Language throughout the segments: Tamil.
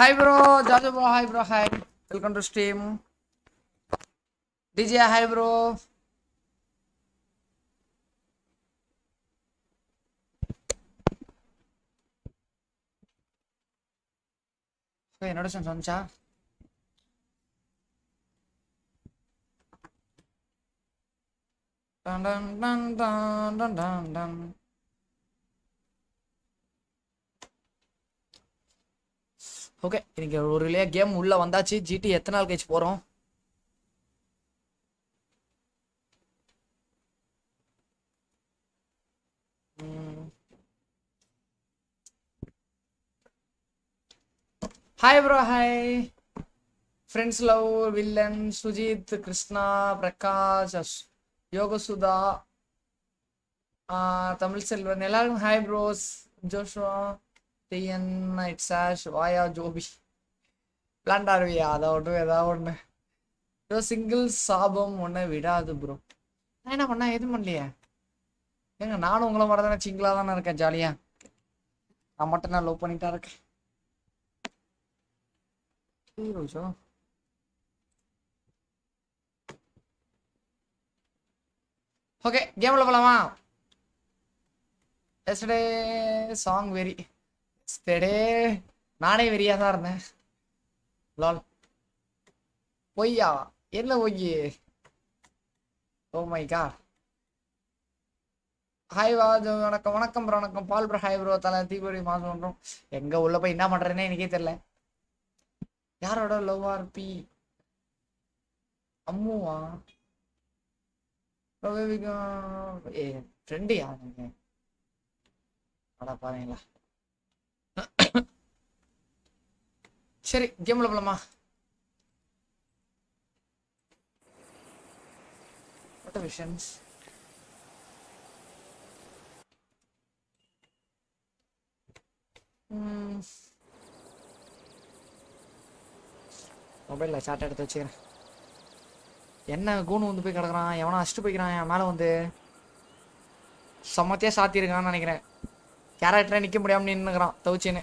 Hi bro, Jaja bro, hi bro, hi. Welcome to stream. DJ, hi bro. So, என்னோட சென்ஸ் வந்துச்சா டன் டன் டன் டன் டன் டன் டன் ஓகே இன்னைக்கு ஒரு இல்லையா கேம் உள்ள வந்தாச்சு. ஜிடி எத்தனை நாள் கழிச்சு போறோம்? Hi bro hi friends love villain Sujith Krishna Prakash as Yogasudha ஆஹ் தமிழ் செல்வன் எல்லாருக்கும் hi bros Joshua TN it's Ash வாயா ஜோபி விளாண்டாருவியா அதை ஒன்று ஏதாவது ஒன்று ஏதோ சிங்கிள் சாபம் ஒன்று விடாது ப்ரோ நான் என்ன பண்ணா எதுவும் பண்ணலையே ஏங்க நானும் உங்களை மாதிரி தானே சிங்கிளாக தானே இருக்கேன் ஜாலியாக நான் மட்டும் நான் லவ் பண்ணிட்டா இருக்கேன் ஹீரோஸோ ஓகே கேமில் போகலாமா எஸ்டே சாங் வெரி ஸ்டெடே நானே வெறியா தான் இருந்தேன். லால். பொய்யா? என்ன பொய்? ஓ மை காட் ஹாய் வாஜு. வணக்கம் வணக்கம் ப்ரோ வணக்கம். பால் ப்ரோ ஹாய் ப்ரோ தலை தீபாவளி மாதம் பண்ணுறோம் எங்க உள்ள போய் என்ன பண்ணுறேன்னே எனக்கே தெரியல. யாரோட லவ் ஆர்பி அம்முவா? ஏ ஃப்ரெண்டு யாருங்க அடா பாருங்களா சரி கேம்ல போலாமா? What மொபைலில் hmm. சாட்டை எடுத்து வச்சுக்கிறேன். என்ன கூணு வந்து போய் கிடக்குறான் எவனா அடிச்சுட்டு போய்க்கிறான் என் மேலே வந்து. சமத்தியாக சாத்தியிருக்கான்னு நினைக்கிறேன். கேரக்டரே நிற்க முடியாமல் நின்றுக்கிறான் தவிச்சின்னு.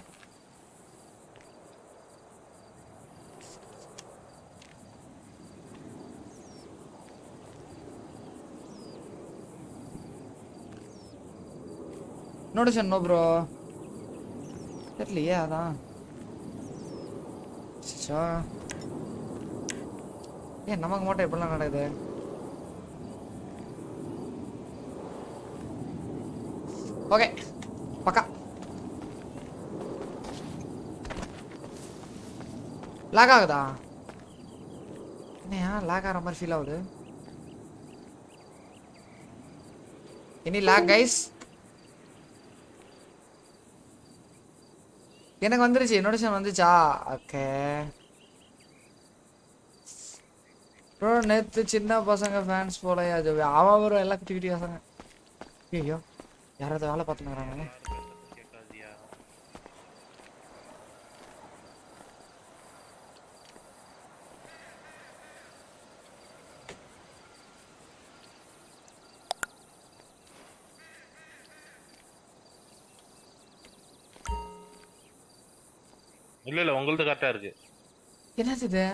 நோட்டிஷன் நோ ப்ரோ தெரியலையே அதான் ஏன் நமக்கு மட்டும் எப்படிலாம் நடக்குது. ஓகே பக்கா. லாக் ஆகுதா? என்னையா லாக் ஆகிற மாதிரி ஃபீல் ஆகுது? எனி லாக் கைஸ் எனக்கு வந்துருச்சு. நோட்டிஷன் வந்துச்சா? ஓகே. ப்ரோ நேற்று சின்ன பசங்க ஃபேன்ஸ் போலயா ஜோவி அவன் வரும் எல்லாம் குட்டி குட்டி பசங்க. ஐயோ யாராவது வேலை பார்த்துக்கிறாங்க இல்ல இல்ல உங்களது கரெக்டா இருக்கு. என்னது இது?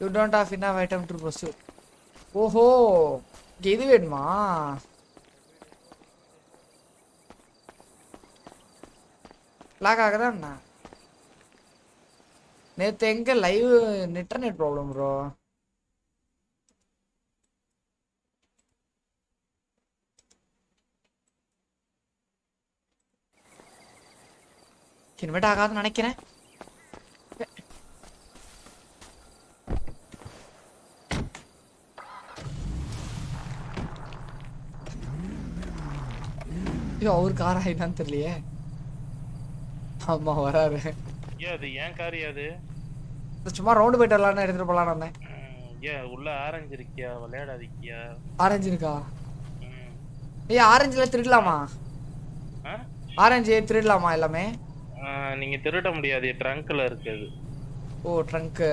You don't have enough item to pursue ஓஹோ இங்க இது வேணுமா? லாக் ஆகுதா என்ன? நேத்து எங்க லைவ் இன்டர்நெட் ப்ராப்ளம் ப்ரோ இனிமேட்டு ஆகாதுன்னு நினைக்கிறேன். ஐயோ அவர் கார் ஆயிட்டான்னு தெரியலையே. ஆமா வராரு. அது ஏன் காரி அது? சும்மா ரவுண்டு போயிட்டு வரலான்னு எடுத்துட்டு போலான்னு வந்தேன். ஏன் உள்ள ஆரஞ்சு இருக்கியா? விளையாடாதிக்கியா? ஆரஞ்சு இருக்கா? ம். ஏய் ஆரஞ்சுல திருடலாமா? ஆரஞ்சு திருடலாமா எல்லாமே? நீங்க திருட முடியாது ட்ரங்க்ல இருக்குது. ஓ ட்ரங்க்கு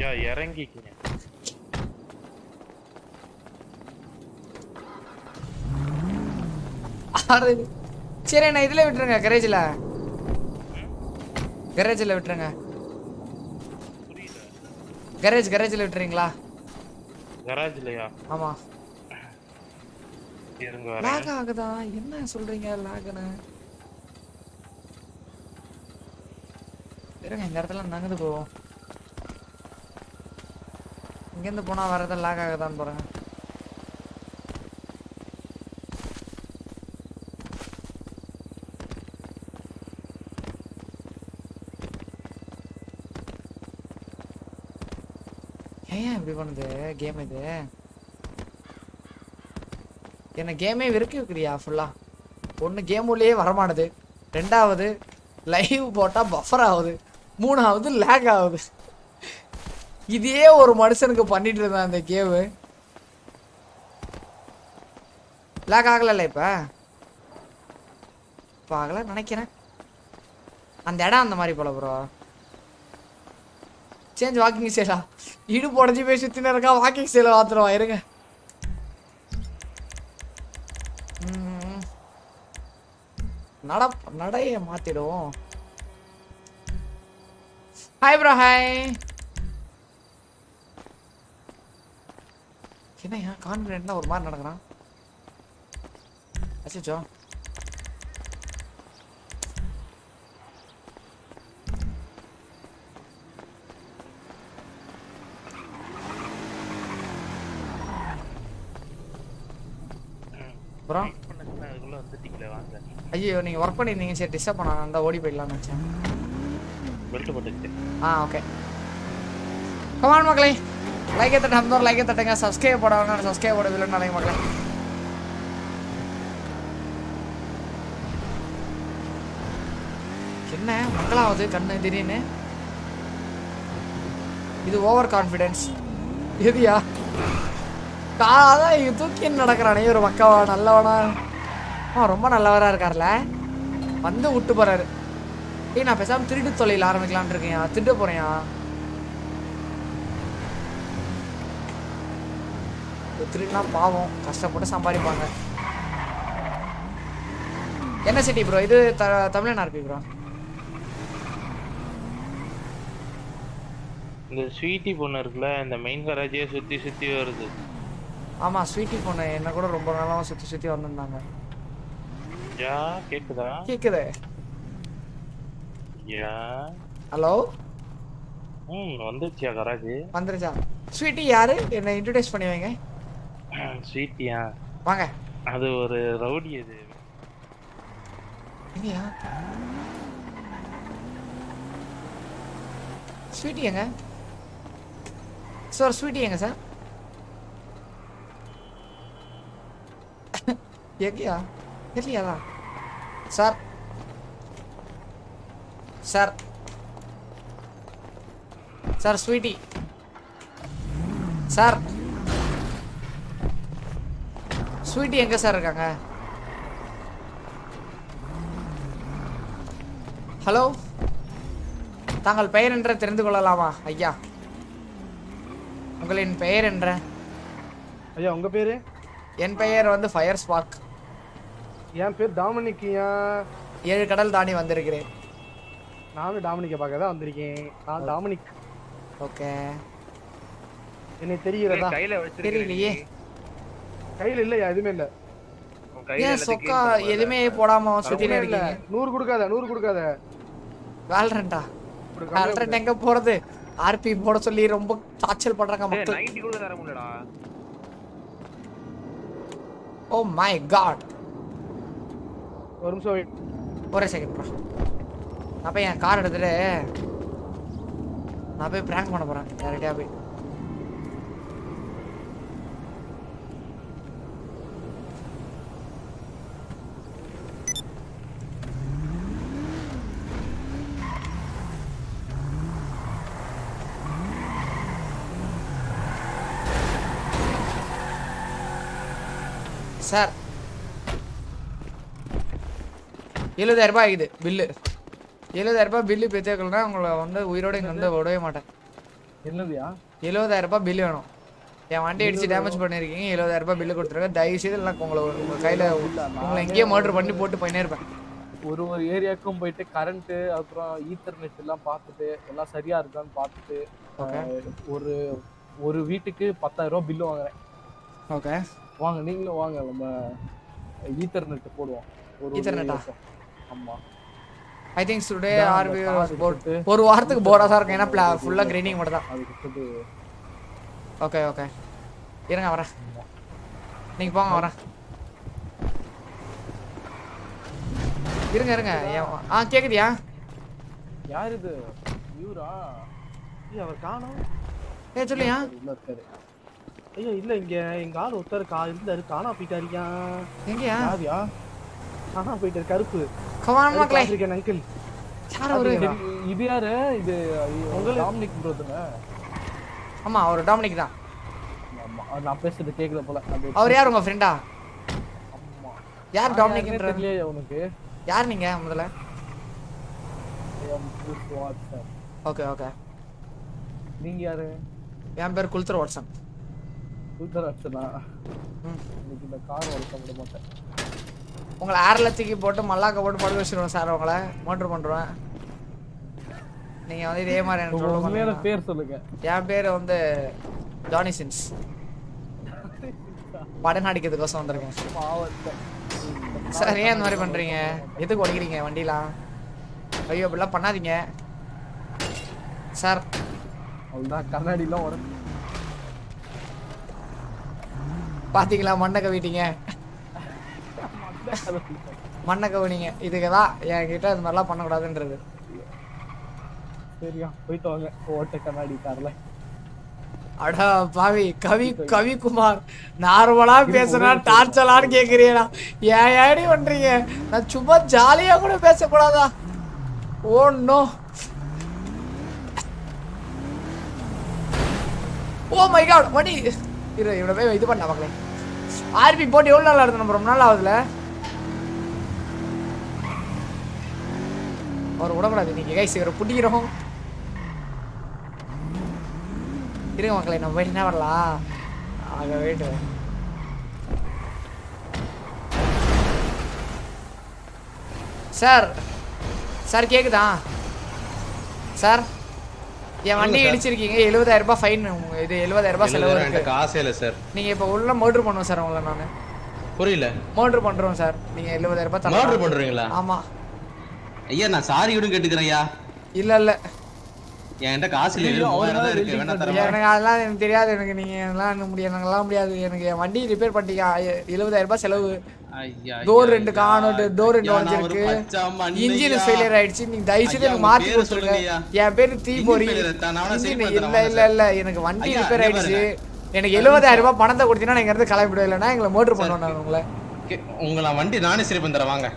யா இறங்கிக்கிங்க. ஆரஞ்சு சரி நான் இதில் விட்டுருங்க கரேஜில் கரேஜில் விட்டுருங்க. கரேஜ் கரேஜில் விட்டுறீங்களா? கராஜ்லயா வரேன். லாக் ஆகுதா? என்ன சொல்றீங்க லாக்னு இருங்க இந்த இடத்துல நகர்ந்து போவோம் இங்கேருந்து போனா வரத லாக் ஆகுதான்னு பாருங்க ஏன் இப்படி பண்ணுது? கேம் இது. என்ன கேமே வெறுக்க வைக்கிறியா ஃபுல்லாக ஒன்று கேம் உள்ளேயே வரமானது ரெண்டாவது லைவ் போட்டால் பஃபர் ஆகுது. மூணாவது லேக் ஆகுது. இதே ஒரு மனுஷனுக்கு பண்ணிட்டு இருந்தேன் அந்த கேவு லேக் ஆகலைல்ல இப்போ? இப்போ ஆகலை நினைக்கிறேன். அந்த இடம் அந்த மாதிரி போல ப்ரோ சேஞ்ச் வாக்கிங் செய்யலாம் இடு உடஞ்சி போய் சுற்றின இருக்கா? வாக்கிங் செய்யல வாத்துருவா இருங்க. ம். நட நடைய மாத்திடுவோம். ஹாய் ப்ரோ ஹாய் என்னையா கான்ஃபிடென்ட்னா ஒரு மாதிரி நடக்கிறான்? அச்சோ ப்ரோ பண்ணுச்சுன்னா அதுக்குள்ள வந்துட்டீங்களே வாங்க. ஐயோ நீங்கள் ஒர்க் பண்ணியிருந்தீங்க சரி டிஸ்டர்ப் பண்ண அந்த ஓடி போயிடலாம்னு நினச்சேன். பெல்ட் போட்டுச்சு ஆ ஓகே கமான் மக்களே லைக் தட்டு ஹம்தோர் லைக் தட்டுங்க சப்ஸ்கிரைப் போடவங்க சப்ஸ்கிரைப் போட இல்லைன்னு நினைக்க மக்களே என்ன மக்களாவது கண்ணு திடீர்னு இது ஓவர் கான்ஃபிடென்ஸ் எதியா காதான் தூக்கி நடக்கிறானே ஒரு மக்காவா நல்லவனா ஆ ரொம்ப நல்லவரா இருக்கார்ல வந்து விட்டு போறாரு ஏய் நான் பேசாம திருட்டு தொழில் ஆரம்பிக்கலாம்னு இருக்கேன் திருட போறேன் திருடுனா பாவம். கஷ்டப்பட்டு சம்பாதிப்பாங்க. என்ன சிட்டி ப்ரோ இது த தமிழன் ஆர்பி ப்ரோ இந்த ஸ்வீட்டி பொண்ணு இருக்குல்ல இந்த மெயின் கராஜியே சுத்தி சுத்தி வருது. ஆமா ஸ்வீட்டி பொண்ணு. என்ன கூட ரொம்ப நாளாக சுற்றி சுற்றி வந்திருந்தாங்க. யா கேக்குதா? கேக்குது. ஹலோ? ம் வந்துருச்சியா கராஜ்? வந்துருச்சா? ஸ்வீட்டி யாரு? என்ன இன்ட்ரடியூஸ் பண்ணி வைங்க. ஸ்வீட்டியா? வாங்க. அது ஒரு ரவுடி அது எங்கயா ஸ்வீட்டி எங்க? சார் ஸ்வீட்டி எங்க சார்? எங்கயா? தெரியலையாதா sir sir. Sir sweetie. Sir. Sweetie எங்க சார் இருக்காங்க? ஹலோ? தாங்கள் பெயர் என்ற தெரிந்து கொள்ளலாமா ஐயா? உங்களின் பெயர் என்ற? ஐயா உங்க பேரு? என் பெயர் வந்து ஃபயர் ஸ்பார்க். என் பேர் டாமினிக் ஏன் ஏழு கடல் தாண்டி வந்திருக்கிறேன். நானும் டாமினிக்கை பார்க்க தான் வந்திருக்கேன். நான் டாமினிக். ஓகே. என்னை தெரிகிறதா? கையில தெரியலையே. கையில இல்லையா? எதுவுமே இல்ல. ஏன் சொக்கா எதுவுமே போடாம சுத்தினே இல்ல. நூறு கொடுக்காத நூறு கொடுக்காத. வேல்ரண்டா வேல்ரண்ட் எங்க போறது? ஆர்பி போட சொல்லி ரொம்ப டார்ச்சர் பண்றாங்க மக்கள். நைன்டி கூட தர முடியலடா. ஓ மை காட் ஒரு நிமிஷம். ஒரே செகண்ட் ப்ரோ. அப்போ என் கார் எடுத்துட்டு நான் போய் ப்ராங்க் பண்ண போகிறேன் டேரக்டாக போய். சார். எழுபதாயிரம் ரூபாய் ஆகுது. பில்லு எழுபதாயிரம் ரூபாய் பில்லு பெற்றேக்கலனா உங்களை வந்து உயிரோட இங்கே வந்து விடவே மாட்டேன். என்னதுயா? எழுபதாயிரம் ரூபாய் பில்லு வேணும். என் வண்டி அடிச்சு டேமேஜ் பண்ணியிருக்கீங்க எழுபதாயிரம் ரூபாய் பில்லு கொடுத்துருங்க. தயவு செய்து இல்லை உங்களை உங்கள் கையில் உங்களை எங்கேயோ மர்டர் பண்ணி போட்டு போயினே இருப்பேன். ஒரு ஒரு ஏரியாவுக்கும் போயிட்டு கரண்ட் அப்புறம் ஈத்தர்நெட் எல்லாம் பார்த்துட்டு எல்லாம் சரியா இருக்கான்னு பார்த்துட்டு ஒரு ஒரு வீட்டுக்கு பத்தாயிரம் ரூபாய் பில்லு வாங்குறேன். ஓகே வாங்க நீங்களும் வாங்க நம்ம ஈத்தர்நெட் போடுவோம். ஒரு ஒரு Ethernet ஆ? ஏரியாவுக்கும். ஆமா. I think today are we car போர் எடுத்துட்டு ஒரு வாரத்துக்கு போரா தான் இருக்கும். ஏன்னா ஃபுல்லாக கிரைண்டிங் மட்டும் தான் ஓகே ஓகே இருங்க வரேன். நீங்கள் போங்க வரேன். இருங்க இருங்க. ஆ கேக்குதியா? யார் இது? இவரா? ஐயா அவர் காணோம். ஏ சொல்லியா? ஐயோ இல்ல இங்க எங்க ஆள் ஒருத்தர் கா இருந்தாரு. காணா போயிட்டாருயா எங்கயா? யாரியா காணா போயிட்டாரு கருப்பு. கவான் மக்களே இருக்கேன் அங்கிள் யார் அவரு இது யாரு? இது உங்களுக்கு டாமினிக் ப்ரோ தானே? ஆமா அவர் டாமினிக் தான். ஆமா நான் பேசுறது கேக்கல போல. அவர் யார் உங்க ஃப்ரெண்டா ஆமா. யார் டாமினிக்ன்ற தெரியலையே உனக்கு. யார் நீங்க முதல்ல. ஓகே ஓகே நீங்க யாரு? என் பேர் குல்தர் வாட்சன் உத்தராட்சனா ம். இன்னைக்கு இந்த கார் வளர்க்க விட மாட்டேன். உங்களை ஏர்ல தூக்கி போட்டு மல்லாக்க போட்டு படுக்க வச்சிருவேன் சார் உங்களை. மோட்டர் பண்ணுவேன் நீங்க வந்து இதே மாதிரி எனக்கு பண்ணீங்கன்னா- பேர் சொல்லுங்க. என் பேர் வந்து ஜானி சின்ஸ். படம் அடிக்கிறதுக்கோசம் வந்திருக்கேன். சார் ஏன் இந்த மாதிரி பண்றீங்க? எதுக்கு உடைக்கிறீங்க வண்டிலாம்? ஐயோ அப்படிலாம் பண்ணாதீங்க. சார் அவ்வளவுதான் கண்ணாடிலாம் உடனே பாத்தீங்களா மண்ணை கவிட்டீங்க? மண்ணை கவினீங்க. இதுக்கு தான் என்கிட்ட இது மாதிரிலாம் பண்ணக்கூடாதுன்றது. சரியா? போயிட்டு வாங்க. ஓட்ட கண்ணாடி கார்ல. அடா பாவி கவி கவிக்குமார். நார்மலா பேசுனா டார்ச்சலான்னு கேக்குறீங்களா? ஏன் ஏடி பண்றீங்க? நான் சும்மா ஜாலியா கூட பேசக்கூடாதா? Oh no. Oh my god வண்டி இரு இவனை போய் இது பண்ண மக்களே ஆர்பி போட்டு எவ்வளோ நாள் ஆகுது நம்ம ரொம்ப நாள் ஆகுதுல? அவர் விடக்கூடாது. நீங்க கைஸ் இவரை பிடிக்கிறோம். இருங்க மக்களே நம்ம போயிட்டு என்ன வரலாம் ஆக வெயிட்டு சார் சார் கேக்குதா? சார் என் வண்டி இடிச்சிருக்கீங்க. எழுபதாயிரம் ரூபாய் ஃபைன் இது எழுபதாயிரம் ரூபாய் செலவு இருக்கு. இல்லை சார். நீங்க இப்ப உள்ள மர்டர் பண்ணுவோம் சார் உங்களை நான். புரியல. மர்டர் பண்றோம் சார். நீங்க எழுபதாயிரம் ரூபாய் மர்டர் தரலாம் பண்றீங்களா? ஆமா. ஐயா நான் சாரி கூட கேட்டுக்கிறேன் ஐயா இல்ல இல்ல. என்கிட்ட காசு இல்லை எனக்கு அதெல்லாம் எனக்கு தெரியாது எனக்கு நீங்க எல்லாம் முடியாது எனக்கெல்லாம் முடியாது. எனக்கு என் வண்டி ரிப்பேர் பண்ணிட்டீங்க எழுபதாயிரம் ரூபாய் செலவு. ஐயா டோர் ரெண்டு காணும் டோர் ரெண்டு உடஞ்சிருக்கு இன்ஜின். ஃபெயிலியர் ஆயிடுச்சு நீங்க தயவு செய்து எனக்கு மாத்தி பேரை கொடுத்துருங்க. என் பேரு தீ பண்ணி இல்ல இல்ல எனக்கு வண்டி ரிப்பேர் இங்க ஆயிடுச்சு. எனக்கு எழுபதாயிரம் ரூபாய் பணத்தை கொடுத்தீங்கன்னா நீங்க இருந்து கிளம்பிடுவேன் இல்லைன்னா எங்களை மோட்டர் பண்ணுவேன் நான் உங்களை. உங்களை வண்டி நானே சரி பண்ணி தரேன் வாங்க.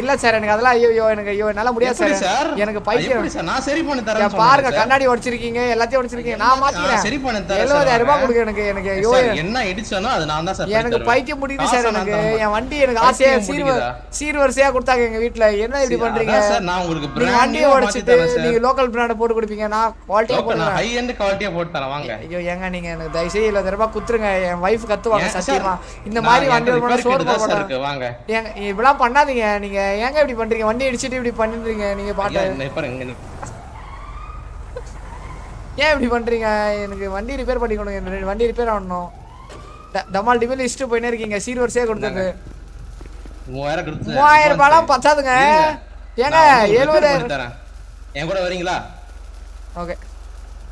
இல்ல சார் எனக்கு அதெல்லாம் ஐயோ ஐயோ எனக்கு ஐயோ என்னால முடியாது சார் சார் எனக்கு பைத்தியம். சார் நான் சரி பண்ணி தரேன் பாருங்க கண்ணாடி உடைச்சிருக்கீங்க எல்லாத்தையும் உடைச்சிருக்கீங்க. நான் மாத்திக்கிறேன். சரி பண்ணி தரேன் எழுபதாயிரம் ரூபாய் சார் கொடுங்க எனக்கு எனக்கு ஐயோ. சார், என்ன இடிச்சானோ அது நான் தான் சார் எனக்கு. பைத்தியம் முடியுது சார் எனக்கு. என் வண்டி எனக்கு ஆசையா சீர் பிடிக்குதா? சீர்வரிசையா கொடுத்தாங்க எங்க வீட்ல. என்ன இப்படி சரி, பண்றீங்க? சார், நான் உங்களுக்கு brand வண்டியை உடைச்சிட்டு சார். நீங்க லோக்கல் பிராண்ட் போட்டு கொடுப்பீங்க. நான் குவாலிட்டியா நான் போடுறேன் ஹை எண்ட் குவாலிட்டியா போட்டு தரேன் வாங்க. ஐயோ ஏங்க நீங்க எனக்கு தயவு செய்து எழுபது ரூபாய் குத்துருங்க என் வைஃப் கத்துவாங்க சார்? சத்தியமா. இந்த மாதிரி வண்டி repair சோறு போட சார் வாங்க. ஏங்க இப்படிலாம் பண்ணாதீங்க. நீங்க ஏங்க இப்படி பண்றீங்க? வண்டி அடிச்சிட்டு இப்படி பண்ணிடுறீங்க நீங்க பாட்டு. ஏன் இப்படி பண்றீங்க? எனக்கு வண்டி ரிப்பேர் பண்ணி கொடுங்க வண்டி ரிப்பேர் ஆகணும். டமால் டிமில் இஷ்டு போயினே இருக்கீங்க சீர் வரிசையா கொடுத்தது மூவாயிரம் மூவாயிரம் ரூபாய்லாம் பத்தாதுங்க. ஏங்க எழுபதாயிரம் என் கூட வரீங்களா? ஓகே.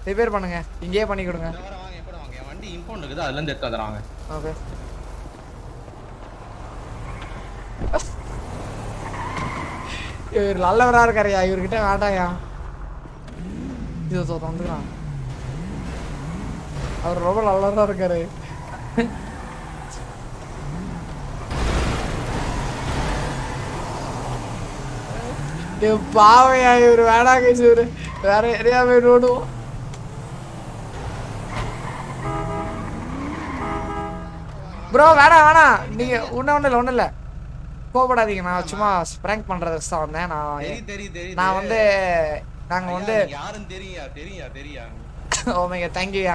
ரிப்பேர் பண்ணுங்க. இங்கேயே பண்ணி கொடுங்க. வண்டி இம்பவுண்ட் இருக்குது அதுல இருந்து எடுத்து வந்துடுறாங்க ஓகே. இவர் நல்லவராக இருக்காரையா? இவர்கிட்ட வேண்டாயா? இது தோ அவர் ரொம்ப நல்லவராக இருக்காரு. பாவையா இவர் வேணாங்க இவரு வேற எதையா போய் நோடுவோம் ப்ரோ வேணாம் வேணாம் நீங்க ஒன்றும் ஒன்றும் இல்லை ஒன்றும் இல்லை கோவப்படாதீங்க நான் சும்மா ஸ்ப்ராங்க் பண்றதுக்கு தான் வந்தேன். நான் நான் வந்து நாங்க வந்து யாருன்னு தெரியா தெரியா தெரியா ஓமேங்க தேங்க்யூயா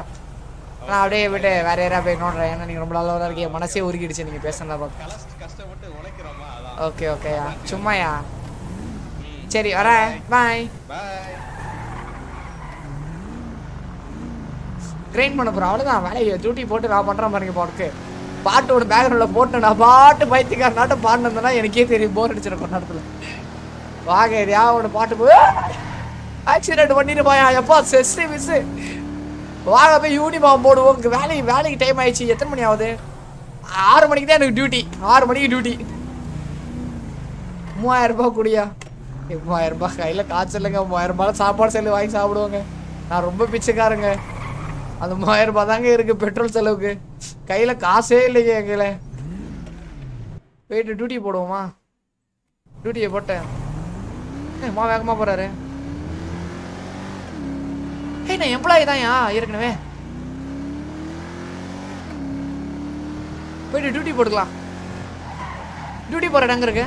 நான் அப்படியே விட்டு வேற யாரா போய் நோடுறேன் ஏன்னா நீங்க ரொம்ப நல்லவரா இருக்கீங்க. மனசே உருகிடுச்சு நீங்க கஷ்ட- கஷ்டப்பட்டு உழைக்கிறோமா? ஓகே ஓகேயா சும்மாயா சரி வரேன். பாய் கிரைண்ட் பண்ண போகிறோம் அவ்வளோதான் வேலையை டியூட்டி போட்டு நான் பண்ணுறேன் பாருங்க பாட்டுக்கு பாட்டோட பேக்ரவுண்டில் போட்டு நான் பாட்டு பைத்தியக்காரனாட்டம் பாடினதுன்னா எனக்கே தெரியும். போர் அடிச்சிருக்கும் நேரத்தில். வாங்க எதையாவோட பாட்டு போய் ஆக்சிடென்ட் பண்ணிட்டு போயா. எப்போ மிஸ்ஸு வாங்க போய் யூனிஃபார்ம் போடுவோம். உங்கள் வேலைக்கு வேலைக்கு டைம் ஆயிடுச்சு. எத்தனை மணி ஆகுது? ஆறு மணிக்கு தான் எனக்கு டியூட்டி ஆறு மணிக்கு டியூட்டி மூவாயிரம் ரூபாய் குடியா? மூவாயிரம் ரூபாய் கையில் காய்ச்சலுங்க மூவாயிரம் ரூபாய் சாப்பாடு செல்லு வாங்கி சாப்பிடுவோங்க. நான் ரொம்ப பிச்சைக்காரங்க. அந்த மூவாயிரம் ரூபாய் தாங்க இருக்கு பெட்ரோல் செலவுக்கு. கையில காசே இல்லைங்க எங்கள போயிட்டு டியூட்டி போடுவோமா? டியூட்டியை போட்டேன். மா வேகமா போறாரு. ஏய் நான் எம்ப்ளாயி தான்யா ஏற்கனவே. போயிட்டு டியூட்டி போட்டுக்கலாம். டியூட்டி போற இடம் இருக்கு?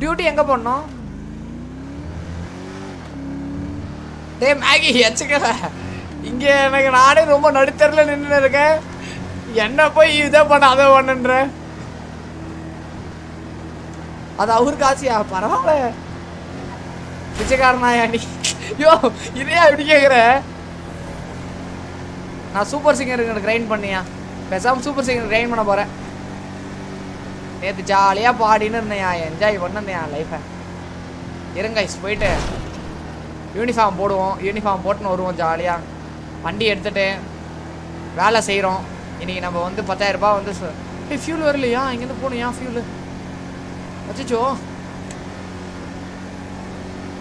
டியூட்டி எங்கே போடணும்? டேய் மேகி எச்சுக்கல. இங்கே எனக்கு நானே ரொம்ப நடுத்தரில் நின்று இருக்கேன். என்ன போய் இதை பண்ண அதை பண்ணுன்ற? அது அவருக்கு ஆசையா பரவாயில்ல. பிச்சைக்காரனாயா நீ? யோ இதையா இப்படி கேட்குற நான் சூப்பர் சிங்கருக்கு கிரைண்ட் பண்ணியா? பேசாம சூப்பர் சிங்கர் கிரைண்ட் பண்ண போறேன். நேற்று ஜாலியாக பாடின்னு இருந்தேன் என்ஜாய் பண்ணேன் லைஃப்பை இருங்க போயிட்டு யூனிஃபார்ம் போடுவோம். யூனிஃபார்ம் போட்டுன்னு வருவோம் ஜாலியாக வண்டி எடுத்துகிட்டு வேலை செய்கிறோம் இன்றைக்கி நம்ம வந்து பத்தாயிரரூபா வந்து ஏய் ஃபியூல் வரலையா? இங்கேருந்து போகணும் ஏன் ஃபியூல் வச்சுச்சோ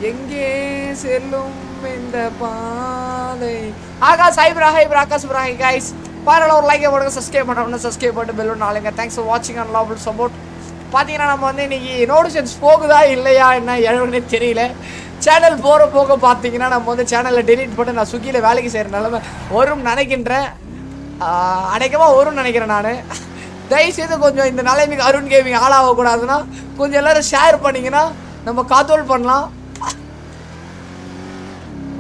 எங்கே செல்லும் இந்த பாதை? ஆகாஷ் ஹை ஹைப்ரா ஆகாஷ் ப்ரா ஹை கைஸ் பாருங்கள் ஒரு லைக்கை போடுங்க சப்ஸ்கிரைப் பண்ணணும் சப்ஸ்கிரைப் பண்ணிட்டு பெல் ஆளுங்க. தேங்க்ஸ் ஃபார் வாட்சிங் அண்ட் லவ் சப்போர்ட் பார்த்தீங்கன்னா நம்ம வந்து இன்னைக்கு நோட்டிஃபிகேஷன்ஸ் போகுதா இல்லையா என்ன எழுதுனே தெரியல. சேனல் போகிற போக பார்த்தீங்கன்னா நம்ம வந்து சேனலை டெலீட் பண்ணி நான் ஸ்விக்கியில் வேலைக்கு செய்கிற நிலமை வரும் நினைக்கின்றேன். அடைக்கமாக வரும்னு நினைக்கிறேன் நான். தயவுசெய்து கொஞ்சம் இந்த நிலைமைக்கு அருண் கேமிங் ஆளாகக்கூடாதுன்னா கொஞ்சம் எல்லோரும் ஷேர் பண்ணிங்கன்னா நம்ம காத்தோல் பண்ணலாம்.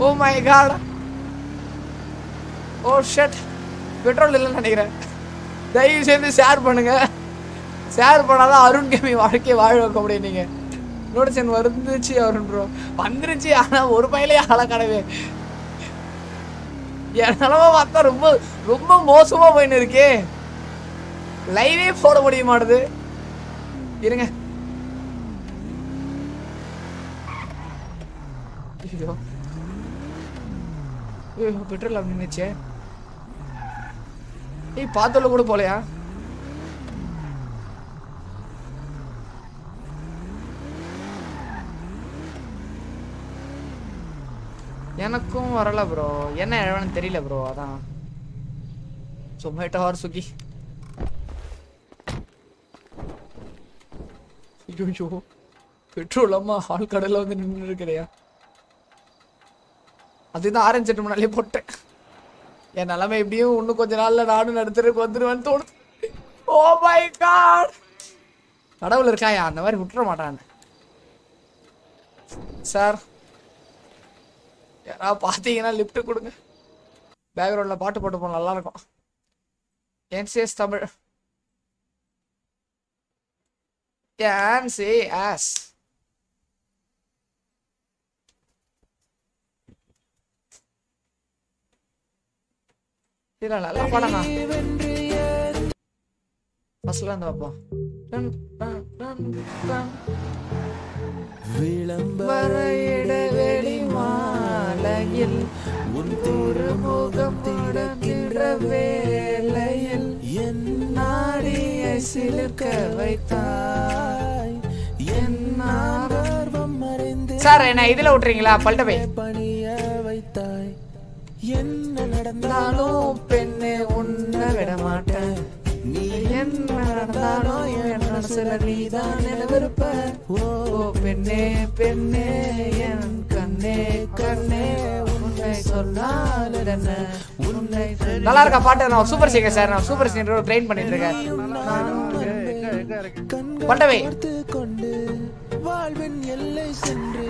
Oh my god oh shut petrol இல்லைன்னு நினைக்கிறேன். தயவு செய்து ஷேர் பண்ணுங்க. ஷேர் பண்ணாதான் அருண் கேமி வாழ்க்கையை வாழ வைக்க முடியும் நீங்கள் நோட்டிசன் வந்துருச்சு அருண் ப்ரோ வந்துருச்சு ஆனால் ஒரு பையிலே ஆள கடவே என் நிலமை பார்த்தா ரொம்ப ரொம்ப மோசமாக போயின்னு இருக்கே. லைவே போட முடிய மாட்டுது இருங்க. ஐயோ. ஐயோ பெட்ரோல் அப்படி நின்னுச்சே. ஏய் பாத்தல கூட போலையா? எனக்கும் வரல ப்ரோ என்ன எழுவனு தெரியல ப்ரோ அதான். சொமேட்டோ ஆர் சுகி. ஐயோ பெட்ரோல் அம்மா ஆள் கடையில் வந்து நின்று இருக்கிறையா? அதுதான் ஆரஞ்சு எட்டு முன்னாலே போட்டேன். என் நிலைமை எப்படியும் இன்னும் கொஞ்ச நாள்ல நானும் நடுத்தருக்கு வந்துடுவேன்னு தோணுது. ஓ மை காட் கடவுள் இருக்காயா? அந்த மாதிரி விட்டுற மாட்டான்னு. சார் யாரா பார்த்தீங்கன்னா லிஃப்ட் கொடுங்க. பேக்ரவுண்டில் பாட்டு போட்டு போன நல்லா இருக்கும் என்சிஎஸ் தமிழ். என்சி ஆஸ் இல்ல நல்லா படம்ண்ணா ஃபர்ஸ்ட்ல இருந்து பார்ப்போம். வர இடைவெளி மாலையில் உன் முகம் திறக்கின்ற வேளையில் என் நாடியை சிலிர்க்க வைத்தாய். என் ஆர்வம் சார் என்ன இதுல விட்டுறீங்களா? பல்ட்ட போய். என்ன நடந்தாலும் பெண்ணே உன்னை விட மாட்டேன். நீ என்ன நடந்தாலும் என் மனசுல நீதான் நிலவிருப்ப ஓ பெண்ணே பெண்ணே என் கண்ணே கண்ணே உன்னை சொன்னால் என்ன உன்னை நல்லா இருக்கா பாட்டு? நான் சூப்பர் சிங்கர் சார் நான் சூப்பர் சிங்கர் ட்ரெயின் பண்ணிட்டு இருக்கேன். பண்டவை வாழ்வின் எல்லை சென்று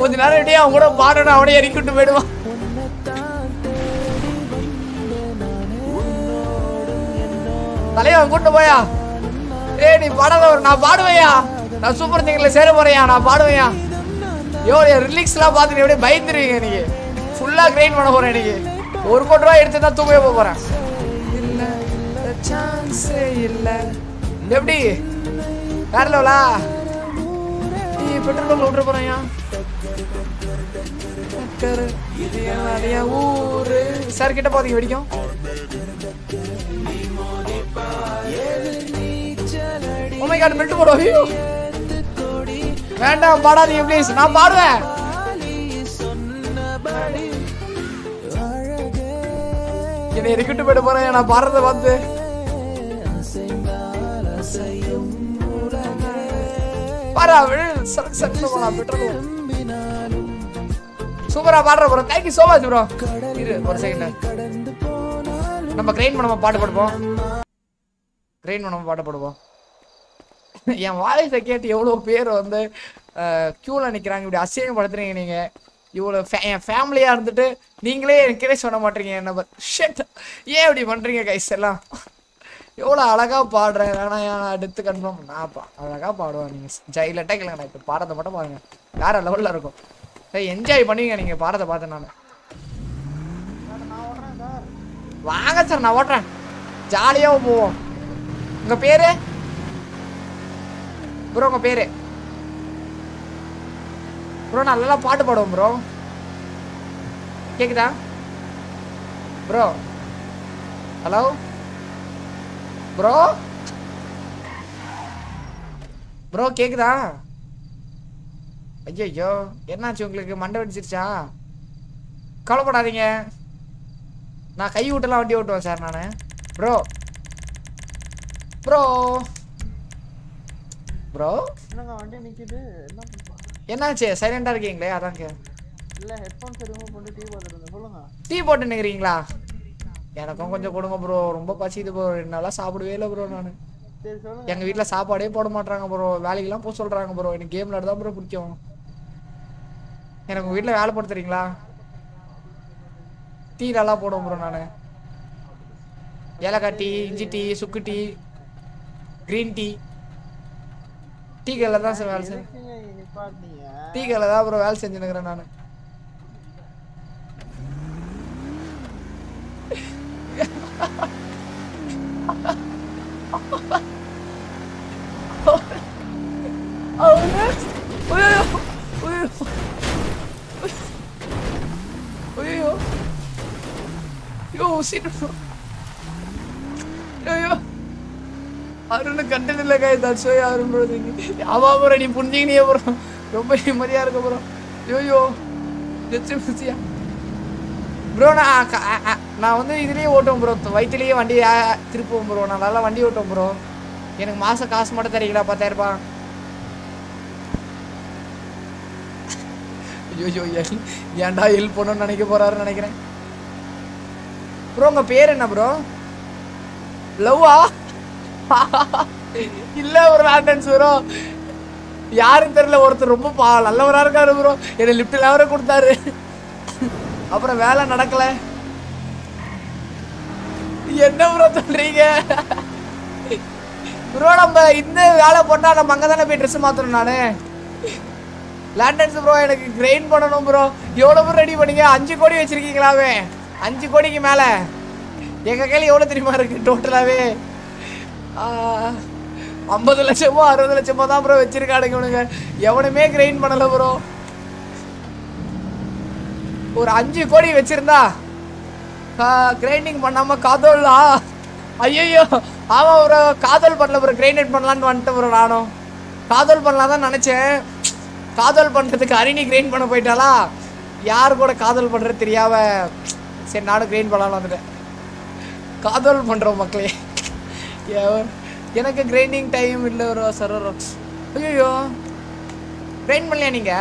கொஞ்ச நேரம் இப்படியே அவன் கூட பாடணும் அவனே இறக்கி விட்டு போயிடுவான். தலைவன் கூட்டு போயா? ஏய் நீ பாடாத ஒரு நான் பாடுவேயா நான் சூப்பர் சிங்கர்ல சேர போறேயா நான் பாடுவேயா என் ரிலீக்ஸ்லாம் பார்த்துட்டு எப்படியே பயந்துருவீங்க நீங்க ஃபுல்லா கிரைண்ட் பண்ண போறேன் இன்னைக்கு. ஒரு கோடி ரூபாய் எடுத்து தான் தூக்கவே போக போறேன். இல்ல சான்ஸே இல்ல. எப்படி? வேற லெவலா? நீ பெட்ரோல் விட்டுற போறேயா சார் கிட்ட பாத்தீங்க வெடிக்கும். Oh my god, மெல்ட் போடும் ஐயோ. வேண்டாம் பாடாதீங்க ப்ளீஸ் நான் பாடுவேன். என்னை இறக்கிட்டு போயிட்டு போறேன். நான் பாடுறத பார்த்து. பாரா பெட்ரோல் சூப்பரா பாடுற bro thank you so much bro இரு ஒரு செகண்ட் நம்ம கிரைன் பண்ணாம பாட்டு பாடுவோம். கிரைன் பண்ணாம பாடப்படுவோம் என் வாய்ஸை கேட்டு எவ்வளோ பேர் வந்து க்யூவில் நிற்கிறாங்க இப்படி அசிங்கப்படுத்துறீங்க நீங்கள் இவ்வளோ ஃபே என் ஃபேமிலியாக இருந்துட்டு நீங்களே எனக்கே சொல்ல மாட்டீங்க என்ன ஷெட் ஏன் இப்படி பண்ணுறீங்க கைஸ் எல்லாம்? எவ்வளோ அழகாக பாடுறேன் ஆனால் அடுத்து கன்ஃபார்ம் நான் பா அழகாக பாடுவேன் நீங்கள் ஜெயிலட்டாக கேளுங்க நான் இப்போ பாடத்தை மட்டும் பாருங்க. வேற லெவலில் இருக்கும். சரி என்ஜாய் பண்ணுவீங்க நீங்கள் பாடத்தை பார்த்தேன் நான். வாங்க சார் நான் ஓட்டுறேன். ஜாலியாக போவோம். உங்கள் பேர்? ப்ரோ உங்க பேரு? ப்ரோ நல்லா பாட்டு பாடுவோம் ப்ரோ கேக்குதா? ப்ரோ ஹலோ ப்ரோ ப்ரோ கேக்குதா? ஐயோ என்னாச்சு உங்களுக்கு? மண்டை வெடிச்சிருச்சா? கவலைப்படாதீங்க. நான் கை விட்டுலாம் வண்டி ஓட்டுவேன் சார் நான். ப்ரோ ப்ரோ ப்ரோ என்னங்க வண்டி நிக்குது என்ன என்னாச்சு? சைலண்டா இருக்கீங்களே? அதான் கே இல்ல ஹெட்ஃபோன்ஸ் ரிமூவ் பண்ணிட்டு டிவி பார்த்துட்டு இருந்தேன் சொல்லுங்க. டீ போட்டு நிக்கிறீங்களா எனக்கும் கொஞ்சம் கொடுங்க ப்ரோ ரொம்ப பசிக்குது ப்ரோ நாளா சாப்பிடவே இல்லை ப்ரோ நான். சரி எங்க வீட்ல சாப்பாடே போட மாட்டாங்க ப்ரோ வேலைக்கெல்லாம் போக சொல்றாங்க ப்ரோ எனக்கு கேம் விளையாட தான் ப்ரோ பிடிக்கும். எனக்கு உங்க வீட்ல வேலை போட்டு தரீங்களா டீ நல்லா போடுவோம் ப்ரோ நான். ஏலக்காய் டீ இஞ்சி டீ சுக்கு டீ. கிரீன் டீ டீ கடையில் தான் சார் வேலை செஞ்சேன் எதுக்குங்க நிப்பாட்டினீங்க டீ கடையில் தான் ப்ரோ வேலை செஞ்சுனுக்கிறேன் நான் ஐயோ ஐயோ சீட்டு ஐயோ அருண் கண்டென்ட் இல்லை guy that's why Arun bro ஆமா ப்ரோ நீ புரிஞ்சிக்கினே ப்ரோ ரொம்ப நிம்மதியாக இருக்க ப்ரோ ஐயோ ஜெச்சு மிச்சியா. ப்ரோ நான் நான் வந்து இதுலேயே ஓட்டுவேன் ப்ரோ வயிற்றுலேயே வண்டி திருப்புவோம் ப்ரோ நான் நல்லா வண்டி ஓட்டுவேன் ப்ரோ எனக்கு மாதம் காசு மட்டும் தரீங்களா? பத்தாயிரரூபா ஐயோ ஏன்டா ஹெல்ப் பண்ணணும்னு நினைக்க போறாருன்னு நினைக்கிறேன். ப்ரோ உங்கள் பேர் என்ன ப்ரோ லவ்வா? இல்ல ஒரு லாண்டன்ஸ் ப்ரோ யாரும் தெரியல ஒருத்தர் ரொம்ப பா நல்லவரா இருக்காரு ப்ரோ என்ன லிஃப்ட் அவரே கொடுத்தாரு. அப்புறம் வேலை நடக்கல. என்ன ப்ரோ சொல்றீங்க? ப்ரோ நம்ம இந்த வேலை போட்டா நம்ம அங்கே தானே போய் ட்ரெஸ் மாத்தணும் நானு? லேண்டன்ஸ் ப்ரோ எனக்கு கிரைண்ட் பண்ணணும் ப்ரோ எவ்வளோ ப்ரோ ரெடி பண்ணீங்க? அஞ்சு கோடி வச்சிருக்கீங்களாவே? அஞ்சு கோடிக்கு மேலே. எங்கள் கையில் எவ்வளோ தெரியுமா இருக்குது டோட்டலாகவே ஐம்பது லட்சமோ அறுபது லட்சமோ தான் ப்ரோ வச்சிருக்காடுங்க இவனுங்க. எவனுமே கிரைண்ட் பண்ணல ப்ரோ ஒரு அஞ்சு கோடி வச்சிருந்தா கிரைண்டிங் பண்ணாம காதோல்லா? ஐயோ ஆமா ப்ரோ காதல் பண்ணல ப்ரோ கிரைண்ட் பண்ணலான்னு வந்துட்டேன் ப்ரோ நானும். காதல் பண்ணலாம் தான் நினைச்சேன். காதல் பண்றதுக்கு அரிணி கிரைண்ட் பண்ண போயிட்டாளா? யார் கூட காதல் பண்ணுறது தெரியாம சரி நானும் கிரைண்ட் பண்ணலாம்னு வந்துட்டேன். காதல் பண்ணுறோம் மக்களே. எனக்கு கிரைண்டிங் டைம் இல்லை ப்ரோ சர்வர் ஐயோ கிரைண்ட் பண்ணலையா நீங்க?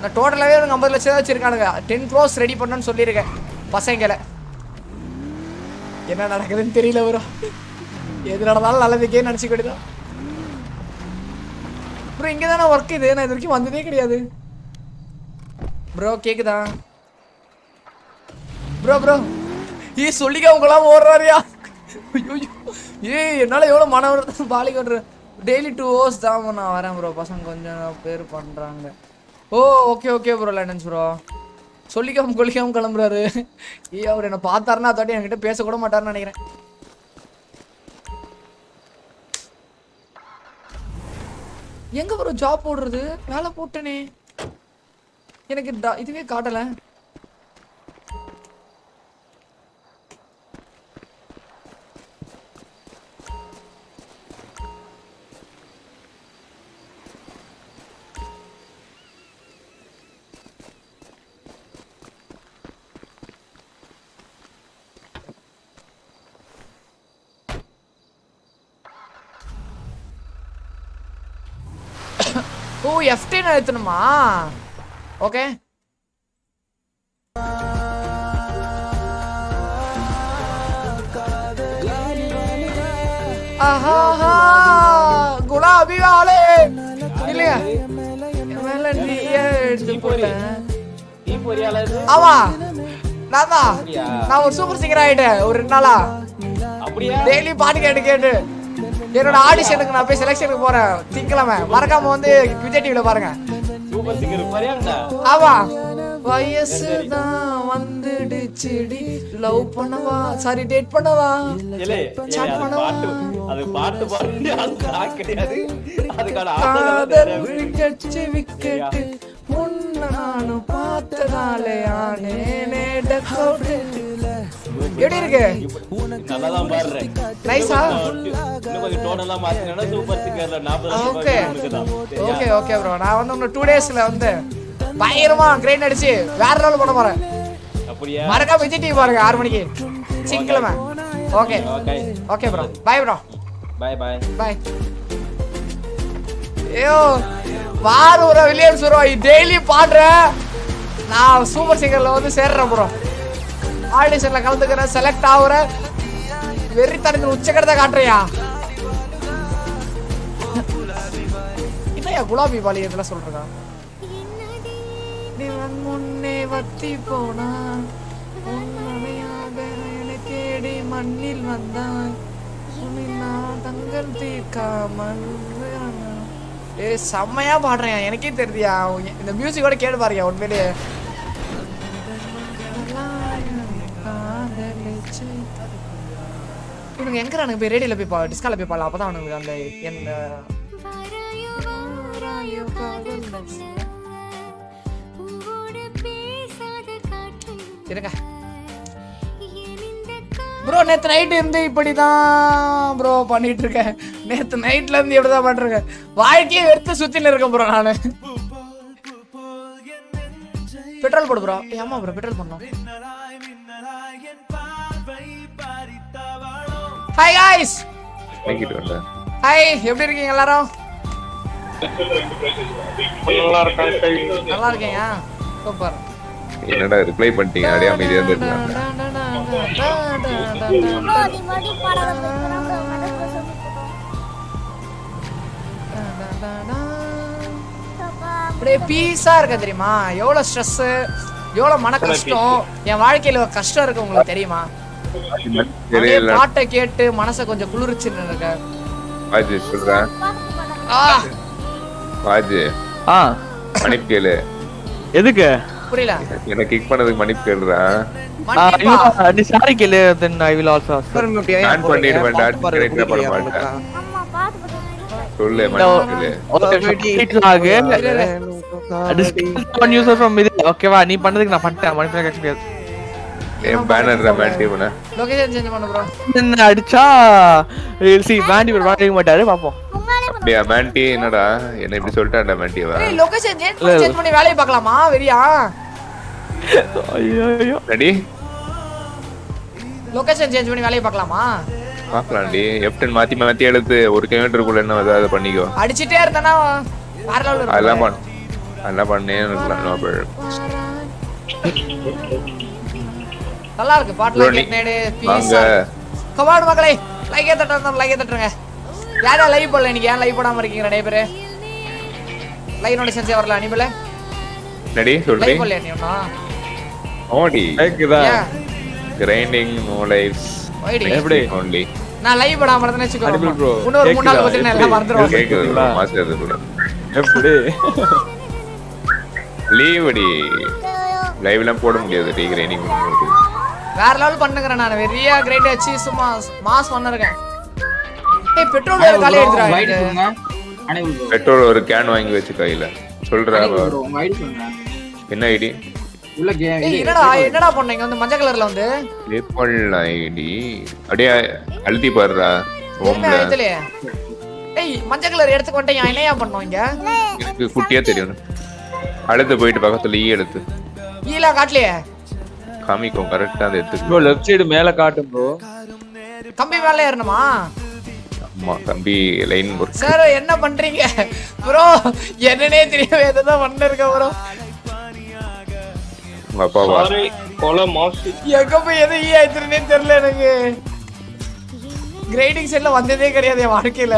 நான் டோட்டலாகவே எனக்கு ஐம்பது லட்சம் தான் வச்சிருக்கானுங்க. டென் க்ரோஸ் ரெடி பண்ணணும்னு சொல்லியிருக்கேன். பசங்களை என்ன நடக்குதுன்னு தெரியல ப்ரோ எது நடந்தாலும் நல்லதுக்கே நினச்சிக்கிட்டு தான். ப்ரோ இங்கே தானே ஒர்க் இது? நான் இது வரைக்கும் வந்ததே கிடையாது. ப்ரோ கேக்குதா? ப்ரோ ப்ரோ ஏ சொல்லிக்க உங்களாம் ஓடுறாரியா? ஐயோ. ஏய் என்னால் எவ்வளோ மன வருத்தம் பாலிக்கு ஓடுற டெய்லி டூ ஹவர்ஸ் தான் நான் வரேன் ப்ரோ பசங்க கொஞ்சம் பேர் பண்ணுறாங்க ஓ ஓகே ஓகே ப்ரோ லைனன்ஸ் ப்ரோ சொல்லிக்காம கொல்லிக்காம கிளம்புறாரு. ஏ அவர் என்னை பார்த்தாருன்னா அதாட்டி என்கிட்ட பேசக்கூட மாட்டாருன்னு நினைக்கிறேன். எங்க ப்ரோ ஜாப் போடுறது? வேலை போட்டனே. எனக்கு ட- இதுவே காட்டலை. ஓ எஃப்டின்னு எடுத்தணுமா ஓகே ஆஹா குலாபி வாலே இல்லையா? மேல நீயே எடுத்து போட்டேன் ஆமா. நான் தான் நான் ஒரு சூப்பர் சிங்கர் ஆயிட்டேன் ஒரு ரெண்டு நாளா. டெய்லி பாட்டு கேட்டு கேட்டு. என்னோட ஆடிஷனுக்கு நான் போய் செலெக்ஷனுக்கு போறேன். திங்கக்கிழமை. மறக்காம வந்து விஜய் டிவில பாருங்க. ஆமா. வயசு தான் வந்துடுச்சுடி. லவ் பண்ணவா? சாரி டேட் பண்ணவா? அது பண்ணவா? அது பாட்டு பாட்டு அது நான் கிடையாது. அதுக்கான காதல் ஆசைகள் நானும் பார்த்ததாலே out. எப்படி இருக்கு? நல்லா தான் பாடுறேன். நைஸா இன்னும் கொஞ்சம் டோன் எல்லாம் மாத்தினா சூப்பர் சிங்கர்ல நாற்பது ஓகே ஓகே ஓகே ப்ரோ நான் வந்து இன்னும் டூ டேஸ்ல வந்து பயங்கரமா கிரைண்ட் அடிச்சு வேற லெவல் பண்ண போறேன். அப்படியா? மறக்காம விஜய் டிவி பாருங்க ஆறு மணிக்கு. சிங்கிளமே. Okay okay okay bro bye bro bye bye bye ஐயோ வார ஒரு வில்லியம்ஸ் ப்ரோ டெய்லி பாடுறேன் நான் சூப்பர் சிங்கரில் வந்து சேர்றேன் ப்ரோ ஆடிஷனில் கலந்துக்கிறேன் செலக்ட் ஆகுறேன் வெறி தனது உச்சக்கடத்தை காட்டுறியா? என்னையா குலாபி பாலி இதெல்லாம் சொல்றா முன்னே வத்தி போனான் உன்னையாக தேடி மண்ணில் வந்தான். தங்கள் தீர்க்காமல் ஏ செம்மையா பாடுறேன். எனக்கே தெரியுதியா இந்த மியூசிக்கோட கேட்டு பாருங்க உண்மையிலேயே இவனுங்க எங்க எனக்கு போய் ரேடியோல போய் பா டிஸ்கால போய் பாடலாம். அப்பதான் அவனுக்கு அந்த என்ன இருங்க. ப்ரோ நேத்து நைட் இருந்து இப்படிதான் ப்ரோ பண்ணிட்டு இருக்கேன் நேத்து நைட்ல இருந்து இப்படிதான் பண்ணிருக்கேன் வாழ்க்கையை வெறுத்து சுத்தில இருக்கேன் ப்ரோ நானு. பெட்ரோல் போடு ப்ரோ ஆமா ப்ரோ பெட்ரோல் பண்ணோம் ஹாய் காய்ஸ் ஹாய் எப்படி இருக்கீங்க எல்லாரும்? நல்லா இருக்கான் சரி நல்லா இருக்கீங்க சூப்பர். என்னடா ரிப்ளை பண்ணிட்டீங்க? அப்படியே அமைதியா அப்படியே பீஸா இருக்க தெரியுமா? எவ்வளவு ஸ்ட்ரெஸ் எவ்வளவு மன கஷ்டம்? என் வாழ்க்கையில ஒரு கஷ்டம் இருக்கு உங்களுக்கு தெரியுமா? பாட்டை கேட்டு மனசை கொஞ்சம் குளிர்ச்சின்னு இருக்க சொல்றேன். ஆ. கேளு. எதுக்கு? புரியல. என்ன கிக் பண்ணதுக்கு மன்னிப்பு. மன்னிப்பா. you- நீ சாரி கேளு தென் ஐ வில் ஆல்சோ நான் பண்ணிடுவேன் டாட் கரெக்டா பண்ண மாட்டேன். சொல்லு மன்னிப்பு கேளு ஒன் யூசர் ஃப்ரம் இது ஓகேவா நீ பண்ணதுக்கு நான் பண்ணிட்டேன் மணி கேட்க முடியாது என் பேனர் லொகேஷன் சேஞ்ச் பண்ணு? ப்ரோ என்ன அடிச்சா? சி வாங்க மாட்டாரு பாப்போம் அப்படியா மேண்டி என்னடா? என்ன இப்படி சொல்லிட்டான்டா மேண்டிவா ஏய் லொகேஷன் சேஞ்ச் சேஞ்ச் பண்ணி வேலையை பார்க்கலாமா வெறியா? ஐயோ ஐயோ ரெடி? லொகேஷன் சேஞ்ச் பண்ணி வேலையை பார்க்கலாமா? பாக்கலாம்டி எஃப்டன் மாத்தி மாத்தி எடுத்து ஒரு கிலோமீட்டருக்குள்ள என்ன ஏதாவது பண்ணிக்கோ. அடிச்சிட்டே இருந்தனா வேற லெவல் அதெல்லாம் பண்ண அதெல்லாம் பண்ணே இருக்கலாம். Problem. நல்லா இருக்கு. நீ- கேட்டேடு பீஸ் கமாண்ட் மக்களே லைக் ஏத்தட்டா லைக் ஏத்தட்டுங்க யாரா லைவ் போடல இன்னைக்கு? ஏன் லைவ் போடாம இருக்கீங்க நிறைய பேரு? லைனோட செஞ்சே வரல அனிமல? நடி சொல்றீ லைவ் வரலையா நீ ஒன்றும் ஓடி கேக்குதா கிரைண்டிங் நோ லைஃப்ஸ் ஒய்டி எப்படி? only. நான் லைவ் படாம இருந்தேன்னு வச்சுக்கோ? bro, இன்னொரு மூணு நாள் நான் எல்லாம் கேக்குது கேக்குதுங்களா? மாஸ்டர் கூட எப்படி? லீவ் அடி லைவ்லாம் போட முடியாது டி கிரைண்டிங் வேற லெவல் பண்ணுகிறேன் நான். வெறியா கிரேட் வச்சு சும்மா மாஸ் பண்ணிருக்கேன். ஏய் பெட்ரோல் வேற காலி எடுத்துறா பெட்ரோல் ஒரு கேன் வாங்கி வச்சு கையில. சொல்றா என்ன ஐடி? ஏய் என்னடா என்னடா பண்ணீங்க வந்து மஞ்சள் கலர்ல வந்து? பேப்பல் ஐடி அப்படியே அழுத்தி பாருடா ஏய் மஞ்சள் கலர் நான் என்னையா பண்ணோம் இங்க? எனக்கு குட்டியா தெரியும். அடுத்து போயிட்டு பக்கத்துல ஈ எடுத்து. ஈலா காட்டலையே. காமிக்கும் கரெக்டா அந்த எடுத்து ப்ரோ லெஃப்ட் சைடு மேல காட்டும் ப்ரோ கம்பி மேல ஏறணுமா? ஆமா கம்பி லைன் சார் என்ன பண்றீங்க? ப்ரோ என்னன்னே தெரியாம எதுதான் பண்ணிருக்க ப்ரோ உங்க அப்பாவா எங்க போய் எது ஈ ஆயிடுச்சுன்னே தெரியல எனக்கு. கிரேடிங் செட்ல வந்ததே கிடையாது என் வாழ்க்கையில.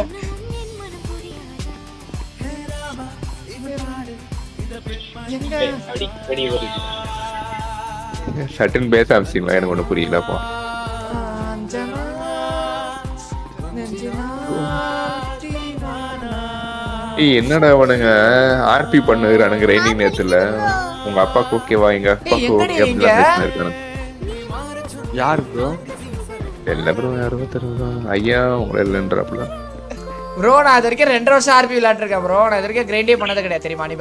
சட்டுன்னு பேச ஆரம்பிச்சிங்களா எனக்கு ஒண்ணு புரியலப்பா. ஏய் என்னடா அவனுங்க? ஆர்பி பண்ணுறானுங்க ரைனிங் நேரத்துல. உங்க அப்பாக்கு ஓகேவா எங்க அப்பாக்கு ஓகே? அப்படிலாம் யாரு ப்ரோ தெரியல ப்ரோ யாரும் தெரியுதா? ஐயா உங்களை இல்லைன்றாப்புல ப்ரோ நான் இது வரைக்கும் ரெண்டு வருஷம் ஆர்பி விளையாட்டுருக்கேன் ப்ரோ நான் இது வரைக்கும் கிரைண்டே பண்ணது கிடையாது. தெரியுமா நீ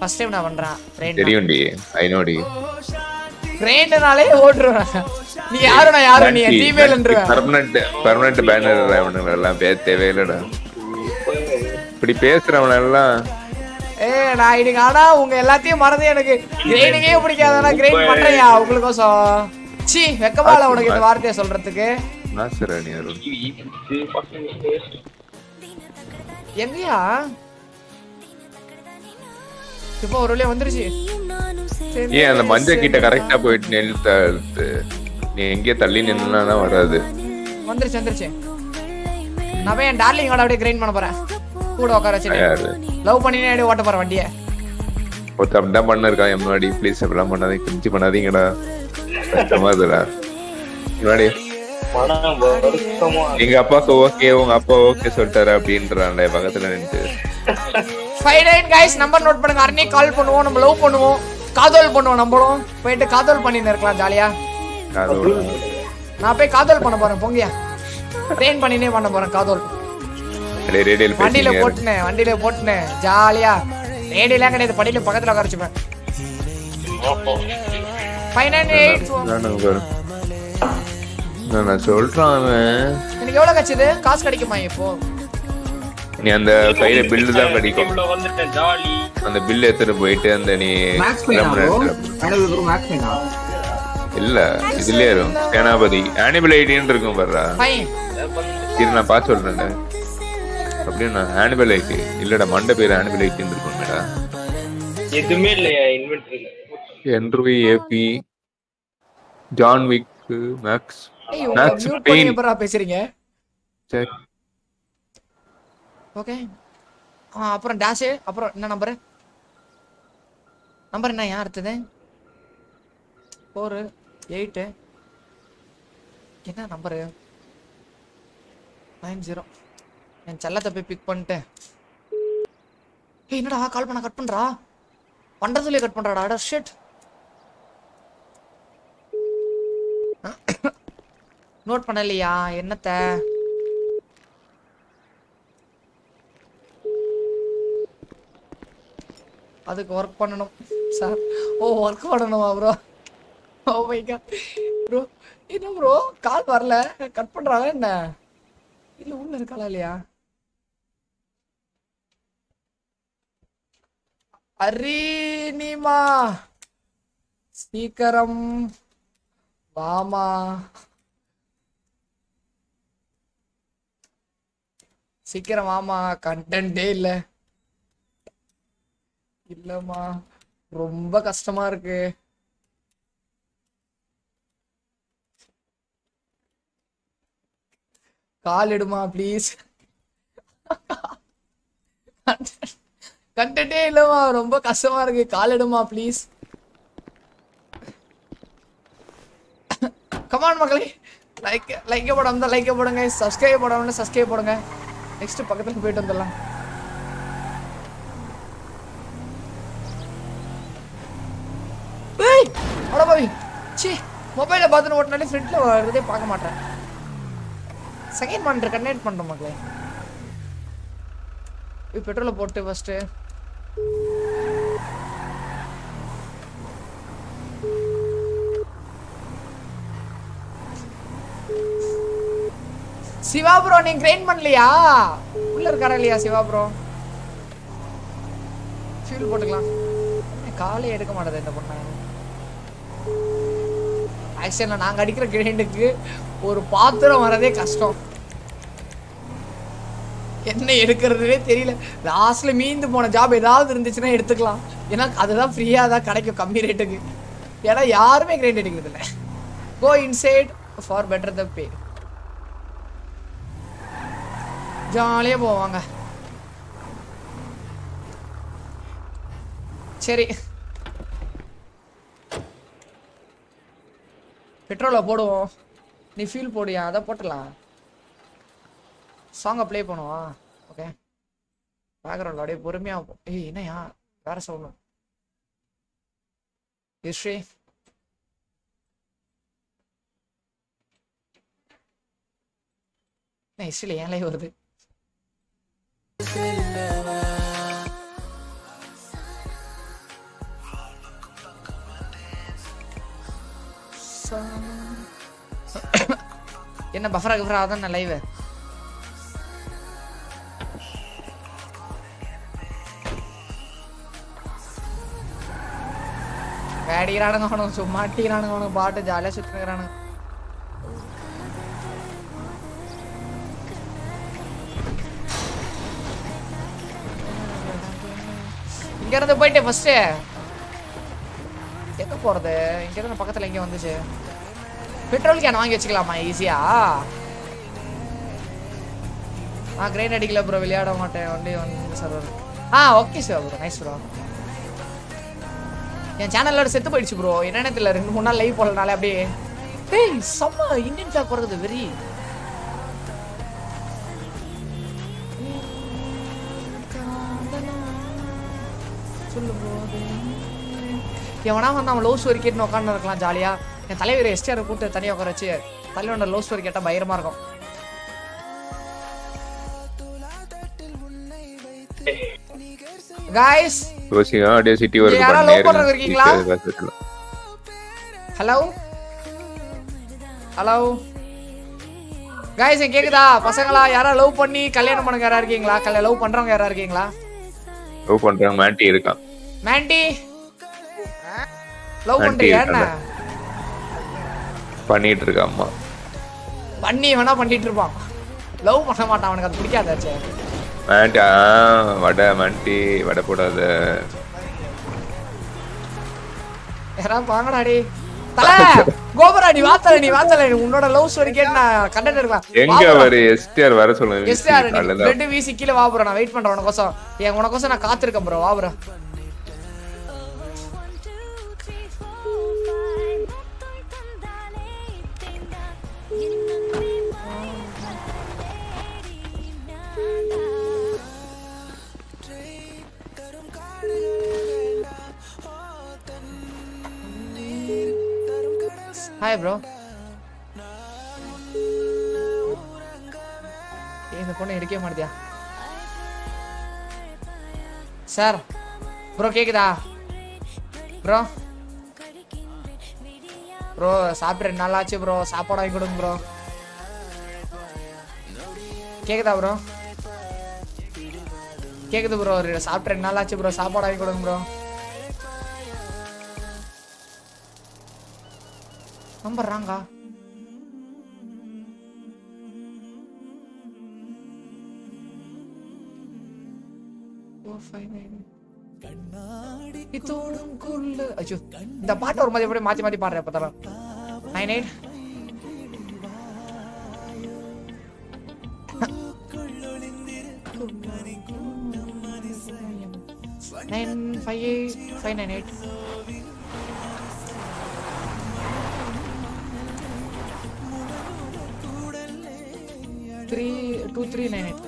ஃபர்ஸ்ட் டைம் நான் பண்றேன். கிரைண்ட் தெரியும்டி. ஐநோடி கிரைண்ட்னாலே ஓட்டுருவேன். நீ யாரும் நான் யாரும் நீ டீமேல்ன்றவேன் பர்மனன்ட் பர்மனன்ட் பேனர் அவனுங்க எல்லாம் தேவையில்லடா. இப்படி பேசுறவன எல்லாம் ஏ நான் இன்னைக்கு ஆனா உங்க எல்லாத்தையும் மறந்து எனக்கு கிரைண்டிங்கே பிடிக்காதனா கிரைண்ட் பண்றையா உங்களுக்கோசம். சி வெக்கமால உனக்கு இந்த வார்த்தையை சொல்றதுக்கு. நாசரணி அருண்? எங்கயா இப்போ ஒரு வழியா வந்துருச்சு. ஏன் அந்த மஞ்சள் கிட்ட கரெக்டா போயிட்டு நின்று நீ எங்கேயே தள்ளி நின்னா வராது. வந்துருச்சு வந்துருச்சு. நான் என் டார்லிங்கோட அப்படியே கிரைண்ட் பண்ண போறேன். கூட உட்கார வச்சு லவ் பண்ணினே அப்படியே ஓட்ட போறேன் வண்டியை. ஒருத்த அப்படிதான் பண்ண இருக்கான் என் முன்னாடி ப்ளீஸ் அப்படிலாம் பண்ணாதீங்க கிஞ்சி பண்ணாதீங்கடா. கஷ்டமா இருக்குடா. முன்னாடி. எங்க அப்பாக்கு ஓகே உங்க அப்பா ஓகே சொல்லிட்டாரு அப்படின்றான்ல பக்கத்துல நின்று five nine guys number note பண்ணுங்க. அரணி கால் பண்ணுவோம் நம்ம லவ் பண்ணுவோம். காதல் பண்ணுவோம் நம்மளும். போயிட்டு காதல் பண்ணின்னு இருக்கலாம் ஜாலியா நான் போய் காதல் பண்ண போறேன் பொங்கியா. ட்ரெயின் பண்ணினே பண்ண போறேன் காதல். ரேடியல் வண்டியில பேசிங்க போட்டுனேன் வண்டியில போட்டுனேன் ஜாலியா. ரேடியெல்லாம் கிடையாது படியில பக்கத்துல உட்கார வச்சுப்பேன். நைன் சொல்றான்? அவன் எனக்கு எவ்வளவு கச்சுது காசு கிடைக்குமா இப்போ? நீ அந்த கையில பில்லு தான் கிடைக்கும் அந்த பில் எடுத்துட்டு போயிட்டு அந்த நீ இல்ல இதுலயே இருக்கும் சேனாபதி. ஆனிமல் ஐடின்னு இருக்கும் ஃபைன் இது நான் பார்த்து சொல்றேன் அப்படின்னா ஆனிமல் ஐடி இல்லடா மண்ட பேர் ஆனிமல் ஐடின்னு இருக்கும்டா எதுவுமே இல்லையா இன்வென்டரியில என்ட்ரி ஏபி ஜான் விக் மேக்ஸ் மேக்ஸ் பெயின் பேசுறீங்க. சரி. ஓகே ஆ அப்புறம் டேஷ் அப்புறம் என்ன நம்பர் நம்பர் என்ன யார் அடுத்தது? ஃபோரு எயிட்டு என்ன நம்பரு நைன் ஜீரோ என் செல்லத்தை போய் பிக் பண்ணிட்டேன். ஏய் என்னடா கால் பண்ண கட் பண்றா? பண்றதுலயே கட் பண்றாடா அட ஷிட் நோட் பண்ணலையா என்னத்த? அதுக்கு ஒர்க் பண்ணணும் சார் ஓ ஒர்க் பண்ணணுமா bro oh my god bro என்ன ப்ரோ கால் வரல. கட் பண்ணுறாங்க என்ன? இல்ல உள்ள இருக்காளா இல்லையா? அரீனிமா சீக்கிரம் வாமா. சீக்கிரம் வாமா கண்டே இல்ல. இல்லம்மா ரொம்ப கஷ்டமா இருக்கு. கால் எடுமா ப்ளீஸ் கண்டே இல்லைம்மா ரொம்ப கஷ்டமா இருக்கு. கால் எடுமா ப்ளீஸ் கமான் மக்களே. லைக் லைக்கே போடாம தான் லைக்கே போடுங்க. சப்ஸ்கிரைப் போடாம சப்ஸ்கிரைப் போடுங்க. நெக்ஸ்ட் பக்கத்துல போயிட்டு வந்துடலாம். ஏய் அட போய் சி மொபைலை பார்த்துட்டு ஓட்டினாலே ஃப்ரண்ட்ல வரதே பார்க்க மாட்டேன். செகண்ட் மானிட்டர் கனெக்ட் பண்ணுறோம் மக்களே. பெட்ரோலை போட்டு ஃபஸ்ட்டு சிவா ப்ரோ நீங்க கிரைண்ட் பண்ணலையா? உள்ள இருக்காரா இல்லையா சிவா ப்ரோ ஃபியூல் போட்டுக்கலாம். காலே எடுக்க மாட்டேது இந்த பொண்ணு? ஆக்சுவலாக நாங்கள் அடிக்கிற கிரைண்டுக்கு ஒரு பாத்திரம் வரதே கஷ்டம். என்ன எடுக்கிறதுனே தெரியல. லாஸ்ட்ல மீந்து போன ஜாப் ஏதாவது இருந்துச்சுன்னா எடுத்துக்கலாம். ஏன்னா அதுதான் ஃப்ரீயாக தான் கிடைக்கும் கம்மி ரேட்டுக்கு ஏன்னா யாருமே கிரேட் எடுக்கிறது இல்லை. Go inside for better the pay ஜாலியாக போவாங்க. சரி. பெட்ரோலை போடுவோம். நீ ஃபீல் போடியா அதை போட்டலாம் சாங்கை ப்ளே பண்ணுவா. ஓகே பேக்ரவுண்டில் அப்படியே பொறுமையாக ஏய் என்னையா வேற சவுண்டு ஹிஸ்ட்ரி என்ன ஹிஸ்ட்ரியில் ஏன் லைவ் வருது? என்ன பஃபரா கிஃபரா அதான் லைவ் அடிக்கிறானுங்க அவனுக்கு சும்மா அட்டிக்கிறானுங்க அவனுக்கு பாட்டு ஜாலியாக சுற்றுக்கிறானுங்க இங்க இருந்து போயிட்டு ஃபர்ஸ்ட் எங்க போறது இங்க இருந்து பக்கத்துல எங்க வந்துச்சு பெட்ரோல் கேன் வாங்கி வச்சுக்கலாமா ஈஸியா நான் கிரைண்ட் அடிக்கல ப்ரோ விளையாட மாட்டேன் வண்டி வந்து சர்வர் ஆ okay sir bro nice bro என் சேனலோட செத்து போயிடுச்சு ப்ரோ என்னென்ன தெரியல. ரெண்டு மூணு நாள் லைவ் போடலனால அப்படியே டேய் செம்ம இந்தியன் ஃபிளாக் போடுறது வெரி எவனா வந்து அவன் லவ் ஸ்டோரி கேட்டுன்னு உட்காந்து இருக்கலாம் ஜாலியா என் தலைவர் எஸ்டிஆர் கூட்டு தனியாக உட்கார வச்சு தலைவனோட லவ் ஸ்டோரி கேட்டால் பயங்கரமா இருக்கும். Guys யோசிங்க அப்படியே சிட்டி ஒர்க் யாரா பண்ணி. love பண்றவங்க இருக்கீங்களா? ஹலோ ஹலோ காய்ஸ் கேக்குதா? பசங்களா யாரா லவ் பண்ணி கல்யாணம் பண்ணுங்க யாரா இருக்கீங்களா? கல்யாணம் லவ் பண்றவங்க யாரா இருக்கீங்களா? லவ் பண்றாங்க மாட்டி இருக்கான். மேண்டி லவ் பண்றியா என்ன. பண்ணிட்டு இருக்கா அம்மா. பண்ணி வேணா பண்ணிட்டு இருப்பான். லவ் பண்ண மாட்டான் அவனுக்கு அது பிடிக்காதாச்சே மாட்டி ஆ வடை மாட்டி வடை போடாத. யாரா வாங்கடா டேய் தல நீ வாத்தல நீ. வாத்தல உன்னோட லவ் ஸ்டோரி கேட்டு நான் கண்டென்ட் எடுக்கலாம். எங்க அவரு எஸ்டிஆர் வர சொல்லுங்க எஸ் யார் நீ நல்லதா பிளட் வீசி கீழே வா ப்ரோ நான் வெயிட் பண்றேன் உனக்கோசம். என் உனக்கோசம் நான் காத்திருக்கேன் ப்ரோ வா ப்ரோ ஹாய் ப்ரோ இந்த பொண்ணு எடுக்கவே மாட்டியா? சார் ப்ரோ கேக்குதா? ப்ரோ ப்ரோ சாப்பிட்டு ரெண்டு நாள் ஆச்சு ப்ரோ சாப்பாடு வாங்கி கொடுங்க ப்ரோ கேக்குதா ப்ரோ கேக்குது ப்ரோ சாப்பிட்டு ரெண்டு நாள் ஆச்சு ப்ரோ சாப்பாடு வாங்கி கொடுங்க ப்ரோ நம்பர் ராங்கா இதோடும் குள்ள ஐயோ இந்த பாட்டு ஒரு மாதிரி எப்படி மாத்தி மாத்தி பாடுறேன் எப்ப தரம் nine eight nine five eight five nine eight three two three nine eight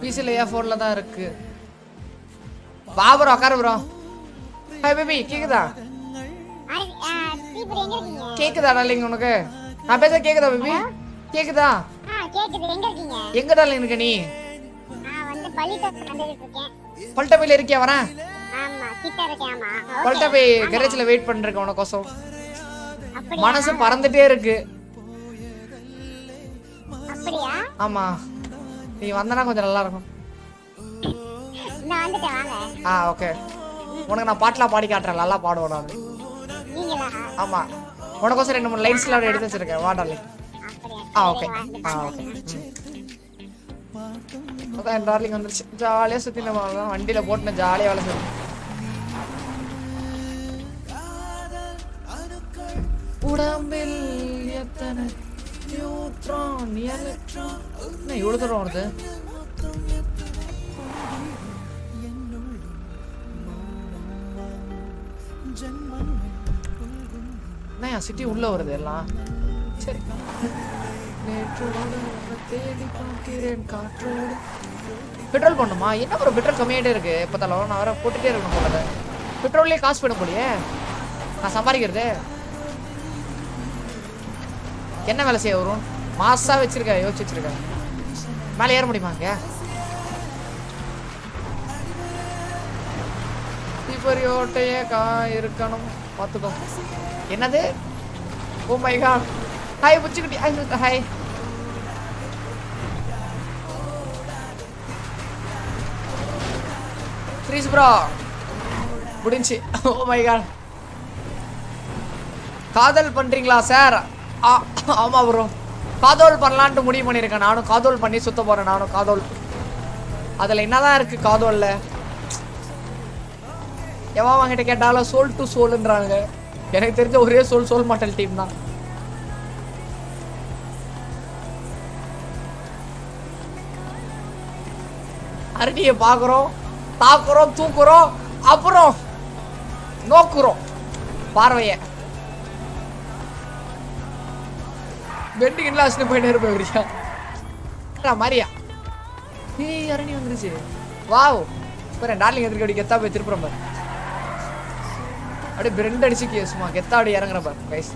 பிசியில் ஏ ஃபோனில் தான் இருக்கு. வா ப்ரோ உட்காரு ப்ரோ ஹாய் பேபி கேக்குதா? கேக்குதா டார்லிங் உனக்கு? நான் பேச கேக்குதா பேபி கேக்குதா? ஆ கேக்குது. எங்க இருக்கீங்க? எங்க டார்லிங் இருக்க நீ? பல்ட்டபையில் இருக்கியா வரேன். ஆமா பல்ட்டபை கரேஜில் வெயிட் பண்ணிருக்கேன் உனக்கோசம் மனசு பறந்துட்டே இருக்கு. ஆமா. நீ வந்தனா கொஞ்சம் நல்லா இருக்கும் ஆ ஓகே உனக்கு நான் பாட்டெலாம் பாடி காட்டுறேன் நல்லா பாடுவேன் நான். ஆமா. உனக்கோசம் ரெண்டு மூணு லைன்ஸ்லாம் எடுத்து வச்சிருக்கேன். வா டார்லிங் அப்படியா ஆ ஓகே ஆ ஓகே அதான் என் டார்லிங் வந்துருச்சு ஜாலியாக சுற்றி நம்ம வண்டியில் போட்டு நான் ஜாலியாக வேலை செய்வேன் உடம்பில் எத்தனை நியூட்ரான் எலக்ட்ரான் என்ன இவ்வளோ தூரம் வருது என்ன சிட்டி உள்ள வருது எல்லாம் சரி நேற்றோடு உன்னை தேடி பார்க்கிறேன் காற்றோடு. பெட்ரோல் பண்ணுமா என்ன ஒரு பெட்ரோல் கம்மியாகிட்டே இருக்கு. எப்போத்தாலும் நான் வர போட்டுட்டே இருக்கணும் போல. பெட்ரோல்லே காசு பண்ண போலியே நான் சம்பாதிக்கிறது. என்ன வேலை செய்ய வரும்? மாசா வச்சிருக்க யோசிச்சு வச்சிருக்க. மேலே ஏற முடியுமா இங்க தீபரியோட்டையே கா இருக்கணும். பார்த்துக்கோ. என்னது? ஓ மை காட் ஹாய் புச்சுக்குட்டி ஹாய் ஹாய் ப்ளீஸ் ப்ரோ முடிஞ்சு ஓ மை காட் காதல் பண்றீங்களா சார் ஆ ஆமா ப்ரோ காதோல் பண்ணலான்ட்டு முடிவு பண்ணியிருக்கேன். நானும் காதோல் பண்ணி சுத்த போறேன் நானும் காதோல். அதில் என்னதான் இருக்கு காதோல்ல? எவன் வாங்கிட்ட கேட்டாலும் சோல் டு சோல்ன்றாங்க எனக்கு தெரிஞ்ச ஒரே சோல் சோல் மாட்டல் டீம் தான். அருணியை பார்க்குறோம் தாக்குறோம் தூக்குறோம் அப்புறம் நோக்குறோம். பார்வைய. பெண்டிங் எல்லாம் வச்சுட்டு போயிட்டே இருப்பேன் இப்படியா மாரியா? ஏய் அரணி வந்துருச்சு. வாவ். பாரு டார்லிங் எதிர்க்க அப்படி கெத்தா போய் திருப்புறோம் பாரு. அப்படியே பிரெண்ட் அடிச்சு கீ- சும்மா கெத்தா அப்படி இறங்குறேன் பாரு guys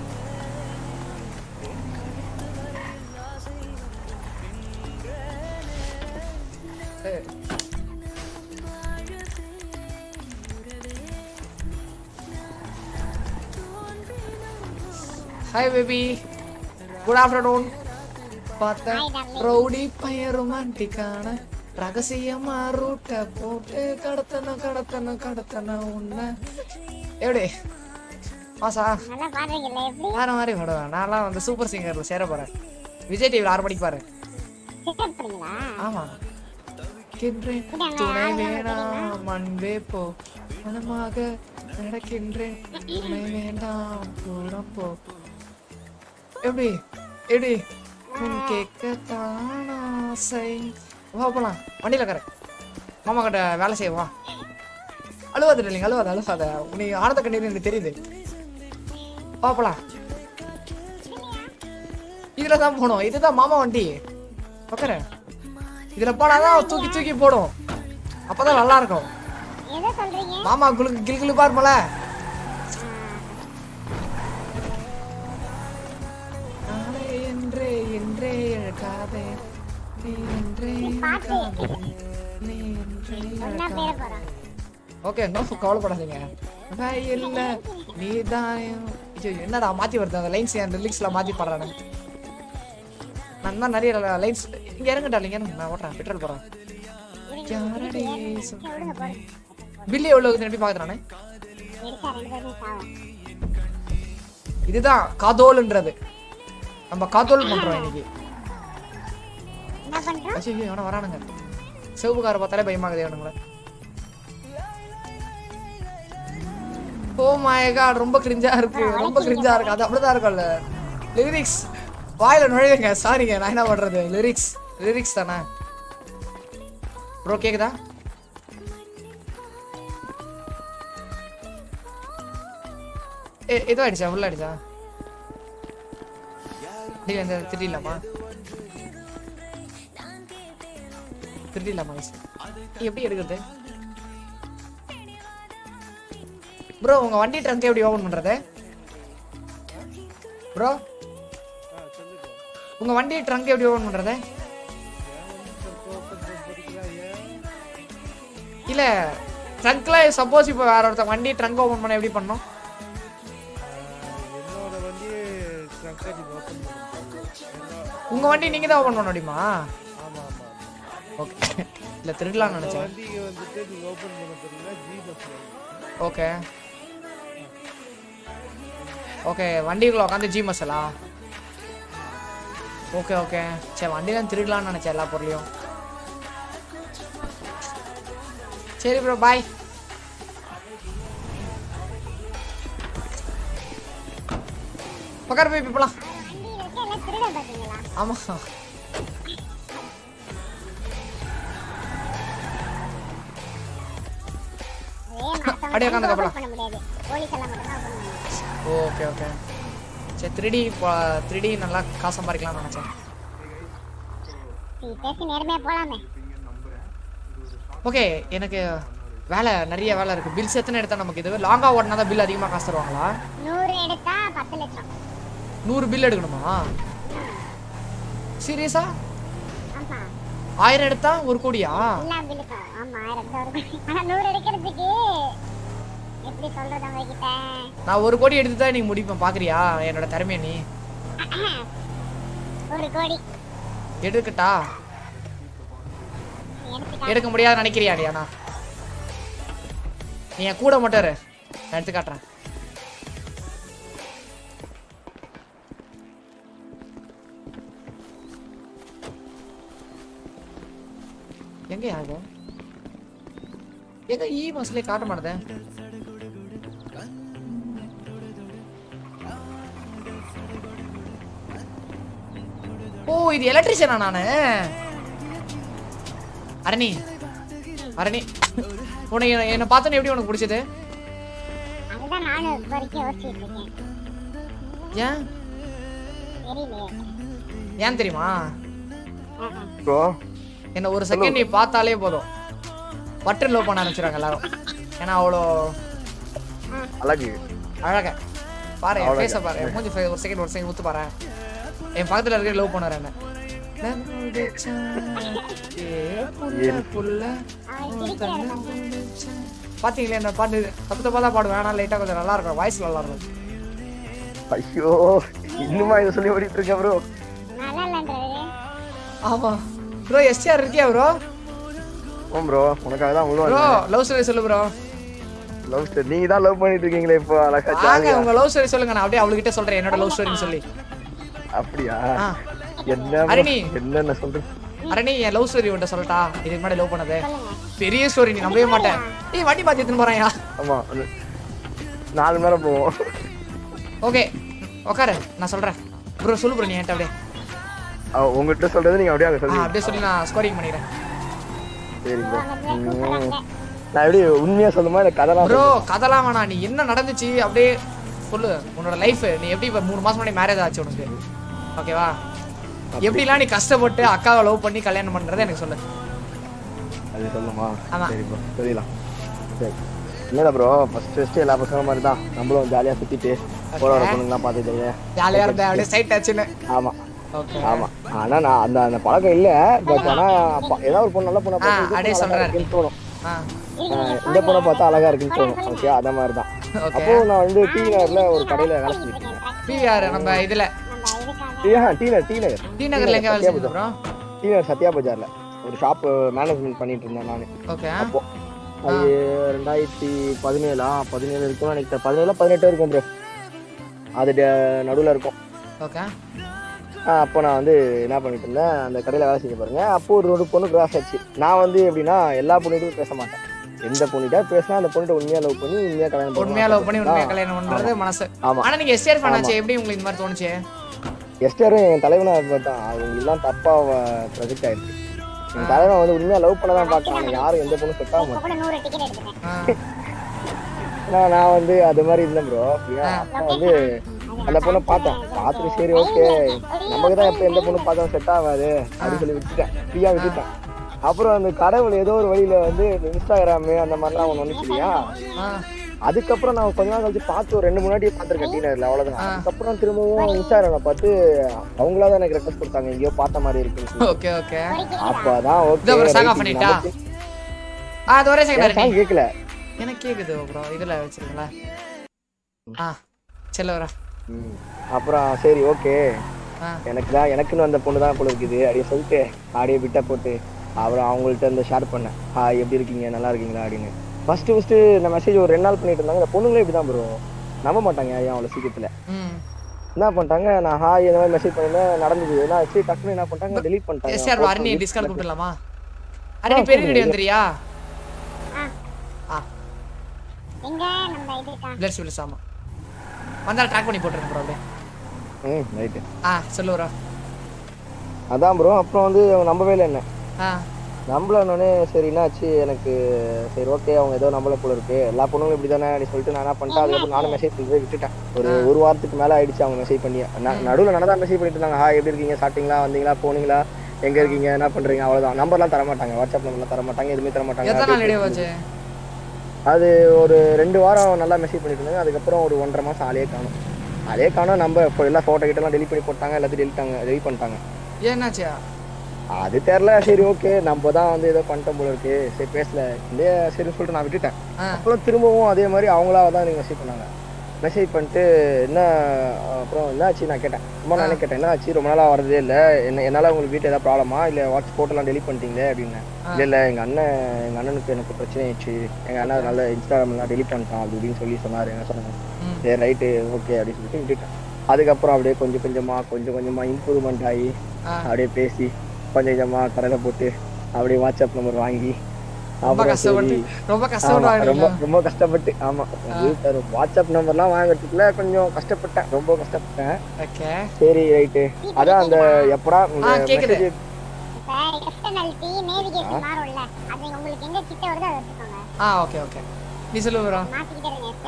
hi baby good afternoon பார்த்தேன் ரவுடி பையன் ரொமான்டிக்கான ரகசியமா ரூட்டை போட்டு கடத்தணும் கடத்தணும் கடத்தணும் உன்னை. எப்படி? மாசா? வேற மாதிரி பாடுவேன். நான்லாம் வந்து சூப்பர் சிங்கர்ல சேர போறேன். விஜய் டிவியில் ஆறு மணிக்கு பாரு. ஆமா. துணை வேணாம் அன்பே போ. மனமாக நடக்கின்றேன். துணை வேண்டாம் தூரம் போ. எப்படி? எப்படி? உன் கேட்கத்தான் ஆசை. வா வண்டியில கரை மாமா கிட்ட வேலை செய்வா அழுவாது இல்லைங்க அழுவாது அழுவாத நீ ஆனந்த கண்ணீர் எனக்கு தெரியுது. வா இதுல தான் போகணும். இதுதான் மாமா வண்டி. உட்கார இதுல போனாதான் தூக்கி தூக்கி போடும். அப்பதான் நல்லா இருக்கும். மாமா குளுக்கு கிளு கிளுப்பா இருப்பல என்றே நீ நீ ஓகே நோ கவலைப்படாதீங்க. என்னடா மாத்தி வருது? அந்த லைன்ஸ் என் லிரிக்ஸ்ல மாத்தி பாடுறானு. நான் தான் நிறைய லைன்ஸ் இங்க இறங்க டார்லிங் இறங்க. நான் ஓட்டுறேன். பெட்ரோல் போடுறேன். யாரடி பில்லி எவ்வளவு திருப்பி பாக்குறேன் இதுதான் காதோல்ன்றது. நம்ம காதோல் பண்றோம் இன்னைக்கு. என்ன பண்றோம்? வரானுங்க. சிவப்பு காரை பார்த்தாலே பயமாகுது அவனுங்கள ஓ மை காட் ரொம்ப கிரிஞ்சா இருக்கு ரொம்ப கிரிஞ்சா இருக்கு. அது அப்படிதான் இருக்கும்ல. லிரிக்ஸ் வாயில நுழையுங்க. சாரிங்க நான் என்ன பண்றது? லிரிக்ஸ் லிரிக்ஸ் தானே. ப்ரோ கேக்குதா? ஏ ஏதோ ஆயிடுச்சா? உள்ள ஆயிடுச்சா? டேய் அந்த திடீர்லாமா திடீர்லாமா எப்படி எடுக்கிறது? ப்ரோ உங்க வண்டி ட்ரங்க் எப்படி ஓபன் பண்றது? ப்ரோ உங்க வண்டி ட்ரங்க் எப்படி ஓபன் பண்றது? இல்ல ட்ரங்க்ல சப்போஸ் இப்போ வேற ஒருத்தர் வண்டி ட்ரங்க் ஓபன் பண்ண எப்படி பண்ணோம் என்னோட வண்டி ட்ரங்க் நீங்க உங்க வண்டி நீங்க தான் ஓபன் பண்ண முடியுமா? ஆமா ஆமா ஓகே இல்ல திருடலாம்னு நினைச்சேன். வண்டி வந்துட்டு நீங்க ஓபன் பண்ண தெரியல ஜி பஸ் ஓகே ஓகே வண்டிக்குள்ள உட்காந்து ஜி மசாலா ஓகே ஓகே சரி வண்டிலாம் திருடலாம்னு நினைச்சேன் எல்லா பொருளையும். சரி ப்ரோ பாய் பக்கர் போய் போலாம். ஆமா. அப்படியே உட்காந்து கப்பலாம் ஓகே ஓகே. சரி த்ரீ த்ரீ நல்லா காசு சம்பாதிக்கலாம்னு நினைச்சேன். ஓகே எனக்கு வேலை நிறைய வேலை இருக்கு. பில்ஸ் எத்தனை எடுத்தா நமக்கு இது? லாங்கா ஓடினா தான் பில் அதிகமாக காசு தருவாங்களா? நூறு எடுத்தா பத்து லட்சம். நூறு பில் எடுக்கணுமா? சீரியஸா? ஆயிரம் எடுத்தா ஒரு கோடியா? நான் ஒரு கோடி எடுத்து தான் நீ முடிப்பேன். பாக்குறியா? என்னோட திறமைய நீ. எடுக்கட்டா? எடுக்க முடியாது நினைக்கிறியா நீ கூட மட்டும் நான் எடுத்து காட்டுறேன். எங்க யாரு? எங்க இ பஸ்ல காட்ட மாட்டேதே? ஓ இது எலக்ட்ரிஷியனா நானு? அரணி அரணி உனக்கு என்ன- பார்த்தோன்னு எப்படி உனக்கு பிடிச்சது? ஏன்? ஏன் தெரியுமா? என்ன ஒரு செகண்ட் நீ பார்த்தாலே போதும். பட்டு லவ் பண்ண ஆரம்பிச்சிடுறாங்க எல்லாரும். ஏன்னா அவ்வளோ அழகு. அழக. பாரு என் ஃபேஸை பாரு. என் மூஞ்சி ஒரு செகண்ட் ஒரு செகண்ட் ஊத்து பாரு. என் பக்கத்துல இருக்க லவ் பண்ணுவார் என்ன? பாத்தீங்களா என்ன பாட்டு? தப்பு தப்பா தான் பாடுவேன். ஆனால் லைட்டா கொஞ்சம் நல்லா இருக்கும். வாய்ஸ் நல்லா இருக்கும். ஐயோ இன்னுமா இதை சொல்லி ஓடிட்டு இருக்கேன் ப்ரோ ஆமா. ப்ரோ எஸ்டிஆர் இருக்கியா ப்ரோ ஓ ப்ரோ உனக்காக தான் ப்ரோ உள்ள லவ் ஸ்டோரி சொல்லு ப்ரோ லவ் ஸ்டோரி நீங்க தான் லவ் பண்ணிட்டு இருக்கீங்களே இப்போ அழகா வாங்க உங்க லவ் ஸ்டோரி சொல்லுங்க. நான் அப்படியே அவளுக்கிட்ட சொல்றேன். என்னோட லவ் ஸ்டோரின்னு சொல்லி. அப்படியா. என்ன? அரணி. என்னென்ன சொல்றேன் அரணி என் லவ் ஸ்டோரி உன்ட்ட சொல்லட்டா? இதுக்கு முன்னாடி லவ் பண்ணது. பெரிய ஸ்டோரி நீ நம்பவே மாட்டேன். ஏய் வண்டி பாத்து எடுத்துன்னு போறாயா ஆமா. நாலு மணி நேரம் போவோம். ஓகே உட்காரு நான் சொல்றேன். ப்ரோ சொல்லு ப்ரோ நீ என்கிட்ட அப்படியே. உங்ககிட்ட சொல்றது நீங்க அப்படியே அங்க ஆ சொல்லி அப்படியே சொல்லி நான் ஸ்கோரிங் பண்ணிடுறேன். சரி. ம். நான் எப்படி உண்மையா சொல்லுமா இல்ல கதைலாம் ப்ரோ கதலாம் வேணாம். நீ என்ன நடந்துச்சு? அப்படியே சொல்லு. உன்னோட லைஃப் நீ எப்படி இப்ப மூணு மாசம் முன்னாடி மேரேஜ் ஆச்சு உனக்கு? ஓகேவா எப்படிலாம் நீ கஷ்டப்பட்டு அக்காவை லவ் பண்ணி கல்யாணம் பண்றதை எனக்கு சொல்லு. அது சொல்லுமா? ஆமா. சரி ப்ரோ சொல்லிடலாம் சரி. இல்லடா ப்ரோ ஃபர்ஸ்ட் ஃபர்ஸ்ட் எல்லா பசங்க மாதிரி தான் நம்மளும் ஜாலியா சுத்திட்டு போற வர பொண்ணுங்களாம் பார்த்துட்டு ஜாலியா இருந்தேன் அப்படியே சைட் ஆச்சுன்னு. ஆமா. ஓகே ஆமா. ஆனா நான் அந்த அந்த பழக்கம் இல்ல. பட் ஆனா அப்ப- ஏதாவது ஒரு பொண்ணு நல்ல பொண்ணை பார்த்தா. இருக்குன்னு தோணும். இந்த பொண்ணை பார்த்தா அழகா இருக்குன்னு தோணும். ஓகே அத மாதிரி தான் அப்போ நான் வந்து டி நகர்ல ஒரு கடையில வேலை செஞ்சுட்டு பிஆர் நம்ம இதுல. T Nagar T Nagar T நகர்ல எங்க வேலை செஞ்சு ப்ரோ டி நகர் சத்யா பஜார்ல. ஒரு ஷாப் மேனேஜ்மெண்ட் பண்ணிட்டு இருந்தேன் நானு. ஓகே அப்போ. அது ரெண்டாயிரத்தி பதினேழா? பதினேழு இருக்கும் நினைக்கிறேன். பதினேழு பதினெட்டு இருக்கும் ப்ரோ அது ட- நடுவுல இருக்கும். ஓகே அப்போ நான் வந்து என்ன பண்ணிட்டு இருந்தேன் அந்த கடையில் வேலை செஞ்சு பாருங்க. அப்போ ஒரு ஒரு பொண்ணு கிராஸ் ஆச்சு நான் வந்து எப்படின்னா எல்லா பொண்ணுகிட்டும் பேச மாட்டேன். எந்த பொண்ணுகிட்ட பேசினா அந்த பொண்ணுகிட்ட உண்மையா லவ் பண்ணி உண்மையா கல்யாணம் உண்மையா லவ் பண்ணி உண்மையா. கல்யாணம் பண்றது ஆமா. மனசு. ஆமா. ஆனா நீங்க எஸ்டிஆர் ஃபேன். ஆச்சு எப்படி உங்களுக்கு இந்த மாதிரி தோணுச்சு? எஸ்டரும் என் தலைவனா பார்த்தான் அவங்க எல்லாம் தப்பா ப்ரொஜெக்ட் ஆயிடுச்சு. என் தலைவன் வந்து உண்மையா லவ் பண்ண தான் பார்க்கலாம் யாரும் எந்த பொண்ணும் செட் ஆக மாட்டேன் நான் நான் வந்து அது மாதிரி இருந்தேன் ப்ரோ வந்து அந்த பொண்ணை பார்த்தேன். பார்த்துட்டு சரி ஓகே நமக்கு தான் எப்போ எந்த பொண்ணு பார்த்தா செட் ஆகாது அப்படின்னு சொல்லி விட்டுட்டேன். ஃப்ரீயாக விட்டுட்டேன். அப்புறம் அந்த கடவுள் ஏதோ ஒரு வழியில வந்து இன்ஸ்டாகிராமு அந்த மாதிரிலாம் ஒன்று வந்துச்சுலையா அதுக்கப்புறம் நான் கொஞ்ச நாள் கழிச்சு பார்த்து ஒரு ரெண்டு முன்னாடியே பார்த்துருக்கேன் டீனர்ல அவ்வளவுதான். அதுக்கப்புறம் திரும்பவும் இன்ஸ்டாகிராம பார்த்து அவங்களா தான் எனக்கு ரெக்வஸ்ட் கொடுத்தாங்க எங்கேயோ பார்த்த மாதிரி சொல்லி. ஓகே ஓகே அப்பதான் ஓகே அது ஒரே செகண்ட் சாங் கேட்கல எனக்கு கேக்குது ப்ரோ இதுல வச்சிருக்கீங்களா ஆ செல்ல வரா ம். அப்புறம் சரி ஓகே. ஆ. எனக்கு தான் எனக்குன்னு வந்த பொண்ணு தான் போல இருக்குது. அப்படின்னு சொல்லிட்டு அப்படியே விட்ட போட்டு அப்புறம் அவங்கள்ட்ட இந்த ஷேர் பண்ணேன். ஹாய் எப்படி இருக்கீங்க? நல்லா இருக்கீங்களா? அப்படின்னு. ஃபர்ஸ்ட் ஃபர்ஸ்ட் இந்த மெசேஜ் ஒரு ரெண்டு நாள் பண்ணிட்டு இருந்தாங்க. இந்த பொண்ணுங்களே இப்படி தான் ப்ரோ நம்ப மாட்டாங்க யாரையும் அவ்வளோ சீக்கிரத்தில். ம். என்ன பண்ணிட்டாங்க? நான் ஹாய் இந்த மாதிரி மெசேஜ் பண்ணிருந்தேன் நடந்தது. என்ன ஆச்சு டக்குனு என்ன பண்ணிட்டாங்க? delete பண்ணிட்டாங்க. எஸ் சார் அரணி டிஸ்கவுண்ட் கூப்பிடலாமா அரணி பெரிய ரெடி வந்துறியா ஆ எங்க? நம்ம இது பிளட் சிவில் ஆமா வந்தா ட்ராக் பண்ணி போட்டுருங்க ப்ரோ அப்படியே. ம் ரைட்டு ஆ சொல்லு ப்ரோ அதான் ப்ரோ அப்புறம் வந்து அவங்க நம்பவே இல்லை என்ன. ஆ. நம்பலன்னொடனே சரி என்னாச்சு? எனக்கு சரி ஓகே அவங்க ஏதோ நம்பல போல இருக்கு. எல்லா பொண்ணுங்களும் இப்படி தானே அப்படி சொல்லிட்டு நான் என்ன பண்ணிட்டேன்? அதுக்கப்புறம் நானும் மெசேஜ் பண்ணி விட்டுட்டேன். ஒரு ஒரு வாரத்துக்கு மேல ஆயிடுச்சு அவங்க மெசேஜ் பண்ணி நான் நடுவில் நடந்தா மெசேஜ் பண்ணிட்டு இருந்தாங்க? ஹாய் எப்படி இருக்கீங்க? சாப்பிட்டீங்களா? வந்தீங்களா? போனீங்களா? எங்க இருக்கீங்க? என்ன பண்றீங்க? அவ்வளவுதான். நம்பர்லாம் தர மாட்டாங்க வாட்ஸ்அப் நம்பர்லாம் தர மாட்டாங்க எதுவுமே தர மாட்டாங்க எத்தனை நாள் அப்படியே இடையே வச்சு அது ஒரு ரெண்டு வாரம் நல்லா மெசேஜ் பண்ணிட்டு இருந்தாங்க அதுக்கப்புறம் ஒரு ஒன்றரை மாசம் ஆளே காணும். ஆளே காணும். நம்ம இப்போ எல்லாம் ஃபோட்டோ கிட்டலாம் டெலிட் பண்ணி போட்டாங்க. எல்லாத்தையும் டெலிட்டாங்க டெலிட் பண்ணிட்டாங்க. ஏன்னாச்சியா அது தெரில சரி ஓகே நம்ம தான் வந்து ஏதோ பண்ணிட்டோம் போல இருக்கு. சரி பேசல. இல்லையே சரின்னு சொல்லிட்டு நான் விட்டுட்டேன். அப்புறம் திரும்பவும் அதே மாதிரி அவங்களா தான் எனக்கு மெசேஜ் பண்ணாங்க. மெசேஜ் பண்ணிட்டு என்ன அப்புறம் என்ன ஆச்சு நான் கேட்டேன். ரொம்ப நானே கேட்டேன் என்ன ஆச்சு ரொம்ப நாளாக வரதே இல்லை. என்ன என்னால் உங்களுக்கு வீட்டில் ஏதாவது ப்ராப்ளமா இல்லை வாட்ஸ் ஃபோட்டோலாம் டெலிட் பண்ணிட்டீங்களே? அப்படின்னு. இல்லை இல்லை. எங்கள் அண்ணன் எங்கள் அண்ணனுக்கு எனக்கு பிரச்சனை ஆயிடுச்சு. எங்கள் அண்ணன் நல்ல இன்ஸ்டாகிராம்லாம் டெலிட் பண்ணிட்டான் அப்படி இப்படின்னு சொல்லி சொன்னார். என்ன சொன்னாங்க. சரி ரைட்டு ஓகே அப்படின்னு சொல்லிட்டு விட்டுட்டேன். அதுக்கப்புறம் அப்படியே கொஞ்சம் கொஞ்சமாக கொஞ்சம் கொஞ்சமாக இம்ப்ரூவ்மெண்ட் ஆகி. அப்படியே பேசி கொஞ்சம் கொஞ்சமாக கடையில் போட்டு அப்படியே வாட்ஸ்அப் நம்பர் வாங்கி ரொம்ப கஷ்டப்பட்டு ரொம்ப ஆமா, ரொம்ப ரொம்ப கஷ்டப்பட்டு ஆமா. வீட்டுல வாட்ஸ்அப் நம்பர்லாம் வாங்குறதுக்குள்ள கொஞ்சம் கஷ்டப்பட்டேன் ரொம்ப கஷ்டப்பட்டேன். ஓகே. சரி ரைட்டு அதான் அந்த எப்படா கேக்குது. Ah okay okay.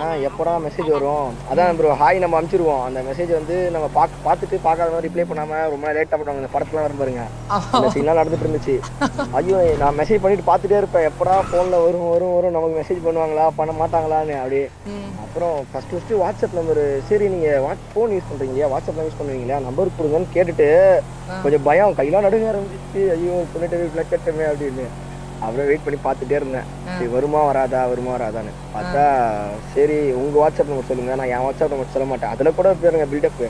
ஆ எப்படா மெசேஜ் வரும்? அதான் ப்ரோ ஹாய் நம்ம அனுப்பிச்சிருவோம் அந்த மெசேஜ் வந்து நம்ம பார்க்க பார்த்துட்டு பார்க்காத மாதிரி ரிப்ளை பண்ணாம ரொம்ப லேட்டாக பண்ணுவாங்க இந்த படத்துலாம் வரும் பாருங்க. அந்த சீன்லாம் நடந்துட்டு இருந்துச்சு. ஐயோ நான் மெசேஜ் பண்ணிட்டு பார்த்துட்டே இருப்பேன். எப்படா ஃபோனில் வரும் வரும் வரும் நமக்கு மெசேஜ் பண்ணுவாங்களா? பண்ண மாட்டாங்களான்னு. அப்படியே. அப்புறம் ஃபர்ஸ்ட் ஃபர்ஸ்ட் வாட்ஸ்அப் நம்பர் சரி நீங்க வாட்ஸ் ஃபோன் யூஸ் பண்றீங்க. வாட்ஸ்அப்லாம் யூஸ் பண்ணுவீங்களா? நம்பர் கொடுங்கன்னு கேட்டுட்டு கொஞ்சம் பயம். கையெல்லாம் நடுங்க ஆரம்பிச்சிச்சு ஐயோ சொல்லிட்டு கேட்டமே அப்படின்னு. அப்புறம் வெயிட் பண்ணி பார்த்துட்டே இருந்தேன். சரி வருமா வராதா? வருமா வராதான்னு. பார்த்தா சரி உங்க வாட்ஸ்அப் நம்பர் சொல்லுங்க. நான் என் வாட்ஸ்அப் நம்பர் சொல்ல மாட்டேன். அதுல கூட பாருங்க பில்டப்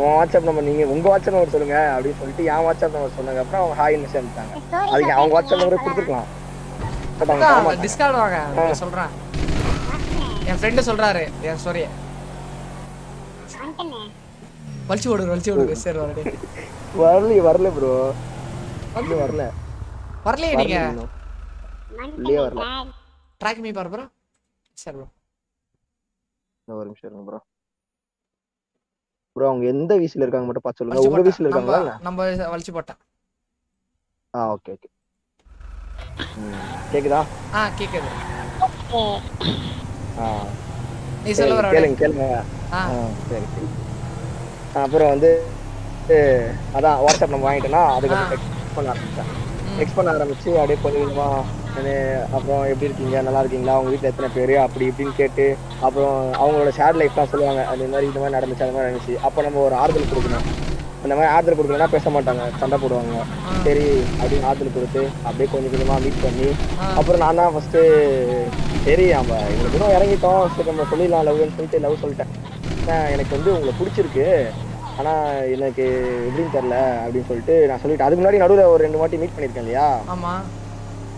உன் வாட்ஸ்அப் நம்பர் நீங்க உங்க வாட்ஸ்அப் நம்பர் சொல்லுங்க அப்படின்னு சொல்லிட்டு என் வாட்ஸ்அப் நம்பர் சொன்னாங்க அப்புறம் அவங்க ஹாய் மெசேஜ் அனுப்பிட்டாங்க. அதுக்கு அவங்க வாட்ஸ்அப் நம்பரை கொடுத்துருக்கலாம். பட் அவங்க தர மாட்டாங்க. டிஸ்கார்ட் வாங்க. நான் சொல்றேன். என் ஃப்ரெண்டு சொல்றாரு. என் வந்துட்டேனே வலிச்சு விடுங்க வலிச்சு விடுங்க சரி வரல வரல ப்ரோ வரல. வரலையே நீங்க. உள்ளே வரல ட்ராக் மீ பாரு ப்ரோ சரி ப்ரோ இன்னும் ஒரு நிமிஷம் இருங்க ப்ரோ ப்ரோ அவங்க எந்த வீசில இருக்காங்க மட்டும் பார்த்து சொல்லுங்க உங்க வீசில இருக்காங்களா நம்ம வலிச்சு போட்டேன் ஆ ஓகே ஓகே கேக்குதா ஆ கேக்குது ஆ நீ சொல்ல வர கேளுங்க கேளுங்க ஆ சரி சரி அப்புறம் வந்து அஹ், அதான் வாட்ஸ்அப் நம்ம வாங்கிட்டோம்னா அதுக்கப்புறம் டெக்ஸ்ட் பண்ண ஆரம்பிச்சேன் டெக்ஸ்ட் பண்ண ஆரம்பிச்சு அப்படியே கொஞ்சம் கொஞ்சமா நானு, அப்புறம் எப்படி இருக்கீங்க? நல்லா இருக்கீங்களா? அவங்க வீட்டில் எத்தனை பேர்? அப்படி இப்படின்னு கேட்டு அப்புறம் அவங்களோட ஷேர் லைஃப்லாம் சொல்லுவாங்க. அது மாதிரி இந்த மாதிரி நடந்துச்சு அந்த மாதிரி நடந்துச்சு. அப்போ நம்ம ஒரு ஆறுதல் கொடுக்கணும். அந்த மாதிரி ஆறுதல் கொடுக்கலன்னா பேச மாட்டாங்க. சண்டை போடுவாங்க. சரி அப்படின்னு ஆறுதல் கொடுத்து அப்படியே கொஞ்சம் கொஞ்சமாக மீட் பண்ணி அப்புறம் நான் தான் ஃபஸ்ட்டு சரி நம்ம இவ்வளோ தூரம் இறங்கிட்டோம். சரி நம்ம சொல்லிடலாம் லவ்னு சொல்லிட்டு லவ் சொல்லிட்டேன். எனக்கு வந்து உங்களை பிடிச்சிருக்கு. ஆனால் எனக்கு எப்படின்னு தெரில அப்படின்னு சொல்லிட்டு நான் சொல்லிட்டேன். அதுக்கு முன்னாடி நடுவில் ஒரு ரெண்டு வாட்டி மீட் பண்ணியிருக்கேன் இல்லையா?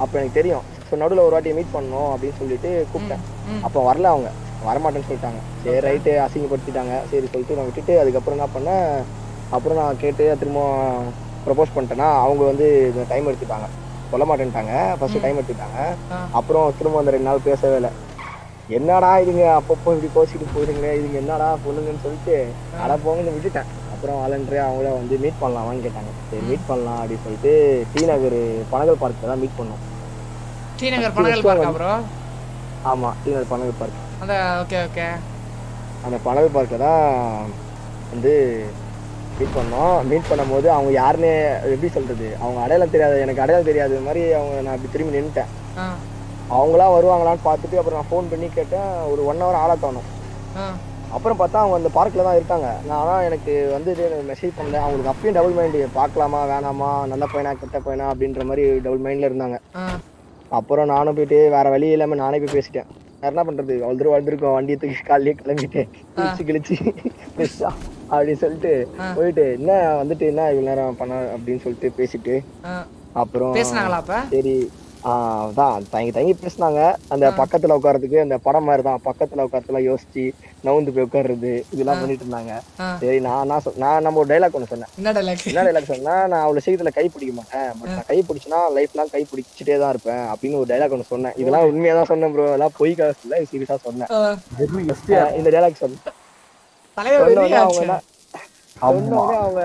அப்போ எனக்கு தெரியும். ஸோ நடுவில் ஒரு வாட்டி மீட் பண்ணணும் அப்படின்னு சொல்லிட்டு கூப்பிட்டேன். அப்போ வரல அவங்க. வரமாட்டேன்னு சொல்லிட்டாங்க. சரி ரைட்டு அசிங்கப்படுத்திட்டாங்க. சரி சொல்லிட்டு நான் விட்டுட்டு அதுக்கப்புறம் என்ன பண்ணேன்? அப்புறம் நான் கேட்டு திரும்ப ப்ரப்போஸ் பண்ணிட்டேன்னா அவங்க வந்து டைம் எடுத்துட்டாங்க. சொல்ல மாட்டேன்ட்டாங்க. ஃபர்ஸ்ட் டைம் எடுத்துட்டாங்க. அப்புறம் திரும்ப அந்த ரெண்டு நாள் பேசவே இல்லை. என்னடா இதுங்க? அப்பப்போ இப்படி கோச்சிட்டு போயிருங்க இதுங்க என்னடா பொண்ணுங்கன்னு சொல்லிட்டு அட போங்கன்னு விட்டுட்டேன். அப்புறம் வாலண்டரே அவங்கள வந்து மீட் பண்ணலாமான்னு கேட்டாங்க. சரி மீட் பண்ணலாம் அப்படின்னு சொல்லிட்டு டி நகர் பனகல் பார்க்கில் தான் மீட் பண்ணோம். டி நகர் பனகல் பார்க்கா ப்ரோ ஆமா டி நகர் பனகல் பார்க் அந்த ஓகே ஓகே அந்த பனகல் பார்க்கில் தான் வந்து மீட் பண்ணோம். மீட் பண்ணும்போது அவங்க யாருன்னு எப்படி சொல்றது? அவங்க அடையாளம் தெரியாது எனக்கு அடையாளம் தெரியாது மாதிரி அவங்க நான் அப்படி திரும்பி நின்றுட்டேன் அவங்களா வருவாங்களான்னு பார்த்துட்டு அப்புறம் நான் ஃபோன் பண்ணி கேட்டேன். ஒரு ஒன் ஹவர் ஆளா காணும். ஆ. அப்புறம் பார்த்தா அவங்க அந்த பார்க்கில் தான் இருக்காங்க. நான் ஆனால் எனக்கு வந்து மெசேஜ் பண்ணேன் அவங்களுக்கு அப்பயும் டபுள் மைண்டு பார்க்கலாமா வேணாமா நல்ல பையனா கெட்ட பையனா அப்படின்ற மாதிரி டபுள் மைண்டில் இருந்தாங்க. அப்புறம் நானும் போயிட்டு வேற வழி இல்லாமல் நானே போய் பேசிட்டேன். வேற என்ன பண்றது? வளர்ந்துரு வளர்ந்துருக்கோம் வண்டியை தூக்கி காலையிலே கிளம்பிட்டு கிழிச்சு கிழிச்சு அப்படின்னு சொல்லிட்டு போயிட்டு என்ன வந்துட்டு என்ன இவ்வளவு நேரம் பண்ண அப்படின்னு சொல்லிட்டு பேசிட்டு அப்புறம் சரி ஆஹ் அதான் தயங்கி தயங்கி பேசினாங்க. அந்த பக்கத்துல உட்கார்றதுக்கு அந்த படம் மாதிரி தான். பக்கத்துல உட்காரத்துல யோசிச்சு நவுந்து போய் உட்கார்றது இதெல்லாம் பண்ணிட்டு இருந்தாங்க. சரி நான் நான் நான் நம்ம ஒரு டைலாக் ஒன்று சொன்னேன். என்ன டைலாக் சொன்னா நான் அவ்வளவு சீக்கிரத்துல கை பிடிக்க மாட்டேன். பட் நான் கை பிடிச்சினா லைஃப் லாங் கை பிடிச்சிட்டே தான் இருப்பேன் அப்படின்னு ஒரு டைலாக் ஒன்று சொன்னேன். இதெல்லாம் உண்மையா தான் சொன்னேன் ப்ரோ எல்லாம் பொய் காசு இல்ல சீரியஸா சொன்னேன். இந்த டைலாக் சொன்னேன். அவங்க அவங்க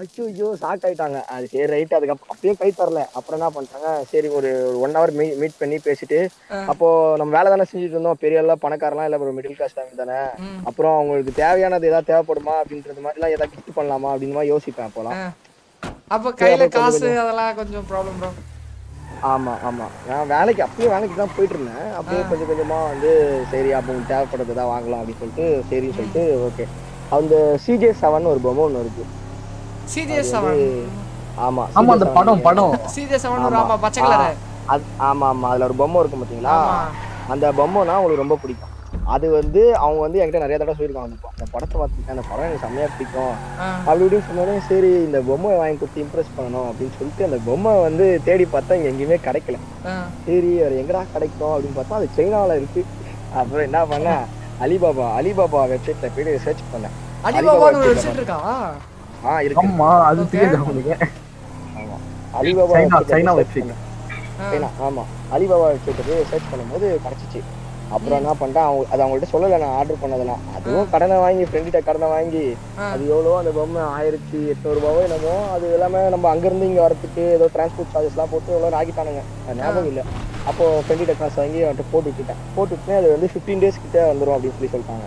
அச்சோ ஐயோ ஷாக் ஆயிட்டாங்க. அது சரி ரைட் அதுக்கப்புறம் அப்பயும் கை தரல அப்புறம் என்ன பண்ணிட்டாங்க? சரி ஒரு ஒன் ஹவர் மீ மீட் பண்ணி பேசிட்டு அப்போ நம்ம வேலை தானே செஞ்சுட்டு இருந்தோம். பெரிய எல்லாம் பணக்காரலாம் இல்ல ஒரு மிடில் கிளாஸ் ஃபேமிலி தானே. அப்புறம் அவங்களுக்கு தேவையானது ஏதாவது தேவைப்படுமா அப்படின்றது மாதிரி எல்லாம் ஏதாவது கிஃப்ட் பண்ணலாமா அப்படின்னு மாதிரி யோசிப்பேன் அப்போலாம். அப்ப கையில காசு அதெல்லாம் கொஞ்சம் ப்ராப்ளம் ப்ரோ ஆமா ஆமா. நான் வேலைக்கு அப்பயும் வேலைக்கு தான் போயிட்டு இருந்தேன். அப்படியே கொஞ்சம் கொஞ்சமா வந்து சரி அப்போ உங்களுக்கு தேவைப்படுறது தான் வாங்கலாம் அப்படின்னு சொல்லிட்டு சரின்னு சொல்லிட்டு ஓகே அந்த சிஜே செவன் ஒரு பொம்மை ஒன்று இருக்கு. அது செவன் ஆமா ஆமா, அந்த 7 படம், படம். சிஜிஎஸ் செவன் ஒரு ஆமா. பச்சை கலரு ஆமா ஆமா அதுல ஒரு பொம்மை இருக்கும் பாத்தீங்களா. அந்த பொம்மைனா உங்களுக்கு ரொம்ப பிடிக்கும். அது வந்து அவங்க வந்து என்கிட்ட நிறைய தடவை சொல்லியிருக்காங்க அந்த படத்தை பார்த்துருக்கேன் அந்த படம் எனக்கு செம்மையா பிடிக்கும். அப்படி இப்படின்னு சரி இந்த பொம்மை வாங்கி கொடுத்து இம்ப்ரெஸ் பண்ணணும் அப்படின்னு சொல்லிட்டு அந்த பொம்மை வந்து தேடி பார்த்தா இங்க எங்கேயுமே கிடைக்கல. சரி அது எங்கடா கிடைக்கும்? அப்படின்னு பார்த்தா அது சைனால இருக்கு. அப்புறம் என்ன பண்ணேன்? அலிபாபா அலிபாபா வெப்சைட்ல போயிட்டு சர்ச் பண்ணேன். அலிபாபான்னு ஆ இருக்கு. ஆமா அது. தெரியுது உங்களுக்கு ஆமா. Alibaba China website. சைனா ஆமா. அலிபாபா வெப்சைட் சர்ச் பண்ணும்போது கிடைச்சிச்சு. அப்புறம் என்ன பண்ணிட்டேன் அவங்க அது அவங்கள்ட்ட சொல்லலை நான் ஆர்டர் பண்ணதெல்லாம். அதுவும் கடனை வாங்கி ஃப்ரெண்ட்கிட்ட கடனை வாங்கி. அது எவ்வளோ அந்த பொம்மை ஆயிரத்தி எட்நூறுபாவோ என்னமோ அது எல்லாமே நம்ம அங்கேருந்து இங்கே வரத்துக்கு ஏதோ டிரான்ஸ்போர்ட் சார்ஜஸ்லாம் போட்டு எவ்வளோ ஆகிட்டானுங்க அது ஞாபகம் இல்லை. அப்போ ஃப்ரெண்ட்கிட்ட காசு வாங்கி அவன்கிட்ட போட்டு விட்டுட்டேன். போட்டு விட்டுனே அது வந்து ஃபிஃப்டீன் டேஸ் கிட்ட வந்துடும் அப்படின்னு சொல்லி சொல்லிட்டாங்க.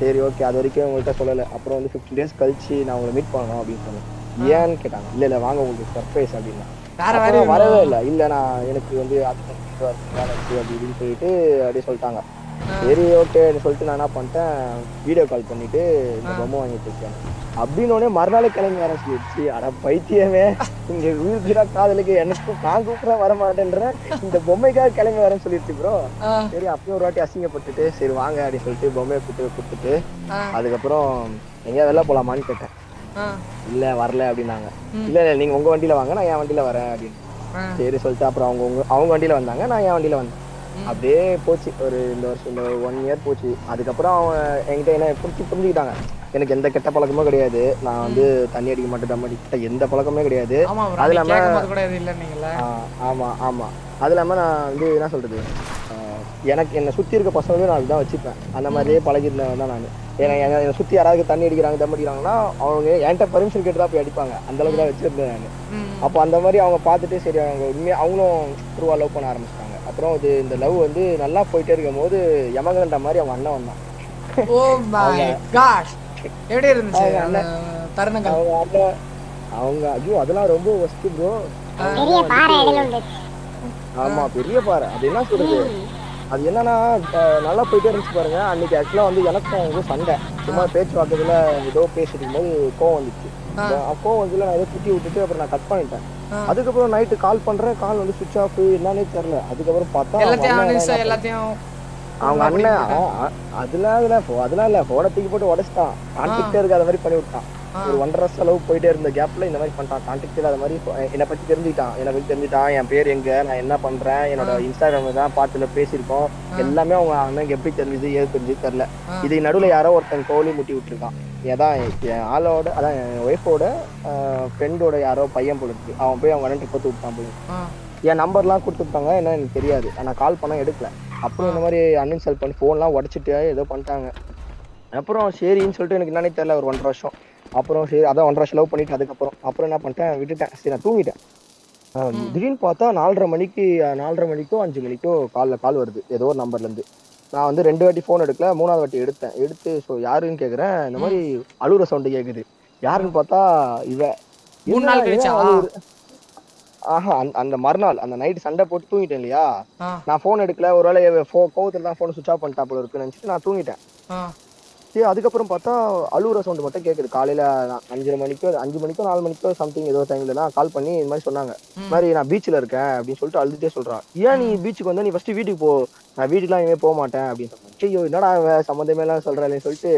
சரி ஓகே அது வரைக்கும் உங்கள்கிட்ட சொல்லலை. அப்புறம் வந்து ஃபிஃப்டீன் டேஸ் கழிச்சு நான் உங்களை மீட் பண்ணணும் அப்படின்னு சொன்னேன். ஏன்னு கேட்டாங்க. இல்லை இல்லை வாங்க உங்களுக்கு சர்ப்ரைஸ் அப்படின்னா. வேற வேற வரவே. இல்லை. இல்லை நான் எனக்கு வந்து அது இதுவா இருக்கு, வேலை இருக்கு அப்படி இப்படின்னு சொல்லிட்டு அப்படியே சொல்லிட்டாங்க. சரி ஓகேன்னு சொல்லிட்டு நான் என்ன பண்ணிட்டேன் வீடியோ கால் பண்ணிட்டு இந்த பொம்மை வாங்கிட்டு இருக்கேன். அப்படின்னு உடனே மறுநாளே கிளம்பி வர சொல்லிடுச்சு. அட பைத்தியமே இங்க வீடா காதலுக்கு எனக்கு நான் கூப்பிட வர மாட்டேன்றேன். இந்த பொம்மைக்காக கிளம்பி வரேன்னு சொல்லிடுச்சு ப்ரோ. சரி அப்பயும் ஒரு வாட்டி அசிங்கப்பட்டுட்டு சரி வாங்க அப்படின்னு சொல்லிட்டு பொம்மையை கொடுத்து கொடுத்துட்டு. அதுக்கப்புறம் எங்கேயா வெளில போலாமான்னு கேட்டேன். இல்ல வரல அப்படின்னாங்க. இல்ல இல்ல நீங்க உங்க வண்டியில வாங்க நான் என் வண்டியில வரேன் அப்படின்னு. சரி சொல்லிட்டு அப்புறம் அவங்க உங்க அவங்க வண்டியில வந்தாங்க நான் என் வண்டியில வந்தேன். அப்படியே போச்சு ஒரு இந்த வருஷம் இந்த ஒன் இயர் போச்சு. அதுக்கப்புறம் அவங்க என்கிட்ட என்ன புரிஞ்சு புரிஞ்சுக்கிட்டாங்க. எனக்கு எந்த கெட்ட பழக்கமும் கிடையாது. நான் வந்து தண்ணி அடிக்க மாட்டேன் தம் அடிக்க எந்த பழக்கமே கிடையாது. அது அன்னைக்கு இல்லாம கேட்கும்போது கூட இது இல்லைன்னீங்கல்ல ஆ, ஆமா ஆமா. அது இல்லாம நான் வந்து என்ன சொல்றது? எனக்கு என்னை சுத்தி இருக்க பசங்களையும் நான் அதுதான் வச்சுப்பேன். அந்த மாதிரியே பழகிருந்தேன் தான் நான். ஏன்னா என்னை சுத்தி யாராவது தண்ணி அடிக்கிறாங்க தம் அடிக்கிறாங்கன்னா அவங்க என்கிட்ட பர்மிஷன் கேட்டு தான் போய் அடிப்பாங்க. அந்த அளவுக்கு தான் வச்சிருந்தேன் நான். அப்போ அந்த மாதிரி அவங்க பார்த்துட்டு சரி அவங்க உண்மையா அவங்களும் ட்ரூவா லவ் பண்ண ஆரம்பிச்சிட்டாங்க. அப்புறம் இது இந்த லவ் வந்து நல்லா போயிட்டே இருக்கும் போது யமகண்ட மாதிரி அவங்க அண்ணன் வந்தான். ஓ மை காட் எப்படி இருந்துச்சு? அவங்க அண்ணன் தருணங்கள்? அவங்க அண்ணன் அவங்க ஐயோ அதெல்லாம் ரொம்ப ஒஸ்ட் ப்ரோ ஆமா பெரிய பாறை. அது என்ன சொல்றது? அது என்னன்னா நல்லா போயிட்டே இருந்துச்சு பாருங்க. அன்னைக்கு ஆக்சுவலா வந்து எனக்கும் அவங்க சண்டை. சும்மா பேச்சுவார்த்தையில ஏதோ பேசிட்டு இருக்கும்போது கோவம் வந்துச்சு. அப்போ வந்து நான் ஏதோ திட்டி விட்டுட்டு அப்புறம் நான் கட் பண்ணிட்டேன். அதுக்கப்புறம் நைட்டு கால் பண்றேன். கால் வந்து சுவிச் ஆஃப் என்னன்னே தெரியல. அதுக்கப்புறம் பார்த்தா அவங்க எல்லாத்தையும் அண்ணன் அவங்க அதெல்லாம் அதெல்லாம் போ- அதெல்லாம் இல்ல. போனை தூக்கி போட்டு உடச்சிட்டான். கான்டாக்டே இருக்காத மாதிரி பண்ணி விட்டான். ஒரு ஒன்றரை வருஷம் அளவு போயிட்டே இருந்த கேப்ல இந்த மாதிரி பண்ணிட்டான். கான்டாக்ட் இல்லாத மாதிரி என்னை பத்தி தெரிஞ்சுக்கிட்டான். என்னை பத்தி தெரிஞ்சுட்டான் என் பேர் எங்க? நான் என்ன பண்றேன்? என்னோட இன்ஸ்டாகிராம்ல தான் பார்த்துல பேசியிருக்கோம். எல்லாமே அவங்க அண்ணனுக்கு எப்படி தெரிஞ்சுது ஏது தெரிஞ்சு தெரியல. இது நடுவுல யாரோ ஒருத்தன் கோழி முட்டி விட்டுருக்கான். ஏதான் என் ஆளோட அதான் என் ஒய்ஃபோட ஃப்ரெண்டோட யாரோ பையன் போல இருக்கு. அவன் போய் அவங்க அண்ணன் போட்டு விட்டான் போய் என் நம்பர்லாம் கொடுத்துட்டாங்க என்ன எனக்கு தெரியாது. நான் கால் பண்ண எடுக்கல. அப்புறம் இந்த மாதிரி அன்இன்ஸ்டால் பண்ணி ஃபோன்லாம் உடச்சிட்டு ஏதோ பண்ணிட்டாங்க. அப்புறம் சரின்னு சொல்லிட்டு எனக்கு என்னன்னே தெரியல. ஒரு ஒன்றரை வருஷம். அப்புறம் சரி அதான் ஒன்றரை வருஷம் லவ் பண்ணிட்டு அதுக்கப்புறம் அப்புறம் என்ன பண்ணிட்டேன் விட்டுட்டேன். சரி நான் தூங்கிட்டேன். திடீர்னு பார்த்தா நாலரை மணிக்கு நாலரை மணிக்கோ அஞ்சு மணிக்கோ காலில் கால் வருது. ஏதோ ஒரு நம்பர்லேருந்து நான் வந்து ரெண்டு வாட்டி ஃபோன் எடுக்கல மூணாவது வாட்டி எடுத்தேன். எடுத்து ஸோ யாருன்னு கேட்குறேன் இந்த மாதிரி அழுகுற சவுண்டு கேட்குது யாருன்னு பார்த்தா இவ. ஆஹா அந்த மறுநாள் அந்த நைட் சண்டை போட்டு தூங்கிட்டேன் இல்லையா. நான் ஃபோன் எடுக்கல ஒருவேளை கோவத்தில் தான் ஃபோன் சுவிச் ஆஃப் பண்ணிட்டா போல இருக்குன்னு நினச்சிட்டு நான் தூங்கிட்டேன். சரி அதுக்கப்புறம் பார்த்தா அழுகுற சவுண்ட் மட்டும் கேட்குது காலையில அஞ்சரை மணிக்கோ அஞ்சு மணிக்கோ நாலு மணிக்கோ சம்திங் ஏதோ டைம்ல தான் கால் பண்ணி இந்த மாதிரி சொன்னாங்க. மாதிரி நான் பீச்சில் இருக்கேன் அப்படின்னு சொல்லிட்டு அழுதுட்டே சொல்றான். ஏன் நீ பீச்சுக்கு வந்தா? நீ ஃபர்ஸ்ட் வீட்டுக்கு போ. நான் வீட்டுக்குலாம் இனிமே போக மாட்டேன் அப்படின்னு சொன்னேன் ஐயோ என்னடா சம்மந்தமே எல்லாம் சொல்றாளேன்னு சொல்லிட்டு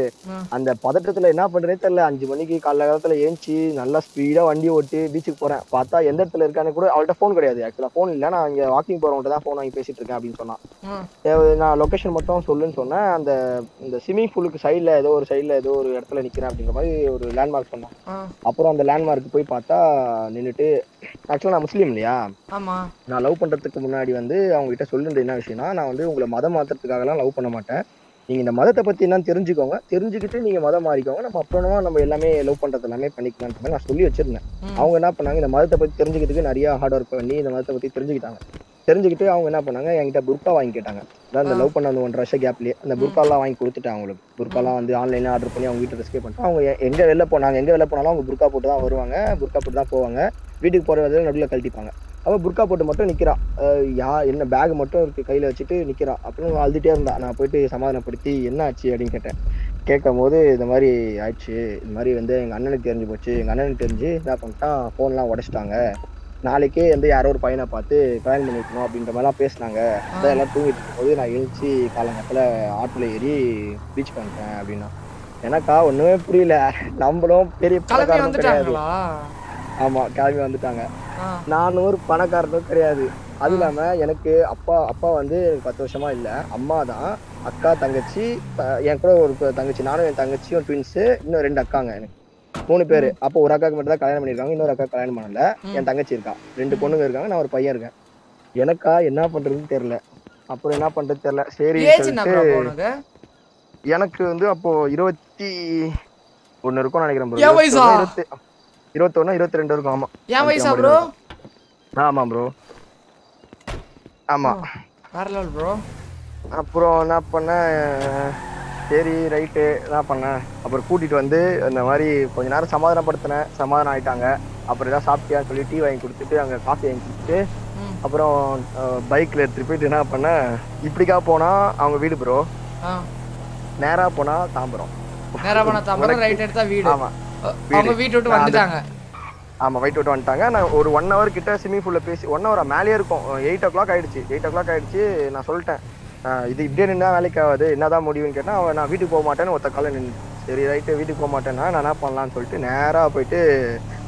அந்த பதட்டத்துல என்ன பண்றேனே தெரியல. அஞ்சு மணிக்கு காலைல காலத்துல ஏஞ்சி நல்லா ஸ்பீடா வண்டி ஓட்டி பீச்சுக்கு போறேன். பார்த்தா எந்த இடத்துல இருக்கான்னு கூட அவள்கிட்ட ஃபோன் கிடையாது. ஆக்சுவலா ஃபோன் இல்லை. நான் இங்க வாக்கிங் போறவன்ட்ட தான் ஃபோன் வாங்கி பேசிட்டு இருக்கேன் அப்படின்னு சொன்னான். நான் லொகேஷன் மட்டும் சொல்லுன்னு சொன்னேன். அந்த இந்த ஸ்விம்மிங் பூலுக்கு சைடில் ஏதோ ஒரு சைடில் ஏதோ ஒரு இடத்துல நிற்கிறேன் அப்படிங்கிற மாதிரி ஒரு லேண்ட்மார்க் சொன்னான். அப்புறம் அந்த லேண்ட்மார்க் போய் பார்த்தா நின்றுட்டு ஆக்சுவலாக நான் முஸ்லீம் இல்லையா? நான் லவ் பண்ணுறதுக்கு முன்னாடி வந்து அவங்க கிட்ட சொல்லுறது என்ன விஷயம்னா நான் வந்து உங்களை மதம் மாற்றுறதுக்காகலாம் லவ் பண்ண மாட்டேன். நீங்கள் இந்த மதத்தை பற்றி என்னன்னு தெரிஞ்சுக்கோங்க. தெரிஞ்சுக்கிட்டு நீங்கள் மதம் மாறிக்கோங்க. நம்ம அப்புறமா நம்ம எல்லாமே லவ் பண்ணுறது எல்லாமே பண்ணிக்கலாம்ன்ற மாதிரி நான் சொல்லி வச்சிருந்தேன். அவங்க என்ன பண்ணாங்க இந்த மதத்தை பற்றி தெரிஞ்சுக்கிறதுக்கு நிறைய ஹார்ட் ஒர்க் பண்ணி இந்த மதத்தை பற்றி தெரிஞ்சுக்கிட்டாங்க. தெரிஞ்சுக்கிட்டு அவங்க என்ன பண்ணாங்க என்கிட்ட புர்கா வாங்கி கேட்டாங்க. அதான் இந்த லவ் பண்ண அந்த ஒன்றரை வருஷம் கேப்லேயே அந்த புர்காலாம் வாங்கி கொடுத்துட்டேன் அவங்களுக்கு. புர்காலாம் வந்து ஆன்லைனில் ஆர்டர் பண்ணி அவங்க வீட்டில் ரிஸ்கே பண்ணிட்டு அவங்க எங்க வெளில போனாங்க எங்க வெளில போனாலும் அவங்க புர்கா போட்டு தான் வருவாங்க புர்கா போட்டு தான் போவாங்க. வீட்டுக்கு போகிற வரையில நடுவில் கழட்டிப்பாங்க. அவள் புர்கா போட்டு மட்டும் நிற்கிறான் யா என்ன பேக் மட்டும் இருக்கு கையில் வச்சுட்டு நிற்கிறான் அப்புறம் அழுதுகிட்டே இருந்தா. நான் போயிட்டு சமாதானப்படுத்தி என்ன ஆச்சு? அப்படின்னு கேட்டேன். கேட்கும் போது இந்த மாதிரி ஆயிடுச்சு. இந்த மாதிரி வந்து எங்கள் அண்ணனுக்கு தெரிஞ்சு போச்சு. எங்கள் அண்ணனுக்கு தெரிஞ்சு என்ன பண்ணிட்டான் ஃபோன்லாம் உடச்சிட்டாங்க. நாளைக்கே வந்து யாரோ ஒரு பையனை பார்த்து கல்யாணம் பண்ணி வைக்கணும் அப்படின்ற மாதிரிலாம் பேசினாங்க. அதான் எல்லாம் தூங்கிட்டு இருக்கும்போது நான் எழுந்துச்சு காலங்கத்தில் ஆட்டோல ஏறி பீச் பண்ணிட்டேன் அப்படின்னா. எனக்கா ஒண்ணுமே புரியல. நம்மளும் பெரிய கிளம்பி பணக்காரனும் கிடையாது. வந்துட்டாங்களா ஆமா கிளம்பி வந்துட்டாங்க. நானும் ஒரு பணக்காரனும் கிடையாது. அது இல்லாம எனக்கு அப்பா அப்பா வந்து எனக்கு பத்து வருஷமா இல்ல. அம்மா தான் அக்கா தங்கச்சி என் கூட ஒரு தங்கச்சி நானும் என் தங்கச்சியும் ட்வின்ஸ் இன்னும் ரெண்டு அக்காங்க எனக்கு. மூணு பேரு. அப்போ ஒரு அக்காக்கு மட்டும் தான் கல்யாணம் பண்ணிருக்காங்க இன்னொரு அக்கா கல்யாணம் பண்ணல. என் தங்கச்சி இருக்கா. ரெண்டு பொண்ணுங்க இருக்காங்க நான் ஒரு பையன் இருக்கேன். எனக்கா என்ன பண்றதுன்னு தெரியல. அப்புறம் என்ன பண்றது தெரியல. சரி உனக்கு? எனக்கு வந்து அப்போ இருபத்தி ஒண்ணு இருக்கும் நினைக்கிறேன் இருபத்தொன்னு இருபத்தி ரெண்டு இருக்கும். ஆமா. என் வயசா ப்ரோ ஆமா ப்ரோ ஆமா. வேற லெவல் ப்ரோ அப்புறம் என்ன பண்ணேன் சரி ரைட்டு. என்ன பண்ணேன் அப்புறம் கூட்டிட்டு வந்து இந்த மாதிரி கொஞ்ச நேரம் சமாதானப்படுத்தினேன். சமாதானம் ஆயிட்டாங்க. அப்புறம் ஏதாவது சாப்பிட்டியான்னு சொல்லி டீ வாங்கி கொடுத்துட்டு அங்கே காஃபி வாங்கி கொடுத்துட்டு அப்புறம் பைக்கில் எடுத்துட்டு போயிட்டு என்ன பண்ணேன் இப்படிக்கா போனா அவங்க வீடு ப்ரோ ஆ. நேரா போனா தாம்பரம். நேரா போன தாம்பரம் ரைட் எடுத்தா வீடு. ஆமா. அ- அவங்க வீட்டு விட்டு வந்துட்டாங்க. ஆமா வெயிட் விட்டு வந்துட்டாங்க. நான் ஒரு ஒன் ஹவர் கிட்ட ஸ்விம்மிங் பூல்ல பேசி ஒன் ஹவர் மேலேயே இருக்கும். எயிட் ஓ கிளாக் ஆயிடுச்சு. எயிட் ஓ கிளாக் ஆயிடுச்சு நான் சொல்லிட்டேன். இது இப்படியே நின்னா வேலைக்கு ஆகாது. என்னதான் முடியும்னு கேட்டா அவன் நான் வீட்டுக்கு போக மாட்டேன்னு ஒத்த காலம் நின்று சரி ரைட்டு வீட்டுக்கு போக மாட்டேன்னா நான் என்ன பண்ணலாம்னு சொல்லிட்டு நேரா போயிட்டு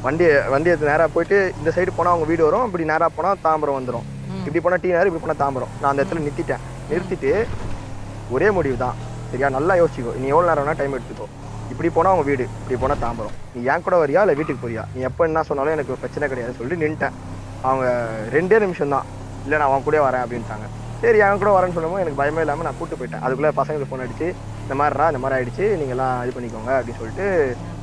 வண்டி வண்டி எடுத்து நேரா போயிட்டு இந்த சைடு போனா அவங்க வீடு வரும். இப்படி நேரா போனா தாம்பரம் வந்துரும். இப்படி போனா டீ நேரம் இப்படி போனா தாம்பரம். நான் அந்த இடத்துல நிறுத்திட்டேன். நிறுத்திட்டு ஒரே முடிவு தான் சரியா? நல்லா யோசிச்சுக்கோ. நீ எவ்வளோ நேரம் வேணா டைம் எடுத்துக்கோ. இப்படி போனால் அவங்க வீடு இப்படி போனால் தாம்பரம். நீ என் கூட வரியா இல்லை வீட்டுக்கு போறியா? நீ எப்போ என்ன சொன்னாலும் எனக்கு பிரச்சனை கிடையாதுன்னு சொல்லிட்டு நின்ட்டேன். அவங்க ரெண்டே நிமிஷம் தான் இல்லை நான் அவன் கூட வரேன் அப்படின்ட்டாங்க. சரி என் கூட வரேன்னு சொல்லும்போது எனக்கு பயமே இல்லாமல் நான் கூப்பிட்டு போயிட்டேன். அதுக்குள்ளே பசங்களுக்கு ஃபோன் அடிச்சு இந்த மாதிரிடா இந்த மாதிரி ஆகிடுச்சு நீங்கள்லாம் இது பண்ணிக்கோங்க அப்படின்னு சொல்லிட்டு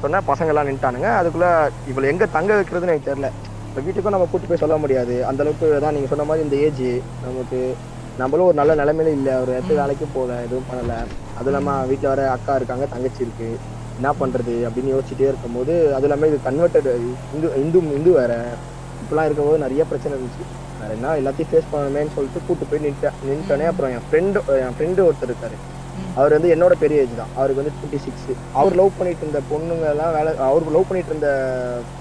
சொன்னேன். பசங்கள்லாம் நின்ட்டானுங்க. அதுக்குள்ளே இவ்வளோ எங்கே தங்க வைக்கிறதுன்னு எனக்கு தெரில இப்போ வீட்டுக்கும் நம்ம கூப்பிட்டு போய் சொல்ல முடியாது. அந்தளவுக்கு தான் நீங்கள் சொன்ன மாதிரி இந்த ஏஜ். நமக்கு நம்மளும் ஒரு நல்ல நிலைமையில இல்லை. ஒரு இடத்துக்கு வேலைக்கும் போகல எதுவும் பண்ணலை. அதுவும் இல்லாமல் வீட்டில் வர அக்கா இருக்காங்க தங்கச்சி இருக்குது என்ன பண்றது அப்படின்னு யோசிச்சுட்டே இருக்கும்போது அது இல்லாமல் இது கன்வெர்டட் இந்து இந்து இந்து வேற. இப்படிலாம் இருக்கும்போது நிறைய பிரச்சனை இருந்துச்சு. வேற என்ன எல்லாத்தையும் ஃபேஸ் பண்ணணுமேன்னு சொல்லிட்டு கூட்டு போய் நின்ட்டேன் நின்ட்டோனே அப்புறம் என் ஃப்ரெண்டு என் ஃப்ரெண்டு ஒருத்தர் இருக்காரு. அவர் வந்து என்னோட பெரிய ஏஜ் தான். அவருக்கு வந்து டுவெண்ட்டி சிக்ஸ் அவர் லவ் பண்ணிட்டு இருந்த பொண்ணுங்க எல்லாம் வேலை அவருக்கு லவ் பண்ணிட்டு இருந்த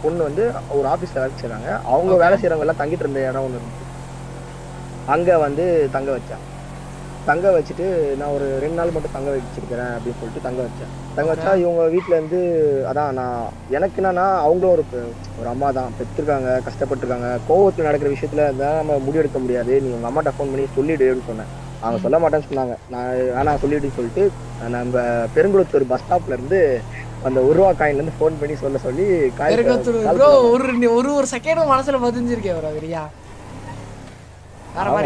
பொண்ணு வந்து ஒரு ஆஃபீஸில் வேலை செய்கிறாங்க அவங்க வேலை செய்கிறவங்க எல்லாம் தங்கிட்டு இருந்த இடம் ஒன்று இருந்துச்சு. அங்கே வந்து தங்க வச்சேன் தங்க வச்சுட்டு நான் ஒரு ரெண்டு நாள் மட்டும் தங்க வச்சிருக்கிறேன் அப்படின்னு சொல்லிட்டு தங்க வச்சேன். தங்க வச்சா இவங்க வீட்டில் இருந்து அதான் நான் எனக்கு என்னன்னா அவங்களும் ஒரு ஒரு அம்மா தான் பெற்றிருக்காங்க கஷ்டப்பட்டிருக்காங்க. கோவத்தில் நடக்கிற விஷயத்துல தான் நம்ம முடிவெடுக்க முடியாது. நீ உங்கள் அம்மாட்ட ஃபோன் பண்ணி சொல்லிடுன்னு சொன்னேன். அவங்க சொல்ல மாட்டேன்னு சொன்னாங்க. நான் வேணாம் சொல்லிடுன்னு சொல்லிட்டு நம்ம பெருங்குளத்தூர் பஸ் ஸ்டாப்ல இருந்து அந்த ஒரு ரூபா காயின்ல இருந்து ஃபோன் பண்ணி சொல்ல சொல்லி. ஒரு ஒரு ஒரு செகண்டும் மனசுல பதிஞ்சிருக்கேன்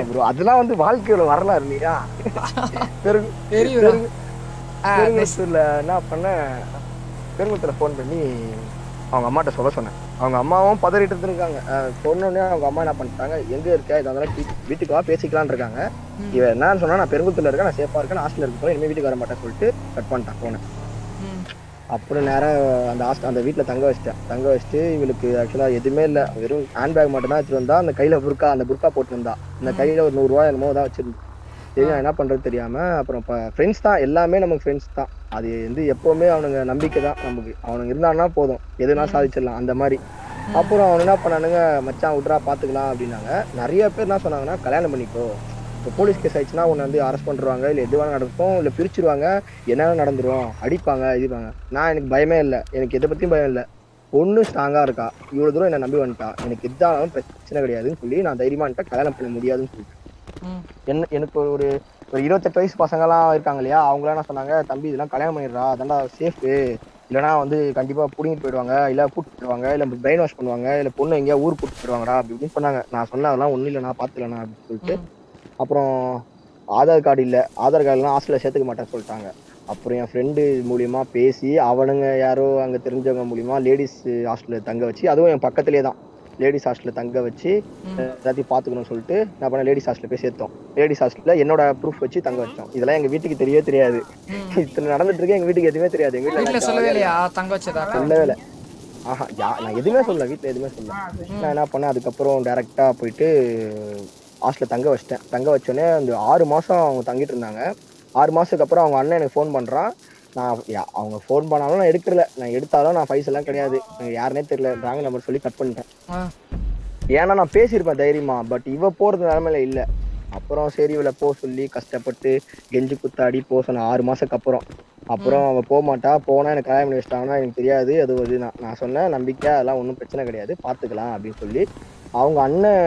ப்ரோ அதெல்லாம் வந்து வாழ்க்கையோட வரலாறு இல்லையா? பெருங்குளத்தூர்ல என்ன பண்ண பெருங்குளத்தில் ஃபோன் பண்ணி அவங்க அம்மாட்ட சொல்ல சொன்னேன். அவங்க அம்மாவும் பதறிட்டு இருந்திருக்காங்க சொன்னோடனே அவங்க அம்மா என்ன பண்ணிட்டாங்க எங்க இருக்க? இதெல்லாம் வீட்டுக்கு வா பேசிக்கலாம்னு இருக்காங்க. இவன் என்னன்னு சொன்னா நான் பெருங்குளத்தில் இருக்கேன் நான் சேஃபா இருக்கேன் ஹாஸ்டல்ல இருக்க இனிமேல் வீட்டுக்கு வர மாட்டேன்னு சொல்லிட்டு கட் பண்ணிட்டான் ஃபோனை அப்புறம் நேரம் அந்த ஹாஸ்டல் அந்த வீட்டில் தங்க வச்சிட்டேன் தங்க வச்சுட்டு இவளுக்கு ஆக்சுவலாக எதுவுமே இல்லை. வெறும் ஹேண்ட் பேக் மட்டும் தான் வச்சுட்டு வந்தா அந்த கையில் புர்க்கா அந்த புர்க்கா போட்டு வந்தா இந்த கையில் ஒரு நூறுரூவா என்னமோ தான் வச்சிருந்தேன் சரி நான் என்ன பண்ணுறது தெரியாமல் அப்புறம் இப்போ ஃப்ரெண்ட்ஸ் தான். எல்லாமே நமக்கு ஃப்ரெண்ட்ஸ் தான். அது வந்து எப்போவுமே அவனுங்க நம்பிக்கை தான் நமக்கு. அவனுங்க இருந்தான்னா போதும். எதுனா சாதிச்சிடலாம் அந்த மாதிரி. அப்புறம் அவன் என்ன பண்ணானுங்க? மச்சான் விட்றா பார்த்துக்கலாம் அப்படின்னாங்க. நிறைய பேர் என்ன சொன்னாங்கன்னா கல்யாணம் பண்ணிக்கோ. இப்போ போலீஸ் கேஸ் ஆயிடுச்சுன்னா உன்னை வந்து அரெஸ்ட் பண்ணுறாங்க இல்லை எது வேணா நடக்கும் இல்லை பிரிச்சிருவாங்க என்ன நடந்துரும் அடிப்பாங்க இதுப்பாங்க நான் எனக்கு பயமே இல்லை. எனக்கு எதை பற்றியும் பயம் இல்லை. பொண்ணு ஸ்ட்ராங்காக இருக்கா? இவ்வளோ தூரம் என்னை நம்பி வந்துட்டா? எனக்கு எதாலும் பிரச்சனை கிடையாதுன்னு சொல்லி நான் தைரியமான்ட்ட கல்யாணம் பண்ண முடியாதுன்னு சொல்லிட்டேன். என்ன எனக்கு ஒரு ஒரு இருபத்தெட்டு வயசு பசங்கலாம் இருக்காங்க இல்லையா? அவங்களாம் என்ன சொன்னாங்க தம்பி இதெல்லாம் கல்யாணம் பண்ணிடுறா. அதான்டா சேஃபு இல்லைனா வந்து கண்டிப்பாக பிடிங்கிட்டு போயிடுவாங்க இல்லை கூட்டு போயிடுவாங்க இல்லை பிரெயின் வாஷ் பண்ணுவாங்க இல்லை பொண்ணு எங்கேயா ஊர் கூட்டு போயிடுவாங்கடா அப்படி இப்படின்னு சொன்னாங்க. நான் சொன்னேன் அதெல்லாம் ஒன்றும் இல்லைண்ணா பார்த்துக்கலண்ணா அப்படின்னு சொல்லிட்டு அப்புறம் ஆதார் கார்டு இல்லை ஆதார் கார்டுலாம் ஹாஸ்டலில் சேர்த்துக்க மாட்டேன்னு சொல்லிட்டாங்க. அப்புறம் என் ஃப்ரெண்டு மூலியமா பேசி அவனுங்க யாரோ அங்கே தெரிஞ்சவங்க மூலியமா லேடிஸ் ஹாஸ்டலில் தங்க வச்சு அதுவும் என் பக்கத்துலேயே தான். லேடிஸ் ஹாஸ்டலில் தங்க வச்சு எல்லாத்தையும் பார்த்துக்கணும்னு சொல்லிட்டு நான் பண்ண லேடிஸ் ஹாஸ்டலில் போய் சேர்த்தோம். லேடிஸ் ஹாஸ்டலில் என்னோட ப்ரூஃப் வச்சு தங்க வச்சோம். இதெல்லாம் எங்கள் வீட்டுக்கு தெரியவே தெரியாது. இத்தனை நடந்துட்டு இருக்கு எங்கள் வீட்டுக்கு எதுவுமே தெரியாது. எங்கள் வீட்டுல சொல்லவே இல்லையா? தங்க வச்சதா? சொல்லவே இல்லை. ஆஹா யா நான் எதுவுமே சொல்லல வீட்டில் எதுவுமே சொல்லல. நான் என்ன பண்ணேன் அதுக்கப்புறம் டேரெக்டாக போயிட்டு ஹாஸ்டலில் தங்க வச்சிட்டேன். தங்க வச்சோடனே அந்த ஆறு மாதம் அவங்க தங்கிட்டு இருந்தாங்க. ஆறு மாதத்துக்கு அப்புறம் அவங்க அண்ணன் எனக்கு ஃபோன் பண்ணுறான் நான் அவங்க ஃபோன் பண்ணாலும் நான் எடுக்கல நான் எடுத்தாலும் நான் ஃபைஸ் எல்லாம் கிடையாது. யாருனே தெரியல. ராங் நம்பர் சொல்லி கட் பண்ணிட்டேன். ஏன்னா நான் பேசியிருப்பேன் தைரியமா பட் இவ போறது நிலமையில இல்ல. அப்புறம் சரி இவளை போக சொல்லி கஷ்டப்பட்டு கெஞ்சி குத்தாடி போக சொன்னேன் ஆறு மாசத்துக்கு அப்புறம். அப்புறம் அவ போக மாட்டா. போனா எனக்கு கல்யாணம் பண்ணி வச்சிட்டாங்கன்னா எனக்கு தெரியாது. அது ஒரு நான் நான் சொன்னேன் நம்பிக்கை அதெல்லாம் ஒன்றும் பிரச்சனை கிடையாது. பார்த்துக்கலாம் அப்படின்னு சொல்லி அவங்க அண்ணன்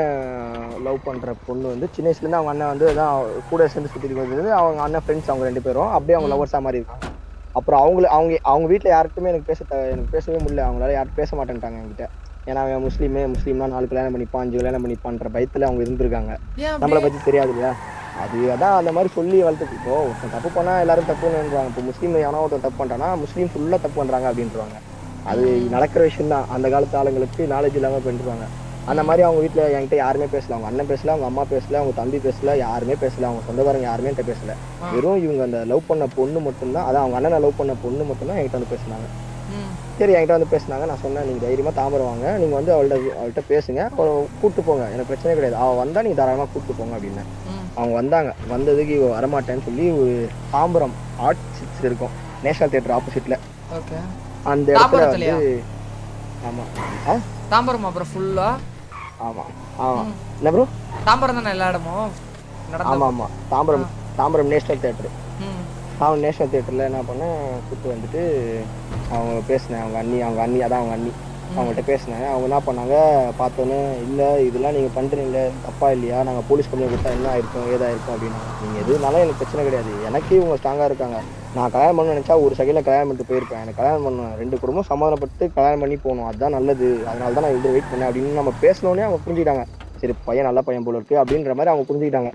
லவ் பண்ற பொண்ணு வந்து சின்ன வயசுல இருந்து அவங்க அண்ணன் வந்து அதான் கூட சேர்ந்து சுத்திட்டு வந்தது அவங்க அண்ணன் ஃப்ரெண்ட்ஸ் அவங்க ரெண்டு பேரும். அப்படியே அவங்க லவர்ஸா மாதிரி இருக்காங்க. அப்புறம் அவங்கள அவங்க அவங்க வீட்ல யாருக்குமே எனக்கு பேச த- எனக்கு பேசவே முடியல. அவங்களால யாரும் பேச மாட்டேன்ட்டாங்க என்கிட்ட. ஏன்னா அவன் முஸ்லீமே முஸ்லீம்னா நாலு கல்யாணம் பண்ணிப்பான் அஞ்சு கல்யாணம் பண்ணிப்பான்ற பயத்துல அவங்க இருந்திருக்காங்க? நம்மளை பத்தி தெரியாது இல்லையா? அது அதான் அந்த மாதிரி சொல்லி வளர்த்துட்டு இப்போ ஒருத்தன் தப்பு பண்ணா எல்லாரும் தப்புன்னுன்றாங்க இப்போ முஸ்லீம் எவனோ ஒருத்தன் தப்பு பண்றானா முஸ்லீம் ஃபுல்லா தப்பு பண்றாங்க அப்படின்றாங்க அது நடக்கிற விஷயம் தான் அந்த காலத்து ஆளுங்களுக்கு நாலேஜ் இல்லாம பண்ணிருவாங்க அந்த மாதிரி அவங்க வீட்ல என்கிட்ட யாருமே பேசல. அவங்க அண்ணன் பேசல அவங்க அம்மா பேசல அவங்க தம்பி பேசல யாருமே பேசல. அவங்க சொந்தக்காரங்க யாருமே என்கிட்ட பேசல. வெறும் இவங்க அந்த லவ் பண்ண பொண்ணு மட்டும்தான் அதான் அவங்க அண்ணனை லவ் பண்ண பொண்ணு மட்டும்தான் என்கிட்ட வந்து பேசினாங்க. சரி என்கிட்ட வந்து பேசினாங்க. நான் சொன்னேன் நீங்க தைரியமா தாம்பரம் வாங்க. நீங்க வந்து அவள்கிட்ட அவள்கிட்ட பேசுங்க. அவளை கூட்டு போங்க. எனக்கு பிரச்சனை கிடையாது. அவ வந்தா நீங்க தாராளமா கூட்டு போங்க அப்படின்னு அவங்க வந்தாங்க. வந்ததுக்கு இவ வரமாட்டேன்னு சொல்லி ஒரு தாம்பரம் ஆர்ட் சிக்ஸ் இருக்கும். நேஷனல் தியேட்டர் ஆப்போசிட்ல அந்த இடத்துல? வந்து ஆமா. ஆ? தாம்பரம் அப்புறம் ஃபுல்லா ஆமா ஆமா. என்ன ப்ரோ தாம்பரம் தானே எல்லா இடமும்? ஆமா ஆமா. Tambaram Tambaram national theatre. அவன் நேஷனல் தியேட்டர்ல என்ன பண்ணேன்? கூப்பிட்டு வந்துட்டு அவங்க பேசினேன். அவங்க அண்ணி அவங்க அண்ணி அதான் அவங்க அண்ணி. அவங்கள்ட்ட பேசினேன். அவங்க என்ன பண்ணாங்க? பார்த்தோன்னே இல்லை இதெல்லாம் நீங்கள் பண்ணுறீங்களே தப்பா இல்லையா? நாங்கள் போலீஸ் கம்ப்ளைண்ட் கொடுத்தா என்ன ஆயிருக்கும்? ஏதாயிருக்கும்? அப்படின்னு நீங்கள் எதுனாலும் எனக்கு பிரச்சனை கிடையாது. எனக்கு இவங்க ஸ்ட்ராங்காக இருக்காங்க. நான் கல்யாணம் பண்ண நினச்சா ஒரு செகண்டில் கல்யாணம் பண்ணிட்டு போயிருப்பேன். எனக்கு கல்யாணம் பண்ணணும் ரெண்டு குடும்பம் சமாதானப்பட்டு கல்யாணம் பண்ணி போகணும். அதுதான் நல்லது. அதனால தான் நான் இவ்வளோ வெயிட் பண்ணேன் அப்படின்னு நம்ம பேசினோடனே அவங்க புரிஞ்சுக்கிட்டாங்க. சரி பையன் நல்ல பையன் போல இருக்கு அப்படின்ற மாதிரி அவங்க புரிஞ்சுக்கிட்டாங்க.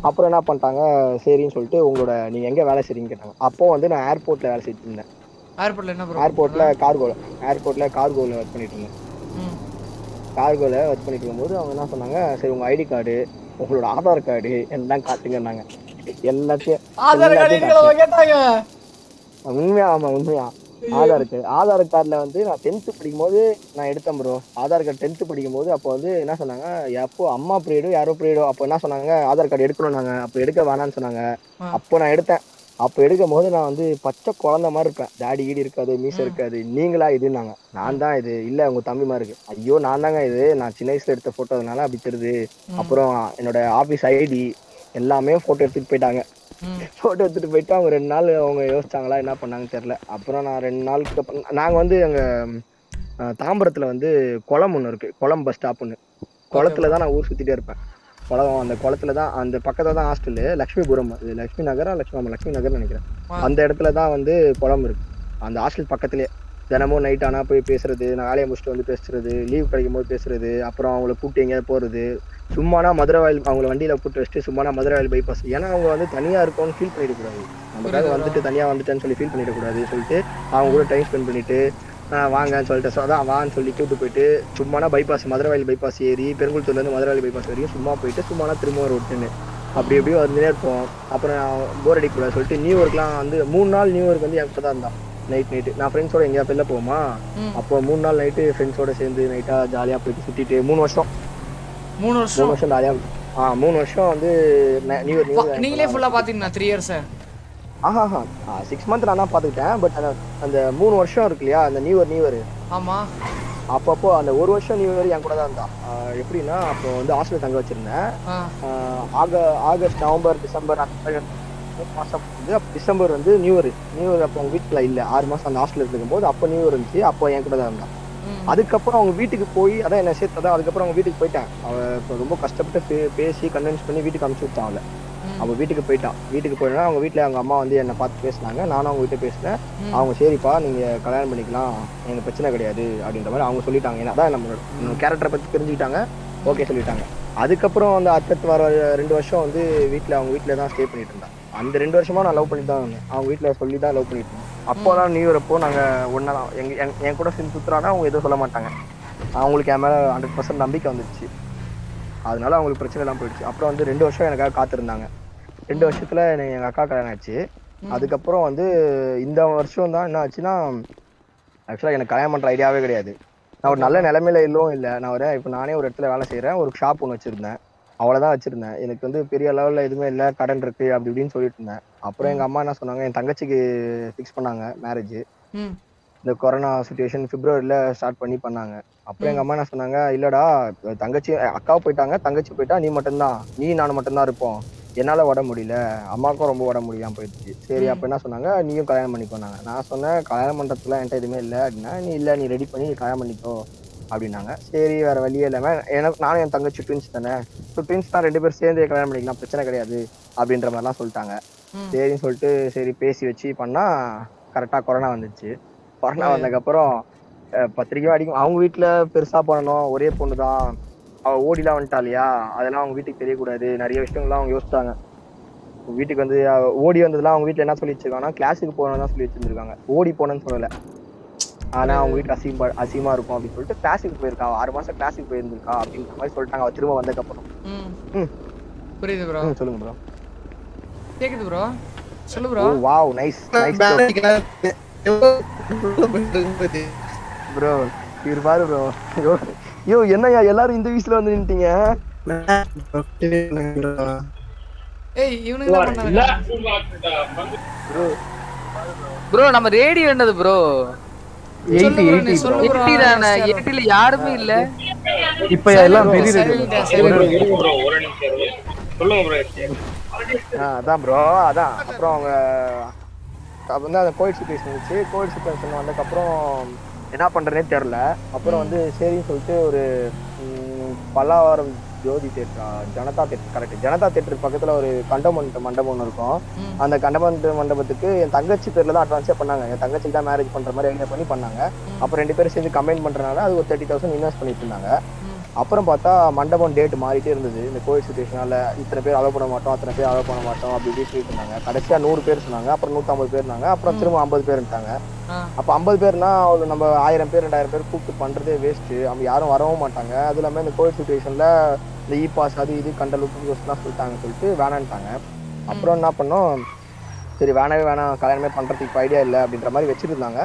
அப்புறம் என்ன பண்ணிட்டாங்க? சரின்னு சொல்லிட்டு உங்களோட நீங்கள் எங்கே வேலை செய்றீங்கன்னு கேட்டாங்க. அப்போ வந்து நான் ஏர்போர்ட்டில் வேலை செஞ்சுட்டு இருந்தேன். ஏர்போர்ட்ல என்ன ப்ரோ ஏர்போர்ட்ல கார்கோல ஏர்போர்ட்ல கார்கோல ஒர்க் பண்ணிட்டு இருந்தேன். ம். கார்கோல ஒர்க் பண்ணிட்டு இருக்கும்போது அவங்க என்ன சொன்னாங்க? சரி உங்க ஐடி கார்டு உங்களோட ஆதார் கார்டு எல்லாம் காட்டுங்கன்னாங்க. எல்லாத்தையும் ஆதார் கார்டு. கேட்டாங்க. உண்மையா ஆமா உண்மையா. ஆதார் கார்டு ஆதார் கார்டில் வந்து நான் டென்த்து படிக்கும்போது நான் எடுத்தேன் ப்ரோ ஆதார் கார்டு டென்த்து படிக்கும்போது அப்போ வந்து என்ன சொன்னாங்க எப்போ அம்மா பீரியடோ யாரோ பீரியடோ அப்போ என்ன சொன்னாங்க ஆதார் கார்டு எடுக்கணும்னாங்க அப்போ எடுக்க வேணாம்னு சொன்னாங்க. அப்போ நான் எடுத்தேன். அப்போ எடுக்கும் போது நான் வந்து பச்சை குழந்தை மாதிரி இருப்பேன். டாடி ஈடு இருக்காது மீசை இருக்காது. நீங்களா இதுன்னாங்க. நான் தான் இது. இல்லை உங்க தம்பி மாதிரி இருக்கு. ஐயோ நான் தாங்க இது. நான் சின்ன வயசுல எடுத்த போட்டோனால அப்படி தெரியுது. அப்புறம் என்னோட ஆபீஸ் ஐடி எல்லாமே போட்டோ எடுத்துட்டு போயிட்டாங்க. போட்டோ எடுத்துட்டு போயிட்டு அவங்க ரெண்டு நாள் அவங்க யோசிச்சாங்களா என்ன பண்ணாங்கன்னு தெரியல. அப்புறம் நான் ரெண்டு நாளுக்கு அப்புறம் நாங்க வந்து அஹ், தாம்பரத்துல வந்து குளம் ஒன்று இருக்கு. குளம் பஸ் ஸ்டாப் ஒன்று குளத்துல தான் நான் ஊர் சுத்திட்டே இருப்பேன். குளம் அந்த குளத்துல தான் அந்த பக்கத்துல தான் ஹாஸ்டலு லக்ஷ்மிபுரம் அது. லக்ஷ்மி நகரா லக்ஷ்மி ஆமா லக்ஷ்மி நகர்னு நினைக்கிறேன். அந்த இடத்துல தான் வந்து குளம் இருக்கு. அந்த ஹாஸ்டல் பக்கத்துலயே தினமும் நைட் ஆனா போய் பேசுறது நான் வேலையை முடிச்சுட்டு வந்து பேசுறது லீவ் கிடைக்கும் போது பேசுறது அப்புறம் அவங்கள கூப்பிட்டு எங்கேயாவது போறது சும்மானா மதுரை வாயில் அவங்கள வண்டியில கூப்பிட்டு வச்சுட்டு சும்மானா மதுரை வாயில் பைபாஸ் ஏன்னா அவங்க வந்து தனியா இருக்கோம்னு ஃபீல் பண்ணிடக்கூடாது. நமக்காக வந்துட்டு தனியா வந்துட்டேன்னு சொல்லி ஃபீல் பண்ணிடக்கூடாது சொல்லிட்டு அவங்க கூட டைம் ஸ்பெண்ட் பண்ணிட்டு வாங்கன்னு சொல்லிட்டு so அதான் வான்னு சொல்லி கூப்பிட்டு போயிட்டு சும்மானா பைபாஸ் மதுரை வாயில் பைபாஸ் ஏறி பெருங்குளத்தூர்ல இருந்து மதுரை வாயில் பைபாஸ் வரையும் சும்மா போயிட்டு சும்மானா திரும்ப ரோட்டுன்னு அப்படி அப்படியே வந்துனே இருப்போம் அப்புறம் போர் அடிக்கக்கூடாது சொல்லிட்டு நியூ இயர்க்லாம் வந்து மூணு நாள் நியூ இயர்க்கு வந்து என் கூட தான் இருந்தான். நைட் நைட்டு நான் ஃப்ரெண்ட்ஸோட எங்கேயா வெளில போமா. அப்போ மூணு நாள் நைட்டு ஃப்ரெண்ட்ஸோட சேர்ந்து நைட்டா ஜாலியா போயிட்டு சுத்திட்டு மூணு வருஷம். மூணு மூணு வருஷம். வருஷம் ஜாலியா ஆ மூணு வருஷம் வந்து நியூ நியூ நீங்களே ஃபுல்லா பாத்தீங்கன்னா த்ரீ இயர்ஸ் ஆஹா சிக்ஸ் மந்த் நான் தான் பார்த்துக்கிட்டேன் பட் அந்த மூணு வருஷம் இருக்கு இல்லையா அந்த நியூ இயர் நியூ இயர் ஆமா. அப்பப்போ அந்த ஒரு வருஷம் நியூ இயர் என் கூட தான் இருந்தான் ஆஹ் எப்படின்னா அப்போ வந்து ஹாஸ்டல் தங்க வச்சிருந்தேன். ஆஹ் ஆக ஆகஸ்ட் நவம்பர் டிசம்பர் மாசம் வந்து டிசம்பர் வந்து நியூ இயர் நியூ இயர் அப்போ அவங்க வீட்டில் இல்லை. ஆறு மாசம் அந்த ஹாஸ்டல் இருக்கும்போது அப்போ நியூ இயர் இருந்துச்சு அப்போ என் கூட தான் இருந்தான். அதுக்கப்புறம் அவங்க வீட்டுக்கு போய் அதான் என்ன சேர்த்ததான் அதுக்கப்புறம் அவங்க வீட்டுக்கு போயிட்டான் இப்போ ரொம்ப கஷ்டப்பட்டு பேசி கன்வின்ஸ் பண்ணி வீட்டுக்கு அனுப்பிச்சு விட்டான் அவளை. ம். அவ வீட்டுக்கு போயிட்டான் வீட்டுக்கு போயிட்டா அவங்க வீட்டில் அவங்க அம்மா வந்து என்னை பார்த்து பேசினாங்க. நானும் அவங்க வீட்டை பேசினேன். அவங்க சரிப்பா நீங்க கல்யாணம் பண்ணிக்கலாம். எனக்கு பிரச்சனை கிடையாது. அப்படின்ற மாதிரி அவங்க சொல்லிட்டாங்க. ஏன்னா அதான் நம்மளோட கேரக்டரை பத்தி தெரிஞ்சுக்கிட்டாங்க. ஓகே சொல்லிட்டாங்க. அதுக்கப்புறம் அந்த அடுத்தடுத்து வர ரெண்டு வருஷம் வந்து வீட்டில் அவங்க வீட்டில் தான் ஸ்டே பண்ணிட்டு இருந்தான் அந்த ரெண்டு வருஷமா நான் லவ் பண்ணிட்டு தான் அவங்க வீட்டில் சொல்லி தான் லவ் பண்ணிட்டு இருந்தேன். அப்போலாம் நியூ இயர் அப்போ நாங்கள் ஒன்றா தான் எங்க என் கூட சேர்ந்து சுற்றுறானா அவங்க எதுவும் சொல்ல மாட்டாங்க. அவங்களுக்கு என் மேலே ஹண்ட்ரட் பர்சன்ட் நம்பிக்கை வந்துடுச்சு அதனால அவங்களுக்கு பிரச்சனை எல்லாம் போயிடுச்சு. அப்புறம் வந்து ரெண்டு வருஷம் எனக்காக காத்திருந்தாங்க. ரெண்டு வருஷத்துல எனக்கு எங்க அக்கா கல்யாணம் ஆச்சு. அதுக்கப்புறம் வந்து இந்த வருஷம் தான் என்ன ஆச்சுன்னா ஆக்சுவலாக எனக்கு கல்யாணம் பண்ற ஐடியாவே கிடையாது. நான் ஒரு நல்ல நிலைமையில இல்லவும் இல்லை. நான் ஒரு இப்போ நானே ஒரு இடத்துல வேலை செய்கிறேன் ஒரு ஷாப் ஒன்று வச்சிருந்தேன். அவ்வளோதான் வச்சிருந்தேன். எனக்கு வந்து பெரிய லெவலில் எதுவுமே இல்லை கடன் இருக்கு அப்படி இப்படின்னு சொல்லிட்டு இருந்தேன். அப்புறம் எங்கள் அம்மா என்ன சொன்னாங்க என் தங்கச்சிக்கு ஃபிக்ஸ் பண்ணாங்க மேரேஜ் இந்த கொரோனா சுச்சுவேஷன் பிப்ரவரியில் ஸ்டார்ட் பண்ணி பண்ணாங்க. அப்புறம் எங்கள் அம்மா என்ன சொன்னாங்க இல்லடா தங்கச்சி அக்காவும் போயிட்டாங்க தங்கச்சி போயிட்டா நீ மட்டும்தான் நீ நான் மட்டும்தான் இருப்போம். என்னால் உட முடியல அம்மாவுக்கும் ரொம்ப உட முடியாம போயிடுச்சு. சரி அப்போ என்ன சொன்னாங்க நீயும் கல்யாணம் பண்ணிக்கோனாங்க நான் சொன்னேன் கல்யாணம் பண்ணுறதுக்குலாம் என்கிட்ட எதுவுமே இல்லை அப்படின்னா நீ இல்லை நீ ரெடி பண்ணி நீ கல்யாணம் பண்ணிக்கோ. அப்படின்னாங்க. சரி வேற வழியே இல்லாமல் எனக்கு நானும் என் தங்கச்சி ட்வின்ஸ் தானே. ஸோ ட்வின்ஸ் தான் ரெண்டு பேரும் சேர்ந்து கல்யாணம் பண்ணிக்கலாம் பிரச்சனை கிடையாது அப்படின்ற மாதிரிலாம் சொல்லிட்டாங்க. சரின்னு சொல்லிட்டு சரி பேசி வச்சு பண்ணா கரெக்டாக கொரோனா வந்துச்சு கொரோனா வந்ததுக்கப்புறம் பத்திரிக்கையும் அடிக்கும். அவங்க வீட்டில் பெருசா பண்ணணும் ஒரே பொண்ணு தான் அவ ஓடிலாம் வந்துட்டா இல்லையா அதெல்லாம் அவங்க வீட்டுக்கு தெரியக்கூடாது. நிறைய விஷயங்கள்லாம் அவங்க யோசிச்சாங்க. வீட்டுக்கு வந்து ஓடி வந்ததுலாம் அவங்க வீட்டில் என்ன சொல்லி வச்சிருக்காங்கன்னா கிளாஸுக்கு போகணும் தான் சொல்லி வச்சிருந்திருக்காங்க. ஓடி போனேன்னு சொல்லலை. ஆனா அவங்க வீட்டுல அசிங்கமா அசிங்கமா இருக்கும் அப்படின்னு சொல்லிட்டு கிளாஸுக்கு போயிருக்கா. ஆறு மாசம் கிளாஸுக்கு போயிருந்திருக்கா அப்படின்ற மாதிரி சொல்லிட்டாங்க. அவ திரும்ப வந்ததுக்கப்புறம். ம். ம். புரியுது ப்ரோ சொல்லுங்க ப்ரோ கேக்குது ப்ரோ சொல்லு bro wow nice nice bro இவர் பாரு ப்ரோ ஐயோ ஐயோ என்னய்யா எல்லாரும் இந்த வயசுல வந்து நின்னுட்டீங்க? ஏய் இவனுங்க என்ன பண்ணாங்க? ப்ரோ நம்ம ரேடியோ என்னது ப்ரோ எட்டில யாருமே இல்ல. இப்ப எல்லாம் பெரிய அதான் ப்ரோ அதான். அப்புறம் அவங்க அப்ப வந்து அந்த கோவிட் சுச்சுவேஷன் இருந்துச்சு. கோவிட் சுச்சுவேஷன் வந்ததுக்கப்புறம் என்ன பண்றதுனே தெரில அப்புறம் வந்து சரின்னு சொல்லிட்டு ஒரு Pallavaram Jothi தேட்டரா? Janatha theatre correct Janatha theatre பக்கத்துல ஒரு கண்டமண்ட் மண்டபம் ஒன்று இருக்கும். அந்த கண்டமண்ட் மண்டபத்துக்கு என் தங்கச்சி பேர்ல தான் அட்வான்ஸே பண்ணாங்க. என் தங்கச்சிக்கு தான் மேரேஜ் பண்ற மாதிரி ஐடியா பண்ணி பண்ணாங்க. அப்புறம் ரெண்டு பேரும் சேர்ந்து கம்பைன் பண்றதுனால அது ஒரு தேர்ட்டி தௌசண்ட் இன்வெஸ்ட் பண்ணிட்டு இருந்தாங்க. அப்புறம் பார்த்தா மண்டபம் டேட் மாறிட்டே இருந்தது. இந்த கோவிட் சுச்சுவேஷனால இத்தனை பேர் அலோவ் பண்ண மாட்டோம் அத்தனை பேர் அலோவ் பண்ண மாட்டோம் அப்படி இப்படி சொல்லிட்டு இருந்தாங்க. கடைசியா நூறு பேர் சொன்னாங்க அப்புறம் நூற்றம்பது பேர் இருந்தாங்க அப்புறம் திரும்ப ஐம்பது பேர்ட்டாங்க ஆ. அப்போ ஐம்பது பேர்னா ஒரு நம்ம ஆயிரம் பேர் ரெண்டாயிரம் பேர் கூப்பிட்டு பண்றதே வேஸ்ட் அவங்க யாரும் வரவும் மாட்டாங்க. அது இல்லாமல் இந்த கோவிட் சுச்சுவேஷன்ல இந்த இ பாஸ் அது இது கண்டலுக்கு யோசனா சொல்லிட்டாங்க சொல்லிட்டு வேணான்ட்டாங்க. அப்புறம் என்ன பண்ணோம்? சரி வேணவே வேணாம் கல்யாணமே பண்றதுக்கு இப்போ ஐடியா இல்லை அப்படின்ற மாதிரி வச்சிருந்தாங்க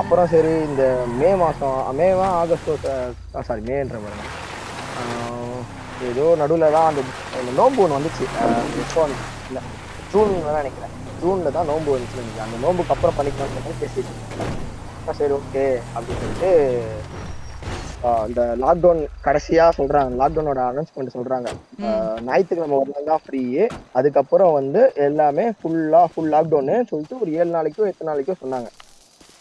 அப்புறம் சரி இந்த மே மாதம் மேவா ஆகஸ்டோ சாரி மேன்ற ஆஹ் ஏதோ நடுவில் தான் அந்த நோன்பு ஒன்று வந்துச்சு. இல்லை ஜூன் தான் நினைக்கிறேன். ஜூனில் தான் நோன்பு வந்துச்சு அந்த நோன்புக்கு அப்புறம் பண்ணிக்கலாம்னு சொல்லி பேசிட்டு சரி ஓகே அப்படின்னு சொல்லிட்டு இந்த லாக்டவுன் கடைசியா சொல்றாங்க லாக்டவுனோட அனௌன்ஸ்மெண்ட் சொல்றாங்க. ஆஹ் ஞாயிற்றுக்கிழமை ஒரு நாள் தான் ஃப்ரீ அதுக்கப்புறம் வந்து எல்லாமே ஃபுல்லா ஃபுல் லாக்டவுன்னு சொல்லிட்டு ஒரு ஏழு நாளைக்கோ எட்டு நாளைக்கோ சொன்னாங்க.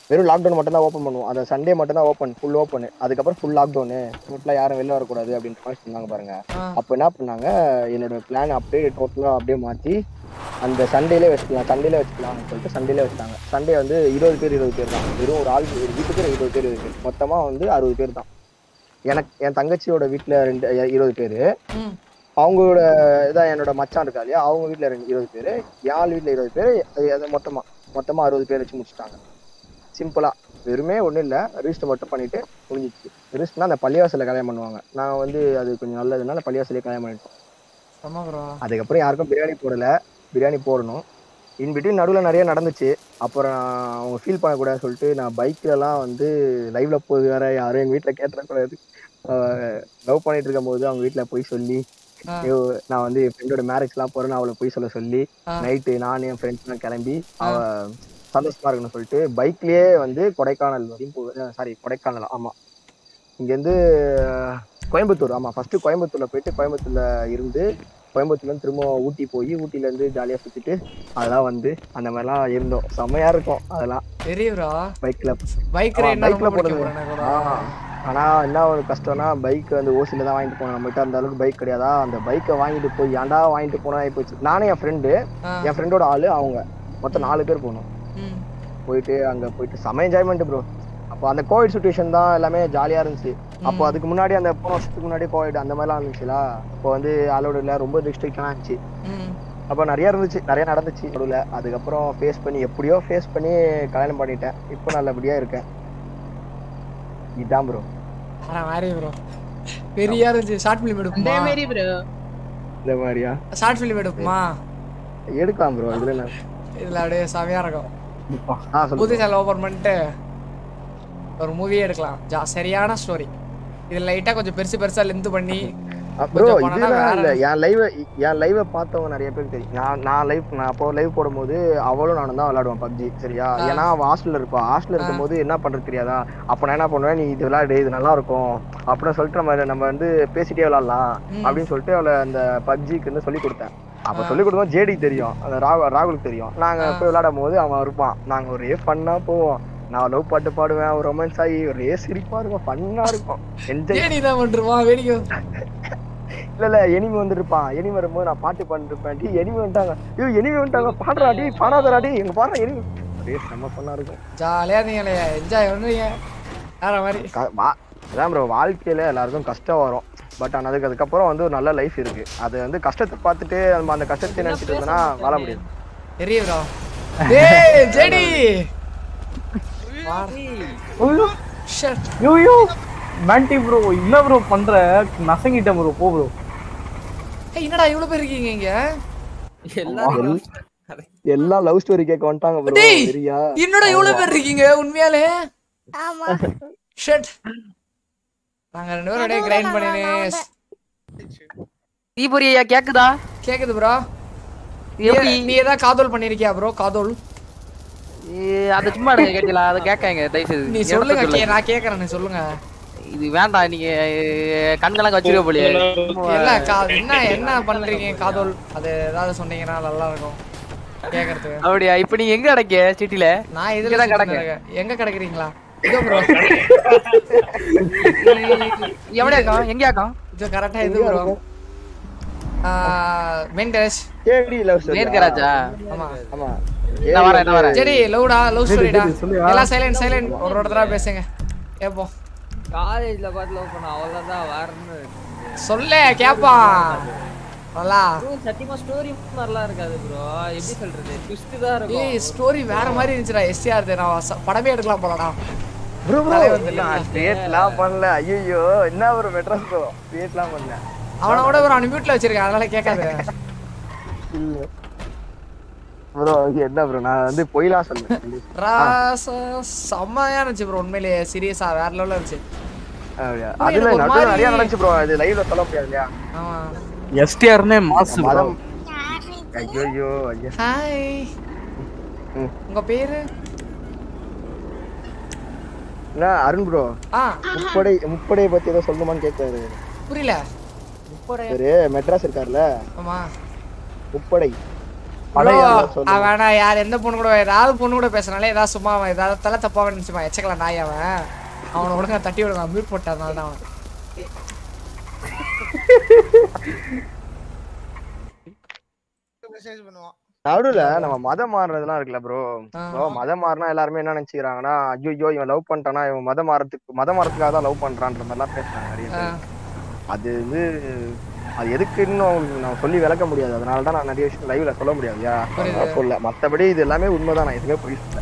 வெறும் லாக்டவுன் மட்டும் தான் ஓப்பன் பண்ணுவோம். அந்த சண்டே மட்டும் தான் ஓப்பன் ஃபுல் ஓப்பன் அதுக்கப்புறம் ஃபுல் லாக்டவுனு டோட்டலாக யாரும் வெளில வரக்கூடாது அப்படின்ற மாதிரி சொன்னாங்க பாருங்க. அப்போ என்ன பண்ணாங்க? என்னோட பிளான் அப்படியே டோட்டலாக அப்படியே மாற்றி அந்த சண்டேலே வச்சுக்கலாம் சண்டேலே வச்சுக்கலாம்னு சொல்லிட்டு சண்டேலே வச்சுட்டாங்க. சண்டே வந்து இருபது பேர் இருபது பேர் தான். வெறும் ஒரு ஆள் ஒரு வீட்டுக்கு இருபது பேர் இருபது பேர். மொத்தமா வந்து அறுபது பேர் தான். எனக்கு என் தங்கச்சியோட வீட்டுல ரெண்டு இருபது பேர். அவங்களோட இதான் என்னோட மச்சான் இருக்கா இல்லையா? அவங்க வீட்டுல ரெண்டு இருபது பேர். என் ஆள் வீட்டுல இருபது பேர். அது அது மொத்தமா மொத்தமா அறுபது பேர் வச்சு முடிச்சிட்டாங்க. சிம்பிளா வெறுமே ஒண்ணும் இல்ல. ரிஜிஸ்டர் மட்டும் பண்ணிட்டு முடிஞ்சிச்சு ரிஜிஸ்டர்னா அந்த பள்ளிவாசல்ல கல்யாணம் பண்ணுவாங்க. நான் வந்து அது கொஞ்சம் நல்லதுனால பள்ளிவாசலே கல்யாணம் பண்ணிட்டோம். அதுக்கப்புறம் யாருக்கும் பிரியாணி போடல. பிரியாணி போடணும். இன்பிட்வீன் நடுவில் நிறைய நடந்துச்சு. அப்புறம் அவங்க ஃபீல் பண்ணக்கூடாதுன்னு சொல்லிட்டு நான் பைக்லலாம் வந்து லைவ்ல போகுது வேற. யாரும் எங்கள் வீட்டில் கேட்டுறக்கூடாது. லவ் பண்ணிட்டு இருக்கும்போது அவங்க வீட்டில் போய் சொல்லி நான் வந்து என் ஃப்ரெண்டோட மேரேஜ்லாம் போறேன்னு அவளை போய் சொல்ல சொல்லி. நைட்டு நான் என் ஃப்ரெண்ட்ஸ்லாம் கிளம்பி அவ சந்தோஷமா இருக்கணும்னு சொல்லிட்டு பைக்லயே வந்து கொடைக்கானல் வரையும் சாரி கொடைக்கானல் ஆமா இங்கேருந்து கோயம்புத்தூர் ஆமா ஃபர்ஸ்ட் கோயம்புத்தூர்ல போயிட்டு கோயம்புத்தூர்ல இருந்து கோயம்புத்தூர்ல இருந்து திரும்ப ஊட்டி போய் ஊட்டில இருந்து ஜாலியா சுத்திட்டு அதெல்லாம் வந்து அந்த மாதிரிலாம் இருந்தோம் செம்மையா இருக்கும் அதெல்லாம் பெரிய ப்ரோ பைக்ல பைக் ஆமா, ரைட் என்ன bikeல ரொம்ப பிடிக்கும் போறது. bro எனக்கு கூட. ஆ. ஆனா என்ன ஒரு கஷ்டம்னா பைக் வந்து ஓசில தான் வாங்கிட்டு போனோம் நம்மகிட்ட அந்த அளவுக்கு பைக் கிடையாதா அந்த பைக்கை வாங்கிட்டு போய் ஏன்டா வாங்கிட்டு போனா போச்சு நானே என் ஃப்ரெண்டு. என் ஃப்ரெண்டோட ஆளு அவங்க மொத்தம் நாலு பேர் போனோம். போயிட்டு அங்க போயிட்டு செம என்ஜாய்மெண்ட் ப்ரோ அப்போ அந்த கோவிட் சுச்சுவேஷன் தான் எல்லாமே ஜாலியா இருந்துச்சு. அப்போ. அதுக்கு முன்னாடி அந்த போன வருஷத்துக்கு முன்னாடி கோவிட் அந்த மாதிரிலாம் இருந்துச்சுல? அப்போ வந்து அலோடு இல்லை ரொம்ப ரெஸ்ட்ரிக்ட்லாம் இருந்துச்சு. ம். அப்போ நிறைய இருந்துச்சு நிறைய நடந்துச்சு நடுவில். அதுக்கப்புறம் ஃபேஸ் பண்ணி எப்படியோ ஃபேஸ் பண்ணி கல்யாணம் பண்ணிட்டேன். இப்போ நல்லபடியா இருக்கேன். இதான் ப்ரோ வேற மாதிரி ப்ரோ பெரிய இருந்துச்சு. Short film எடுப்போமா? ப்ரோ இந்த மாதிரியா? ஷார்ட் ஃபிலிம் எடுப்போமா? எடுக்கலாம் ப்ரோ இதுல இதுல அப்படியே செமையா இருக்கும். ஆ புது சொல்லுங்க சேனல் ஓபன் பண்ணிட்டு ஒரு மூவியே எடுக்கலாம். ஜா சரியான ஸ்டோரி இது லைட்டா கொஞ்சம் பெருசு பெருசா லென்த் பண்ணி ப்ரோ இதெல்லாம் இல்ல. என் லைவ் என் லைவை பார்த்தவங்க நிறைய பேருக்கு தெரியும். நான் நான் லைவ் நான் அப்போ லைவ் போடும்போது அவளும் நானும் தான் விளையாடுவோம் பப்ஜி சரியா. ஏன்னா அவள் ஹாஸ்டல்ல இருப்பா. ஹாஸ்டல்ல இருக்கும்போது என்ன பண்றது தெரியாதா? அப்ப நான் என்ன பண்ணுவேன்? நீ இது விளையாடு இது நல்லா இருக்கும். அப்படின்னு சொல்லிட்டு நம்ம நம்ம வந்து பேசிட்டே விளையாடலாம் ம். அப்படின்னு சொல்லிட்டு அவளை அந்த பப்ஜிக்கு வந்து சொல்லி கொடுத்தேன். அப்ப. சொல்லி கொடுக்கும்போது ஜேடி தெரியும். அந்த ராகு ராகுலுக்கு தெரியும். நாங்க ஆ. போய் விளையாடும் போது அவன் இருப்பான். நாங்க ஒரே ஃபன்னா போவோம். நான் லவ் பாட்டு பாடுவேன் ஒரு ரொமான்ஸ் ஆகி ஒரே சிரிப்பா இருக்கும் ஃபன்னா இருக்கும் என்ஜாய் தான் பண்ணிருவான் வேடிக்கை இல்ல இல்ல எனிமி வந்துருப்பான் எனிமி வரும்போது நான் பாட்டு பண்ணிருப்பேன் டி எனிமி வந்துட்டாங்க. ஐயோ எனிமி வந்துட்டாங்க. பாடுறா டி பாடாதடா டி எங்க பாடுற எனிமி. அப்படியே செம்ம பண்ணா இருக்கும். ஜாலியா இருந்தீங்களே என்ஜாய் பண்ணுறீங்க வேற மாதிரி. அதான் ப்ரோ வாழ்க்கையில எல்லாருக்கும் கஷ்டம் வரும். பட் ஆனால் அதுக்கு அதுக்கப்புறம் வந்து ஒரு நல்ல லைஃப் இருக்கு. அது வந்து கஷ்டத்தை பார்த்துட்டு நம்ம அந்த கஷ்டத்தை நினைச்சிட்டு இருந்தோம்னா வாழ முடியாது. தெரிய ப்ரோ டேய் ஜெடி! ஷட் ஐயோ! மேண்டி ப்ரோ என்ன ப்ரோ பண்ற? நசங்கிட்டேன் ப்ரோ போ ப்ரோ ஏய் என்னடா இவ்வளவு பேர் இருக்கீங்க இங்க? எல்லா லவ் ஸ்டோரி கேட்க வந்துட்டாங்க ப்ரோ டேய் சரியா? என்னடா இவ்வளவு பேர் இருக்கீங்க உண்மையாலே? ஆமா. ஷட் நாங்க ரெண்டு பேரும் அப்படியே கிரைண்ட் பண்ணினே. தீபுரி ஐயா கேக்குதா? கேக்குது ப்ரோ எப்படி? நீ ஏதாவது காதல் பண்ணிருக்கியா ப்ரோ காதல். ஏ, அது சும்மா எடுங்க கேட்டீங்களா? அதை கேட்காங்க தயவு செய்து நீ சொல்லுங்க நான் கேக்குறேன் நீ சொல்லுங்க. இது வேண்டாம் நீங்க கண்கெல்லாம் வச்சிருக்க போலியே. என்ன என்ன பண்றீங்க காதல்? அது ஏதாவது சொன்னீங்கன்னா நல்லா இருக்கும் கேக்குறதுக்கு. அப்படியா? இப்ப நீங்க எங்க கிடைக்க சிட்டில? நான் இதுல கிடக்கு. எங்க கிடக்குறீங்களா? இருக்கான் எங்க இருக்கான் இது கரெக்டா இது bro maintenance KD love story மேற்கராஜா ஆமா. ஆமா. நான் வரேன் நான் வரேன் சரி லவ்டா லவ் ஸ்டோரிடா. எல்லாம் சைலண்ட் சைலண்ட் ஒரு பேசுங்க. கேப்போம் காலேஜ்ல பார்த்து லவ் பண்ண அவ்வளவுதான் வரணும் சொல்ல கேப்பான் சத்தியமா ஸ்டோரி இருக்காது ப்ரோ எப்படி சொல்றது? ட்விஸ்ட் தான் இருக்கும். ஸ்டோரி வேற மாதிரி இருந்துச்சுடா எஸ்டிஆர் படமே எடுக்கலாம் போலடா. ப்ரோ ப்ரோ ஸ்ட்ரேட்லாம் பண்ணல. ஐயோ என்ன ஒரு மெட்ராஸ் ப்ரோ ஸ்ட்ரேட்லாம் பண்ணல. அவனை விட ஒரு அவன் மியூட்ல வச்சிருக்கேன். அதனால கேட்காது. இல்ல. ப்ரோ என்ன ப்ரோ நான் வந்து சொல்லுவேன் ராச செம்மையா இருந்துச்சு ப்ரோ உண்மையிலேயே. சீரியஸா வேற லெவல்ல இருந்துச்சு. அதுல நடுவுல நிறைய நடந்துச்சு ப்ரோ இது லைவ்ல சொல்ல முடியாது இல்லையா? ஆமா. எஸ்டிஆர்னே ப்ரோ மதம் ஐயோ ஐயோ ஹாய். உங்க பேரு? அருண் ப்ரோ முப்படை முப்படையை பத்தி ஏதோ சொல்லணுமான்னு கேட்காரு புரியல. ஒரு மெட்ராஸ் இருக்காருல்ல? ஆமா. முப்படை. அவன் யார் எந்த பொண்ணு கூட ஏதாவது பொண்ணு கூட பேசுனாலே ஏதாவது சும்மா அவன் ஏதாவது தலை தப்பா நினைச்சுமா எச்சக்கலாம் நாய் அவன். அவனை ஒழுங்கா தட்டி விடுங்க மியூட் போட்டதுனால தான் அவன். மெசேஜ் பண்ணுவான். நடுவுல நம்ம மதம் மாறுறதுலாம் இருக்குல்ல ப்ரோ மதம் மாறினா எல்லாருமே என்ன நினைச்சுக்கிறாங்கன்னா ஐயோ இவன் லவ் பண்ணிட்டானா இவன் மதம் மாறத்துக்கு மதம் மாறத்துக்காக தான் லவ் பண்றான்ற மாதிரிலாம் பேசுறாங்க நிறைய அது வந்து அது எதுக்குன்னு உங்களுக்கு நான் சொல்லி விளக்க முடியாது. அதனால தான் நான் நிறைய விஷயம் லைவ்ல சொல்ல முடியாதுயா அதனால சொல்ல மத்தபடி இது எல்லாமே உண்மைதான். நான் எதுவுமே பொய் சொல்ல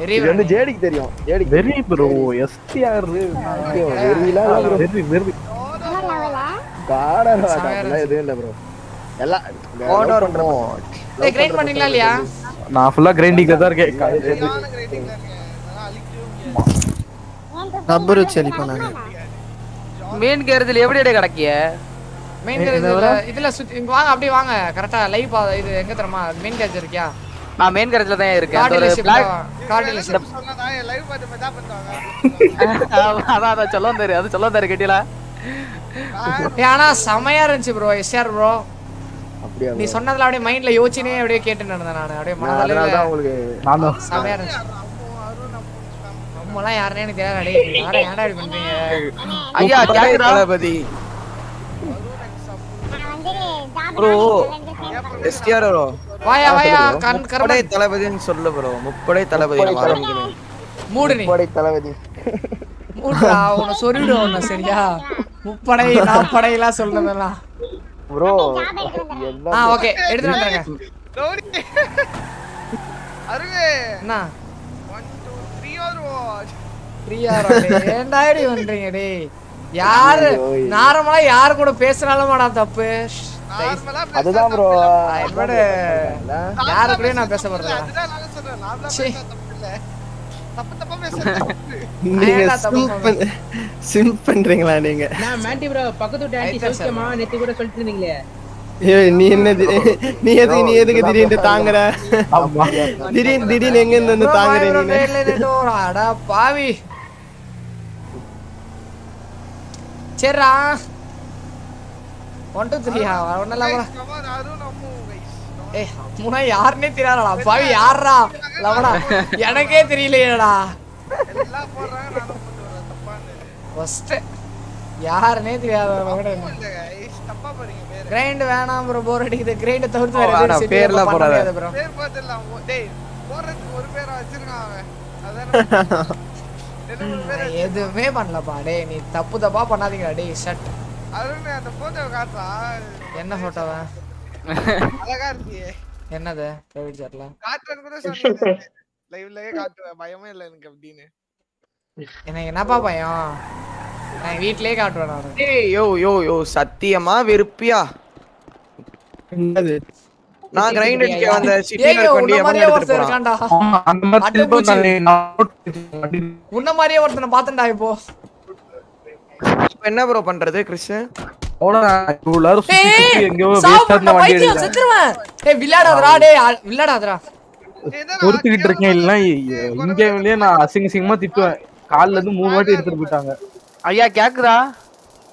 வெரி இது வந்து ஜேடிக்கு தெரியும். ஜேடிக்கு very bro STR bro. Very very அப்படிலாம் எதுவும் இல்ல ப்ரோ எல்லாம் ஏய் கிரைண்ட் பண்ணீங்களா இல்லையா? நான் ஃபுல்லா கிரைண்டிங்ல தான் இருக்கேன். காலையில இருந்து. ரப்பர் வச்சு அழிப்போம் நாங்க மெயின் கேரத்தில் எப்படி இடம் கிடக்கிய? மெயின் இதுல இதுல சுத்தி இங்க வாங்க அப்படியே வாங்க. கரெக்டா லைவ் பா இது எங்க தெரியுமா? மெயின் கேஜ் இருக்கியா? நான் மெயின் கேரத்தில் தான் இருக்கேன். ஒரு கார்டிலர்ஷிப் black கார்டிலர்ஷிப் லைவ் பார்த்து மஜா பண்ணுவாங்க. அதான் அதான். சொல்ல வந்தாரு. அது சொல்ல வந்தாரு கேட்டீங்களா ஏய் ஆனா செமையா இருந்துச்சு ப்ரோ எஸ்ஆர் ப்ரோ அப்படியா நீ சொன்னதுல அப்படியே மைண்ட்ல யோசிச்சுனே அப்படியே கேட்டு நடந்தேன் நான். அப்படியே மனதளவுல தான் உங்களுக்கு நானும் செமையா இருந்துச்சு. நம்மலாம் யாருன்னே எனக்கு யாரா ஏன்டா இப்படி பண்றீங்க? ஐயா முப்படை கேக்குதா தளபதி. Bro STR bro. வாயா வாயா கண் முப்படை கர்மன் தளபதின்னு சொல்லு ப்ரோ. முப்படை தளபதி ஆரம்பிக்கணும் மூடு நீ படை தளபதி. மூடுடா உன்னை சொருவிடுவோம் உன்னை சரியா? முப்படை நாப்படை எல்லாம் சொல்றதெல்லாம். ப்ரோ ஆ ஓகே எடுத்து வந்துருங்க. கௌரி. அருவே. என்ன ஒன் டூ த்ரீ வருவோம் ஃப்ரீயா ஏன்டா இப்படி பண்றீங்க டேய்? யாரு? நார்மலா யாரு கூட பேசினாலும் மாடா தப்பு. அதுதான் ப்ரோ என்னோட யாரு கூடயும் நான் பேச போறதில்ல. அதுதான் நான் சொல்றேன். நார்மலா சீ. பேச தப்பு இல்ல. நீங்க சிம் பண்ண சிம் பண்றீங்களா நீங்க? நான் மேண்டி ப்ரோ பக்கத்து வீட்டு ஆண்டி சௌக்கியமா நேத்து கூட சொல்லிட்டு இருந்தீங்களே ஏய், நீ என்ன நீ எதுக்கு நீ எதுக்கு திடீர்னு தாங்குற? திடீர்னு திடீர்னு எங்க இருந்து தாங்குற நீ அடா பாவி. சரிடா. ஒன் டூ த்ரீயா ஒன்னெல்லாம் முன்னா யாருன்னே தெரியாதடா. பாவி யாரா எனக்கே தெரியலையேடா. ஃபர்ஸ்ட் யாருன்னே தெரியாத கிரைண்ட் வேணாம் ப்ரோ போர் அடிக்குது. கிரைண்ட் தவிர்த்து வேற எதுவும் போடாத. ப்ரோ பேர் பார்த்துடலாம். ஓ, டேய் போடுறதுக்கு ஒரு பேரை வச்சிருக்கான் அவன். அதானே. எதுவுமே பண்ணலப்பா. டேய் நீ தப்பு தப்பா பண்ணாதீங்கடா. டேய் ஷட் அருண் அந்த போட்டோ காட்டுறா. என்ன போட்டோவா அழகா இருக்கியே. என்னது? பிரைவேட் சாட்ல காட்டுறேன்னு கூட சொன்னீங்க. லைவ்லயே காட்டுவேன். பயமே இல்லை எனக்கு அப்படின்னு. எனக்கு என்னப்பா பயம்? நான் வீட்லயே காட்டுவேன் நானு ஏய் யோ யோ யோ சத்தியமா வெறுப்பியா? என்னது? நான் கிரைண்ட் அடிக்க வந்த சிட்டி ஏய் வண்டி உன்ன எவன் இருக்கான்டா. அந்த மாதிரி திரும்ப. நான் note பண்ணி- உன்ன மாதிரியே ஒருத்தனை பார்த்தேன்டா இப்போ. இப்ப என்ன ப்ரோ பண்றது கிறிஸ் பொறுத்துக்கிட்டு இருக்கேன் இல்லைன்னா இ- இங்க வெளியே நான் அசிங்க அசிங்கமா திட்டுவேன். கால்ல இருந்து மூணு வாட்டி எடுத்துட்டு போயிட்டாங்க. ஐயா கேக்குதா?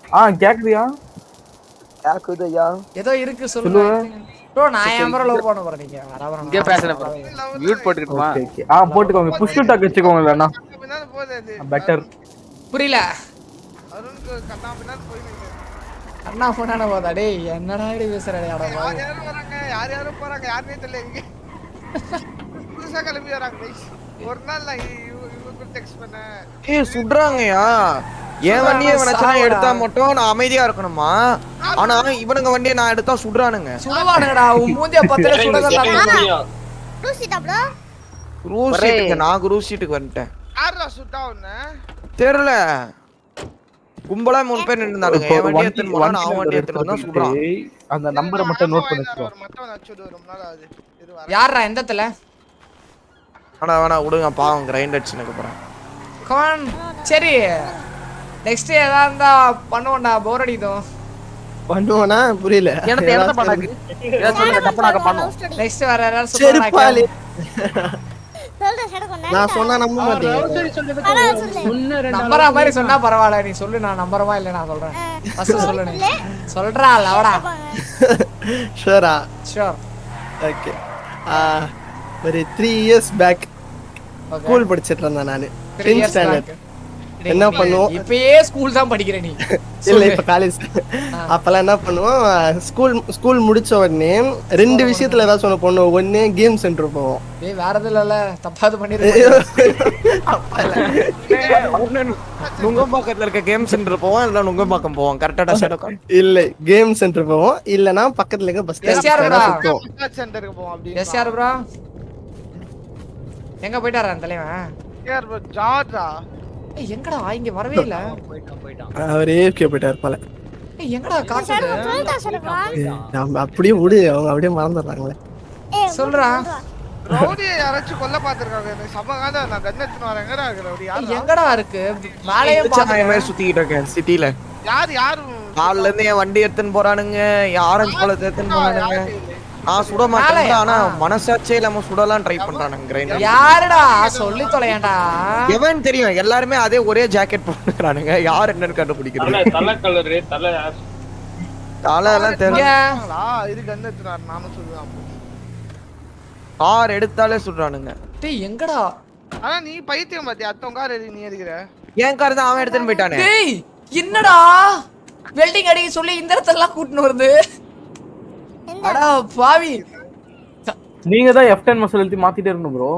ஆ கேக்குதியா? கேக்குது ஐயா ஏதோ இருக்கு சொல்லுங்க ப்ரோ நான் ப்ரோ லவ் பண்ண போறேன் நீங்க? வர வர இங்கே பேசுறேன் bro. மியூட் போட்டுக்கிட்டுமா ஆ போட்டுக்கோங்க. புஷ் டாக் வச்சுக்கோங்க போகுது அது. பெட்டர் புரியல. போய். அண்ணா போனான போதா டேய் என்னடா இப்படி பேசுற டேய் அட யார். யாரும் வராங்க? யார் யாரும் போறாங்க? யாருனே தெரியல இங்க. புதுசா கிளம்பி வராங்க. ஒரு நாள் நான் இவ- இவங்களுக்கு டெக்ஸ்ட் பண்ணேன் ஏய் சுடுறாங்கயா என் வண்டியை வச்சா எடுத்தா மட்டும் நான் அமைதியா இருக்கணுமா? ஆனா இவனுங்க வண்டியை நான் எடுத்தா சுடுறானுங்க. சுடுவானுங்கடா உன் மூஞ்சிய பத்தல சுடதடா லூசிட்டா ப்ரோ குரூஸ் சீட்டுக்கு நான் குரூஸ் சீட்டுக்கு வந்துட்டேன். யாரா சுட்டா உன்ன? தெரியல. கும்பலா மூணு பேர் நின்னுந்தானுங்க இப்போ என் வண்டி எடுத்துன்னு போனா நான் வண்டி எடுத்துன்னு வந்தா சுடுறான் அந்த நம்பரை மட்டும் நோட் பண்ணிக்கோ. யாரா எந்தத்துல ஆனா வேணா விடுங்க பாவம் கிரைண்ட் அடிச்சுனுக்கு போறேன். கமான் சரி. நெக்ஸ்ட் ஏதா இருந்தா பண்ணுவோம்டா போர் அடிக்கும். பண்ணுவானா புரியல. எனக்கு இடத்த பண்ணாக்கு? ஏதாவது சொல்லுங்க டப்பனாக்க பண்ணும் நெக்ஸ்ட் வேற யாராவது கொஞ்ச நான் சொன்னா நம்ப மாட்டீங்க. மாதிரி சொன்னா பரவாயில்ல நீ சொல்லு நான் நம்பரமா இல்ல நான் சொல்றேன். ஃபர்ஸ்ட் சொல்லு நீ. சொல்றா லவடா. ஷூரா ஷூர் ஓகே ஒரு த்ரீ இயர்ஸ் பேக். ஸ்கூல் படிச்சிட்டு இருந்தேன் நான். ஸ்டாண்டர்ட். என்ன பண்ணுவோம்? இப்பயே ஸ்கூல் தான் படிக்கிற நீ. இல்ல இப்ப காலேஜ் அப்பெல்லாம் என்ன பண்ணுவோம்? ஸ்கூல் ஸ்கூல் முடிச்ச உடனே ரெண்டு விஷயத்துல ஏதாச்சும் ஒண்ணு பண்ணுவோம். ஒண்ணு கேம் சென்டர் போவோம். ஏய் வேற எதுவும் இல்ல தப்பாது பண்ணிருக்க நுங்கம்பாக்கத்துல இருக்க கேம் சென்டர் போவோம். இல்ல நுங்கம்பாக்கம் போவோம். கரெக்டா ஷேடோ இல்ல கேம் சென்டர் போவோம். இல்லனா பக்கத்துல இருக்க பஸ்? ஸ்டாண்ட் சென்டருக்கு போவோம். அப்படி எஸ் யாரு ப்ரோ எங்க போயிட்டாரா அந்த தலைவன்? யார் bro? ஜார்ஜா ஏய் எங்கடா? இங்க வரவே இல்ல. அவரே ஏகே போயிட்டாரு போல. ஏய் எங்கடா காட்டுது நம்ம அப்படியே விடு அவங்க அப்படியே மறந்துடுறாங்களே. சொல்றா. ரவுடியை யாராச்சும் கொல்ல பாத்துருக்காங்க எனக்கு செம்ம காதா நான் கன் எடுத்துன்னு வரேன். எங்கடா இருக்கு ரவுடி? யார் எங்கடா இருக்கு? மேலையும் மாதிரி பாத்து சுத்திக்கிட்டு இருக்கேன் சிட்டில. யார் யார்? கால்ல இருந்து என் வண்டி எடுத்துன்னு போறானுங்க. ஆரஞ்சு பழத்தை எடுத்துன்னு போறானுங்க. நான் சுட மேலையா? ஆனா மனசாட்சியே இல்லாம சுடலாம் ட்ரை பண்றானுங்க. யாருடா? சொல்லி தொலையாண்டா. எவன் தெரியும்? எல்லாருமே அதே ஒரே ஜாக்கெட் போட்டுக்கிறானுங்க. யார் என்னன்னு கண்டுபிடிக்கிறது? தலை கலரு தலை தலை எல்லாம்? இது சொல்லுவேன். கார் எடுத்தாலே சுடுறானுங்க. டேய் எங்கடா? ஆனா நீ பைத்தியம் பாத்தியா? அத்தவங்க கார் எதுக்கு நீ எடுக்கிற? என் கார் தான் அவன் எடுத்துன்னு போயிட்டானே. டேய் என்னடா? வெல்டிங் அடிக்க சொல்லி இந்த இடத்துல எல்லாம் கூட்டின்னு வருது. அடா பாவி. நீங்க தான் எஃப் டென் மசில் எழுதி மாத்திட்டே இருக்கணும் ப்ரோ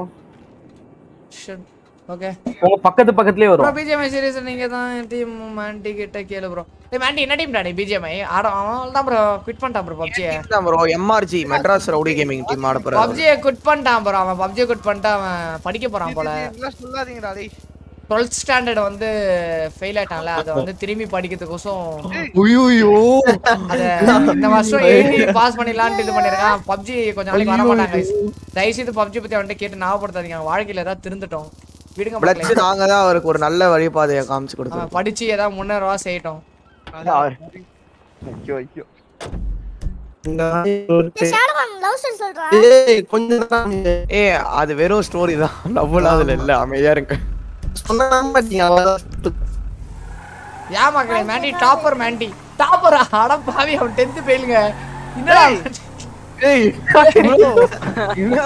ஓகே உங்க பக்கத்து பக்கத்துலயே ப்ரோ வரும் பிஜிஎம்ஐ சீரிஸ் நீங்க தான் டீம் மாண்டி கிட்ட கேளு ப்ரோ ஏய் மாண்டி என்ன டீம் டாடி பிஜிஎம்ஐ ஆட அவன் தான் ப்ரோ குவிட் பண்ணிட்டான் bro PUBG bro MRG Madras rowdy gaming team ஆட போறாரு பப்ஜியை குவிட் பண்ணிட்டான் ப்ரோ அவன் பப்ஜியை குவிட் பண்ணிட்டு அவன் படிக்க போறான் போல. சொல்லாதீங்கடா டேய். 12th ஸ்டாண்டர்ட் வந்து ஃபெயில் ஆயிட்டான்ல. அதை வந்து திரும்பி படிக்கிறதுக்கோசம் ஐயோ அத இந்த வருஷம் எழுதி பாஸ் பண்ணிடலான்ட்டு இது பண்ணிருக்கான். பப்ஜி கொஞ்ச நாளைக்கு வர மாட்டாங்க தயவு செய்து பப்ஜி பத்தி அவன்கிட்ட கேட்டு ஞாபகப்படுத்தாதீங்க. வாழ்க்கையில ஏதாவது திருந்துட்டோம். விடுங்க. நாங்க தான் அவருக்கு ஒரு நல்ல வழிபாதையை காமிச்சு கொடுத்தோம். படிச்சு ஏதாவது முன்னேறவா செய்யட்டும். ஐயோ ஐயோ. லவ் ஸ்டோரி சொல்றா? ஏய் கொஞ்சம் ஏ அது வெறும் ஸ்டோரி தான். லவ்லாம் அதுல இல்ல. அமைதியா இருங்க. சொன்னா மாட்டீங்க ஏன் மக்களே மேண்டி டாப்பர் மேண்டி. டாப்பரா அட பாவி அவன் 10th ஃபெயிலுங்க என்னடா? ஏய் என்ன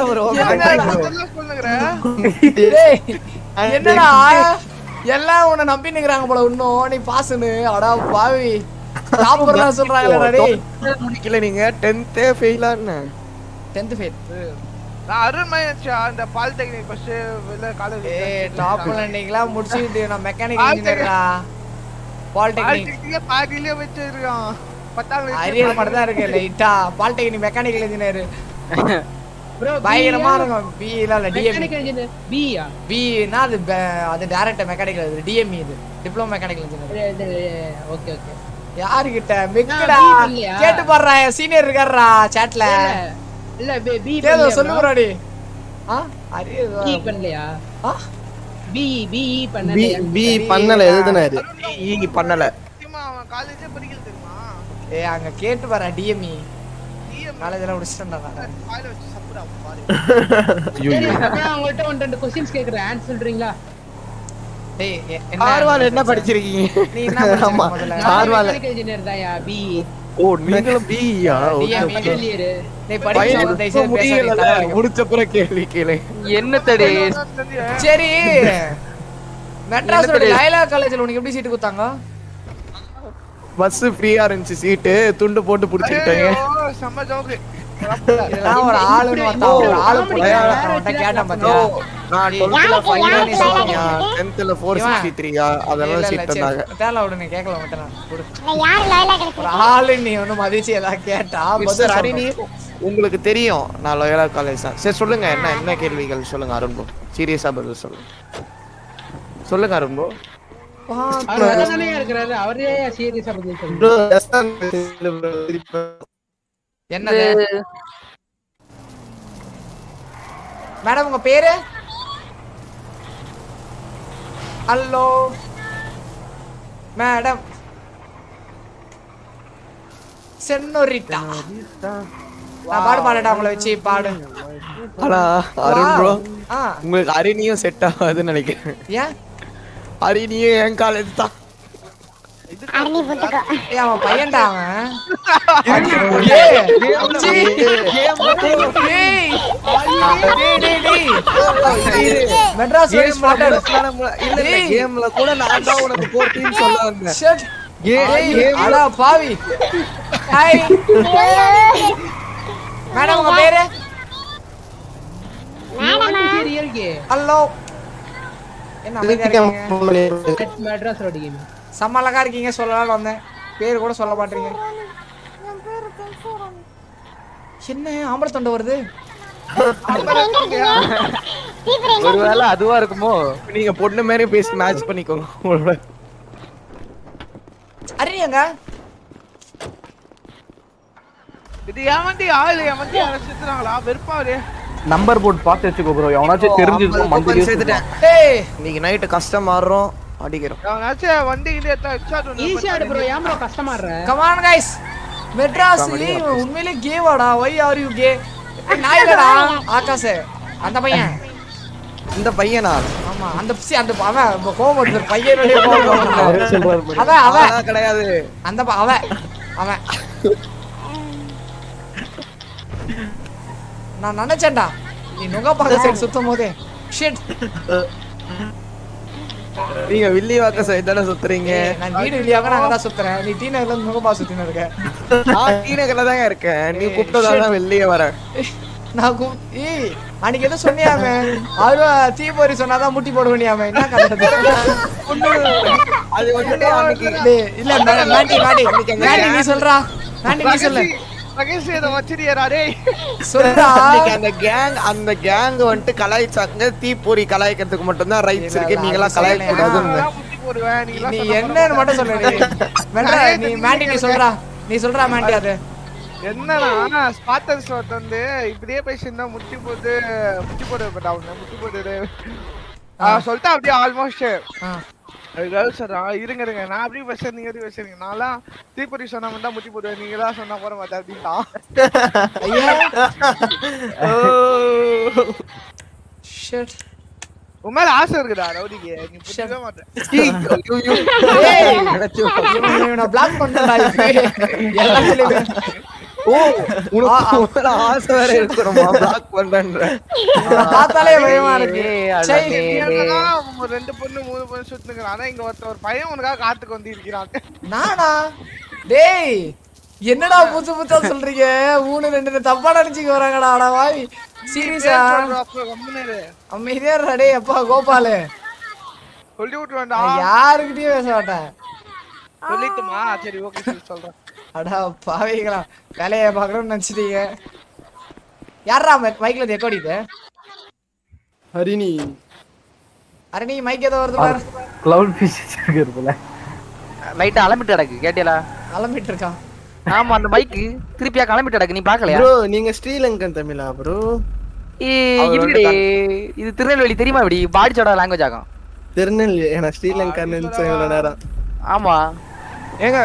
என்னடா எல்லாம் உன்னை நம்பி நிக்கிறாங்க போல இன்னும். நீ பாஸ்னு அடா பாவி. டாப்பர்லாம் சொல்றாங்கடா டேய். முடிக்கல நீங்க. 10th ஃபெயிலான்னு 10th ஃபெயில் நான் அருண் இந்த பாலிடெக்னிக் ஃபர்ஸ்ட் இல்ல காலேஜ் ஏய் டாப் லேண்டிங்லாம் முடிச்சிட்டு நான் மெக்கானிக்கல் இன்ஜினியர்டா பாலிடெக்னிக் பாலிடெக்னிக்ல பாதியிலே வச்சிருக்கான். பத்தாம் அரியர் மட்டும் தான் இருக்கு லைட்டா பாலிடெக்னிக் மெக்கானிக்கல் இன்ஜினியர் பயங்கரமா இருக்கும். பி இல்ல இல்ல டிஎம்இ மெக்கானிக்கல் இன்ஜினியர் பியா பினா அது ப- அது டைரக்ட் மெக்கானிக்கல் இது. டிஎம்இ இது diploma mechanical engineer okay okay யாரு கிட்ட மிக்கடா? கேட்டு பாடுறா சீனியர் இருக்காருடா சாட்ல இல்ல பி பி கேளு சொல்லு ப்ரோடி ஆ? அரியர் பி பண்ணலையா? ஆ? பி பி பி பண்ணலையா? பி பண்ணல எழுதுனாரு. ஈ பண்ணல. அவன் காலேஜே படிக்கல தெரியுமா? ஏய் அங்க கேட்டு பாரு டிஎம்இ காலேஜ்ல முடிச்சிட்டேன்டா நான். வாயில வச்சு சப்புடா பாரு. சரி நான் உங்கள்ட்ட ஒன்று ரெண்டு கொஸ்டின்ஸ் கேக்குறேன் ஆன்சர் சொல்றீங்களா? டேய் எ- என்ன? ஆர்வால் என்ன படிச்சிருக்கீங்க? நீ என்ன ஆமா. முதல்ல? ஆர்வால் இன்ஜினியர் தான்யா பி ஓ நீங்களும் பியா. முடிச்ச கேள்வி கேளு. என்ன தடி சரி. மெட்ராஸோட லைலா காலேஜ்ல உனக்கு எப்படி சீட்டு கொடுத்தாங்க பஸ் ஃப்ரீயா இருந்துச்சு சீட்டு துண்டு போட்டு புடிச்சுக்கிட்டாங்க. ஐயோ, செம்ம ஜோக்கு இதெல்லாம் ஒரு ஆளுன்னு ஒருத்தன் ஒரு ஆளு பிடிக்காத கேட்டான் பாத்தியா? நான் ஏய், 12th ல ஃபைவ் யாருக்கு நைன்டி செவன்யா 10th ல ஃபோர் இவன். சிக்ஸ்டி த்ரீயா அதெல்லாம் சீட். தந்தாங்க விடு நீ மட்டும் கொடு. யார் ஒரு ஆளு நீ ஒண்ணு மதிச்சு கேட்டா மிஸ்டர் ஹரிணி. உங்களுக்கு தெரியும் நான் லோயலா காலேஜ் தான். சரி சொல்லுங்க என்ன என்ன கேள்விகள்? சொல்லுங்க அருண் ப்ரோ சீரியஸா பதில் சொல்லுங்க. சொல்லுங்க அருண் ப்ரோ அவர் தானே இருக்கிறாரு அவரே சீரியஸா பதில் சொல்லுங்க. ப்ரோ எஸ்ஆர் ப்ரோ என்னது? மேடம் உங்க பேரு? ஹலோ? மேடம். சென்னோரிட்டா. நான் பாடு பாடட்டா உங்களை வச்சு பாடு. ஆனா அருண் ப்ரோ உங்களுக்கு அரிணியும் செட் ஆகாதுன்னு நினைக்கிறேன். ஏன்? அரிணியும் என் காலேஜ் தான் அரணி புட்டுக்கோ. ஏய் அவன் பையன்டா அவன். ஏய், சீ. ஏய். டேய், டேய், டேய். Madras very spotted. இல்ல இல்ல ஏய். கேம்ல கூட நான் தான் உனக்கு போட்டின்னு சொல்ல வந்தேன் Shit. Game- ஏய், game- அடா பாவி. ஹாய் மேடம் உங்க பேரு? கே ஹலோ என்ன அமைதியா இருக்கீங்க? மெட்ராஸ் ரோடு கேம் செம்ம அழகா இருக்கீங்க சொல்லலாம்னு வந்தேன். பேர் கூட சொல்ல மாட்டீங்க என்ன ஆம்பளை தொண்டை வருது. ஒருவேளை அதுவா இருக்குமோ? நீங்க பொண்ணு மாதிரி பேசி மேட்ச் பண்ணிக்கோங்க. உங்களோட அறியங்க இது ஏமாண்டி ஆளு ஏமாண்டி யாரை சுத்துறாங்களா? வெறுப்பாரு நம்பர் போர்டு பார்த்து வச்சுக்கோ ப்ரோ எவனாச்சும் தெரிஞ்சிருக்கும் ஏய். இன்னைக்கு நைட்டு கஷ்டம் மாறுறோம். அடிக்கிறோம். அவனாச்சும் வண்டி கிட்ட எடுத்தா ஹெட்ஷாட் ஈஸியா ப்ரோ ஏன் ப்ரோ கஷ்டமாடுற? கம் ஆன் கைஸ் மெட்ராஸ் உண்மையிலே கேவாடா வை ஆர் யூ கே நான் இல்லடா ஆகாஷ் அந்த பையன். இந்த பையனா? ஆமா அந்த சி அந்த அவன் கோவம் வருது பையனுடைய கோவம். அவன் அவன் கிடையாது. அந்த ப- அவன். அவன். நான் நினைச்சேன்டா. நீ நுகப்பாக்க சைடு சுத்தும் போதே. ஷிட் நீங்க வில்லி வாக்க சைடு தானே சுத்துறீங்க? நான் வீடு வெளியாக நான் தான் சுத்துறேன். நீ டீ நகர்ல நுகப்பா சுத்தின்னு இருக்க நான் டி நகர்ல தாங்க இருக்கேன். நீ கூப்பிட்டதால வெளியே வரேன். நான் கூ ஏய் அன்னைக்கு எதுவும் சொன்னியாமே. அருவா தீ பொறி சொன்னாதான் முட்டி போட வேண்டியாமே என்ன கதை அது? வந்துட்டு அன்னைக்கு இல்ல மே- மேண்டி மேண்டி. மேண்டி நீ சொல்றா. நீ சொல்லு. மகேஷ் இதை வச்சிருக்கா டேய் சொல்றா. அன்னைக்கு அந்த கேங் அந்த கேங் வந்துட்டு கலாய்ச்சாங்க. தீப்பொறி கலாய்க்கிறதுக்கு மட்டும்தான் ரைட்ஸ் இருக்கு. நீங்க எல்லாம் கலாய்க்க கூடாதுன்னு. நீ என்னன்னு மட்டும் சொல்லு நீ. மேண்டி நீ சொல்றா. நீ சொல்றா மேண்டி அது. என்னன்னா ஸ்பாட்டர்ஸ் வந்து இப்படியே பேசியிருந்தா முட்டி போட்டு முட்டி போட்டு அவனை முட்டி போட்டு சொல்லிட்டு அப்படியே ஆல்மோஸ்ட் ஆ. கேர்ள் சொல்றான் இருங்க இருங்க. நான் அப்படியே பேசுறேன் நீங்க எப்படி பேசுறீங்க நான்லாம் தீப்பொறி சொன்னா மட்டும் முட்டி போடுவேன். நீங்க தான் சொன்னா போற மாட்டேன் அப்படின்ட்டான் மேல ஆசை இருக்குடா ரவுடிக்கு. நீ புரியவே மாட்டேன். பிளாக் எல்லாத்துலயுமே. ஓ உனக்கு உனக்கு ஆசை வேற பிளாக் பண்றேன்ற. பார்த்தாலே பயமா இருக்கு. ரெண்டு பொண்ணு மூணு பொண்ணு ஆனா இங்க ஒருத்த ஒரு பையன் உனக்காக காத்துக்கு வந்து இருக்கிறான். நானா? டேய் என்னடா புத்து புத்தா சொல்றீங்க? மூணு ரெண்டு தப்பா நினைச்சுக்க வராங்கடா அட வாய். சீரியஸா அமைதியா டேய் அப்பா கோபாலு. சொல்லி விட்டுருவேன்டா யாருக்கிட்டயும் பேச மாட்டேன். சொல்லிட்டுமா? சரி ஓகே சொல்றேன். அடா பாவிகளா. வேலையை பார்க்கணும்னு நினைச்சிட்டீங்க. யாரா மைக்ல இது எக்கோடிது ஹரிணி. அரணி மைக் ஏதோ வருது பாரு. கிளவுட் ஃபிஷ் இருக்குல்ல லைட்டா அலம்பிட்டு கிடக்கு கேட்டியலா? அலம்பிட்டு இருக்கான் ஆமா அந்த பைக்கு திருப்பியா கிளம்பிட்டு கிடக்கு நீ பாக்கலையா ப்ரோ நீங்க ஸ்ரீலங்கன் தமிழா ப்ரோ இது திருநெல்வேலி தெரியுமா இப்படி? பாடிச்சோட லாங்குவேஜ் ஆகும். திருநெல்வேலி ஏன்னா இவ்வளவு நேரம். ஆமா. ஏங்க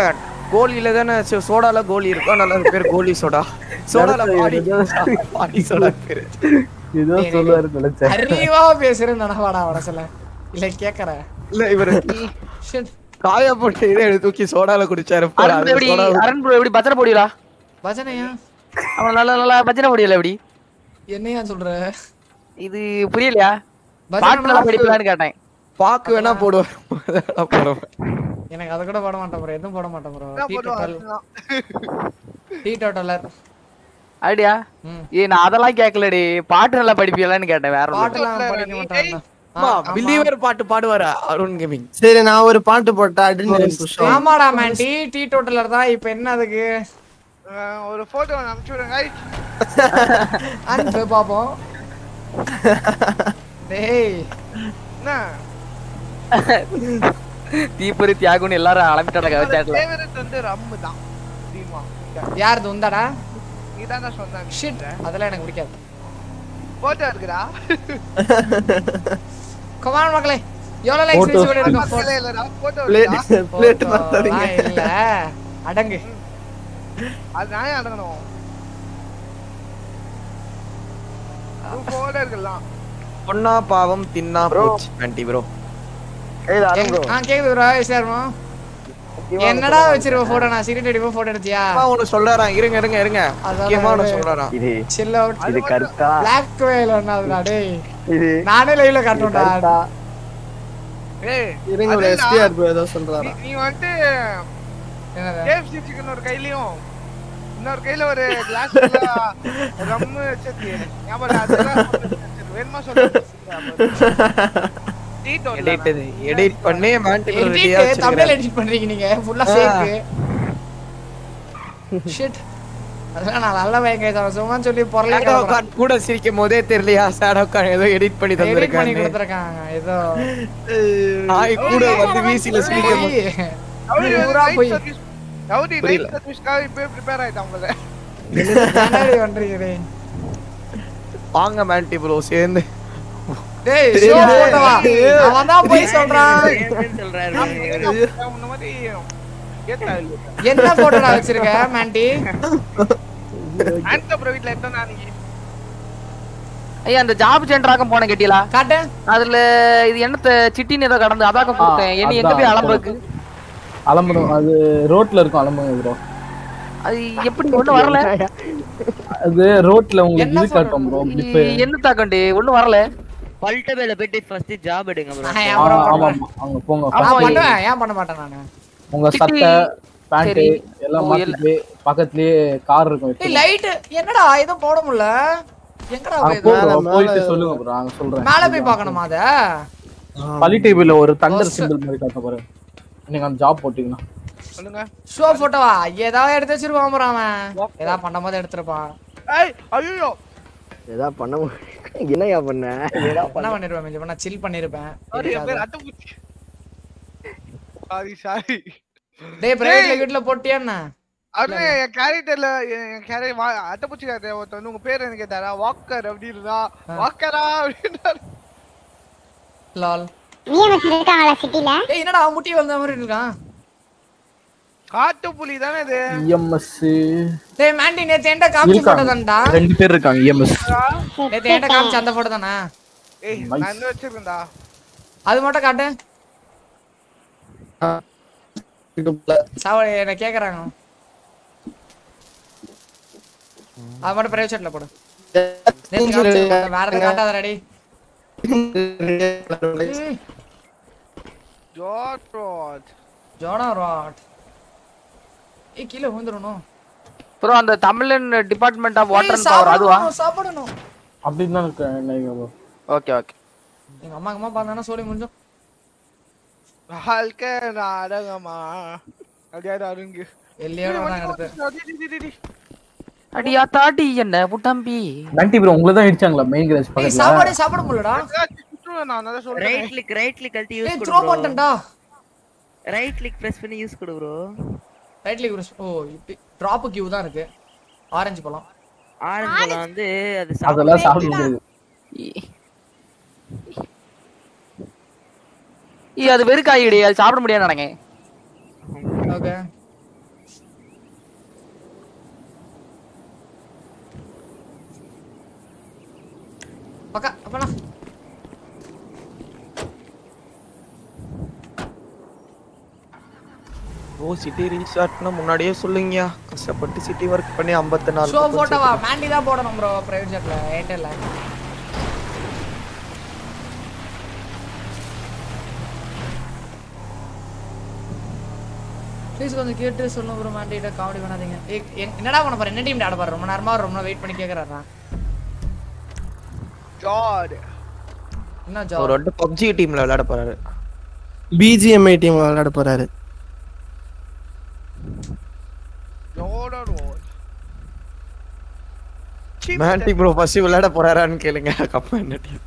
கோலியில தானே சோ- சோடால கோலி இருக்கும் அதனால அது பேர் கோலி சோடா. சோடால பாடி பாடி சோடா பேரு. ஏதோ சொல்லுவாரு நினைச்சேன். அறிவா பேசுறேன்னு நினைவாடா வடசல இல்ல கேக்குறேன் இல்ல இவரு. காய போட்டு இதை தூக்கி சோடால குடிச்சாரு பாரு, அருண் எப்படி அருண் bro எப்படி பஜனை போடியலா பஜனையா? அவன் நல்லா நல்லா பஜனை போடியல எப்படி? என்னையா சொல்ற? இது புரியலையா? நல்லா படிக்கலான்னு கேட்டேன். பாக்கு வேணா போடுவார். அதெல்லாம் போடுவேன் எனக்கு அதை கூட போட மாட்டேன் ப்ரோ எதுவும் போட மாட்டேன் bro teetotal. Teetotaler. அப்படியா ஏய் நான் அதெல்லாம் கேட்கலடி. பாட்டு நல்லா படிப்பீங்களான்னு கேட்டேன். வேற. பாட்டுலாம் படிக்க மாட்டான் பிலீவர் பாட்டு பாடுவாரா அருண் கேமிங் சரி நான் ஒரு பாட்டு போட்டா ஆமாடா மேன் டீ டீ டோட்டலர் தான். இப்போ என்ன அதுக்கு? ஒரு போட்டோ அனுப்பிச்சு விடுங்க. அனுப்பு பாப்போம். டேய். என்ன? தீப்பொறி தியாகுன்னு எல்லாரும் அலம்பிட்டாங்க சேட்ல ஃபேவரட் வந்து ரம்மு தான். தெரியுமா யாருது உந்தாடா நீ தான் சொன்னாங்க ஷிட் அதெல்லாம் எனக்கு பிடிக்காது. போட்டோ இருக்குடா கமான் மக்களே. எவ்வளவு லைக்ஸ் Photos. ரீச் பண்ணிருக்கோம் பக்கத்துல இல்லடா போட்டோ பிளேட் மாத்தாதீங்க இல்ல. அடங்கு. அது நானே அடங்கணும். போட இருக்கலாம் பொன்னா பாவம் தின்னா போச்சு. ஆண்டி ப்ரோ கேக்குது ப்ரோ சர்மா என்னடா வச்சிருக்க போட்டோ நான் சிகரெட் அடிப்போம் போட்டோ எடுத்தியா? ஒண்ணு சொல்றாராம் இருங்க இருங்க இருங்க. முக்கியமா அது. சொல்றாராம் இது சில் அவுட் இது கருத்தா? பிளாக் வேல் ஒன்னாதுடா டேய். இது நானே லைவ்ல காட்டுறேன்டா ஏய் இருங்க ஒரு. எஸ்டிஆர் ப்ரோ ஏதோ சொல்றாரா? நீ- வந்துட்டு என்னது? கேஎஃப்சி சிக்கன் ஒரு கையிலயும் இன்னொரு கையில ஒரு கிளாஸ் ரம்மு வச்சிருக்கியே. ஞாபகம்? அதெல்லாம். வேணுமா எடிட் எடிட் பண்ணி எடிட் தமிழ்ல எடிட் பண்றீங்க நீங்க. ஃபுல்லா ஷிட் அதெல்லாம் நான் நல்ல பையன் சும்மா சொல்லி கூட சிரிக்கும் போதே தெரியலையா? ஷேடோ ஏதோ எடிட் பண்ணி எடிட் பண்ணி தந்திருக்காங்க கொடுத்துருக்காங்க ஏதோ. நாய் கூட வந்து வீசில சிரிக்கும் போது. போய். ரவுடி சர்வீஸ்க்காக இப்பவே ப்ரிப்பேர் ஆயிட்டான் போல. என்னடி பண்றீங்க? வாங்க மேன்டி ப்ரோ சேர்ந்து. டேய் ஷோ போட்டவா? அவன் தான் போய் சொல்றான். என்ன போட்டோடா வச்சிருக்க மாண்டி ஆன்டோ ப்ரோ வீட்ல எடுத்தா நாளைக்கு ஐயா அந்த ஜாப் சென்டராக்கம் போன கேட்டியலா காட்டு. அதுல இது என்னத்த சிட்டின்னு ஏதோ கடந்து அதாக்கம் கொடுத்தேன் என்ன எங்க போய் அலம்புக்கு அலம்பரம் அது ரோட்ல இருக்கும் அலம்பரம் ப்ரோ அது எப்படி ஒண்ணும் வரல? அது ரோட்ல உங்களுக்கு இது காட்டும் ப்ரோ இப்ப என்ன தாக்கண்டி ஒண்ணும் வரல? பல்டபேல போயிட்டு ஃபர்ஸ்ட் ஜாப் எடுங்க ப்ரோ ஆமா. ஆமா அங்க போங்க நான் first பண்ணுவேன். ஏன் பண்ண மாட்டேன் நானு? உங்க சிட்டி- பேண்ட். எல்லாம். மாத்திட்டு பக்கத்துலயே கார் இருக்கும் வச்சுக்கோங்க. லைட் என்னடா எதுவும் போட முடியல? எங்கடா போய் போயிட்டு சொல்லுங்க ப்ரோ நாங்க சொல்றேன். மேல போய் பார்க்கணுமா அத? பள்ளி டேபிள்ல ஒரு தண்டர். சிம்பிள் மாதிரி காட்ட பாரு நீங்க அந்த ஜாப் போட்டீங்கன்னா. சொல்லுங்க. ஷோ போட்டோவா ஏதாவது எடுத்து வச்சிருப்பான் bro அவன். ஏதாவது பண்ணும் போது எடுத்திருப்பான். ஏய் ஐயோ. ஏதா பண்ண முடியும் என்னையா பண்ண? ஏதா என்ன பண்ண? பண்ணிருப்பேன் மிஞ்சி? நான் சில் பண்ணிருப்பேன். சாரி என் பேர் அட்டப்பூச்சி சாரி சாரி டேய் பிரைவேட்ல வீட்ல போட்டியா என்ன? அது என் கேரக்டர்ல என் கேரக்டர் அட்டப்பூச்சி கேரக்டர் ஒருத்தர் வந்து உங்க பேர் என்ன கேட்டாரா? வாக்கர் அப்படின்னா வாக்கரா அப்படின்னாரு லால். விஎம்எஸ் இருக்காங்களா சிட்டில? ஏய் என்னடா அவன் முட்டி வந்த மாதிரி இருக்கான்? காட்டு புலி தானே இது? இஎம்எஸ் டேய் மாண்டி நேத்து என்கிட்ட காமிச்ச போட்டோ தான்டா ரெண்டு பேர் இருக்காங்க இஎம்எஸ் நேத்து என்கிட்ட காமிச்ச அந்த போட்டோ தானே ஏய் நான் என்ன வச்சிருக்கேன்டா. அது மட்டும் காட்டு. சாவடி என்ன கேக்குறாங்க. அது மட்டும் பிரைவேட் செட்ல போடு. வேற காட்டாத ready George. Rod Jonah Rod. ஏய் கீழே விழுந்துறணும் ப்ரோ அந்த தமிழன் department of water and power அதுவா? சாப்பிடணும், அப்படின்னு தான் இருக்கு bro. ஓகே ஓகே எங்க அம்மா அம்மா பார்த்தானா சொல்லி முடிஞ்சோம். வாழ்க்கை நாடகமா? அப்படியாரு அருங்கு. எல்லையோட தான் எடுத்து அடியா தாடி என்ன புட்டம்பி? நன்றி ப்ரோ உங்களை தான் இடிச்சாங்களா மெயின் கிராஸ் ஏய் பக்கத்துல சாப்பாடே சாப்பிட முடியலடா. நான் அதான் சொல்றேன். ரைட் கிளிக் ரைட் கிளிக் அழுத்தி யூஸ் த்ரோ கொடு பண்ணிட்டேன்டா ரைட் கிளிக் பிரஸ் பண்ணி யூஸ் கொடு ப்ரோ ரைட் லிக் ஓ டிராப் கியூ தான் இருக்கு. ஆரஞ்சு பழம். ஆரஞ்சு பழம் வந்து அது அதெல்லாம் சாப்பிட முடியாது. ஏய் அது வெறும் காய்கறி அது சாப்பிட முடியாது நினைக்கிறேன். ஓகே பக்கா அப்பனா ஓ சிட்டி ரீசார்ட்னா முன்னாடியே சொல்லுங்கயா கஷ்டப்பட்டு சிட்டி ஒர்க் பண்ணி 54 நாலு ஷோ போட்டோவா மாண்டி தான் போடணும் ப்ரோ பிரைவேட் ஜெட்ல ஏர்டெல்ல ப்ளீஸ் கொஞ்சம் கேட்டு சொல்லுங்க ப்ரோ மாண்டிகிட்ட காமெடி பண்ணாதீங்க. என்னடா பண்ண போற? என்ன டீம் ஆட போற? ரொம்ப நேரமா ரொம்ப வெயிட் பண்ணி கேக்குறாரா? ஜார்ஜ். என்ன ஒரு ஜாப் ரெண்டு பப்ஜி டீம்ல விளையாட போறாரு. பிஜிஎம்ஐ டீம் விளையாட போறாரு George Rod Mandy bro first விளையாட போறாரான்னு கேளுங்க கப்பா என்ன டீம்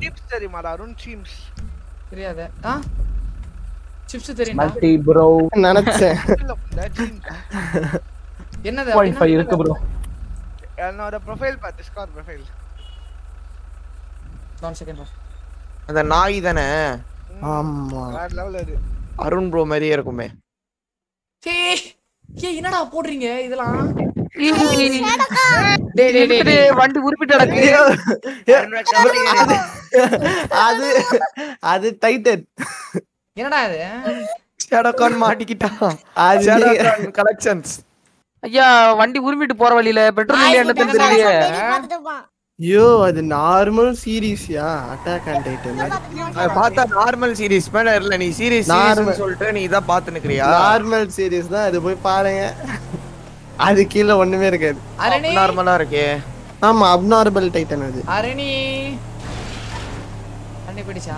சிப்ஸ் தெரியுமாடா அருண் சிப்ஸ் தெரியாது ஆ சிப்ஸ் தெரியுமா மல்டி ப்ரோ நினைச்சேன் என்னது ஃபைவ் இருக்கு ப்ரோ என்னோட ப்ரொஃபைல் பாத்து டிஸ்கார்ட் ப்ரொஃபைல் ஒன் செகண்ட் அந்த நாய் தானே? ஆமா. வேற லெவல் அது. அருண் ப்ரோ மாதிரியே இருக்குமே. ஏய், என்னடா போடுறீங்க? இதெல்லாம் வண்டி உருப்பிட்டு அது அது டைட்டன். என்னடா இது ஷேடோகான் மாட்டிக்கிட்டான் அது ஷேடோகான் கலெக்ஷன்ஸ் ஐயா வண்டி உருமிட்டு போற வழியில பெட்ரோல் இல்லையா என்ன தெரியலையே. ஐயோ அது நார்மல் சீரிஸ்யா அட்டாக் ஆன் டைட்டன் அது பார்த்தா நார்மல் சீரிஸ் மேல இல்ல நீ சீரிஸ். சொல்லிட்டு நீ இதான் பாத்து நிக்கிறியா நார்மல் சீரிஸ் தான் அது போய் பாருங்க. அது கீழ ஒண்ணுமே இருக்காது. அரணி. நார்மலா இருக்கே. ஆமா அப்நார்மல் டைட்டன் அது. அரணி. அண்ணி பிடிச்சா?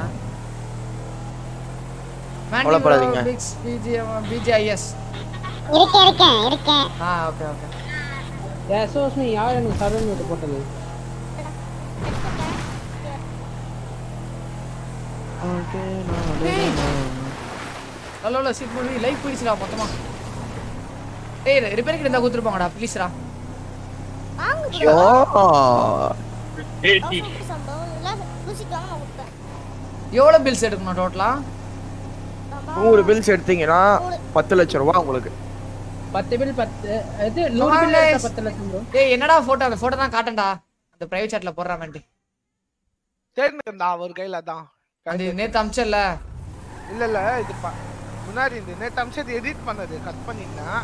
கவலைப்படாதீங்க. பிஜிஐஎஸ் இருக்கேன் இருக்கேன் இருக்கேன். ஆ ஓகே ஓகே யசோஸ்மி யார் எனக்கு சரவணன் விட்டு போட்டது? ஹலோ ஹலோ சீட் மூவி லைஃப் போயிடுச்சுடா மொத்தமா. ஏய் ரிப்பேர் கிட்ட இருந்தா கொடுத்துருப்பாங்கடா ப்ளீஸ்டா ஐயோ எவ்வளோ பில்ஸ் எடுக்கணும் டோட்டலா நூறு பில்ஸ் எடுத்தீங்கன்னா பத்து லட்சம் ரூபாய் உங்களுக்கு. பத்து பில் பத்து இது நூறு பில் பத்து லட்சம் ஏய் என்னடா போட்டோ அந்த போட்டோ தான் காட்டேன்டா அந்த பிரைவேட் சாட்ல போடுறாமேன்ட்டு தேர்ந்தா ஒரு கையில தான். அது நேத்து அமிச்சல்ல. இல்ல இல்ல இது ப- முன்னாடி இந்த நேத்து அம்சத்தை எடிட் பண்ணது கட் பண்ணிருந்தேன்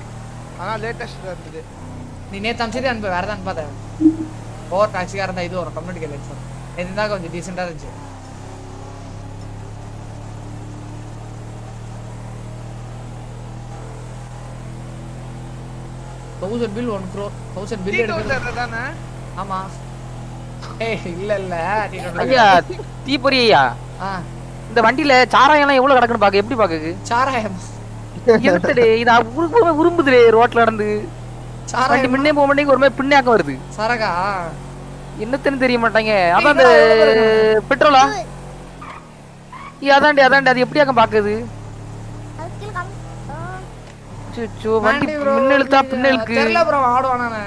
ஆனா லேட்டஸ்ட் இருந்தது நீ நேத்து அமிச்சதே அனுப்ப வேற தான் அனுப்பாத ஓவர் டாக்ஸிக்கா இருந்தா இது வரும். கம்யூனிட்டி கைட்லைன்ஸ் வரும் இது தான் கொஞ்சம் டீசெண்டா இருந்துச்சு. தௌசண்ட் பில் ஒன் க்ரோ தௌசண்ட் பில் எடுக்கிறது தானே? ஆமா. ஏய் இல்ல இல்ல. ஐயா தீப்பொறி ஐயா. இந்த வண்டியில சாராயம் எல்லாம் எவ்வளவு கிடக்குன்னு பாக்க? எப்படி பாக்குது சாராயம். எதுத்தடே இது உரும்பு உரும்புதுலே ரோட்ல நடந்து. வண்டி முன்னே போக மாட்டேங்க ஒரு மாதிரி பின்னாக்கம் வருது. சரகா? என்னத்துன்னு தெரிய மாட்டாங்க. அதான் அந்த பெட்ரோலா? அதாண்டி அதாண்டி அது எப்படியாக்கம் பாக்குது அச்சோ, வண்டி முன்னெழுத்தா பின்னெழுக்கு. தெரியல ப்ரோ ஆடுவானே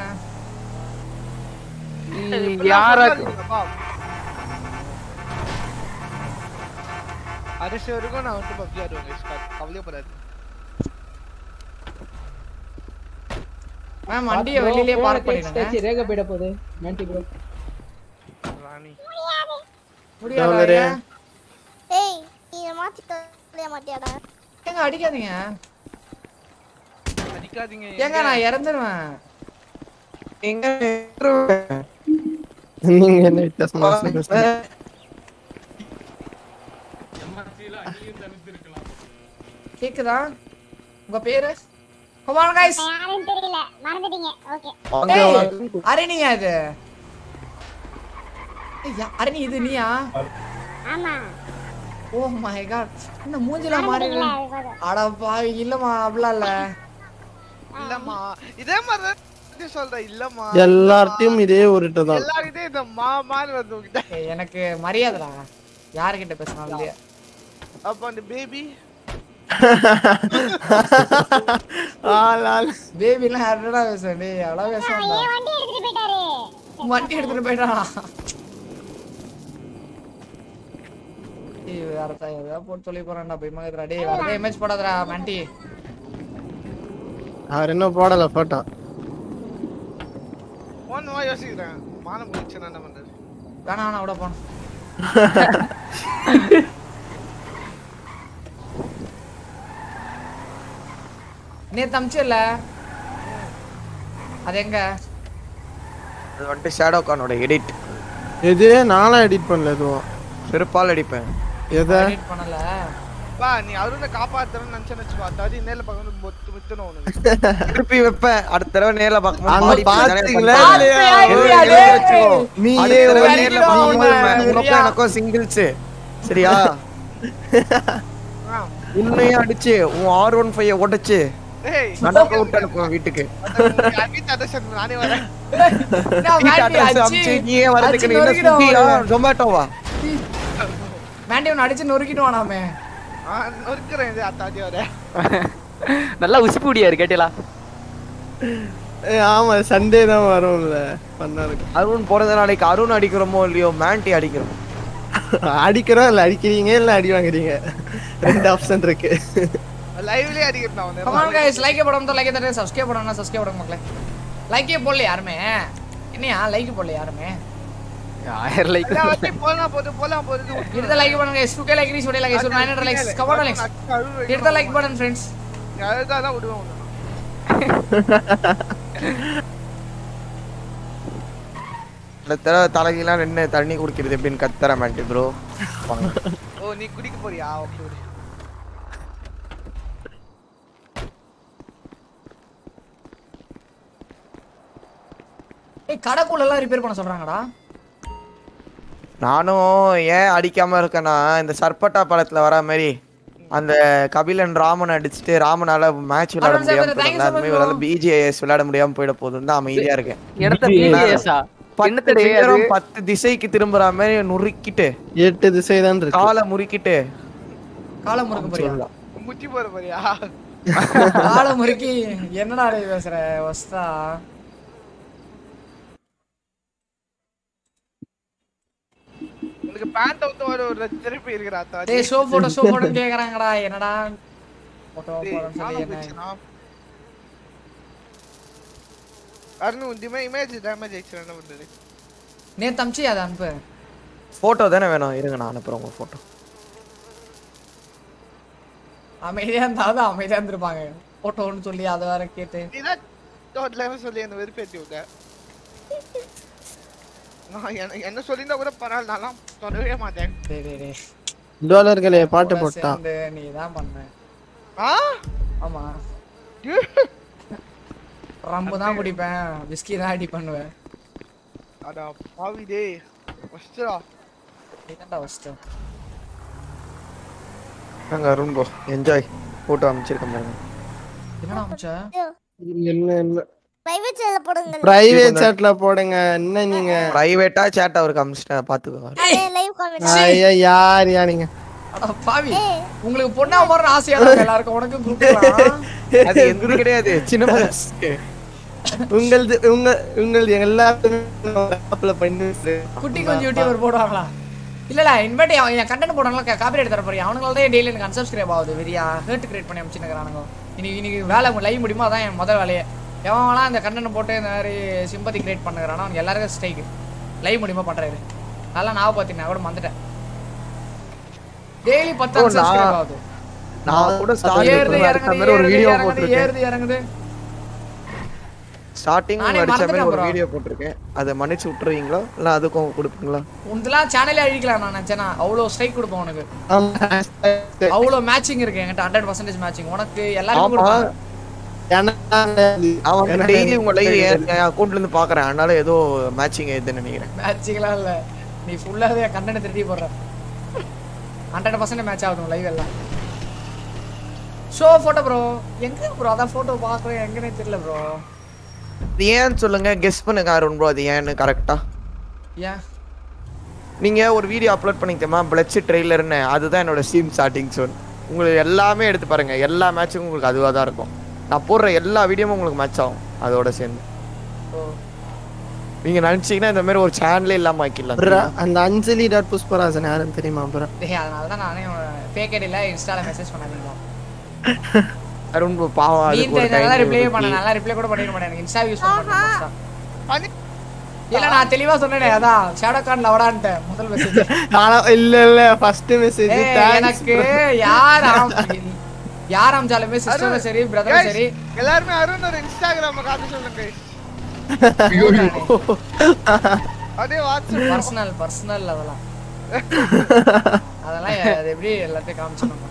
யாரா அரிசி வரைக்கும் நான் வந்து பப்ஜி ஆடுவேன் கவலையப்படாது மேம் வண்டியை வெளியிலேயே பார்க் பண்ணிடுங்க. ரேக போயிட போகுது. Mandy bro Rani. முடியாதா? ஏய் நீ இதை மாத்தி தொலைய மாட்டியாடா? ஏங்க அடிக்காதீங்க. அடிக்காதீங்க ஏங்க நான் இறந்துருவேன். எங்க நீங்க என்ன வித்தியாசமா சொல்றீங்க? கேக்குதா? உங்க பேரு? கமான் கைஸ் யாரும் தெரியல. மறந்துட்டீங்க. ஓகே ஏய் அரணியா இது? ஏய், யா- அரணி இது நீயா? ஆமா. ஓ மை காட் இந்த மூஞ்சில மாறி அது. அட பாவி இல்லம்மா அப்படிலாம் இல்ல இல்லம்மா இதே மாதிரி சொல்றேன் இல்லம்மா. எல்லார்ட்டையும் இதே உருட்டு தான். எல்லாருக்கிட்டே இந்த மா மாதிரி வந்து எனக்கு மரியாதைடா. யார்கிட்ட பேசினாலும் இல்லையா? அப்ப அந்த பேபி ஆள் பேபிலாம் யார்டா பேசுவேன் டேய் அவ்வளோ வண்டி எடுத்துட்டு போயிட்டாரு. வண்டி எடுத்துட்டு போயிட்டானா ஏய் வேற தான் ஏதாவது போட்டு சொல்லி போறான்டா பயமாக்குதுடா டேய் வரதே இமேஜ் போடாதடா மாண்டி அவர் இன்னும் போடல போட்டோ ஒன்னுமா யோசிக்கிறேன். மானம் போயிடுச்சு என்ன பண்றது? வேணா வேணா விட போனோம். நேத்து அமிச்சல அது எங்க? அது வந்துட்டு ஷேடோ கானோட எடிட் எது? நானும் எடிட் பண்ணல எதுவும். செருப்பால் அடிப்பேன் எதை? எடிட் பண்ணல. பா நீ அருணை காப்பாத்துறேன்னு நினைச்சேன்னு வச்சுக்கோ. தடி நேர்ல பார்க்கணும் மொத்து முத்துணும் உனக்கு திருப்பி வைப்பேன். அடுத்த தடவை நேர்ல அங்க பார்க்கும்போது பாத்தீங்களா இல்லையா? நீ நேர்ல வெறியா? எனக்கும் சிங்கிள்ஸ் சரியா? உன்னையும் அடிச்சு உன் ஆர் ஒன் ஃபைவ் உடைச்சு. நடக்க விட்டு அனுப்புவேன் வீட்டுக்கு. நானே வரேன். நீயே வரதுக்கு என்ன ஜொமேட்டோவா மேண்டி அடிச்சு நொறுக்கிட்டு வானாமே ஆ, நொறுக்குறேன் இது அத்தாடி வர நல்லா உசுப்புடியாரு கேட்டீங்களா ஏய், ஆமா சண்டே தான் வரும்ல பண்ணா இருக்கும் அருண் பிறந்த நாளைக்கு அருண் அடிக்கிறோமோ இல்லையோ மேண்டி அடிக்கிறோம். அடிக்கிறோம் இல்ல அடிக்கிறீங்க இல்ல அடி வாங்குறீங்க? ரெண்டு ஆப்ஷன் இருக்கு. லைவ்லயே அடிக்கிறேன் அவனை கமான் கைஸ் லைக் போடாம லைக் தரேன் சப்ஸ்கிரைப் பண்ணணும் சப்ஸ்கிரைப் பண்ணுங்க மக்களே. லைக்கே போடல யாருமே. என்னையா? லைக் போடல யாருமே. ஆயிரம் லைக் போலாம் போது போலாம் போது the like button guys. 2k like reach, 2k like reach, 900 likes. Come on Alex. Hit the like. button friends. அதுதான் தான். இந்த தடவை தலைகெல்லாம் நின்று தண்ணி குடிக்கிறது எப்படின்னு கத்துற மாட்டேன் ப்ரோ ஓ நீ குடிக்க போறியா? ஓகே. ஏய் கடைக்குள்ள எல்லாம் ரிப்பேர் பண்ண சொல்றாங்கடா. நானும் ஏன் அடிக்காம இருக்கேன்னா இந்த சர்பட்டா படத்துல வர மாதிரி அந்த கபிலன் ராமன் அடிச்சுட்டு ராமனால மேட்ச் விளையாட முடியாம bro. ஒரு பிஜிஎஸ் விளையாட முடியாம போயிட போதும் தான் அமைதியா இருக்கேன். இடத்த பத்து திசைக்கு திரும்புற மாதிரி நுறுக்கிட்டு எட்டு திசை தான் இருக்கு. காலை முறுக்கிட்டு. காலை முறுக்க போறியா? முச்சி போற போறியா? காலை முறுக்கி என்னடா பேசுற வஸ்தா உனக்கு பேண்ட் அவுத்து வர ஒரு திருப்பி இருக்கிறா டேய் ஷோ போட்டோ ஷோ போட்டோ கேக்குறாங்கடா. என்னடா? போட்டோ போறேன்னு சொல்லி என்ன? அருண் உன் இமேஜ் டேமேஜ் ஆயிடுச்சு என்ன பண்றது? நேத்து அமிச்சி அதை அனுப்பு. போட்டோ தானே வேணும். இருங்க நான் அனுப்புறேன் உங்க போட்டோ அமைதியா இருந்தாலும் அமைதியா இருந்திருப்பாங்க. போட்டோன்னு சொல்லி அதை வேற கேட்டு. சொல்லி என்ன வெறுப்பேத்தி விட்ட நான் என்ன என்ன சொல்லியிருந்தா கூட பரவாயில்ல நான்லாம் தொடவே மாட்டேன். டோலர்களே பாட்டு போட்டான் சேர்ந்து நீ தான் பண்ண. ஆ? ஆமா. ரம்பு தான் குடிப்பேன் விஸ்கி தான் அடி பண்ணுவேன். அடா பாவி டேய். நீ தான்டா ஃபர்ஸ்ட் நாங்க அருண் ப்ரோ என்ஜாய் போட்டோ அமைச்சிருக்கேன் பாருங்க. என்னடா அமிச்ச? என்ன என்ன பிரைவேட் சேனல்ல போடுங்க பிரைவேட் சாட்ல போடுங்க. என்ன நீங்க? பிரைவேட்டா சேட் அவருக்கு அமிச்சிட்டேன் பாத்துக்கோங்க லைவ் காமெண்ட் ஐயா யார் யா நீங்க? பாவி. உங்களுக்கு பொண்ணா போற ஆசையா இருக்கு? எல்லாருக்கும் உனக்கு அது கிடையாது. சின்ன உங்களது உங்க உங்களது அப்ளை பண்ணி குட்டி கொஞ்சம் யூடியூபர் போடுவாங்களா? இல்ல இல்ல இன்வைட் என் கண்டென்ட் போடுறாங்களா காப்பிரைட் தர அவனுங்களால தான் டெய்லி எனக்கு அன்சப்ஸ்கிரைப் ஆகுது. வெறியா ஹேர்ட் கிரியேட் பண்ணி அமைச்சுக்கிறானுங்க இன்னைக்கு இன்னைக்கு வேலை லைவ் முடியுமோ? அதான் என் முதல் வேலையே. எவன்லாம் இந்த கண்டென்ட் போட்டு இந்த மாதிரி சிம்பத்தி கிரியேட் பண்ணுறானோ அவனுக்கு எல்லாருக்கும் ஸ்ட்ரைக் லைவ் முடியுமா பண்றாரு நல்லா நான் பார்த்தீங்க நான் கூட மறந்துட்டேன். டெய்லி பத்து அன்சப்ஸ்கிரைப் ஆகுது. நான் கூட ஏறுது இறங்குது ஒரு வீடியோ போட்டிருக்கேன். ஏறுது இறங்குது ஸ்டார்டிங் அடிச்ச மாதிரி ஒரு. வீடியோ போட்டிருக்கேன். அதை மன்னிச்சு விட்டுருவீங்களா இல்ல அதுக்கும் கொடுப்பீங்களா? உனதுலாம் சேனலே அழிக்கலாம் நான் நினைச்சேனா? அவ்வளோ ஸ்ட்ரைக் கொடுப்பேன் உனக்கு. அவ்வளோ மேட்சிங் இருக்கு என்கிட்ட ஹண்ட்ரட் பர்சன்டேஜ் மேட்சிங் உனக்கு எல்லாருக்கும் அவன் டெய்லி உங்க லைவ் என் அக்கௌண்ட்ல இருந்து பாக்குறேன். அதனால ஏதோ மேட்சிங் ஆயிடுதுன்னு நினைக்கிறேன். மேட்சிங்லாம் இல்ல. நீ ஃபுல்லாவே கண்டென்ட் திருடி போடுற. ஹண்ட்ரட் பர்சன்ட் மேட்ச் ஆகும் லைவ் எல்லாம். ஷோ போட்டோ ப்ரோ எங்க ப்ரோ அதான் போட்டோ பார்க்குறேன் எங்கன்னே தெரியல ப்ரோ இது ஏன்னு சொல்லுங்க. கெஸ் பண்ணுங்க அருண் ப்ரோ அது ஏன்னு கரெக்டா ஏன்? நீங்க ஒரு வீடியோ அப்லோட் பண்ணிக்கமா பிளட்ஸ் ட்ரெய்லர்னு அதுதான் என்னோட ஸ்ட்ரீம் ஸ்டார்டிங் சோன் உங்களுக்கு எல்லாமே எடுத்து பாருங்க. எல்லா மேட்சும் உங்களுக்கு அதுவாக தான் இருக்கும். நான் போடுற எல்லா வீடியோவும் உங்களுக்கு மேட்ச் ஆகும். அதோட சேர்ந்து. நீங்க நினைச்சீங்கன்னா இந்த மாதிரி ஒரு சேனலே இல்லாம ஆக்கிடலாம். அந்த அஞ்சலி டாட் புஷ்பராஜன் யாருன்னு தெரியுமா ப்ரா? டேய் அதனால தான் நானே ஃபேக் ஐடியில் இன்ஸ்டால மெசேஜ் பண்ணாதீங்களா அருண் பாவம் ஒரு இந்த நல்லா ரிப்ளை பண்ண நல்லா ரிப்ளை கூட பண்ணிருக்க மாட்டேன். எனக்கு இன்ஸ்டா யூஸ் பண்ண இல்ல நான் தெளிவா சொன்னேனே அதான். ஷேடோ கார்டு லவடான்ட்டேன் முதல் மெசேஜ் இல்ல இல்ல ஃபர்ஸ்ட் மெசேஜ் எனக்கு யார் யார் அமைச்சாலுமே சிஸ்டரும் சரி பிரதரும் சரி. எல்லாருமே அருண் ஒரு இன்ஸ்டாகிராம காட்டு சொல்லுங்க அப்படியே வாட்ஸ்அப் பர்சனல் பர்சனல் அதெல்லாம். அதெல்லாம் அது எப்படி எல்லாத்தையும் காமிச்சிடணும்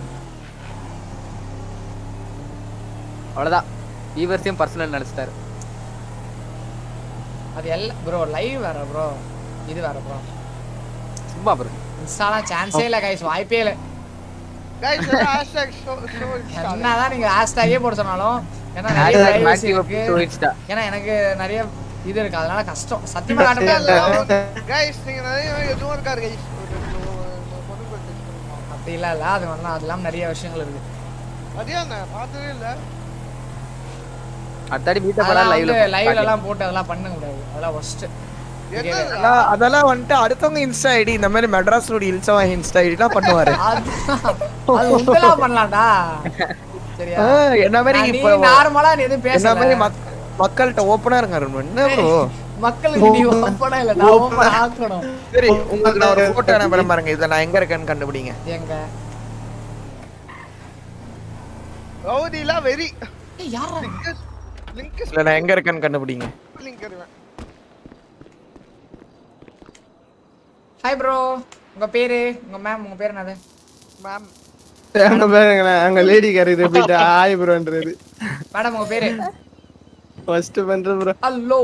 அவ்வளவுதான். வீவர்ஸையும் பர்சனல் நினைச்சிட்டாரு. அது எல்லாம் ப்ரோ லைவ் வேற ப்ரோ இது வேற ப்ரோ சும்மா ப்ரோ இன்ஸ்டாலாம் சான்ஸே இல்லை கைஸ் வாய்ப்பே இல்லை. என்னதான் நீங்க ஹேஷ்டேகே போட சொன்னாலும் ஏன்னா எனக்கு நிறைய இது இருக்கு அதனால கஷ்டம். சத்தியமா காட்ட கைஸ் நீங்க நிறைய எதுவும் இருக்காரு கைஸ் அப்படி இல்ல இல்ல. அது வரலாம் அதெல்லாம் நிறைய விஷயங்கள் இருக்கு. அதையா பார்த்ததே இல்ல. அடுத்தாடி மீட்ட பண்ணா லைவ்ல லைவ்ல எல்லாம் போட்டு அதெல்லாம் பண்ண கூடாது அதெல்லாம் ஃபர்ஸ்ட் அதெல்லாம் வந்துட்டு அடுத்தவங்க இன்ஸ்டா ஐடி இந்த மாதிரி மெட்ராஸ் ரோடு இல்சவா இன்ஸ்டா ஐடிலாம் பண்ணுவாரு பண்ணலாம்டா. என்ன மாதிரி இப்போ நார்மலா நீ எதுவும் என்ன மாதிரி மக்கள்கிட்ட ஓப்பனா இருங்க அருண் என்ன ப்ரோ சரி உங்களுக்கு நான் ஒரு போட்டோ அனுப்புறேன் பாருங்க. இதை நான் எங்க இருக்கேன்னு கண்டுபிடிங்க. எங்க? ரவுடிலாம் வெறி. ஏய் யாரா லிங்க் இல்ல நான் எங்க இருக்கேன்னு கண்டுபிடிங்க. லிங்க் ஹாய் ப்ரோ உங்க பேரு? உங்க மேம் உங்க பேர் என்னது? மேம் அங்க பாருங்களேன் அங்க லேடி கரையுது போயிட்டு ஆய் ப்ரோன்றது மேடம் உங்க பேரு? ஃபர்ஸ்ட் பண்ற ப்ரோ ஹலோ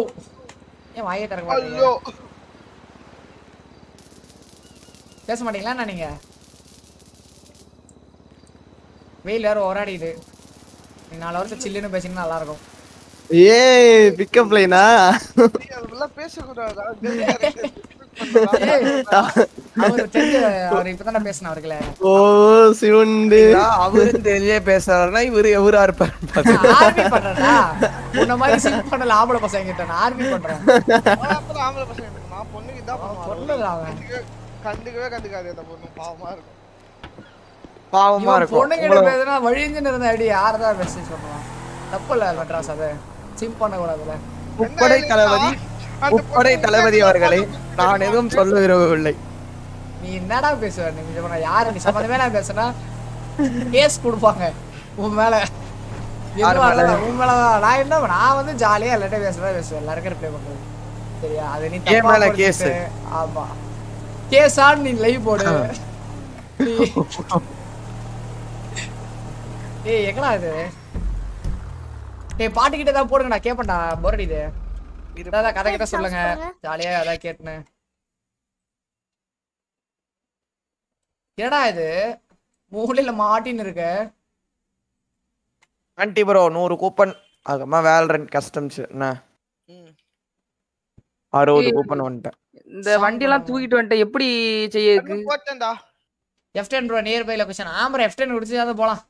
ஏன் வாயே திறக்க மாட்டீங்க ஐயோ பேச மாட்டீங்களா என்ன நீங்க? வெயில் வேற ஓராடிது. நாலு வருஷம் சில்லுன்னு பேசினா நல்லா இருக்கும் ஏய் பிக்கப் லைனா அதெல்லாம் பேசக்கூடாதா? அவரு தெரிஞ்ச அவர் இப்பதானே பேசின அவர்களே. ஓ சிவண்டு அவரு தெரிய பேசுறாருன்னா இவரு எவரா இருப்பாரு. ஆர்மி உன்ன மாதிரி பண்ணல ஆம்பளை பசங்க கிட்ட நான் ஆர்மி பண்றேன். அப்புறம் ஆம்பளை பசங்க நான் பொண்ணுக்கு தான் பொண்ணுடா அவன். கண்டுக்கவே கண்டுக்கவே கண்டுக்காது அந்த பொண்ணு. பாவமா இருக்கும். பாவமா இருக்கும். பேசுனா வழிஞ்சுன்னு இருந்த அடி யாரதான் மெசேஜ் பண்ணுவான்? தப்பு இல்ல மெட்ராஸ் அது. சிம் பண்ண கூடாதுல முப்படை தளபதி முப்படை தளபதி அவர்களே நான் எதுவும் சொல்ல விரும்பவில்லை நீ என்னடா பேசுவ நீ இது யாரு? நீ சம்மந்தமே நான் பேசுனா கேஸ் கொடுப்பாங்க. உன் மேல. மேல? உன் மேலதான் நான் என்ன நான் வந்து ஜாலியா எல்லார்ட்டையும் பேசுறதா பேசுவேன். எல்லாருக்கும் ரிப்ளை பண்றது. சரியா? அது நீ மேல case. ஆமா. கேஸான்னு நீ லைவ் போடு. ஏய் எங்கடா இது? ஏய் பாட்டுக்கிட்ட தான் போடுங்கடா. கேப்பேன்டா போர் அடிக்குது. இதான் கதை கிட்ட சொல்லுங்க. ஜாலியா அதான் கேட்டுன்னு. என்னடா இது? மூலையில மாட்டின்னு இருக்க. ஆன்டி ப்ரோ நூறு கூப்பன் அதுக்கப்புறமா வேல்ரன் கஸ்டம்ஸ் என்ன? அறுபது கூப்பன் வந்துட்டேன். இந்த வண்டியெல்லாம் தூக்கிட்டு வந்துட்டு எப்படி செய்ய இருக்கு போட்டேன்டா F ten bro near by location amber F ten குடிச்சு அதை போலாம்.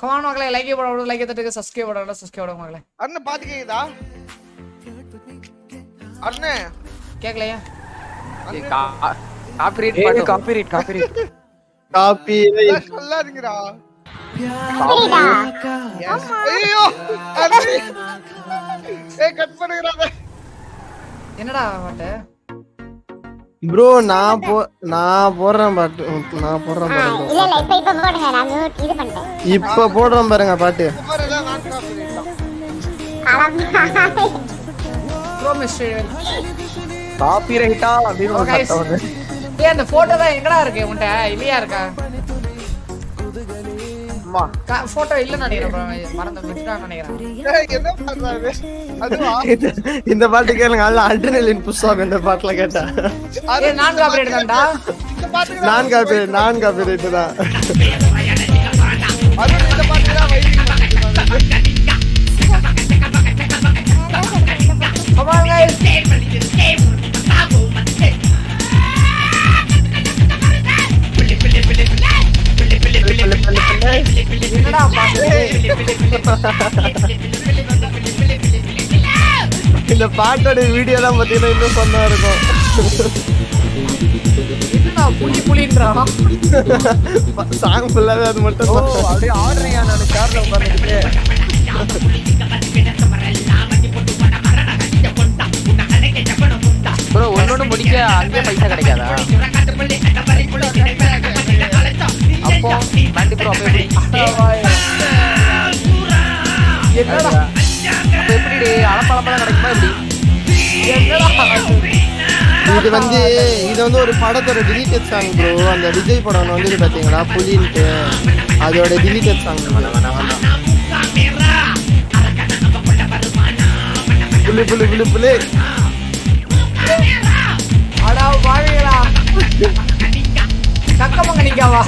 கமான மகளே லைக் போட லைக் தட்டுக்கு சப்ஸ்கிரைப் போட விடு சப்ஸ்கிரைப் போட மகளே. அண்ணன் பாத்து கேக்குதா அண்ணே. கேக்கலையா? காப்பிரைட் ஏய் பண்ணும் காப்பிரைட் காப்பிரைட் காப்பி சொல்லாதீங்கடா. ஐயோ ஏய் கட் பண்ணுங்கடா என்னடா பாட்டு ப்ரோ நான் போ நான் போடுறேன் பாட்டு. நான் போடுறேன் பாருங்க இல்ல இல்ல இப்ப இப்ப போடுங்க. நான் இது பண்ணிட்டேன். இப்ப போடுறேன் பாருங்க பாட்டு. காப்பி காப்பிரைட்டா அப்படின்னு ஒரு சத்தம் வந்து ஏய் அந்த போட்டோ தான் எங்கடா இருக்கு? உன்கிட்ட இல்லையா இருக்கா? போட்டோ இல்ல நினைக்கிறேன். மறந்து நினைக்கிறேன். இந்த- பாட்டு கேளுங்க. அல்ல அல்ட்ரனலின் இந்த பாட்டுல கேட்டா. ஏய் நான் காப்பி தான்டா நான் காப்பி நான் காப்பி ரைட்டு தான் இந்த வைத்தியம் இந்த பாட்டோட வீடியோ எல்லாம் பாத்தீங்கன்னா இன்னும் சொன்னா இருக்கும். என்னடா புலி புலின்றான் சாங் ஃபுல்லாவே அது மட்டும் தான். அப்படியே ஆடுறீங்க நான் சேர்ல உட்காந்துக்கிட்டு ப்ரோ ஒன்னொன்னு முடிக்க அங்கேயே பைசா கிடைக்காதா? அப்போ வண்டி ப்ரோ அப்போ எப்படி என்னடா? அப்போ எப்படி அளப்பளப்பெல்லாம் கிடைக்குமா எப்படி? என்னடா இது வந்து இது வந்து ஒரு படத்தோட டிலீட்டட் சாங் ப்ரோ அந்த விஜய் படம் ஒண்ணு வந்துட்டு பாத்தீங்களா? புலின்ட்டு. அதோட டிலீட்டட் சாங் புலி புலி புலி புலி. அடா வாழிகளா கக்கமங்க நிக்காவா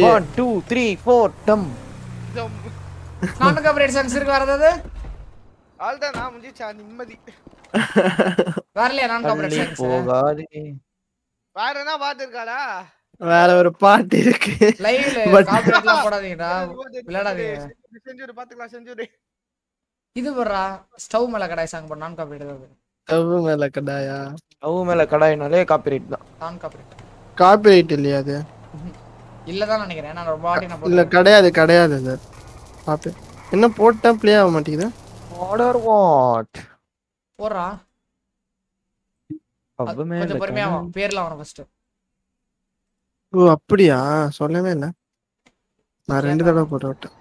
One, two, three, four, dumb. Dumb. நான் காப்பரேட் சாங்ஸ் இருக்கு. வரது அவ்வளவுதான் நான் முடிஞ்சா நிம்மதி. வரலையா? நான் காப்பரேட் தள்ளி சாங்ஸ் போகாதே வேற என்ன பாட்டு இருக்காடா? வேற ஒரு பாட்டு இருக்கு. லைவ்ல காப்பரேட்லாம் போடாதீங்கடா. விளையாடாதீங்க. செஞ்சுரு பாத்துக்கலாம் செஞ்சுரு. இது வர்றா ஸ்டவ் மேல கடாய் சாங் பண்ண நான் காப்பரேட் கவு மேல கடாயா? அவு மேல கடாயினாலே காப்பிரைட் தான். நான் காப்பரேட் காப்பிரைட் இல்லையா அது? இல்லதான் நினைக்கிறேன். நான் ரொம்ப வாட்டி நான் இல்ல கிடையாது கிடையாது அது. பாப்பே என்ன போட்டா ப்ளே ஆக மாட்டேங்குது? ஆர்டர் வாட் அவு மேல கொஞ்சம் பொறுமையா வா. பேர்ல அவன ஃபர்ஸ்ட் ஓ அப்படியா? சொல்லவே இல்ல. நான் ரெண்டு தடவை போட்டு விட்டேன்.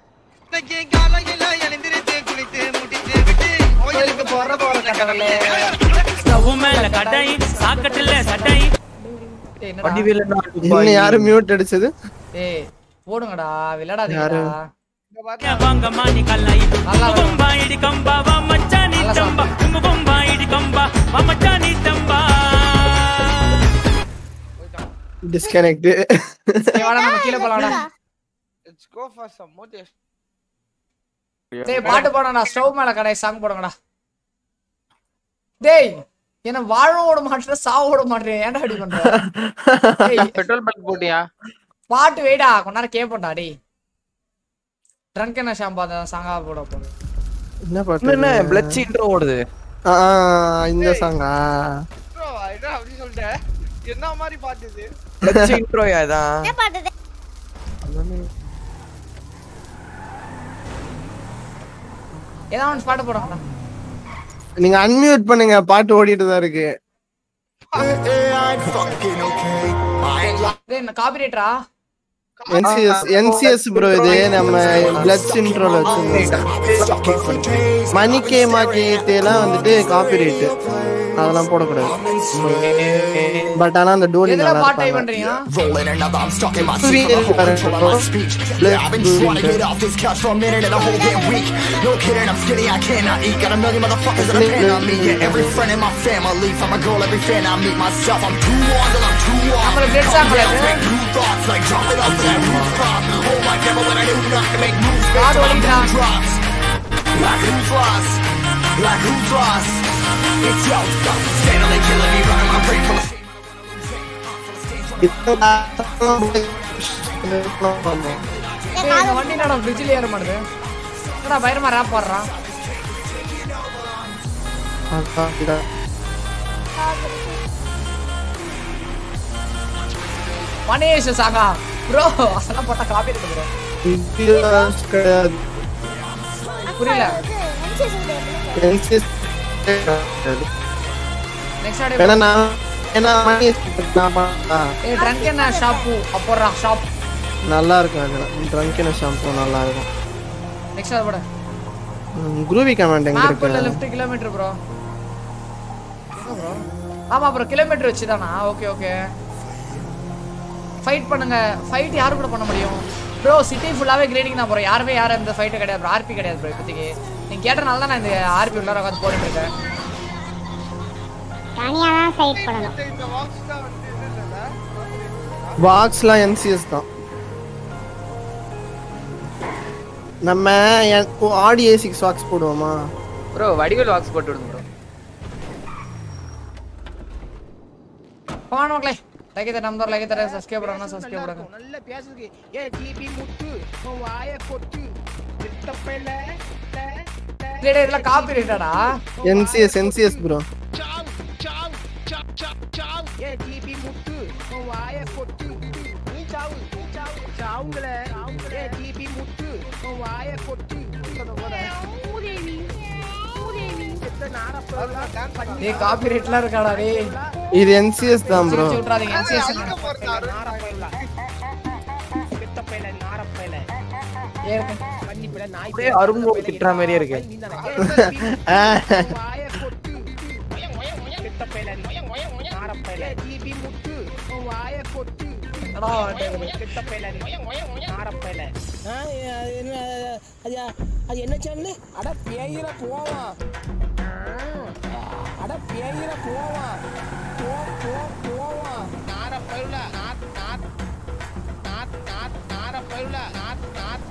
கோயிலுக்கு போற போற கட்டடல என்னடா? வடிவேலு என்ன இன்னும் யாரு மியூட் அடிச்சது? ஏய் போடுங்கடா. யாரு? விளையாடாதீங்கடா டிஸ்கனெக்ட் ஏய் வாடா நம்ம கீழ போலாம்டா. Let's go for some motivation டேய் பாட்டு போடணும்டா. ஸ்டவ் மேல கடாய் சாங் போடுங்கடா டேய் என்ன வாழ ஓட மாட்டேன் சாவ ஓட மாட்டேன் ஏன்டா அப்படி பண்ற? பெட்ரோல் பங்க் போட்டியா? பாட்டு வேடா. கொஞ்ச நேரம் கேப்போம்டா டேய். ட்ரங்க் என்ன ஷாம்பா அந்த சாங்கா போட போகுது என்ன பாட்டு என்ன இது? பிளட் இன்ட்ரோ ஓடுது. இந்த சாங்கா ப்ரோவா என்ன அப்படி சொல்லிட்ட என்ன மாதிரி பாட்டு இது? பிளட் இன்ட்ரோயா இதான் என்ன பாட்டு ஏதாவது ஒன்று பாட்டு போடுங்கடா நீங்க அன்மியூட் பண்ணுங்க பாட்டு ஓடிட்டு தான் இருக்கு. காப்பிரைட்டரா என்சிஎஸ் என்சிஎஸ் ப்ரோ இது நம்ம பிளட் இன்ட்ரோல வச்சிருந்தோம். மணி கே மாக்கிட்டேலாம் வந்துட்டு காப்பிரைட் அதெல்லாம் போடக்கூடாது பட் ஆனா அந்த டோலி எதுல நல்லா பாட்டு இருப்பாங்க பண்றீங்க Rolling another, I'm stuck in my Sweet seat. I'm Parent, control of bro. my speech. Let's Yeah, I've been do trying to it. get off this couch for a minute and a whole damn week. No kidding, I'm skinny, I cannot eat. Got a million motherfuckers that depend on me. Yeah, every friend in my family. From a girl, every fan I meet myself. I'm too on till I'm too on. நம்மள blood song Yeah, I'll make new thoughts like jumping off of that rooftop. Oh my god, but when I do not to make moves, based God, on what my is mood drops. Like who's lost? Like who's lost? வண்டி என்னடா ஃப்ரிட்ஜ்ல ஏற மாட்டுது என்னடா பயரமா ரேப் பாடுறான் மணேஷ் சாங்கா ப்ரோ அதெல்லாம் போட்டா காப்பி ப்ரோ கிடையாது புரியல ஏன்னா மணி ட்ரங்க் என்ன ஷாப்பு அப்போறா ஷாப் நல்லா இருக்கும் அது ட்ரங்கின ஷாம்பு நல்லா இருக்கும். நெக்ஸ்ட் அது போட. குரூவி கமாண்ட் எங்க லெஃப்ட் கிலோமீட்டர் ப்ரோ ப்ரோ ஆமா ப்ரோ கிலோமீட்டர் வச்சு தானா ஓகே ஓகே ஃபைட் பண்ணுங்க. ஃபைட் யாரு கூட பண்ண முடியும்? ப்ரோ சிட்டி ஃபுல்லாவே கிரேடிங் தான் ப்ரோ யாருமே யாரும் இந்த ஃபைட்டு கிடையாது ப்ரோ ஆர்பி கிடையாது ப்ரோ இப்போதைக்கு. நீங்க கேட்டனால தான் நான் இந்த ஆர்பி உள்ளார உட்காந்து போட்டுட்டு இருக்கேன். தனியா தான் ஃபைட் பாக்ஸ்லாம் என்சிஎஸ் நம்ம ஆடி ஏ சிக்ஸ் வாக்ஸ் போடுவோமா? ப்ரோ வடிவேல் வாக்ஸ் போட்டு விடுங்க ப்ரோ. போன மக்களே லைக் தர நம்பர் லைக் தர சப்ஸ்கிரைப் பண்ணுங்க சப்ஸ்கிரைப் பண்ணுங்க நல்ல பேசுறதுக்கு. ஏ ஜிபி முத்து உன் வாய கொட்டு. இல்லடா இதெல்லாம் copy ரைட்டடா NCS NCS bro A GB Muthu உன் வாய கொட்டு. நீ சாவு நீ சாவு சாவுங்கள. ஏ ஜிபி முத்து உன் வாய கொட்டு. டேய் காப்பி ரைட்லாம் இருக்காடா டேய். இது என்சிஎஸ் தான் ப்ரோ சிரிச்சு விட்றாதீங்க NCS ஏ இருக்கு. அப்படியே அருங்கோ திட்டுற மாதிரியே இருக்கு என்ன சேனல் அட பேயில போவான் அட பேயில போவான் போ போ போவான் நார பயில நாத் நாத் நாத் நாத்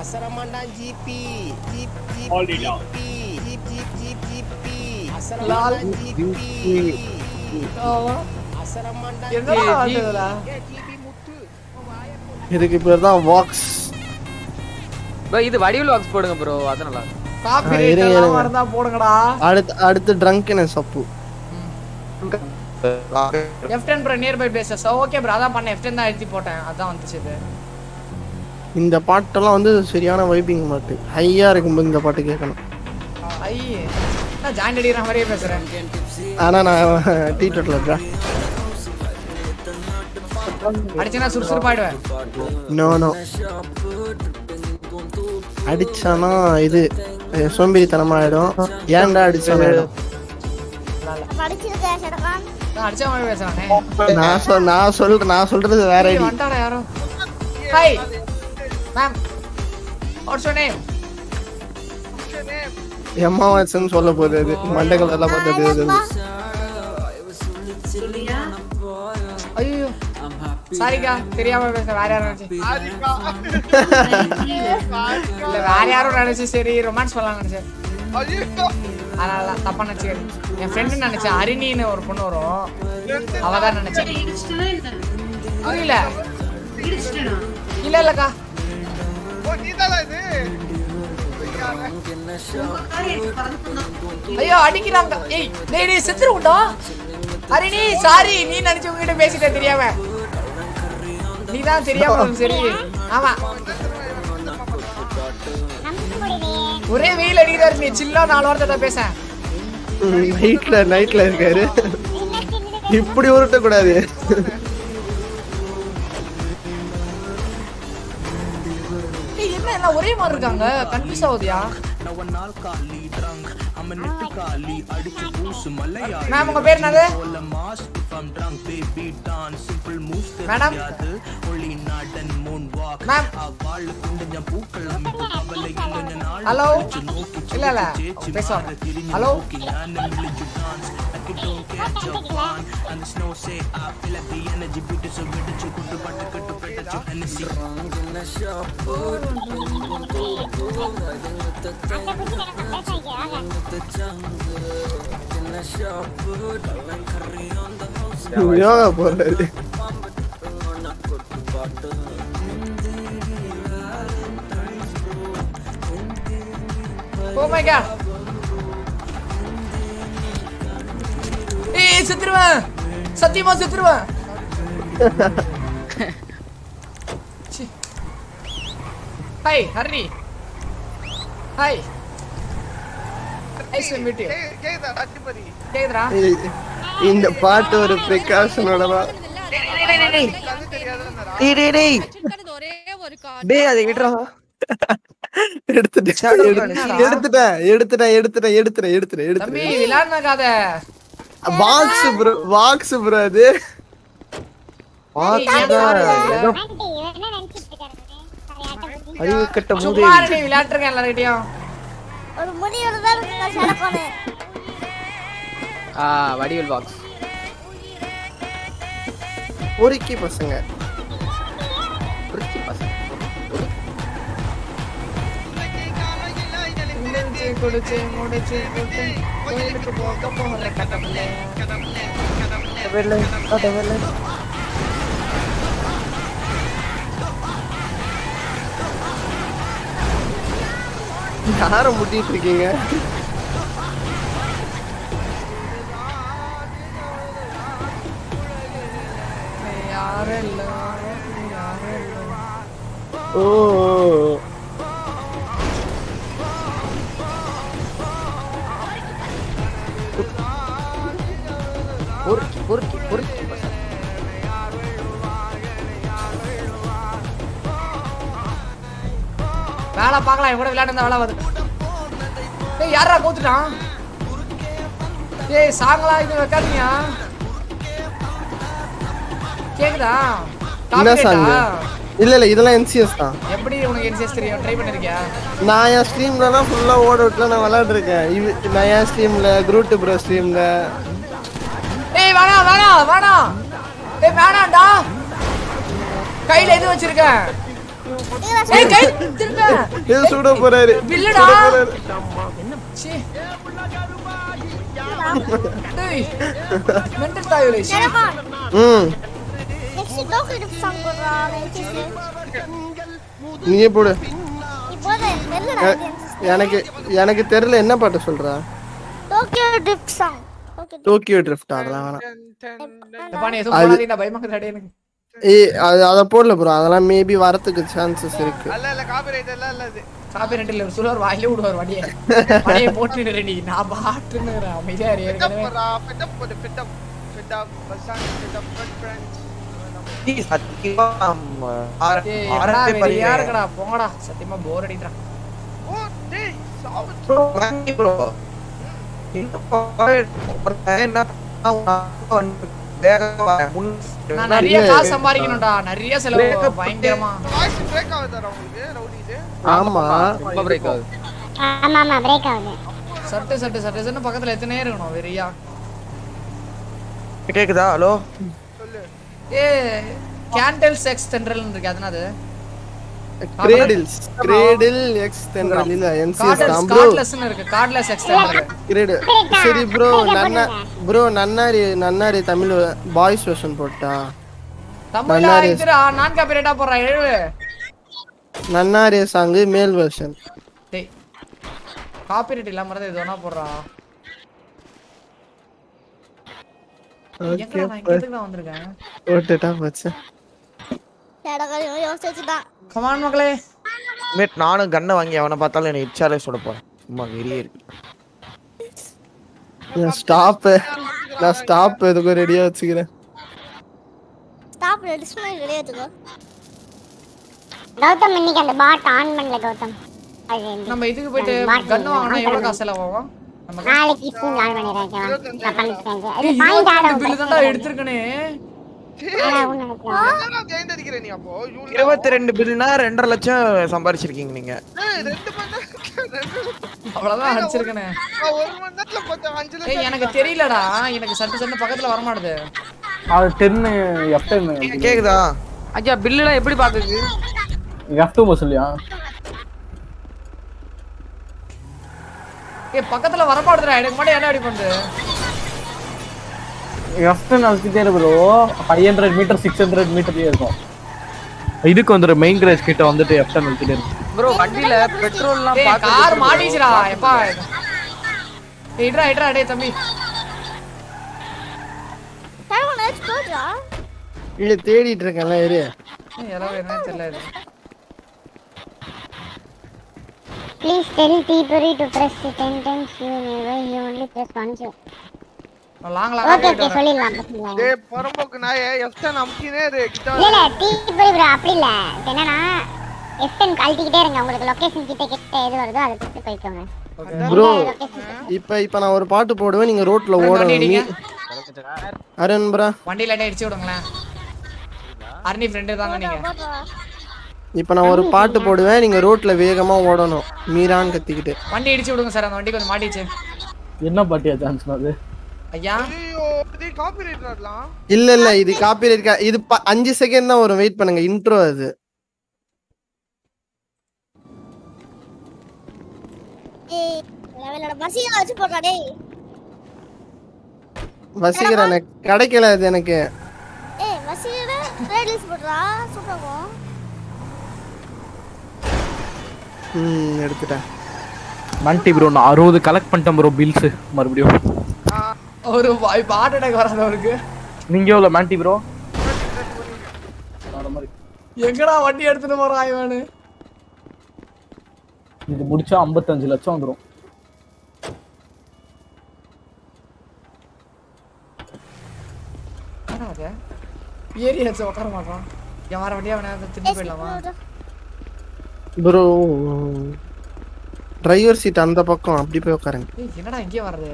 அசரமாண்டான் GB jeep jeep GB jeep jeep jeep GB அசரமாண்டான் GB அசரமாண்டான் என்னடா வாழ்த்துதலா? இதுக்கு பேர் தான் வாக்ஸ் bro, இது வடிவில் வாக்ஸ் போடுங்க ப்ரோ. அது நல்லா போடுங்கடா. அடுத்து அடுத்து ட்ரங்க்னஸ் அப்பு F10 bro near by okay bro அதான் பண்ணேன். F10 தான் எழுதி போட்டேன். அதான் வந்துச்சு இது. இந்த பாட்டெல்லாம் வந்து சரியான வைப்பிங் பாட்டு. ஹையா இருக்கும்போது இந்த பாட்டு கேட்கணும். ஜாயின் அடிக்கிற மாதிரியே பேசுறேன். ஆனா நான் டீ டோட்டில் இருக்கேன். அடிச்சுனா சுறுசுறுப்பாயிடுவேன் நோ நோ அடிச்சானா இது சோம்பேறித்தனமா ஆயிடும். ஏன்டா அடிச்சானா ஆயிடும். நான் சொல்றது வேற ஏய், மேம் வாட்ஸ் யுவர் நேம் எம்மா வாட்ஸ்ன்னு சொல்ல போகுது அது மண்டகள் எல்லாம் பார்த்தது அது ஐயோ. சாரிக்கா தெரியாம பேசுறேன். வேற யாரும் நினைச்சு. இல்ல வேற யாரும் நினைச்சு சரி ரொமான்ஸ் பண்ணலாம் நினைச்சேன். அதனால தப்பா நினைச்சு என் ஃப்ரெண்டு நினைச்சேன். அரிணின்னு ஒரு பொண்ணு வரும். அவ தான் நினைச்சேன் புரியல. இல்ல இல்லக்கா. ஐயோ அடிக்கிறாங்க. ஏய் டேய் டேய் செத்துரு விட்டோம் அரிணி சாரி நீ நினைச்சு உங்ககிட்ட பேசிட்ட தெரியாம. நீ தான் தெரியாம சரி. ஆமா. ஒரே வெயில் அடிக்கிறாரு நீ சில்லா நாலு வாரத்தை பேச. நைட்ல நைட்ல இருக்காரு. இப்படி உருட்ட கூடாது என்ன ஒரே மாதிரி இருக்காங்க? கன்ஃபியூஸ் ஆகுதியா? மேம் உங்க பேர் என்னது? மேடம் மேம் ஹலோ இல்ல இல்ல. பேசுவாங்க ஹலோ யோகா போறாரு ஓ மை காட் ஏய் செத்துருவேன் சத்தியமா செத்துருவேன் hi Hari hi ice meet you கேக்குதா இது- இந்த பாட்டு ஒரு பிரிகாஷனோட தான் டேய் டேய் டேய் டேய். அதை விடுறா. எடுத்துட்டேன். என்னடா? எடுத்துட்டேன். எடுத்துட்டேன் எடுத்துட்டேன் எடுத்துட்டேன் எடுத்துட்டேன் தம்பி எடுத்துட்டேன் பாக்ஸ் ப்ரோ பாக்ஸ் ப்ரோ அது? அறிவு கட்ட சும்மா இருடி, விளையாட்டுருக்கேன் எல்லார்கிட்டயும். ஒரு முடியோட தான் ஆ வடிவில் பாக்ஸ் பொறுக்கி பசங்க. பொறுக்கி பசங்க. குடிச்சு முடிச்சு கோயிலுக்கு போக போகல கடவுளே. கடவுளே கடவுளே. யார முட்டிட்டு இருக்கீங்க யாரெல்லாம் யாரெல்லாம் ஓ பொறுக்கி பொறுக்கி வேலை பார்க்கலாம் இவன் கூட விளையாட்டு வேலை வருது ஏய் யாரா கோத்துட்டான் ஏய் சாங்கலாம் இது வைக்காதீங்க கேக்குதா? இல்ல இல்ல இதெல்லாம் என்சிஎஸ் தான். எப்படி உனக்கு என்சிஎஸ் தெரியும்? ட்ரை பண்ணிருக்கியா? நான் என் ஸ்ட்ரீம்லலாம் ஃபுல்லா ஓட விட்டுல நான் விளையாடுறேன் இது நான் என் ஸ்ட்ரீம்ல குரூட் ப்ரோ ஸ்ட்ரீம்ல ஏய் வேணாம் வேணாம் வேணாம் ஏய் வேணாம்டா கையில எது வச்சிருக்கேன் ஏய் கை திரும்ப இது சுட போறாரு. பில்லுடா. சீ டேய் தாயுலே சீ ம். நெக்ஸ்ட் வெல்டிஸ் நீயே போடு. எனக்கு எனக்கு தெரியல என்ன பாட்டு சொல்ற? Tokyo drift song okay Tokyo drift அதெல்லாம் வேணாம் பயமா எனக்கு. ஏய் அது அதை போடல ப்ரோ அதெல்லாம் மேபி வரதுக்கு சான்சஸ் இருக்கு. அல்ல இல்ல காப்பிரைட் எல்லாம் இல்ல அது. காப்பி ரெண்டு இல்ல சொல்லுவார் வாயிலே விடுவார் வண்டியை வண்டியை போட்டு ரெடி நான் பாட்டுன்னு அமைதியா இரு, ஏற்கனவே. ஃபிட் அப் போடு fit up fit up fit up friends சத்தியமா ஆர- பாருங்க. இருக்கடா போங்கடா சத்தியமா போர் அடிக்கிறான் ஓ டேய் சாவு. Bro, வாங்கி பாரு, என்ன முன் நான் நிறைய காசு சம்பாதிக்கணும்டா. நிறைய செலவு. பயங்கரமா. வாய்ஸ் பிரேக் உங்களுக்கு ஆமா. ரொம்ப ஆகுது. ஆமா ஆமா பிரேக் ஆகுது. சட்டு சட்டு சட்டு சட்டு பக்கத்துல எத்தனை இருக்கணும் வெறியா. கேக்குதா? ஹலோ? ஏ கேண்டல் செக்ஸ் தென்றல்னு இருக்கு. அதுனா அது கிரேடில்ஸ் கிரேடில் எக்ஸ் தென்றல் இல்ல என்சிஎஸ் தான் ப்ரோ கார்ட்லெஸ்னு இருக்கு. கார்ட்லெஸ் செக்ஸ் தென்றல் கிரேடு சரி ப்ரோ நன்னா ப்ரோ நன்னாரி நன்னாரி தமிழ் பாய்ஸ் வெர்ஷன் போட்டா. தமிழ்ல நன்னாரி இதுடா நான் காப்பிரைட்டா போடுறா எழுவு நன்னாரி சாங் மேல் வெர்ஷன் டேய் காப்பிரைட் இல்லாம இருந்தா இது வேணா போடுறா. ஓகே வந்திருக்கேன்? போட்டுட்டா போச்சு. யோசிச்சுதான் கமான் மக்களே மேட் நானும் கண்ணை வாங்கி அவனை பார்த்தாலும் எனக்கு இச்சாலே சுட போறேன். சும்மா வெறியே இருக்கு. நான் ஸ்டாப் நான் ஸ்டாப் எதுக்கும் ரெடியா வச்சுக்கிறேன். ஸ்டாப் டிஸ்பிளே கிடையாதுக்கோ கௌதம் இன்னைக்கு அந்த பாட் ஆன் பண்ணல கௌதம். நம்ம இதுக்கு போயிட்டு கன் வாங்கினா எவ்வளவு. காசு செலவாகும் நாளைக்கு ஸ்கூல் ஆன் பண்ணிடுறேன் நான் பண்ணிட்டேன் அது பாயிண்ட் ஆட தான்டா இருபத்தி ரெண்டு பில்னா ரெண்டரை லட்சம் சம்பாரிச்சிருக்கீங்க நீங்க. அவ்வளவுதான் அடிச்சிருக்கனே. எனக்கு தெரியலடா. எனக்கு சட்டு சட்டு பக்கத்துல வர மாட்டுது அது டென்னு எஃப் டென் கேக்குதா? ஐயா பில்லுலாம் எப்படி பாக்குது? எஃப் டூ பஸ்லையா ஏய் பக்கத்துல வர மாட்டுதுடா எனக்கு மட்டும் என்ன அடி பண்ணுது? F ten அழுத்திட்டே bro five hundred metre six hundred மீட்டர்லயே இருக்கும். இதுக்கு வந்துடும் மெயின் கிரேஸ் கிட்ட வந்துட்டு எஃப் டென் அழுத்திட்டே இருக்கும் ப்ரோ வண்டியில பெட்ரோல்லாம் பாக்க கார் மாட்டிச்சுடா எப்பா? இட்ரா இட்ரா டேய் தம்பி. இல்ல தேடிட்டு இருக்கேன்ல இரு. எல்லாம் என்ன தெரியல இது. Please tell people to press 10 times. You never you only press once. Long okay long okay சொல்லிடலாம் பசங்களா டேய் பரம்போக்கு நாயே எஃப்டன் அமுக்கினே இரு கிட்ட. இல்ல இல்ல தீபுரி ப்ரோ அப்படி இல்ல. இது என்னன்னா எஃப்டன் கழட்டிக்கிட்டே இருங்க. உங்களுக்கு லொகேஷன் கிட்ட கிட்ட எது வருதோ அதை கொடுத்து போய்க்கோங்க. ப்ரோ இப்ப இப்ப நான் ஒரு பாட்டு போடுவேன். நீங்க ரோட்ல. நீ அருண் ப்ரா. வண்டியில என்ன இடிச்சு விடுங்களேன். அர்னி ஃப்ரெண்டு தாங்க நீங்க. இப்ப நான் ஒரு பாட்டு போடுவேன். நீங்க ரோட்ல வேகமா ஓடணும். மீரான்னு கத்திக்கிட்டு. வண்டி இடிச்சு விடுங்க சார் அந்த வண்டி கொஞ்சம் மாட்டிச்சு. என்ன பாட்டியா சான்ஸ் அது? ஐயா? காப்பிரைட் இல்ல இல்ல இது காப்பி இருக்கா இது ப- அஞ்சு செகண்ட் தான் வரும். வெயிட் பண்ணுங்க. இன்ட்ரோ அது. ஏய் லெவலோட பசியா வச்சு போடுறா டேய். வசீகரா கிடைக்கல அது எனக்கு. ஏய் வசியோட ரேடியஸ் போடுறா. சூப்பரா ம் எடுத்துட்டேன். மல்டி ப்ரோ நான் அறுபது கலெக்ட் பண்ணிட்டேன் ப்ரோ பில்ஸ் மறுபடியும். ஒரு இப்ப ஹார்ட் அட்டாக் வராது அவருக்கு. நீங்க எவ்வளோ மாண்டி ப்ரோ எங்கடா வண்டி எடுத்துட்டு போறான் இவனு இது முடிச்சா ஐம்பத்தஞ்சு லட்சம் அது ஏறி வச்சு உட்கார மாட்டான். என் வர வண்டியா அவனை திரும்பி போயிடலாமா? ப்ரோ டிரைவர் சீட் அந்த பக்கம் அப்படி போய் உட்காருங்க. ஏய், என்னடா இங்கே வர்றது?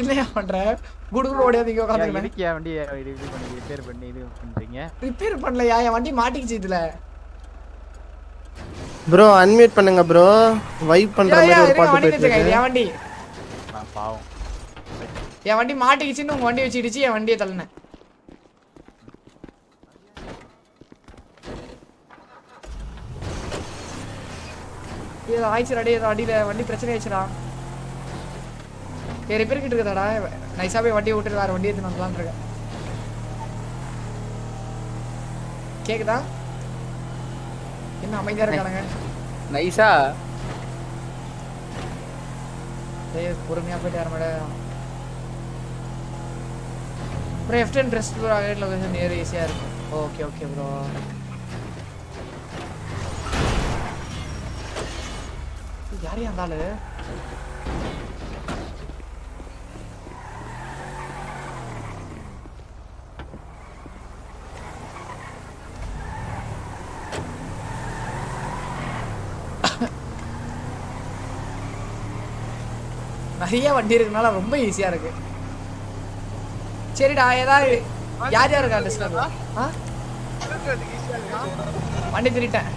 இல்லையா பண்ற? குடுகுடு ஓடியாது இங்க உட்காந்துருக்கேன் எதுக்கு என் வண்டியை இது இது பண்ணி ரிப்பேர் பண்ணி இது பண்றீங்க? ரிப்பேர் பண்ணலையா? என் வண்டி மாட்டிக்கிச்சு இதுல. ப்ரோ அன்மியூட் பண்ணுங்க ப்ரோ வைப் பண்ற மாதிரி ஒரு பாட்டு வண்டி போயிட்டு என் வண்டி. நான் பாவம். என் வண்டி மாட்டிக்கிச்சுன்னு உங்க வண்டி வச்சு இடிச்சு என் வண்டியை தள்ளினேன். ஏதோ ஆயிடுச்சுடா ஏதோ அடியில வண்டி பிரச்சனை ஆயிடுச்சுடா. ஏ ரிப்பேர் கிட்ட இருக்குதாடா? நைஸா போய் வண்டியை விட்டு வேற வண்டியை எடுத்து இருக்கேன். கேக்குதா? என்ன அமைதியா இருக்கானுங்க? நைஸா டேய் பொறுமையா போயிட்டு யார் மேடம் அப்புறம் எஃப் டென் ட்ரெஸ் லொகேஷன் நேர் ஈஸியாக இருக்கும். ஓகே ஓகே ப்ரோ யாரையும் அந்த ஆளு நிறைய வண்டி இருக்கனால ரொம்ப ஈஸியா இருக்கு. சரிடா ஏதாவது யார் யார் இருக்கா லிஸ்ட்ல ஆ? வண்டி திருட்டேன்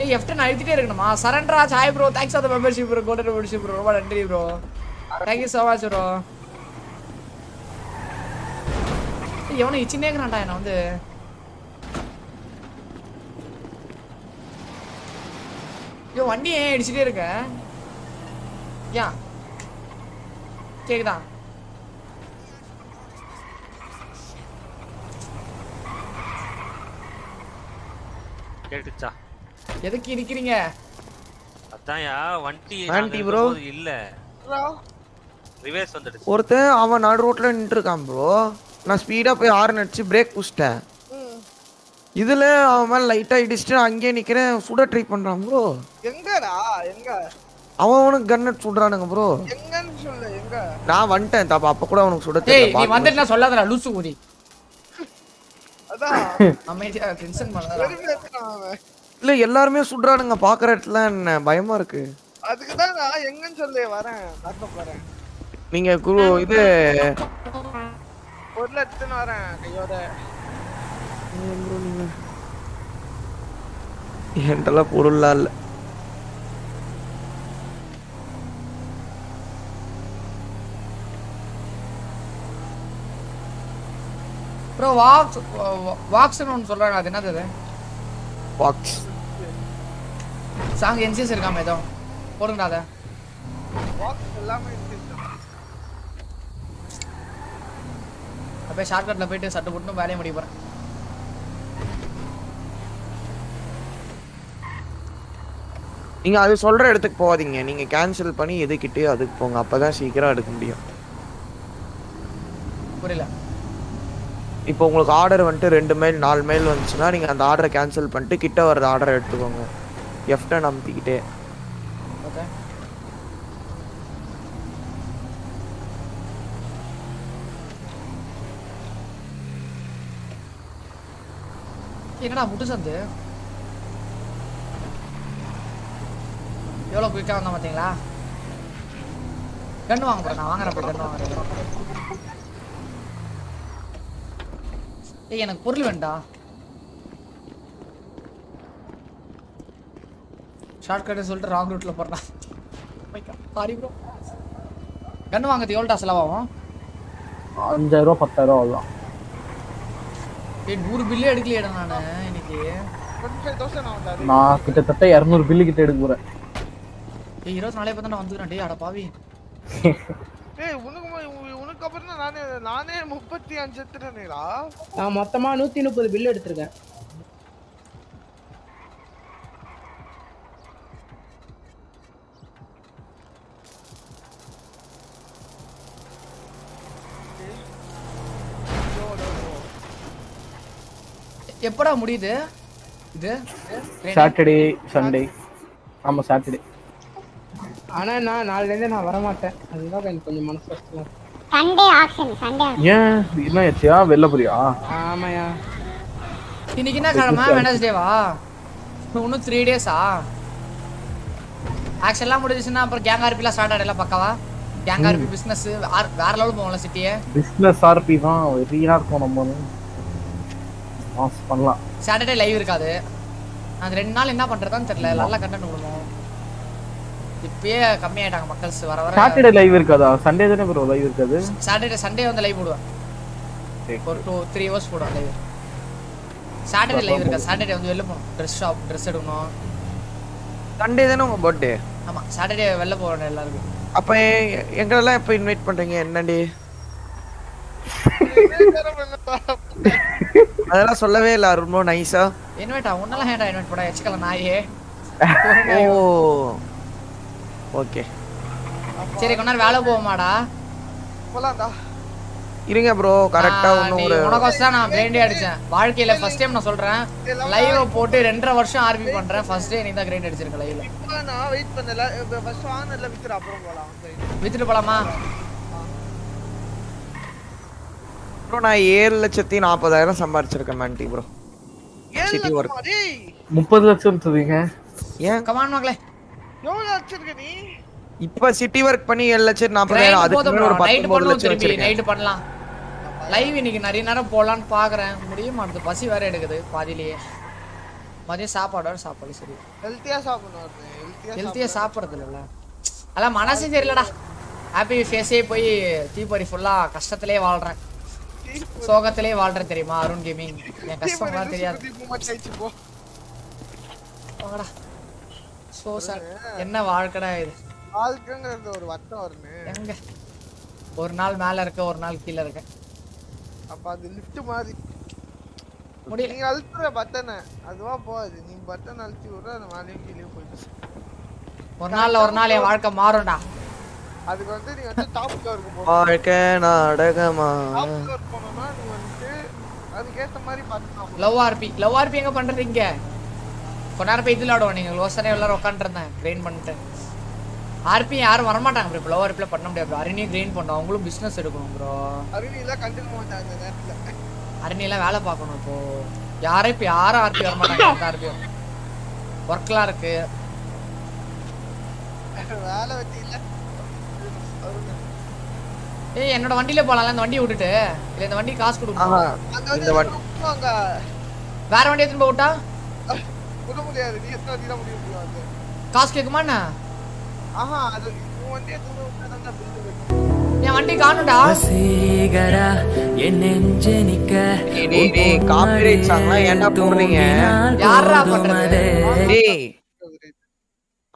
ஏய் எஃப்ட் நான் அழுத்திட்டே இருக்கணுமா? சரண்டரா Sai bro thanks for the membership bro golden membership bro ரொம்ப நன்றி bro thank you so much bro எவனும் இச்சினே இருக்கிறான்டா என்ன வந்து. ஐயோ வண்டி ஏன் இடிச்சிட்டே இருக்க? ஏன் கேக்குதா கேட்டுச்சா எதுக்கு இடிக்கிறீங்க அதான்யா வண்டி bro. இருக்கும்போது இல்ல ரிவேர்ஸ் வந்துடுச்சு ஒருத்தன் அவன் நடு ரோட்ல இருக்கான் ப்ரோ நான் ஸ்பீடா போய் ஆறு அடிச்சு பிரேக் புடிச்சிட்டேன் இதுல அவன் மேல லைட்டா இடிச்சுட்டு அங்கேயே நிக்கிறேன் சுட ட்ரை பண்றான் ப்ரோ எங்கடா எங்க? அவனுக்கு கன்னட் சுடுறானுங்க ப்ரோ எங்கன்னு சொல்லு எங்க? நான் வந்துட்டேன் தப்பா. அப்ப கூட அவனுக்கு சுட தெரியல. நீ வந்துட்டு சொல்லாதடா லூசு ஊதி. அதான். அமைதியா டென்ஷன் பண்ணாத. இல்ல எல்லாருமே சுடுறானுங்க பாக்குற இடத்துல என்ன பயமா இருக்கு? அதுக்குதான் நான் எங்கன்னு சொல்லு வரேன். பார்க்க போறேன் நீங்க குரு இது பொருள் எடுத்துன்னு வரேன் கையோட. என்கிட்டலாம் பொருள்லாம் இல்ல. ப்ரோ வாக்ஸ் வாக்ஸ்னு ஒன்று சொல்றாங்க. அது என்னது அது? பாக்ஸ் சாங் என்சிஎஸ் இருக்காம ஏதோ. போடுங்கடா அதை. பாக்ஸ் எல்லாமே. அப்படியே ஷார்ட்கட்டில் போயிட்டு சட்டு போட்டு வேலையை முடிக்க போகிறேன் நீங்க அது சொல்ற இடத்துக்கு போகாதீங்க. நீங்க கேன்சல் பண்ணி எதுக்கிட்டே அதுக்கு போங்க. அப்பதான் சீக்கிரம் எடுக்க முடியும். புரியல. இப்போ உங்களுக்கு ஆர்டர் வந்துட்டு ரெண்டு மைல் நாலு மைல் வந்துச்சுன்னா நீங்கள் அந்த ஆர்டரை கேன்சல் பண்ணிட்டு கிட்ட வர்ற ஆர்டரை எடுத்துக்கோங்க. எஃப்டை நம்பிக்கிட்டே. ஓகே என்னடா முட்டு சந்து? எவ்வளோ குயிக்காக வந்தோம் பார்த்தீங்களா கண்ணு வாங்க நான். வாங்குறேன் போய் கண்ணு வாங்குறேன். ஏய் எனக்கு பொருள் வேண்டா. ஷார்ட்கட்டு சொல்லிட்டு ராங் ரூட்ல போடுறான் சாரி ப்ரோ கன் வாங்குறது எவ்வளோடா செலவாகும்? அஞ்சாயிரம் ரூபா பத்தாயிரம் ரூபா அவ்வளோதான் ஏய் நூறு பில்லே எடுக்கலையடா நான் இன்னைக்கு. நான் கிட்டத்தட்ட இரநூறு பில்லு கிட்ட எடுக்க போறேன். ஏய் இருபத்தி நாலே பார்த்தா நான் வந்துக்கிறேன். டேய் அட பாவி. ஏய் உனக்கு மு- உ- உனக்கு அப்புறம் தான் நானே நானே முப்பத்தி அஞ்சு எடுத்துட்டேனேடா. நான் மொத்தமா நூத்தி முப்பது பில் எடுத்திருக்கேன். எப்படா முடியுது? இது? சாட்டர்டே சண்டே ஆமா சாட்டர்டே ஆனா நான் நாளைல இருந்து நான் வர மாட்டேன் அதுதான் எனக்கு கொஞ்சம் மனசு கஷ்டமா இருக்கு. சண்டே ஆக்ஷன் சண்டே ஏன்? என்ன ஆச்சியா வெளில போறியா? ஆமாயா இன்னைக்கு என்ன கிழமை? வெனஸ்டேவா இன்னும் த்ரீ டேஸா ஆக்சுவலாக முடிஞ்சிச்சுன்னா அப்புறம் கேங் ஆர்பிலாம் ஸ்டார்ட் ஆகிடலாம் பக்காவா? கேங் ஆர்பி பிஸ்னஸ் வேற லெவல் போவோம்ல சிட்டியை? பிஸ்னஸ் ஆர்பி தான். வெறியா இருக்கும் நம்ம. மாஸ் பண்ணலாம். சாட்டர்டே லைவ் இருக்காது. அந்த ரெண்டு நாள் என்ன பண்றதான்னு தெரியல. நல்லா கண்டென்ட் விடணும் இப்பயே கம்மியாயிட்டாங்க மக்கள்ஸ். வர வர சாட்டர்டே லைவ் இருக்காதா? சண்டே தானே ப்ரோ லைவ் இருக்காது? சாட்டர்டே சண்டே வந்து லைவ் போடுவேன். ஒரு டூ த்ரீ ஹவர்ஸ் போடுவேன் லைவ் சாட்டர்டே லைவ் இருக்கா? சாட்டர்டே வந்து வெளில போகணும். ட்ரெஸ் ஷாப் ட்ரெஸ் எடுக்கணும். சண்டே தானே உங்க பர்த்டே ஆமா சாட்டர்டே வெளில போகணும் எல்லாருக்கும். அப்ப எங்களெல்லாம் எப்ப இன்வைட் பண்றீங்க? என்னடி? அதெல்லாம் சொல்லவே இல்ல ரொம்ப நைஸா இன்வைட் உன்னெல்லாம் ஹேண்டா இன்வைட் பண்ண வச்சுக்கலாம் நாயே. ஓ. ஓகே. சரி கொஞ்ச நேரம் வேலை போவோமாடா போலாம்டா. இருங்க ப்ரோ கரெக்டா உனக்கோசம் தான் நான் கிரைண்டே அடிச்சேன். வாழ்க்கையில ஃபர்ஸ்ட் டைம் நான் சொல்றேன். லைவ் போட்டு ரெண்டரை வருஷம் ஆர்பி பண்றேன். ஃபர்ஸ்ட் டே நீ தான் கிரைண்ட் அடிச்சிருக்க லைவ்ல நான் வெயிட் பண்ணல. ஃபர்ஸ்ட் வாங்கினதுல வித்துற அப்புறம் போலாம். வித்துட்டு போலாமா? ப்ரோ நான் ஏழு லட்சத்தி நாற்பதாயிரம் சம்பாரிச்சிருக்கேன் மேண்டி ப்ரோ சிட்டி ஒர்க் முப்பது லட்சம் தருவீங்க ஏன்? கமான் மகளே எவ்வளவு வச்சிருக்க நீ? இப்ப சிட்டி ஒர்க் பண்ணி ஏழு லட்சத்தி நாற்பதாயிரம் கிரைண்ட் அதுக்கு போதும் முன்னாடி ஒரு லட்சம் வச்சிருக்கேன். நைட் பண்ணலாம். லைவ் இன்னைக்கு நிறைய நேரம் போலான்னு பாக்குறேன். முடிய மாட்டுது. பசி வேற எடுக்குது பாதியிலேயே. மதியம் சாப்பாடோட சாப்பாடு சரி. ஹெல்த்தியா சாப்பிடணும் ஹெல்த்தியா ஹெல்த்தியா சாப்பிட்றது இல்லைல்ல அதான் மனசே தெரியலடா. ஹாப்பி ஃபேஸே போய் தீபாவளி ஃபுல்லா கஷ்டத்திலே வாழ்றேன். சோகத்திலே வாழ்றேன் தெரியுமா அருண் கேமிங்? என் கஷ்டம் தெரியாது. சோ என்ன வாழ்க்கடா இது? வாழ்க்கைங்கிறது ஒரு வட்டம் வருமே. எங்க? ஒரு நாள் மேல இருக்க ஒரு நாள் கீழே இருக்க. அப்ப அது லிஃப்ட் மாதிரி. முடியல. நீங்க அழுத்துற பட்டனை அதுவா போகாது. நீ பட்டன் அழுத்தி விடுற அது மேலேயும் கீழே போயிட்டு ஒரு நாள்ல ஒரு நாள் என் வாழ்க்கை மாறும்டா. அதுக்கு வந்து நீ வந்து டாப் ஃப்ளோருக்கு போகணும். வாழ்க்கை நாடகமா? டாப் ஃப்ளோர் போனோம்னா நீ வந்துட்டு அதுக்கேத்த மாதிரி button love RP love RP எங்க பண்றது இங்க? கொஞ்ச நேரம் போய் இதுல ஆடுவோம் நீங்க லோசனே எல்லாரும் உட்காந்துருந்தேன் கிரைண்ட் பண்ணிட்டு. ஆர்பி யாரும் வரமாட்டாங்க ப்ரோ இப்போ லவ் ஆர்பில பண்ண முடியாது bro. அருணியும் கிரைண்ட் பண்ணோம். அவங்களும் பிசினஸ் எடுக்கணும் ப்ரோ அருணிலாம் கண்டுக்க மாட்டாங்க வேலை பார்க்கணும் இப்போ. யாரும் இப்போ யாரும் ஆர்பி வரமாட்டாங்க எந்த ஆர்பியும் ஒர்க்லாம் இருக்கு. வேலை வெட்டி இல்ல. அருண். ஏய் என்னோட வண்டியில போலாம்ல இந்த வண்டியை விட்டுட்டு. இல்ல இந்த வண்டி காசு கொடுக்கணும். இந்த வண்டி வேற வண்டி எடுத்துன்னு போய் முடியாது. நீ எத்தனை தான் காசு கேட்குமா என்ன? ஆஹா அது உன் வண்டியை தூங்க விட்டா தான் பில்லு வைக்கும் என் வண்டி காணும்டா. வசீகரா என் நெஞ்சு நிக்க டேய் டேய் காப்பிரைட் சாங்லாம் ஏன்டா போடுறீங்க? யாரா பண்றது? டேய்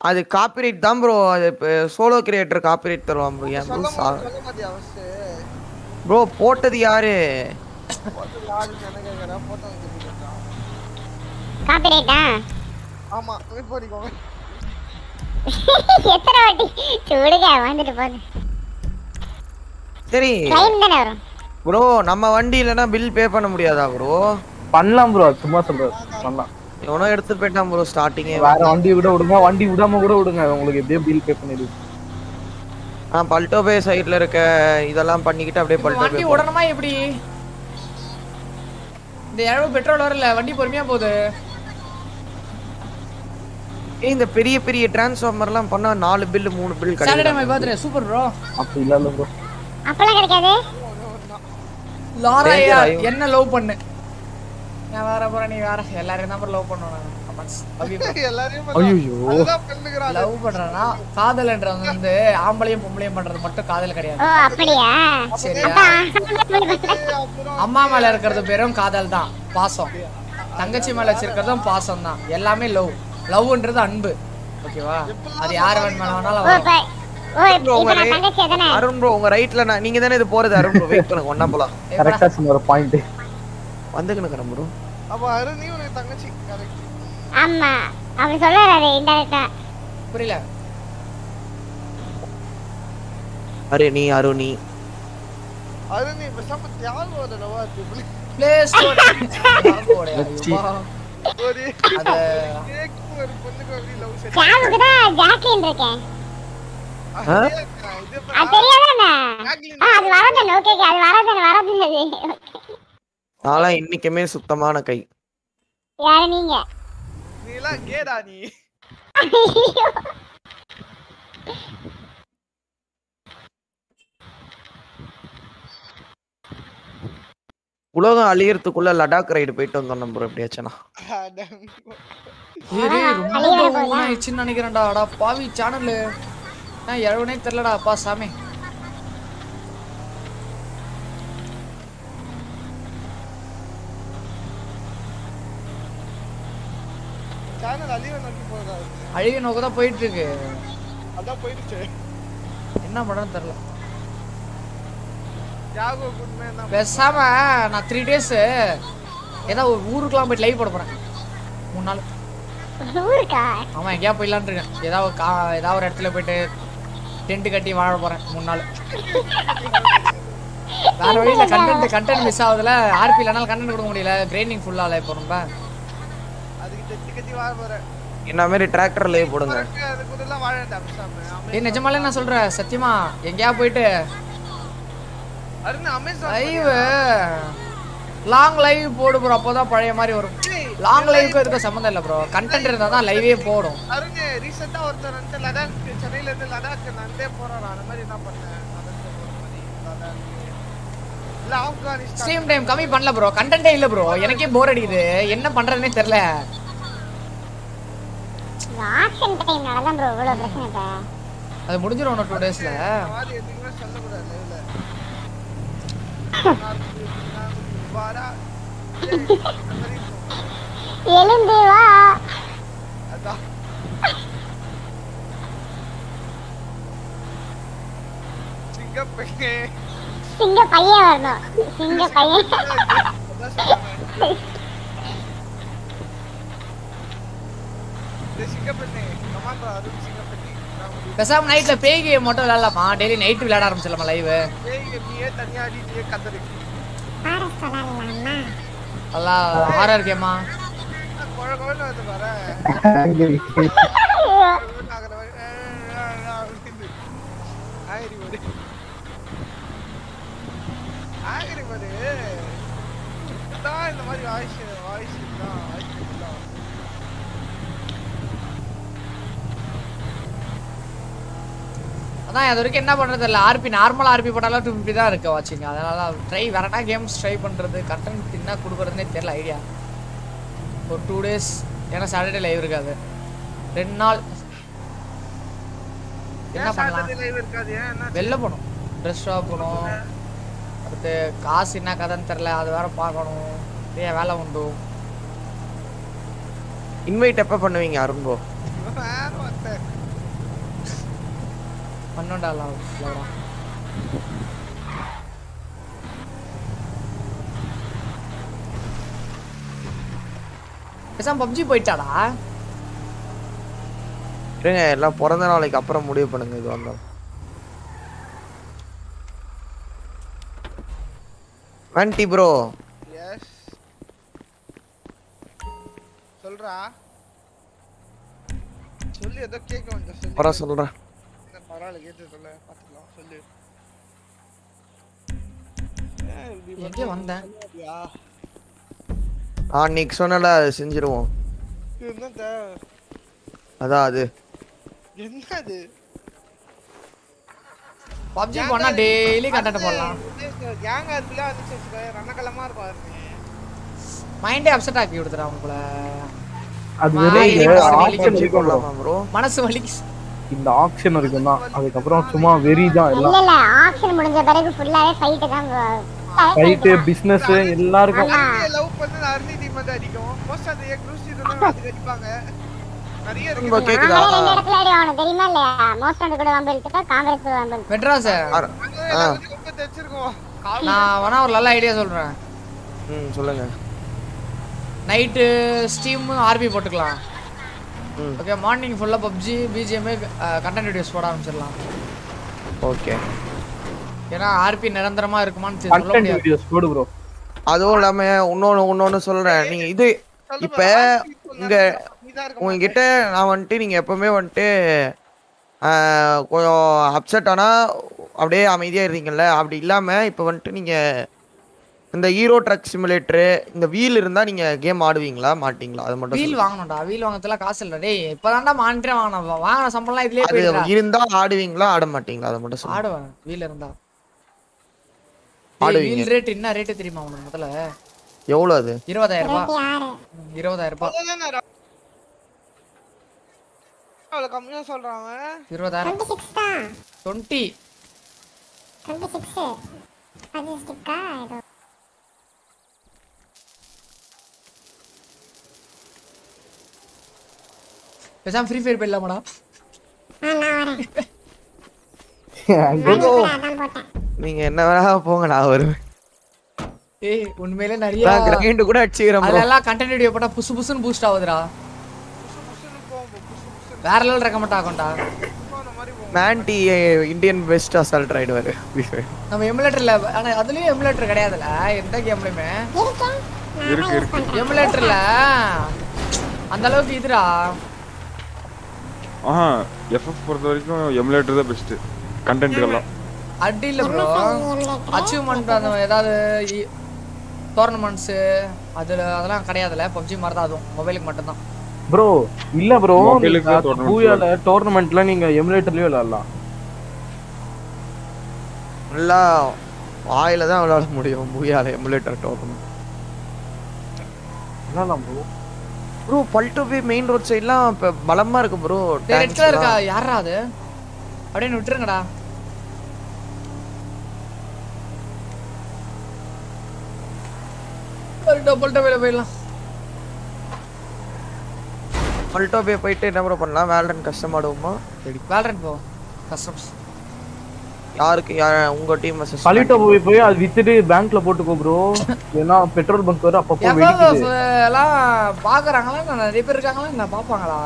அது காப்பிரைட் தான் ப்ரோ அது சோலோ கிரியேட்டர் காப்பிரைட் தருவான் ப்ரோ ஏன் ப்ரோ ப்ரோ போட்டது யாரு? போட்டோ யாருன்னு என்ன கேக்குறா போட்டோ வந்து கேக்குறான் காப்பிரைட்டா ஆமா வெயிட் பண்ணிக்கோங்க எத்தனை வாட்டி? சுடுக வந்துட்டு போகுது சரி. டைம் தானே வரும். ப்ரோ நம்ம வண்டி இல்லைன்னா பில் பே பண்ண முடியாதா ப்ரோ? பண்ணலாம் ப்ரோ. சும்மா சொல்றேன் பண்ணலாம். எவனோ எடுத்துட்டு போயிட்டான் ப்ரோ ஸ்டார்டிங்கே வேற வண்டி விட விடுங்க. வண்டி விடாம கூட விடுங்க. உங்களுக்கு எப்படியோ பில் பே பண்ணிடுது ஆ பல்டோ பே சைடுல இருக்க இதெல்லாம் பண்ணிக்கிட்டு அப்படியே பல்டோ வண்டி உடனமா எப்படி? இந்த இழவு பெட்ரோல் வரல வண்டி பொறுமையா போகுது. இந்த பெரிய பெரிய டிரான்ஸ்ஃபார்மர்லாம் பண்ணா நாலு பில் மூணு பில் சாட்டர்டே மை கிடைக்கும் பர்த்டே சூப்பர் ப்ரோ அப்படி இல்ல இல்ல ப்ரோ அப்பெல்லாம் கிடைக்காது. லாரா. என்ன லவ் பண்ணு? நான் வேற போறேன் நீ வேற. எல்லாரையும் தான் லவ் பண்ணுகிறான் லவ் பண்றேன்னா காதல்ன்றது வந்து ஆம்பளையும் பொம்பளையும் பண்றது மட்டும் காதல் கிடையாது. சரியா? அம்மா மேல இருக்கிறது பேரும் காதல் தான் பாசம். தங்கச்சி மேல வச்சிருக்கிறதும் பாசம் தான் எல்லாமே லவ் லவ்ன்றது அன்பு. ஓகேவா? அது யார் வேணாலும் அருண் ப்ரோ உங்க ரைட்ல நான் நீங்க தானே இது போறது அருண் ப்ரோ வெயிட் பண்ணுங்க ஒண்ணா போலாம். கரெக்டா சொன்ன ஒரு பாயிண்ட் வந்துக்கணும் ப்ரோ அப்ப அருணி உனக்கு தங்கச்சி. கரெக்ட் ஆமா. அவர் சொல்றாரு இன்டெரக்டா புரியல? அருணி அருணி அருணி பேசாம தியாகம் ஒரு லவா இருக்கு பிளே ஸ்டோர் வச்சி. ஒரு அது ஒரு பொண்ணுக்கு அப்படி லவ் செட் சாமுக்கு தான் ஜாக்லின் இருக்கேன். ஆ? இது அது தெரியாதானே ஆ அது வரதானே ஓகே ஓகே அது வரதானே வரதுன்னு நான்லாம் இன்னைக்குமே சுத்தமான கை. யாரு நீங்க? கேடா நீ. உலகம் அழியறதுக்குள்ள லடாக் ரைடு போயிட்டு வந்தோம் நம்புறோம் எப்படியாச்சும் ஆயிடுச்சுன்னு நினைக்கிறேன்டா. அடா பாவி சேனல் நான் எழவனே தெரிலடா அப்பா சாமி. சேனல் அழிவை நோக்கி தான் போயிட்டு இருக்கு அதான் போயிடுச்சு. என்ன குட்மே என்ன பேசாம நான் த்ரீ டேஸ் ஏதோ ஒரு ஊருக்குலாம் போயிட்டு லைவ் போட போறேன். மூணு நாள். ஆமா எங்கேயா போயிடலான்னு இருக்கேன். ஏதாவது கா ஏதாவது ஒரு இடத்துல போயிட்டு டென்ட் கட்டி வாழ போறேன் மூணு நாள். வேற வழியில கண்டென்ட் கண்டென்ட் மிஸ் ஆகுதுல ஆர்பி இல்லைனாலும் கண்டென்ட் கொடுக்க முடியல. கிரைண்டிங் ஃபுல்லால இப்போ ரொம்ப அதுக்கு தெத்தி கத்தி வாழ போறேன். என்ன மாதிரி போடுங்க. வாழ வேண்டாம் பேசாம ஏய் நிஜமாலே நான் சொல்றேன் சத்தியமா. எங்கேயா போயிட்டு? Arun Amazon live long live போடு ப்ரோ அப்போதான் பழைய மாதிரி வரும். லாங் லைவ்க்கு இதுக்கு சம்மந்தம் இல்லை ப்ரோ கண்டென்ட் இருந்தால் தான் லைவே போடும். அருண் ரீசெண்டா ஒருத்தர் வந்து லடாக் சென்னையில இருந்து லடாக் நந்தே போறான் அந்த மாதிரி என்ன பண்ணேன் நடந்து ஸ்ட்ரீம் டைம் கம்மி பண்ணல ப்ரோ கண்டென்ட்டே இல்லை ப்ரோ எனக்கே போர் அடிக்குது. என்ன பண்றதுனே தெரியல. ஆக்ஷன் டைம் நடதான் ப்ரோ இவ்வளவு பிரச்சனை இப்ப. அது முடிஞ்சிடும் இன்னும் டூ டேஸ்ல எழுந்து வா. அதான். சிங்கப்பெண்ணே சிங்க பையன் வரணும். சிங்க பையன். பேசாம நைட்ல பேய் கேம் மட்டும் விளையாடலாமா? டெய்லி நைட் விளையாட ஆரம்பிச்சிடலாமா லைவ் ஏய் நீயே தனியாடி நீயே கத்தரு விளாடலாமா நல்லா ஹாரர் கேமா ஆகிரி பாரு இந்த மாதிரி வாய்ஸ் வாய்ஸ் தான் வாய்ஸ் தான் அதான் அது வரைக்கும் என்ன பண்றது இல்லை ஆர்பி நார்மல் ஆர்பி போட்டாலும் டூ ஃபிஃப்டி தான் இருக்கு வாட்சிங் அதனால ட்ரை வேறனா கேம்ஸ் ட்ரை பண்றது. கண்டென்ட் என்ன கொடுக்குறதுனே தெரியல ஐடியா ஒரு டூ டேஸ் ஏன்னா சாட்டர்டே லைவ் இருக்காது. ரெண்டு நாள். என்ன பண்ணலாம்? இருக்காது? வெளில போகணும். ட்ரெஸ் ஷாப் போகணும். அடுத்து காசு என்ன கதைன்னு தெரில அது வேற பார்க்கணும். நிறைய வேலை உண்டு. இன்வைட் எப்ப பண்ணுவீங்க அருண் லவ் லவ்டா பேசாம பப்ஜி போயிட்டாடா. இருங்க எல்லாம் பிறந்த நாளைக்கு அப்புறம் முடிவு பண்ணுங்க இது வந்தாலும் வண்டி ப்ரோ எஸ் சொல்றா. சொல்லு ஏதோ கேட்க சொல்றேன். என்ன பரவாயில்ல கேட்டு சொல்ல பார்த்துக்கலாம் சொல்லு. எங்கே? வந்தேன்? ஆ நீக்கு சொன்னல செஞ்சிருவோம். இது என்னத்த? அதான் அது. என்னது? பப்ஜி பண்ணா டெய்லி கண்டென்ட் போடலாம். கேங் அதுல வந்துச்சு ரணகலமா இருக்கும் அது. மைண்டே அப்செட் ஆக்கி கொடுத்துறா உங்களை. அது ப்ரோ மனசு வலிக்கு இந்த ஆப்ஷன் வரைக்கும் தான் அதுக்கப்புறம் சும்மா வெறி தான் இல்ல எல்லாம் இல்ல ஆக்ஷன் முடிஞ்ச பிறகு ஃபுல்லாவே ஃபைட் தான். ஃபைட்டு பிசினஸ் எல்லாருக்கும் love பண்ண அருணி team வந்து அடிக்கும். Of the cruise season ல அதுக்கு அடிப்பாங்க. நிறைய இருக்கு. கேக்குதா ரெண்டு இடத்துல அடி தெரியுமா இல்லையா மோஸ்ட் ஆண்டு கூட வம்பு இழுத்துட்டா காங்கிரஸ் கூட வம்பு. மெட்ராஸ். நான் வேணா ஒரு நல்ல ஐடியா சொல்றேன் ம் சொல்லுங்க நைட்டு ஸ்டீம் ஆர்பி போட்டுக்கலாம் ஓகே மார்னிங் ஃபுல்லாக பப்ஜி பிஜிஎம்ஏ கண்டென்ட் வீடியோஸ் போட ஆரம்பிச்சிடலாம். ஓகே ஏன்னா ஆர்பி நிரந்தரமா இருக்குமான்னு சொல்ல கண்டென்ட் முடியாது. வீடியோஸ் போடு ப்ரோ அதுவும் இல்லாம இன்னொன்னு இன்னொன்னு சொல்றேன். நீங்க இது இப்ப இங்க உங்ககிட்ட நான் வந்துட்டு நீங்க எப்பவுமே வந்துட்டு கொஞ்சம் அப்செட் ஆனா அப்படியே அமைதியா இருந்தீங்கல்ல? அப்படி இல்லாம இப்ப வந்துட்டு நீங்க இந்த ஹீரோ ட்ரக் சிமுலேட்டர் இந்த வீல் இருந்தா நீங்க கேம் ஆடுவீங்களா? மாட்டீங்களா? அது மட்டும் வீல். வாங்கணும்டா. வீல் வாங்கறதுல காசு இல்ல டேய் இப்பதான்டா மானிட்டரே வாங்கினேன். வாங்கின சம்பளம்லாம் இதுலயே அது போயிடுறா இருந்தா ஆடுவீங்களா? ஆட மாட்டீங்களா? அதை மட்டும் சொல்லுங்க. ஆடுவேன். வீல் இருந்தா. ஆடுவீங்க. வீல் ரேட் என்ன ரேட் தெரியுமா உனக்கு முதல்ல? எவ்வளவு அது? இருபதாயிரம் ரூபாய் ம், இருபதாயிரம் ரூபாய் அவ்வளவு கம்மியா சொல்றாங்க இருபதாயிரம். டுவெண்ட்டி டுவெண்ட்டி சிக்ஸ் அது ஸ்டிக்கா பேசாம ஃப்ரீ ஃபயர் போயிடலாமாடா? நீங்க என்ன வேணா போங்க நான் வருவேன். ஏய் உண்மையிலே நிறைய grind கூட அடிச்சுக்கிறேன் bro. அதெல்லாம் கண்டென்ட் வீடியோ போட்டா புசு புசுன்னு பூஸ்ட் ஆகுதுடா. வேற லெவல் ரெக்கமெண்ட் ஆகும்டா. மேன்டி இந்தியன் பெஸ்ட் அசால்ட் ரைடுவாரு நம்ம எமுலேட்டர்ல ஆனா அதுலயும் எமுலேட்டர் கிடையாதுல எந்த கேம்லயுமே இருக்கு இருக்கு. எமுலேட்டர்ல அந்த அளவுக்கு இதுடா. ஆஹா எஃப்எஃப் பொறுத்த வரைக்கும் எமுலேட்டர் தான் பெஸ்ட் கண்டென்ட்கள்லாம் அடி இல்ல ப்ரோ அச்சீவ்மெண்ட் அந்த ஏதாவது டோர்னமெண்ட்ஸ் அதுல அதெல்லாம் கிடையாதுல பப்ஜி மாதிரி தான் அதுவும் மொபைலுக்கு மட்டும்தான். ப்ரோ இல்ல ப்ரோ பூயால டோர்னமெண்ட்ல நீங்க எமுலேட்டர்லயே விளையாடலாம். நல்லா வாயில தான் விளையாட முடியும். பூயால எமுலேட்டர் டோர்னமெண்ட் விளையாடலாம் ப்ரோ ப்ரோ பல்டோ பே மெயின் ரோட் சைடுலாம் இப்ப பலமா இருக்கு ப்ரோ ரெட் கலர் இருக்கா? யாரா அது? அப்படின்னு விட்டுருங்கடா. டபுள் போயிடலாம். பல்டோ பே போயிட்டு என்ன ப்ரோ பண்ணலாம்? வேலரன் கஷ்டம் ஆடுவோமா? வேலரன் போ. கஸ்டம்ஸ் யாருக்கு யா- உங்க டீம் கலிட்டோ போய் போய் அது வித்துட்டு பேங்க்ல போட்டுக்கோ ப்ரோ ஏன்னா பெட்ரோல் பங்க் வர அப்பப்போ வெடிக்குது. எல்லாம் பாக்குறாங்களா நான் நிறைய பேர் இருக்காங்களா என்ன பாப்பாங்களா?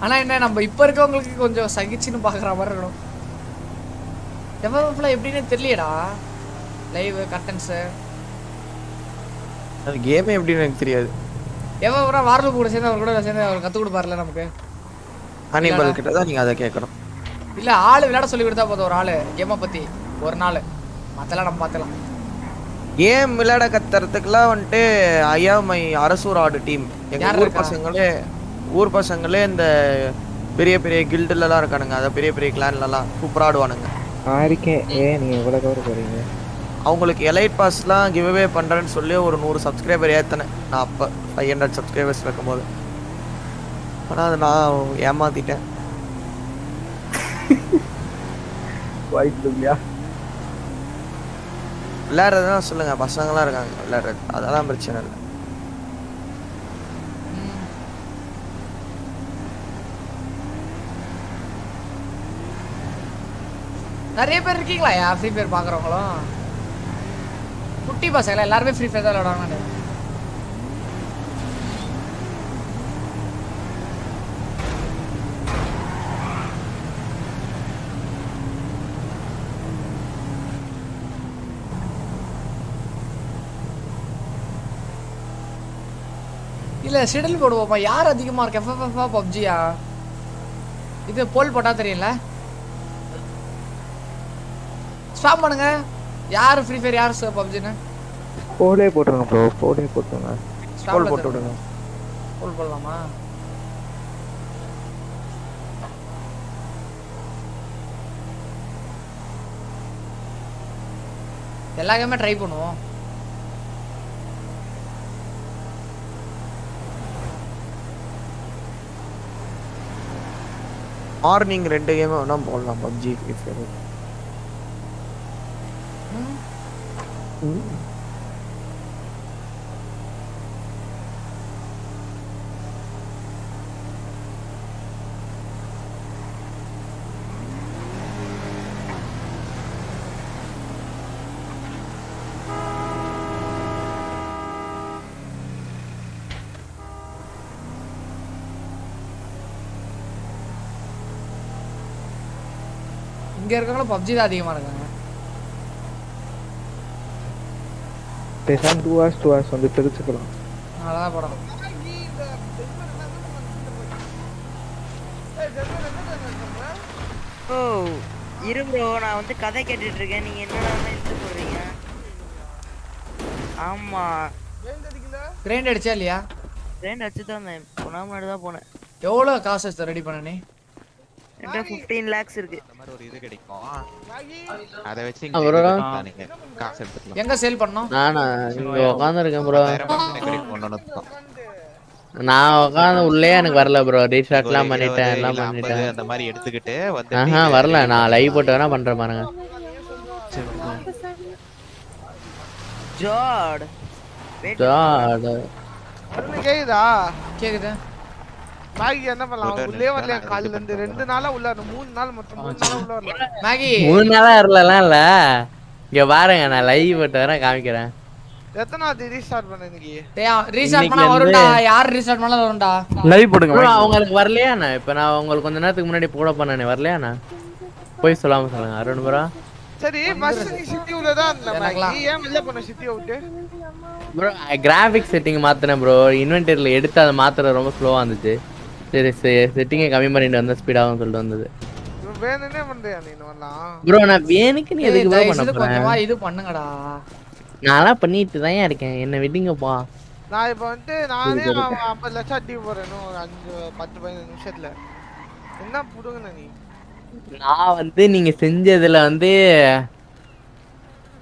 ஆனா என்ன நம்ம இப்ப இருக்கவங்களுக்கு கொஞ்சம் சகிச்சுன்னு பாக்குற மாதிரி இருக்கணும். எவ்வளவு எப்படின்னு தெரியலடா லைவ் கர்டன்ஸ் அது கேமே எப்படின்னு எனக்கு தெரியாது. எவ்வளவு வாரலு கூட சேர்ந்து அவர் கூட சேர்ந்து அவர் கத்து கொடுப்பாருல நமக்கு. ஹனிபல் கிட்ட தான் நீங்க அதை கேட்கணும். இல்ல ஆளு விளையாட சொல்லி கொடுத்தா போதும் ஒரு ஆளு. கேமை பத்தி. ஒரு நாள். மத்தெல்லாம் நம்ம பார்த்துக்கலாம் கேம் விளையாட கத்துறதுக்குலாம் வந்துட்டு ஐயா மை அரசூர் ஆடு டீம். எங்க யார் ஊர்? பசங்களே ஊர் பசங்களே இந்த பெரிய பெரிய கில்டுலலாம் இருக்கானுங்க. அத பெரிய பெரிய கிளான்லலாம் சூப்பரா ஆடுவானுங்க. நான் இருக்கேன். ஏன் நீங்க இவ்வளவு கவர் போறீங்க? அவங்களுக்கு எலைட் பாஸ்லாம் கிவ் அவே பண்றேன்னு சொல்லி ஒரு நூறு சப்ஸ்கிரைபர் ஏத்தனேன். நான் அப்ப ஃபைவ் ஹண்ட்ரட் சப்ஸ்கிரைபர்ஸ் இருக்கும்போது. ஆனா அதை நான் ஏமாத்திட்டேன். வாய்ப்பு இல்லையா விளையாடுறதுனா சொல்லுங்க பசங்களாம் இருக்காங்க விளையாடுறது. அதெல்லாம் பிரச்சனை இல்லை. நிறைய பேர் இருக்கீங்களா? யா ஃப்ரீ ஃபயர் பாக்குறவங்களும்? குட்டி பசங்களா எல்லாருமே ஃப்ரீ ஃபயர் தான் விளையாடுவாங்க இல்ல ஷெடியூல் போடுவோமா யார் அதிகமா இருக்கு எஃப்எஃப்எஃபா பப்ஜியா இது போல் போட்டா தெரியல ஸ்டாப் பண்ணுங்க யார் ஃப்ரீ ஃபயர் யார் பப்ஜின்னு போலே போட்டுருங்க ப்ரோ போலே போட்டுருங்க ஸ்டாப் போட்டு விடுங்க போல் போடலாமா எல்லா கேமே ட்ரை பண்ணுவோம் மார்னிங் ரெண்டு கேம் வேணா போடலாம் பப்ஜி ஃப்ரீ ஃபயர் இங்க இருக்கவங்களும் பப்ஜி தான் அதிகமா இருக்காங்க பேசாம டூ ஹவர்ஸ் டூ ஹவர்ஸ் வந்து பிரிச்சுக்கலாம் அழகா படம். ஓ இரு ப்ரோ நான் வந்து கதை கேட்டுட்டு இருக்கேன். நீங்க என்னடா இழுத்து போடுறீங்க? ஆமா. கிரைண்ட் அடிச்சா இல்லையா? ட்ரெயின் அடிச்சு தான் போனா முன்னாடி தான் போனேன். எவ்வளோ காசு ரெடி பண்ண நீ? என்கிட்ட ஃபிஃப்டீன் லேக்ஸ் இருக்கு. மாதிரி ஒரு இது கிடைக்கும். அதை வச்சு? இங்க நீங்க காசு எடுத்துக்கலாம் எங்க சேல் பண்ணோம் நானா? இங்க தான் நான் உட்காந்து உள்ளே எனக்கு வரல ப்ரோ ரீஸ்டார்ட்லாம் பண்ணிட்டேன் எல்லாம் இல்ல, பண்ணிட்டேன். 50 அந்த மாதிரி எடுத்துக்கிட்டு ஆஹா வரல. நான் லைவ் போட்டு வேணா பண்றேன் பாருங்க. ஜாட் God. அருண் கேக்குதா? கேக்குது. மேகி என்ன பண்ணலாம்? உள்ள வரல காலையில இருந்து ரெண்டு நாளா உள்ள வரணும். மூணு நாள் மொத்தம் மூணு நாளா உள்ள வரல மேகி. மூணு நாளா வரலாம் இல்ல. இங்க பாருங்க நான் லைவ் போட்டு வேணா காமிக்கிறேன். எத்தனாவது ரீஸ்டார்ட் பண்ண இன்னைக்கு? ரீஸ்டார்ட் பண்ணா வரும்டா. யார் ரீஸ்டார்ட் பண்ணாலும் வரும்டா. லைவ் போடுங்க. அவங்களுக்கு வரலையா நான் இப்ப நான் உங்களுக்கு கொஞ்ச நேரத்துக்கு முன்னாடி போட பண்ணனே வரலையா நான் போய் சொல்லாம சொல்லுங்க அருண் ப்ரோ. சரி பஸ் நீ சிட்டி உள்ள தான் இருந்த மேகி. ஏன் வெளில போன சிட்டி விட்டு? ப்ரோ கிராஃபிக்ஸ் செட்டிங் மாத்தினேன் ப்ரோ இன்வென்டரியில் எடுத்து அதை மாத்துற ரொம்ப ஸ்லோவா இருந்துச்சு. சரி செட்டிங்கை கம்மி பண்ணிட்டு வந்தா ஸ்பீடாகும் சொல்லிட்டு வந்தது. வேணும்னே பண்றியா நீ வரலாம் ப்ரோ நான் வேணுக்கு நீ எதுக்கு ப்ரோ பண்ண இது பண்ணுங்கடா. நான்லாம் பண்ணிட்டு தான் இருக்கேன். என்ன விடுங்கப்பா நான் இப்ப வந்துட்டு நானே சரி, சரி. அவன் ஐம்பது லட்சம் அடி போறேன் ஒரு அஞ்சு பத்து பதினஞ்சு நிமிஷத்துல. என்ன புடுங்கண்ண நீ? நான் வந்து நீங்க செஞ்சதுல வந்து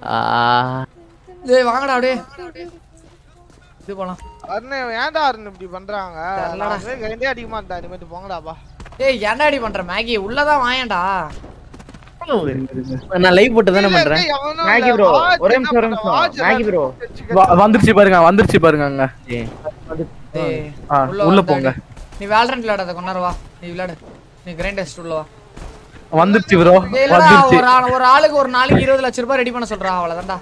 ஆ, டேய் வாங்கடா அப்படியே. இது போலாம். அருண் ஏன்டா அருண் இப்படி பண்றாங்க? கைண்டே அடிக்க மாட்டேன் இனிமேட்டு போங்கடாப்பா. ஏய் என்னடி பண்ற? மேகி உள்ளதான் வாயேன்டா. நான் லைவ் போட்டு தானே பண்றேன்? மேகி ப்ரோ ஒரே நிமிஷம் ஒரே நிமிஷம். மேகி ப்ரோ வந்துருச்சு பாருங்க வந்துருச்சு பாருங்க அங்க. உள்ள உள்ள. போங்க. நீ வேலரண்ட் விளையாடாத நேரம் வா. நீ விளையாடு. நீ கிரைண்ட் டெஸ்ட் உள்ள வா. வந்துருச்சு ப்ரோ வந்துருச்சு. ஒரு ஆள் ஒரு ஆளுக்கு ஒரு நாளைக்கு இருபது லட்சம் ரூபாய் ரெடி பண்ண சொல்றா அவ்வளவுதான்டா.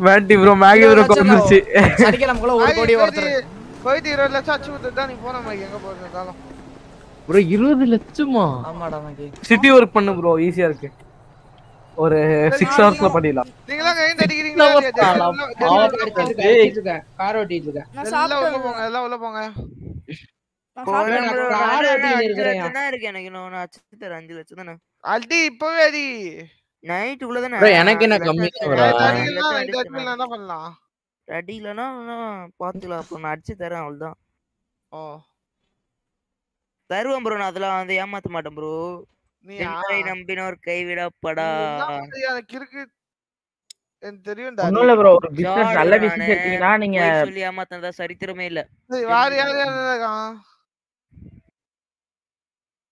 வேண்டி ப்ரோ மேகி ப்ரோ வந்துருச்சு சனிக்கிழமைக்குள்ள ஒரு கோடி ஒருத்தர் போயிட்டு இருபது லட்சம் அச்சு கொடுத்துட்டு தான் நீ போன மேகி எங்க போயிருந்தாலும் ப்ரோ இருபது லட்சமா ஆமாடா மேகி சிட்டி ஒர்க் பண்ணு ப்ரோ ஈஸியா இருக்கு ஒரு சிக்ஸ் ஹவர்ஸ்ல பண்ணிடலாம் நீங்களாம் கைண்ட் அடிக்கிறீங்களா? அடிச்சிட்டு கார் ஓட்டிட்டு இருக்கேன் எல்லாம் உள்ள போங்க எல்லாம் உள்ள போங்க கார் ஓட்டிட்டு அஞ்சு இருக்கிறேன். லட்சம் தான் இருக்கு எனக்கு இன்னும் நான் அடிச்சு தரேன் அஞ்சு லட்சம் தானே அல்டி இப்பவே அடி நைட் உள்ள தானே Bro, எனக்கு என்ன கம்மி என்ன பண்ணலாம்? ரெடி பாத்துக்கலாம். அப்போ நான் அடிச்சு தரேன் அவ்வளவுதான். ஓ. தருவேன் ப்ரோ நான் அதெல்லாம் வந்து ஏமாத்த மாட்டேன் ப்ரோ நீ சென்னை நம்பினோர் கைவிடப்படா. இருக்கு எனக்கு ஒண்ணும் இல்ல ப்ரோ ஒரு ஜாடு பிசினஸ் நல்ல நானு. பிசினஸ் எடுத்தீங்கன்னா நீங்க சொல்லி ஏமாத்தினதா சரித்திரமே இல்ல. யார் யார் இருக்கான்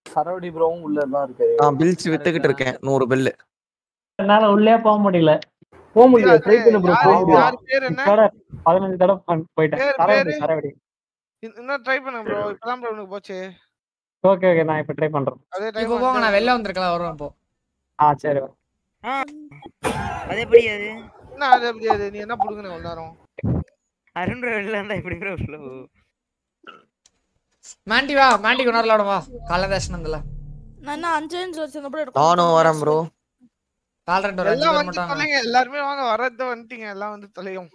சரவடி ப்ரோவும் உள்ள தான் இருக்காரு. நான் பில்ஸ் வித்துக்கிட்டு இருக்கேன். நூறு பில்லு என்னால உள்ளே போக முடியல. போக முடியல. ட்ரை பண்ணு ப்ரோ போக யார்? முடியல பேர் பதினஞ்சு தடவை போயிட்டேன். பேர், சரவடி பேரு? சரவடி இன்- இன்னும் ட்ரை பண்ணுங்க ப்ரோ இப்பதான் ப்ரோ உனக்கு போச்சு. ஓகே ஓகே நான் இப்ப ட்ரை பண்றேன். அதே இப்போ டைம் போங்க நான் வெளில வந்திருக்கலாம். வருவேன் இப்போ ஆ சரி அது எப்படி அது? என்ன அது எப்படி அது? நீ என்ன புடுங்கன நேரம்? அருண் bro வெளில இருந்தா எப்படி ப்ரோ உள்ள? மாண்டி வா மாண்டி கொண்டு வரலாம் வா. காலைல தேஷன் வந்துல நான் என்ன அஞ்சு அஞ்சு வச்சிருந்தப்போ நானும் வரேன் ப்ரோ கால் ரெண்டு ஒரு அஞ்சு எல்லாம் பேர் வந்து மட்டும் வாங்க. தொலைங்க எல்லாருமே வாங்க வரது வந்துட்டீங்க. எல்லாம் வந்து தொலையும்.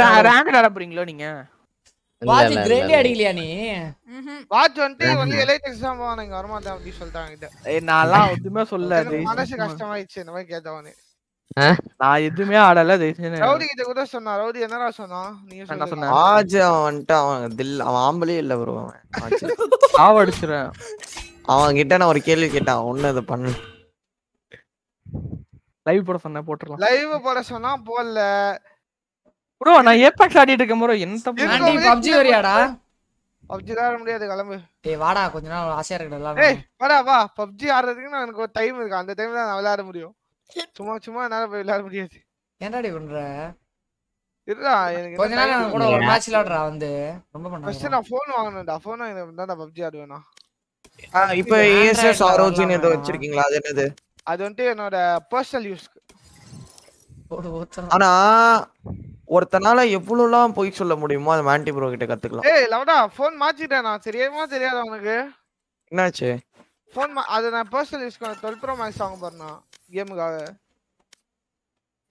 நான் ரேங்க் ஆட போறீங்களோ நீங்க? வாத்தி கிரைண்டே அடிக்கலையா நீ? வாட்ச் வந்துட்டு வந்து எலைட் எக்ஸாம் நீங்க வர மாட்டேன் அப்படி சொல்லிட்டாங்க கிட்ட ஏய் நான்லாம் எதுவுமே சொல்ல எனக்கு மனசு கஷ்டமாயிடுச்சு. இந்த மாதிரி கேட்டவனே நான் எதுவுமே ஆடல ரவுடி கிட்ட கூட சொன்னா ரவுடி என்னடா சொன்னா நீங்க என்ன சொன்னேன்? ஆஜ் அவன் வந்துட்டு அவன் தில் அவன் ஆம்பளே இல்ல ஆஜ். சாவடிச்சிடுறேன் அவன் கிட்ட நான் ஒரு கேள்வி கேட்டான். ஒண்ணு இது பண்ணு. லைவ் போட சொன்னேன் போட்டுடலாம் லைவ் போட சொன்னா போடல. ப்ரோ நான் ஏபாக்ஸ் ஆடிட்டு இருக்கேன் ப்ரோ என்ன பப்ஜி வரியாடா? பப்ஜி ஆட முடியாது கிளம்பு. டேய் வாடா. கொஞ்ச நாள் ஆசையா இருக்குடா எல்லாம். ஏய் வாடா வா. பப்ஜி ஆடுறதுக்கு நான் எனக்கு ஒரு டைம் இருக்கு? அந்த டைம்ல நான் விளையாட முடியும். சும்மா சும்மா என்னால போய் விளையாட முடியாது. என்னடி பண்ற? இருடா எனக்கு கொஞ்ச நாள் கூட ஒரு மேட்ச் விளையாடுறா வந்து. ரொம்ப ஃபர்ஸ்ட் பண்ணாத நான் ஃபோன் வாங்கணும்டா ஃபோன் வாங்கினா தான் பப்ஜி ஆடுவேனா? இப்ப ஏஎஸ்எஸ் ஆரோஜின் ஏதோ வச்சிருக்கீங்களா? அது என்னது? அது வந்துட்டு என்னோட பர்சனல் ஊத்துறா ஆனா ஒருத்தனால எவ்வளவுலாம் பொய் சொல்ல முடியுமோ அது மாண்டி ப்ரோ கிட்ட கத்துக்கலாம். ஏய் லவடா ஃபோன் மாத்திட்டேன் நான். தெரியாம தெரியாதா உனக்கு? என்னாச்சு? ஃபோன் அது நான் பர்சனல் யூஸ் பண்ண டுவெல் ப்ரோ மேக்ஸ் வாங்க போறேன் கேமுக்காக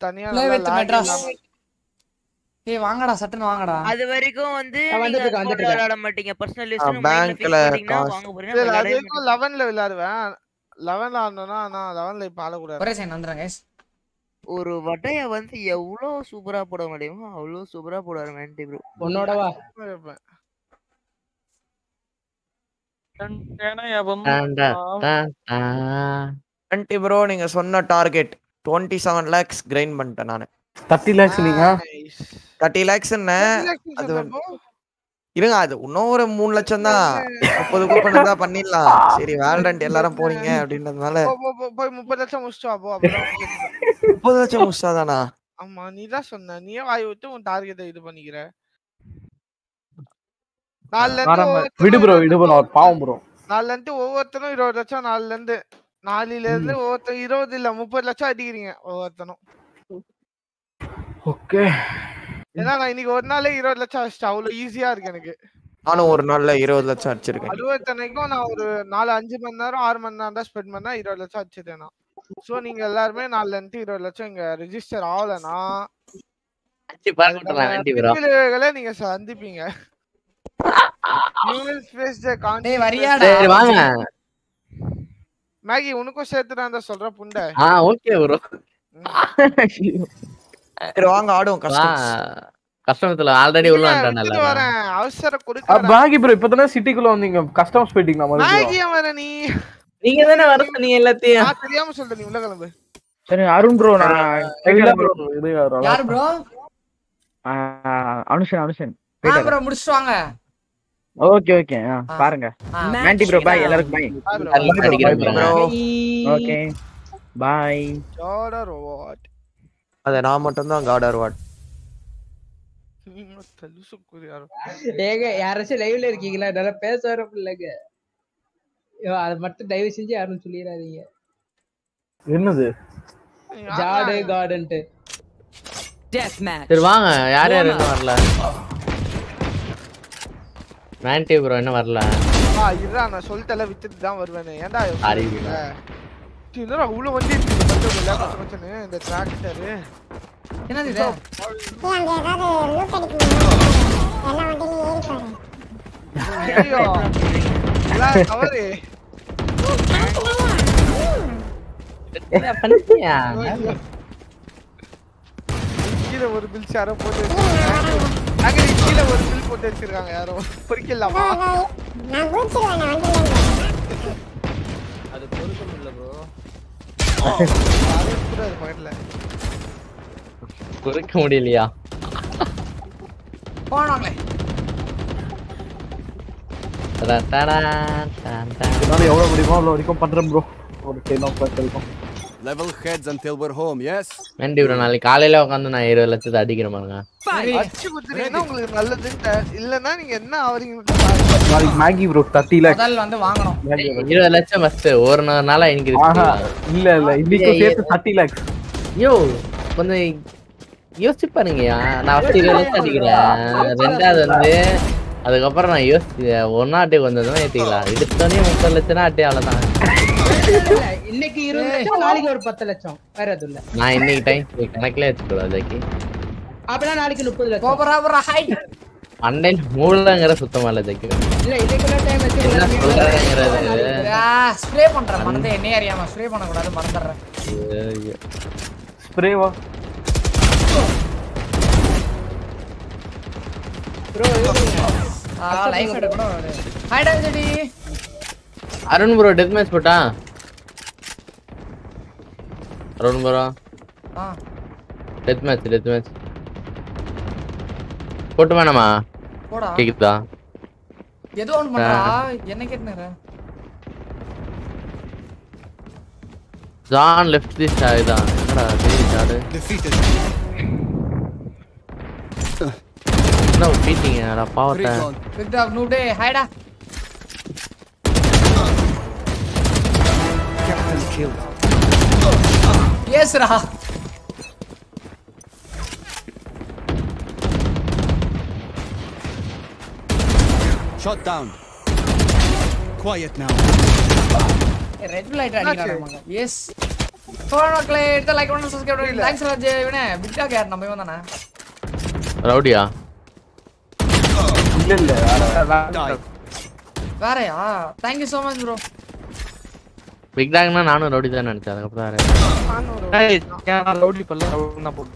தனியா Play நல்லா with lag Madras. இல்லாம. ஏய் வாங்கடா சட்டுன்னு வாங்கடா. அது வரைக்கும் வந்து. விளையாட மாட்டீங்க பர்சனல் லிஸ்ட் காசு. வாங்க போறீங்க. அது விளையாடவே வரைக்கும் லெவன்ல விளையாடுவேன். லெவன்ல ஆடணும்னா நான் லெவன்ல இப்ப ஆடக்கூடாது. ஒரே சைன் வந்துடுறேன் கைஸ் ஒரு வடைய வந்து எவ்வளவு சூப்பரா போட முடியுமோ அவ்வளவு சூப்பரா போடுவாரு மேன்டி ப்ரோ உன்னோட வா. ப்ரோ நீங்க சொன்ன target twenty seven lakhs grind பண்ணிட்டேன் நான். தேர்ட்டி லேக்ஸ் நீங்க? தேர்ட்டி லேக்ஸ் என்ன? அது இருங்க அது இன்னும் ஒரு மூணு லட்சம் தான். முப்பது கூப்பன் இருந்தா பண்ணிடலாம். சரி வேல்ரண்ட் எல்லாரும் போறீங்க அப்படின்றதுனால. போய் முப்பது லட்சம் முடிச்சுட்டு வா போ முப்பது லட்சம் முடிச்சாதானா? ஆமா நீ தான் சொன்ன. நீயே வாய் விட்டு உன் டார்கெட்டை இது பண்ணிக்கிற. நாலுல இருந்து ஒவ்வொருத்தரும் விடு ப்ரோ விடு ப்ரோ பாவம் ப்ரோ நாலுல இருந்து ஒவ்வொருத்தரும் இருபது லட்சம் நாலுல இருந்து நாலுல இருந்து ஒவ்வொருத்தரும் இருபது இல்ல முப்பது லட்சம் அடிக்கிறீங்க ஒவ்வொருத்தனும் ஓகே. ஏன்னா நான் இன்னைக்கு ஒரு நாளே இருபது லட்சம் அடிச்சிட்டேன் அவ்வளவு ஈஸியா இருக்கு எனக்கு. நானும் ஒரு நாள்ல இருபது லட்சம் அடிச்சிருக்கேன். அறுபத்தனைக்கும் நான் ஒரு நாலு அஞ்சு மணி நேரம் ஆறு மணி நேரம் தான் ஸ்பெண்ட் பண்ணா இருபது லட்சம் அடிச்சிட்டேன். நான் சோ நீங்க எல்லாருமே நாலுல இருந்து இருபது லட்சம் இங்க ரெஜிஸ்டர் ஆகலனா நீங்க சந்திப்பீங்க. மேகி உனக்கும் சேர்த்து நான் தான் சொல்றேன் புண்டை. ஆ ஓகே ப்ரோ சரி வாங்க ஆடுவோம் கஷ்டம் கஸ்டமத்துல ஆல்ரெடி உள்ள விட்டுட்டு வரேன். அவசரம் கொடுக்க பாகி ப்ரோ இப்பதானே சிட்டிக்குள்ள வந்தீங்க. கஸ்டமர்ஸ் போயிட்டீங்க மறுபடியும்? மேகியா வர நீ. நீங்க தானே வர சொன்னீங்க எல்லாத்தையும். நான் தெரியாம சொல்றேன் நீ உள்ள கிளம்பு. சரி அருண் ப்ரோ நான் ப்ரோ bro, இது. யார் ப்ரோ அனுஷன் அனுஷன். ஆ ப்ரோ முடிச்சிட்டு வாங்க. Okay okay. பாருங்க. மேண்டி ப்ரோ பாய் எல்லாருக்கும் bro. ஓகே பாய் ஜாடர் வாட் அத நான் மட்டும் தான் காட் ஆர் வாட் ஏங்க யாராச்சும் லைவ்ல இருக்கீங்களா? நல்லா பேச வர பிள்ளைங்க அதை மட்டும் தயவு செஞ்சு யாரும் சொல்லிடாதீங்க. என்னது? ஜாடு கார்டன்ட்டு. சரி வாங்க. யார் யார் இன்னும் வரல? மேன்டி ப்ரோ என்ன வரல. நான் சொல்லிட்டல வித்துட்டு தான் வருவேன். ஏன்டா அறிவு. இன்னும் அவ்வளவு வண்டி இருக்கு இந்த பக்கம் இல்ல கொஞ்சம் கொஞ்சம் இந்த டிராக்டர் என்னது இது ஏய், அங்க ஏதாவது லூட் அடிக்கணும் எல்லா வண்டியிலும் ஏறி பாரு ஐயோ எல்லாம் கவரு என்ன பண்ணியா கீழே ஒரு பில் யாரோ போட்டு அங்க கீழே ஒரு பில் போட்டு வச்சிருக்காங்க யாரோ பொறிக்கலாமா நான் குதிச்சிருவேன் நான் வண்டியில குறைக்க முடியலையா. என்னால எவ்வளவு முடியுமோ அவ்வளவு வரைக்கும் பண்றேன் ப்ரோ ஒரு டென் ஓ கிளாக் வரைக்கும் Level heads until we're home, yes? வேண்டி ப்ரோ நாளைக்கு காலையில உட்காந்து நான் இருபது லட்சத்தை அடிக்கிறேன் பாருங்க. அடிச்சு குத்துறீங்கன்னா உங்களுக்கு நல்லதுன்னு இல்லன்னா நீங்க என்ன ஆவறீங்க நாளைக்கு மேகி ப்ரோ தேர்ட்டி லேக்ஸ் முதல்ல வந்து வாங்கணும். இருபது லட்சம் ஃபர்ஸ்ட் ஒரு நாள் இன்க்ரீஸ் இல்ல. இல்ல இன்னைக்கும் சேர்த்து தேர்ட்டி லேக்ஸ் யோ கொஞ்சம் யோசிச்சு பாருங்கய்யா நான் ஃபர்ஸ்ட் இருபது லட்சம் அடிக்கிறேன். ரெண்டாவது வந்து அதுக்கப்புறம் நான் யோசிச்சு ஒன்னா அட்டை கொஞ்சம் ஏத்திக்கலாம். எடுத்தோடனே முப்பது லட்சம் அட்டை அவ்வளவுதான். இன்னைக்கு இருபது லட்சம் நாளைக்கு ஒரு பத்து லட்சம். வேற எதுவும் இல்ல. நான் இன்னைக்கு டைம் கணக்குல வச்சுக்கூடாது அதுக்கு. அப்படின்னா நாளைக்கு முப்பது லட்சம். கோபரா ப்ரோ ஹைட் அண்டை மூலங்கிற சுத்தமா இல்லை தைக்க இல்ல இதுக்குள்ள டைம் என்ன சொல்றேங்கிறது ஸ்ப்ரே பண்றேன் மறந்து என்னையே அறியாம ஸ்ப்ரே பண்ண கூடாது. ஸ்ப்ரேவா ஆ லைஃப் எடுக்கணும் ஹைட் ஆஞ்சடி அருண் ப்ரோ டெத் மேட்ச் போட்டா? அருண் ப்ரோ ஆ டெத் மேட்ச் டெத் மேட்ச் போட்டு வேணாமா போடா கேக்குதா ஏதோ ஒன்று பண்றா என்ன கேட்டுனற ஜான் லெஃப்ட் தி இதான் என்னடா டேய் ஜாடு Defeated. என்ன பீட்டிங்க அட பாவத்தை Recon. பிக் டாக் நூ டே ஹைடா Captain killed. எஸ்ரா Shot down. Quiet now. Red light அடிக்கிறாங்க எஸ் ஃபோன் மக்களே எடுத்த லைக் பண்ணி சப்ஸ்கிரைப் பண்ணி தேங்க்ஸ் ராஜ் இவனே பிக் டாக் யார் நம்ம இவன் தானே ரவுடியா இல்ல இல்ல வேற- வேற- Die. வேறயா thank you so much bro big டாக்னா நானும் ரவுடி தான் நினைச்சேன். அதுக்கப்புறம் ஏய் நான் ரவுடி பண்ணல ரவுடி தான் போட்டு?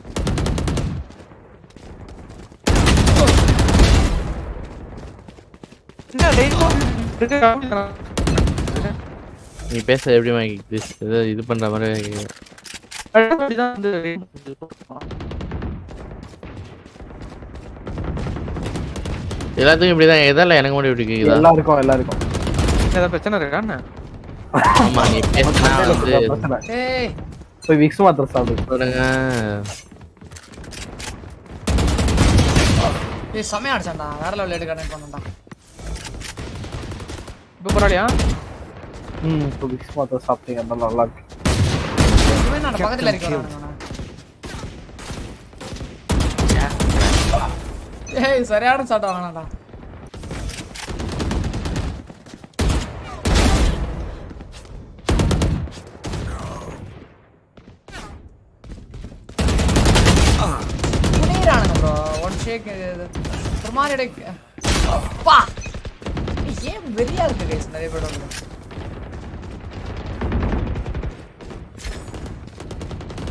நீ பேச எப்படி வாங்கி இது இது பண்ற மாதிரி எல்லாத்துக்கும் இப்படிதான் எதால எனக்கு மட்டும் இப்படி கேக்குதா? எல்லாருக்கும் எல்லாருக்கும். ஏதாவது பிரச்சனை இருக்கா என்ன? ஆமா நீ பேசினா வந்து ஏய் போய் விக்ஸ் மாத்திரம் சாப்பிடு சொல்லுங்க ஏய் செமையா அடிச்சான்டா வேற லெவல் எடுத்து கனெக்ட் பண்ணடா இப்போ பரவாயில்லையா ம் இப்போ விக்ஸ் மாத்திரம் சாப்பிட்டீங்க நல்லா நல்லா இருக்கு இவன் நான் பக்கத்துல இருக்கேன் ஏய் சரியான சாட்டா வாங்கடா புனிறானுங்க ப்ரோ ஒன் ஷேக் ஒரு மாதிரி எடுக்க அப்பா ஏன் வெறியா இருக்கு கைஸ் நிறைய பேர் வந்து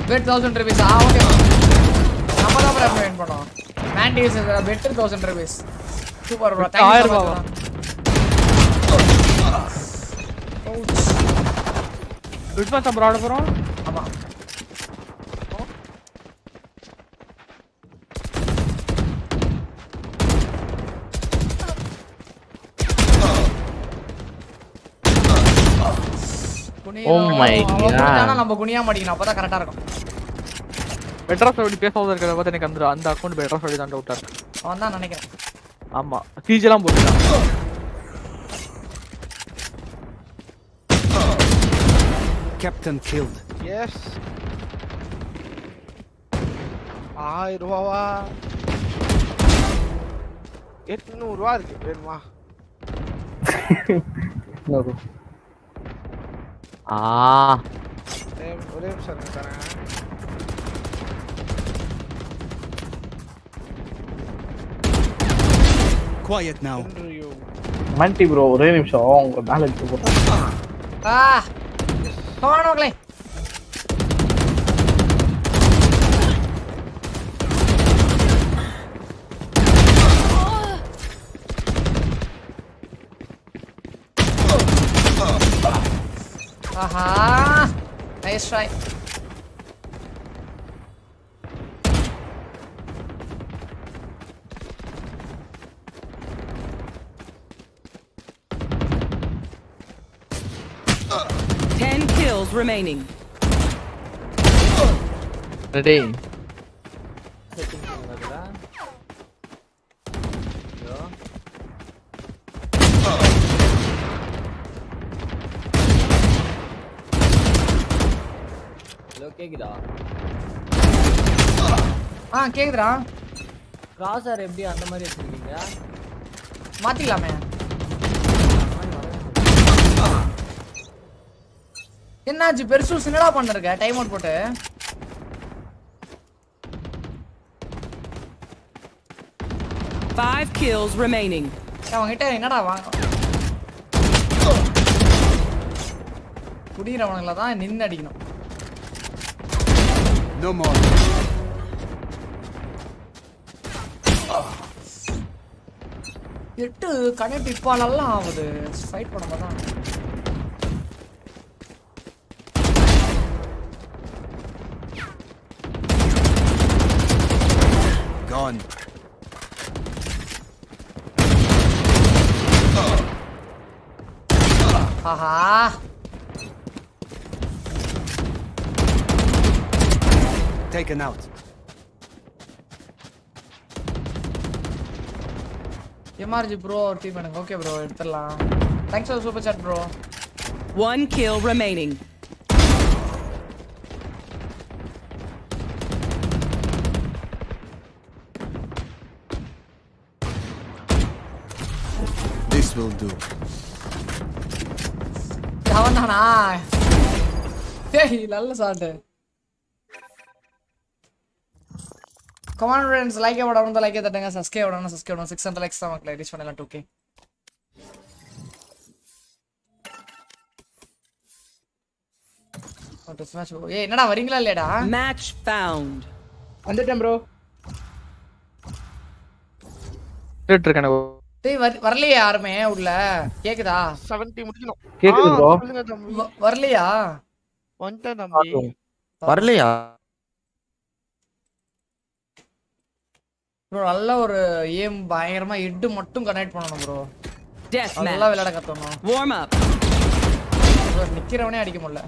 பெட் தௌசண்ட் ருபீஸ் ஆ ஓகே நம்ம தான் ப்ரோ வெயிட் பண்ணோம். Mandy's bet thousand rupees super bro thank you ஆயிரம் ஸோ ரூபாவா? விக்ஸ் மாத்திரம் ஆட போறோம்? ஆமா. நம்ம குனியா மாட்டிக்கணும் அப்பதான் கரெக்டா இருக்கும். பெட்ராஸ் ரவுடி பேசாத இருக்கிறத பார்த்து எனக்கு அந்த அந்த அக்கௌண்ட் பெட்ராஸ் ரவுடி தான் டவுட்டா இருக்கு. அவன் தான் நினைக்கிறேன். ஆமா. சிஜி எல்லாம் போட்டுட்டான் Captain killed. எஸ் ஆயிரம் ரூபாவா? எட்நூறு ரூபா இருக்கு. வேணுமா? ஆ ஒரே நிமிஷம் தரேன் Quiet now. மல்டி ப்ரோ ஒரே நிமிஷம் உங்க மேல எடுத்து போட்டேன் ஆ கமான் மக்களே ஆஹா nice try Ten kills remaining. Ready hello கேக்குதா? ஆ கேக்குதுடா. கிராசர் எப்படி அந்த மாதிரி வச்சிருக்கீங்க மாத்திக்கலாமே. என்னாச்சு பெருசு என்னடா பண்ணிருக்க. டைம் அவுட் போட்டு. Five kills remaining. அவன்கிட்ட என்னடா வாங்க குடிக்கிறவனுங்கள தான் நின்று அடிக்கணும். No more. எட்டு கனெக்ட் இப்போ நல்லா ஆகுது ஃபைட் பண்ணும்போது தான் Gone. ஆஹா Taken out. MRG bro team எனக்கு ஓகே ப்ரோ எடுத்துடலாம் thanks for super chat bro One kill remaining. This will do. அவன் தானா ஏய் நல்ல சாட்டு Come on friends like விட வந்து லைக் தட்டுங்க. சப்ஸ்கிரைப் விடணும் சப்ஸ்கிரைப் விடணும் சிக்ஸ் ஹண்ட்ரட் லைக்ஸ் தான் மக்கள் ரீச் பண்ணலாம் டூ கே மேட்ச் ஏய் என்னடா வரீங்களா இல்லையாடா? Match found. வந்துட்டேன் ப்ரோ கேட்டு இருக்கேன் டேய் வர- வரலையா யாருமே உள்ள? கேக்குதா? 70 முடிக்கணும் கேக்குது வ- வரலையா? வந்துட்டேன் தம்பி. வரலையா? ப்ரோ நல்ல ஒரு ஏம் பயங்கரமா ஹெட் மட்டும் கனெக்ட் பண்ணணும் ப்ரோ நல்லா. விளையாட கத்தணும் Warm up. ப்ரோ நிக்கிறவனே அடிக்க முடியல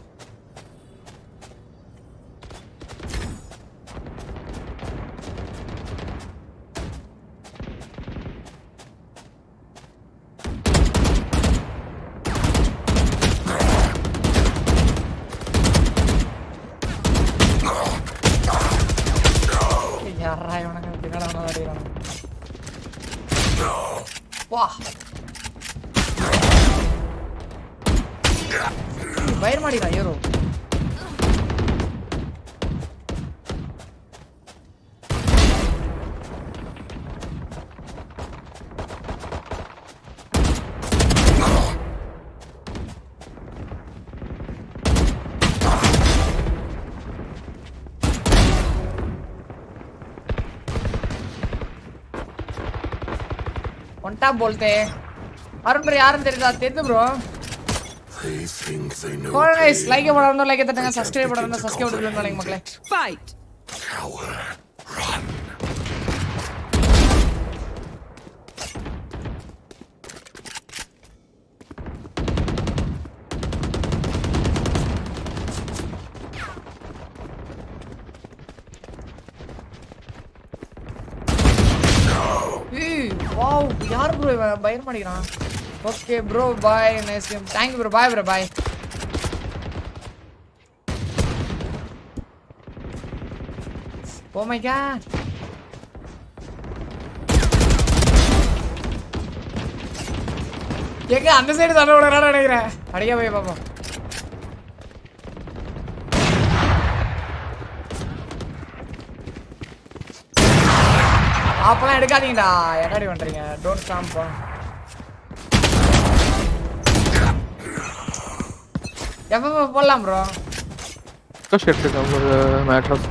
ஹாய் வணக்கம் இவனுங்க பின்னால வந்து அடிக்கிறானுங்க வா பயமாடிடா ஏறோ ஒன்டா போல்தே அருண் ப்ரோ யாருன்னு தெரியுதா? தெரியுது ப்ரோ guys லைக் போடாம லைக் தட்டுங்க சப்ஸ்கிரைப் பண்ணாம சப்ஸ்கிரைப் லைக் மக்களே. Fight. ஏய் வாவ் பயன் பண்ணிக்கிறான் okay bro bye nice game thank you bro bye bro bye oh my God எங்க அந்த சைடு தண்ணி விடுறான்னு நினைக்கிறேன். அடிக்க போய் பாப்போம் அப்பெல்லாம் எடுக்காதீங்கடா. என்னடி பண்றீங்க. டோன்ட் ஸ்டாம்ப் எப்ப போடலாம் ப்ரோ எடுத்துருக்கேன் ஒரு மேட்ரஸ்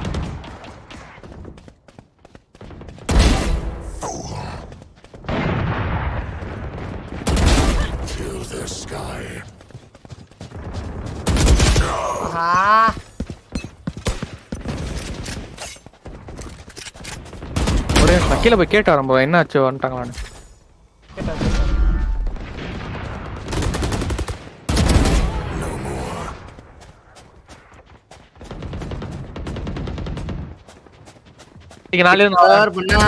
ஒரே கீழே போய் கேட்டு bro. என்ன ஆச்சு வந்துட்டாங்களான்னு. நீங்க நாளே Cover பண்ணா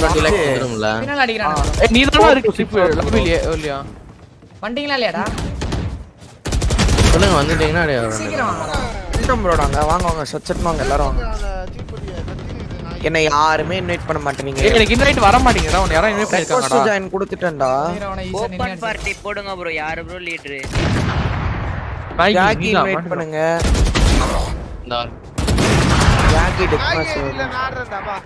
twenty lakhs வந்துரும்ல. பின்னால அடிக்கிறானுங்க ஏய், நீ தானே இருக்கு சிப் லபிலியே இல்லையா? வந்துட்டீங்களா இல்லையாடா? சொல்லுங்க. சீக்கிரம் வாங்கடா ப்ரோ நாங்க வாங்க வாங்க. சச்சட் வாங்க எல்லாரும் வாங்க. என்ன யாருமே இன்வைட் பண்ண மாட்டேங்க எனக்கு இன்வைட் வர மாட்டேங்குதா உன்னை யாரும் இன்வைட் பண்ணிருக்காங்கடா. ஜாயின் கொடுத்துட்டேன்டா. ஓபன் பார்ட்டி போடுங்க ப்ரோ யாரு ப்ரோ லீடர் நீதான் இன்வைட் மாட்டுடா. பண்ணுங்க. இந்த இல்ல நாடுறேன்டா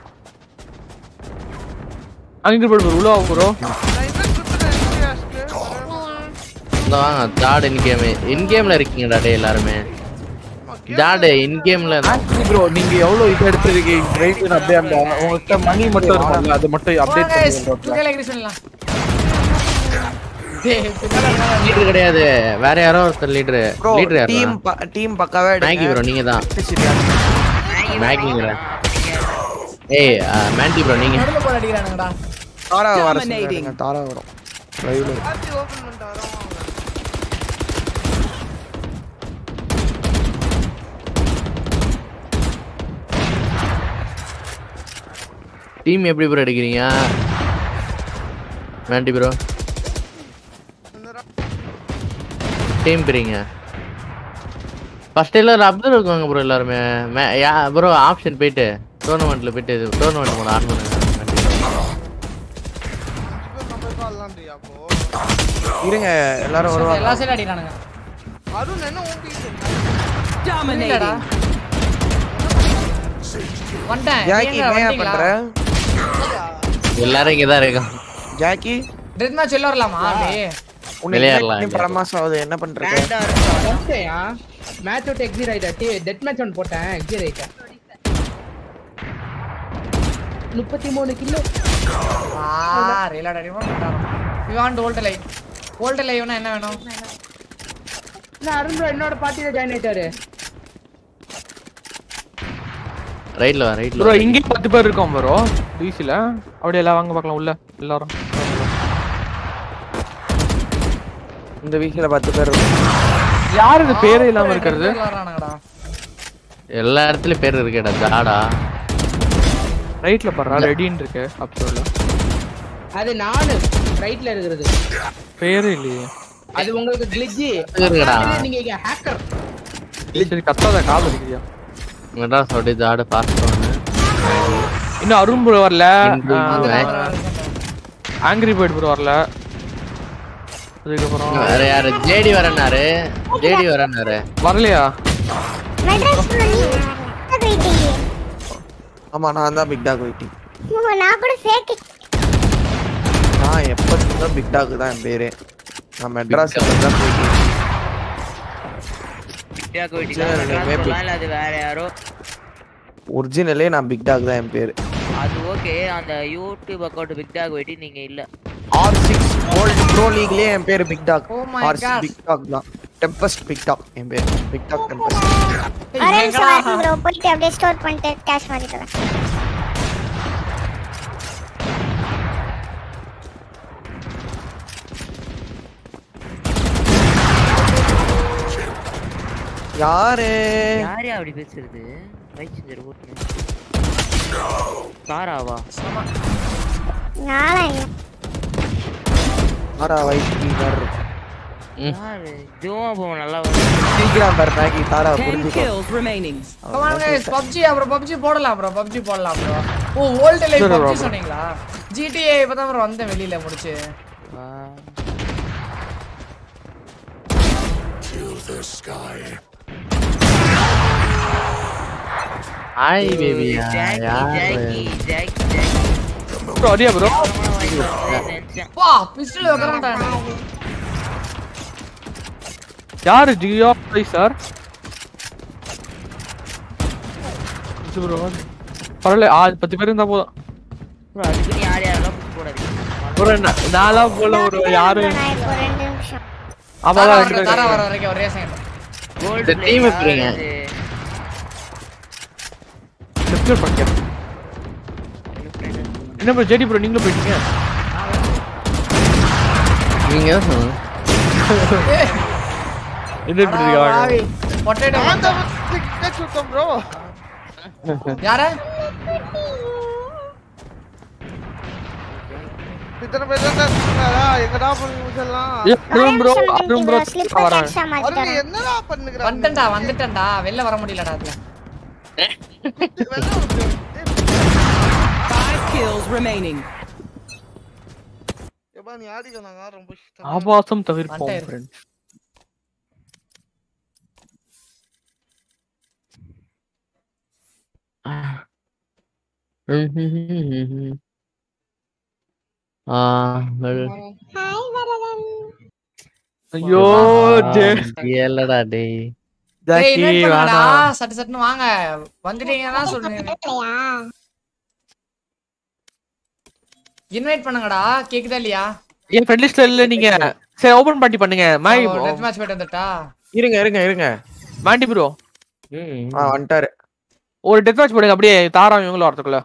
அங்க உள்ள வா ப்ரோ வாங்க ஜாட் இன் கேம் இன் கேம்ல இருக்கீங்கடா டே எல்லாருமே. ஜாட் இன் கேம்ல ப்ரோ நீங்க எவ்வளவு இது எடுத்துருக்கீங்க? ட்ரைவ் அப்படியே அந்த உங்ககிட்ட மணி மட்டும் இருக்கும்ல அது மட்டும் அப்டேட் பண்ணுங்க லீடர் கிடையாது. வேற யாரோ ஒருத்தர் லீடர் லீடர் டீம் டீம் பக்காவா மேகி ப்ரோ நீங்க தான் மேகிங்கிற ஏய் மேண்டி ப்ரோ நீங்க. நடுவுல போட அடிக்கிறானுங்கடா. தாரா வர Dominating. சொல்லுங்க தாரா வரும். லைவ்ல பார்ட்டி ஓபன் பண்ணிட்டு வரோம் டீம் எப்படி ப்ரோ எடுக்கிறீங்க மேண்டி ப்ரோ டீம் பிரிங்க. ஃபர்ஸ்ட் எல்லாரும் அப்துல் இருக்குவாங்க ப்ரோ எல்லாருமே. ப்ரோ ஆப்ஷன் போயிட்டு டோர்னமெண்ட்ல போயிட்டு டோர்னமெண்ட் போன ஆன் பண்ணுங்க இருங்க எல்லாரும் வருவாங்க. எல்லா சைடும் அடிக்கிறானுங்க. அருண் என்ன ஓடிட்டு இல்லடா. வந்துட்டேன். ஜாக்கி என்ன? பண்ற? எல்லாரும் இங்க தான் இருக்கோம். ஜாக்கி? டெத் மேட்ச் வெளில வரலாமா? அப்படியே. உன்னை விளையாடலாம் மாசம் ஆகுது. என்ன பண்றது? மேட்ச் விட்டு எக்ஸிட் ஆயிட்டா டெட் மேட்ச் ஒன்று போட்டேன். எக்ஸிட் ஆயிட்டேன் முப்பத்தி மூணு கிலோ ஆ reload அடிமா we want old live old லைவ்னா என்ன வேணும்? நான் அருண் bro என்னோட பார்ட்டியில ஜாயின் ஆயிட்டாரு. ரைட்ல வா ரைட்ல ப்ரோ இங்கே பத்து பேர் இருக்கோம் ப்ரோ டிசில அப்படியே எல்லாம் வாங்க பார்க்கலாம். உள்ள எல்லாரும். இந்த வீக்ல பத்து பேர் இருக்கும். யார் இது? பேரே இல்லாம இருக்கிறது. எல்லா இடத்துலயும் பேர் இருக்கேடா. ஜாடா. ரைட்ல பாரு ரெடின்னு இருக்கு அப்சோல அது நானு ரைட்ல இருக்கிறது. பேரே இல்லையே. அது உங்களுக்கு கிளிஜி இருக்குடா. நீங்க இங்க ஹேக்கர் சரி கத்தாத கால் அடிக்கிறியா? மெட்ராஸ் அப்படி ஜாடு பாஸ் பண்ணு. இன்னும் அருண் ப்ரோ வரல. ஆங்கிரி பேர்ட் ப்ரோ வரல. அதுக்கப்புறம் வேற யாரு? ஜேடி வரனாரு ஜேடி வரனாரு வரலையா. ஆமா நான் தான் பிக் டாக் வெயிட்டிங் நான் கூட fake நான் எப்ப பிக் டாக் தான் என் பேரு. நான் மெட்ராஸ் தான் போயிட்டேன். Waiting maybe. சொல்லலாம், இல்ல அது வேற யாரோ. ஒரிஜினலே நான் பிக் டாக் தான் என் பேரு. அது ஓகே அந்த யூடியூப் அக்கௌண்ட் பிக் டாக் வெயிட்டி நீங்க இல்ல. ஆர் சிக்ஸ் வேர்ல்டு ப்ரோ லீக்லயே என் பேரு பிக் டாக் Oh my ஆர் God. பிக் டாக் தான். டெம்பஸ்ட் பிக் டாக் என் பேர் பிக் டாக் டெம்பஸ்ட். போயிட்டு அப்படியே ஸ்டோர் பண்ணிட்டு கேஷ் வரேன். யாரு? யாரே அப்படி பேசுறது? ரைட் செஞ்சர் ஓட்டுங்க. காராவா நானா நல்லா சீக்கிரம் பாரு மேகி தாரா. Come on guys, PUBG அப்புறம் PUBG போடலாம் bro. PUBG போடலாம் bro. Oh old PUBG bro. சொன்னீங்களா? GTA இப்பதான் bro வந்தேன் வெளியில முடிச்சு. ஹாய் பேபி ஜாக்கி யாரு ஜாக்கி ஜாக்கி ஜாக்கி ப்ரோ அடியா ப்ரோ வா பிஸ்டல் வைக்கறேன்டா. யாரு ஜியோ ப்ளை சார் ப்ரோ பரவாயில்ல ஆ பத்து பேர் இருந்தா போதும் bro அதுக்கு நீ யார் யாரெல்லாம் புடிச்சு போடாதீங்க ஒரு நா- நாலா போல ஒரு யாரு நான் இப்போ ரெண்டு நிமிஷம் அவதான் தாரா ரெண்டு வர பேர் தாரா வர இருக்காங்க. வரைக்கும் ஒரே செகண்ட். கோல்டு இந்த team எப்படிங்க? Left ல பாக்கியா என்ன ப்ரோ ஜெடி ப்ரோ நீங்களும் போயிட்டீங்க? நீங்க? தான் சொல்லணும். என்ன இப்படி பொட்டேட்டோ. ப்ரோ யார? இத்தனை பேர் தான் சொன்னாரா எங்கடா அருண் ப்ரோ அருண் ப்ரோ வரேன். என்னடா பண்ணுகிறான்? வந்துட்டேன்டா வந்துட்டேன்டா. வெளில வர முடியலடா அதுல. Five kills remaining. எப்பா நீ ஆடிக்கோ நாங்க ரொம்ப இஷ்டம் ஆபாசம் தவிர்ப்போம் வந்துட்டாரு. ஃப்ரெண்ட்ஸ் ஆ வெல். ஹாய் வரதன் ஐயோ ஜே ஏலடா டேய் ஏய் ஜாக்கி இன்வைட் பண்ணுங்கடா. வேணாம் சட்டு சட்டுன்னு வாங்க. வந்துட்டீங்கன்னா சொல்லுங்க. இன்வைட் பண்ணுங்கடா. கேக்குதா இல்லையா? என் ஃப்ரெண்ட் லிஸ்ட்ல இல்ல நீங்க. சரி ஓபன் பார்ட்டி பண்ணுங்க. மாய் டெத் மேட்ச் போயிட்டு வந்துட்டா. இருங்க இருங்க இருங்க. மாண்டி ப்ரோ ஆ வந்துட்டாரு. ஒரு டெத் மேட்ச் போடுங்க. அப்படியே தாரா இவங்களும் வரதுக்குள்ள.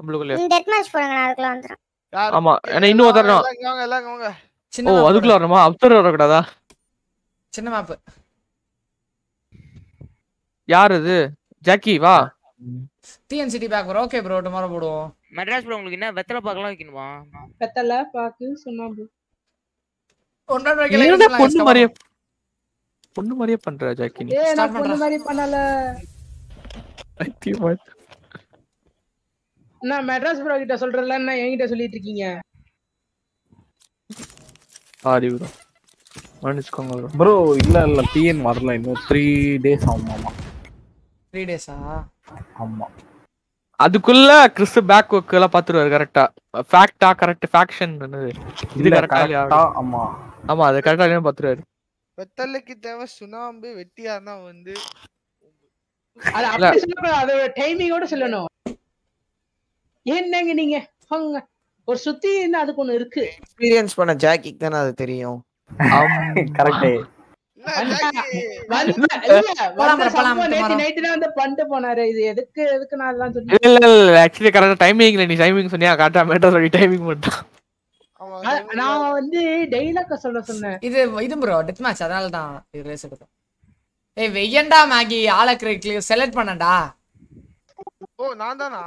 நம்மளுக்குள்ள டெத் மேட்ச் போடுங்க நான் அதுக்குள்ள வந்துறேன் யார்? ஆமா ஏன்னா இன்னும் இங்க வாங்க எல்லாம் வாங்க ஓ அதுக்குள்ள வரணுமா. அப்சர் வரக்கூடாதா? சின்ன மேப். யார் இது? ஜாக்கி வா. TNCD back bro. Okay bro tomorrow போடுவோம். மெட்ராஸ் ப்ரோ உங்களுக்கு என்ன வெத்தலை பாக்கலாம் வைக்கணுமா பெத்தல பாக்கு சொன்னா bro. ஒன்றரை வைக்கல என்னடா பொண்ணு மாதிரியே பொண்ணு மாதிரியே பண்ற ஜாக்கி நீ ஏய் நான் பொண்ணு. மாதிரி பண்ணல பைத்தியமா. நான் மெட்ராஸ் ப்ரோ கிட்ட சொல்றல என்ன என்கிட்ட சொல்லிட்டு இருக்கீங்க சாரி ப்ரோ மன்னிச்சுக்கோங்க ப்ரோ ப்ரோ இல்ல இல்ல பிஎன் வரல இன்னும் த்ரீ டேஸ் ஆகுமாமா த்ரீ டேஸா? ஆமா. அதுக்குள்ள கிறிஸ் பேக் ஒர்க் எல்லாம் பாத்துருவாரு கரெக்டா ஃபேக்டா கரெக்ட் ஃபேக்ஷன் என்னது? இது கரெக்டா ஆமா. ஆமா அது கரெக்டா இல்லையா பாத்துருவாரு. வெத்தலைக்கு தேவை சுண்ணாம்பு வெட்டியாருன்னா வந்து அது அப்படி சொல்லக்கூடாது அதோட டைமிங்கோட சொல்லணும். என்னங்க நீங்க? போங்க ஒரு சுத்தி என்ன அதுக்கு ஒண்ணு இருக்கு. எக்ஸ்பீரியன்ஸ் பண்ண ஜாக்கிக்கு தானே அது தெரியும். கரெக்ட் வந்து- இல்ல, போலாம் வந்த bro, போலாம் சம்பவம் நேத்து tomorrow. night தான் வந்து பண்ணிட்டு போனாரு. இது எதுக்கு எதுக்கு நான் அதெல்லாம் சொல்லி இல்ல இல்ல இல்ல ஆக்சுவலி கரெக்டா டைமிங் நீ டைமிங் சொன்னியா கரெக்டா மேட்டர் சொல்லி டைமிங் மட்டும். அ- நான் வந்து டெய்லாக்க சொல்ல சொன்னேன். இது இது ப்ரோ டெத் மேட்ச் அதனால தான் இது ரேஸ் எடுத்தோம். ஏய் வெய்யண்டா மேகி. ஆளை கிளியர் செலக்ட் பண்ணடா ஓ நான் தானா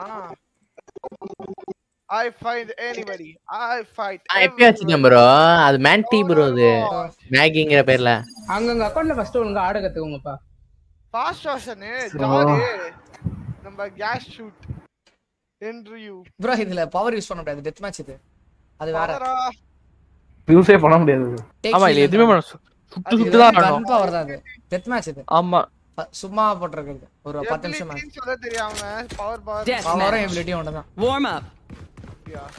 I find anybody I fight வச்சுட்டேன் ப்ரோ அது மேன்டி ப்ரோ அது. மேகிங்கிற பேர்ல. அங்கங்க அக்கௌண்ட்ல ஃபர்ஸ்ட் ஒழுங்கா ஆட கத்துக்கோங்கப்பா. ஃபாஸ்ட் வாஷனு ஜாலி. நம்ம கேஸ் ஷூட் இன்டர்வியூ ப்ரோ இதுல பவர் யூஸ் பண்ண முடியாது. டெத் மேட்ச் இது. அது வேற. யூஸே பண்ண முடியாது. Take ஆமா எதுவுமே தான். பண்ண சுட்டு சுட்டு தான் கன் ஆடணும். பவர் தான் அது. டெத் மேட்ச் இது. ஆமா. சும்மா போட்டிருக்கிறது. ஒரு பத்து நிமிஷம். மேட்ச் சொல்ல தெரியாம பவர் பவர் பவரும். எபிலிட்டியும் ஒன்று தான் Warm up.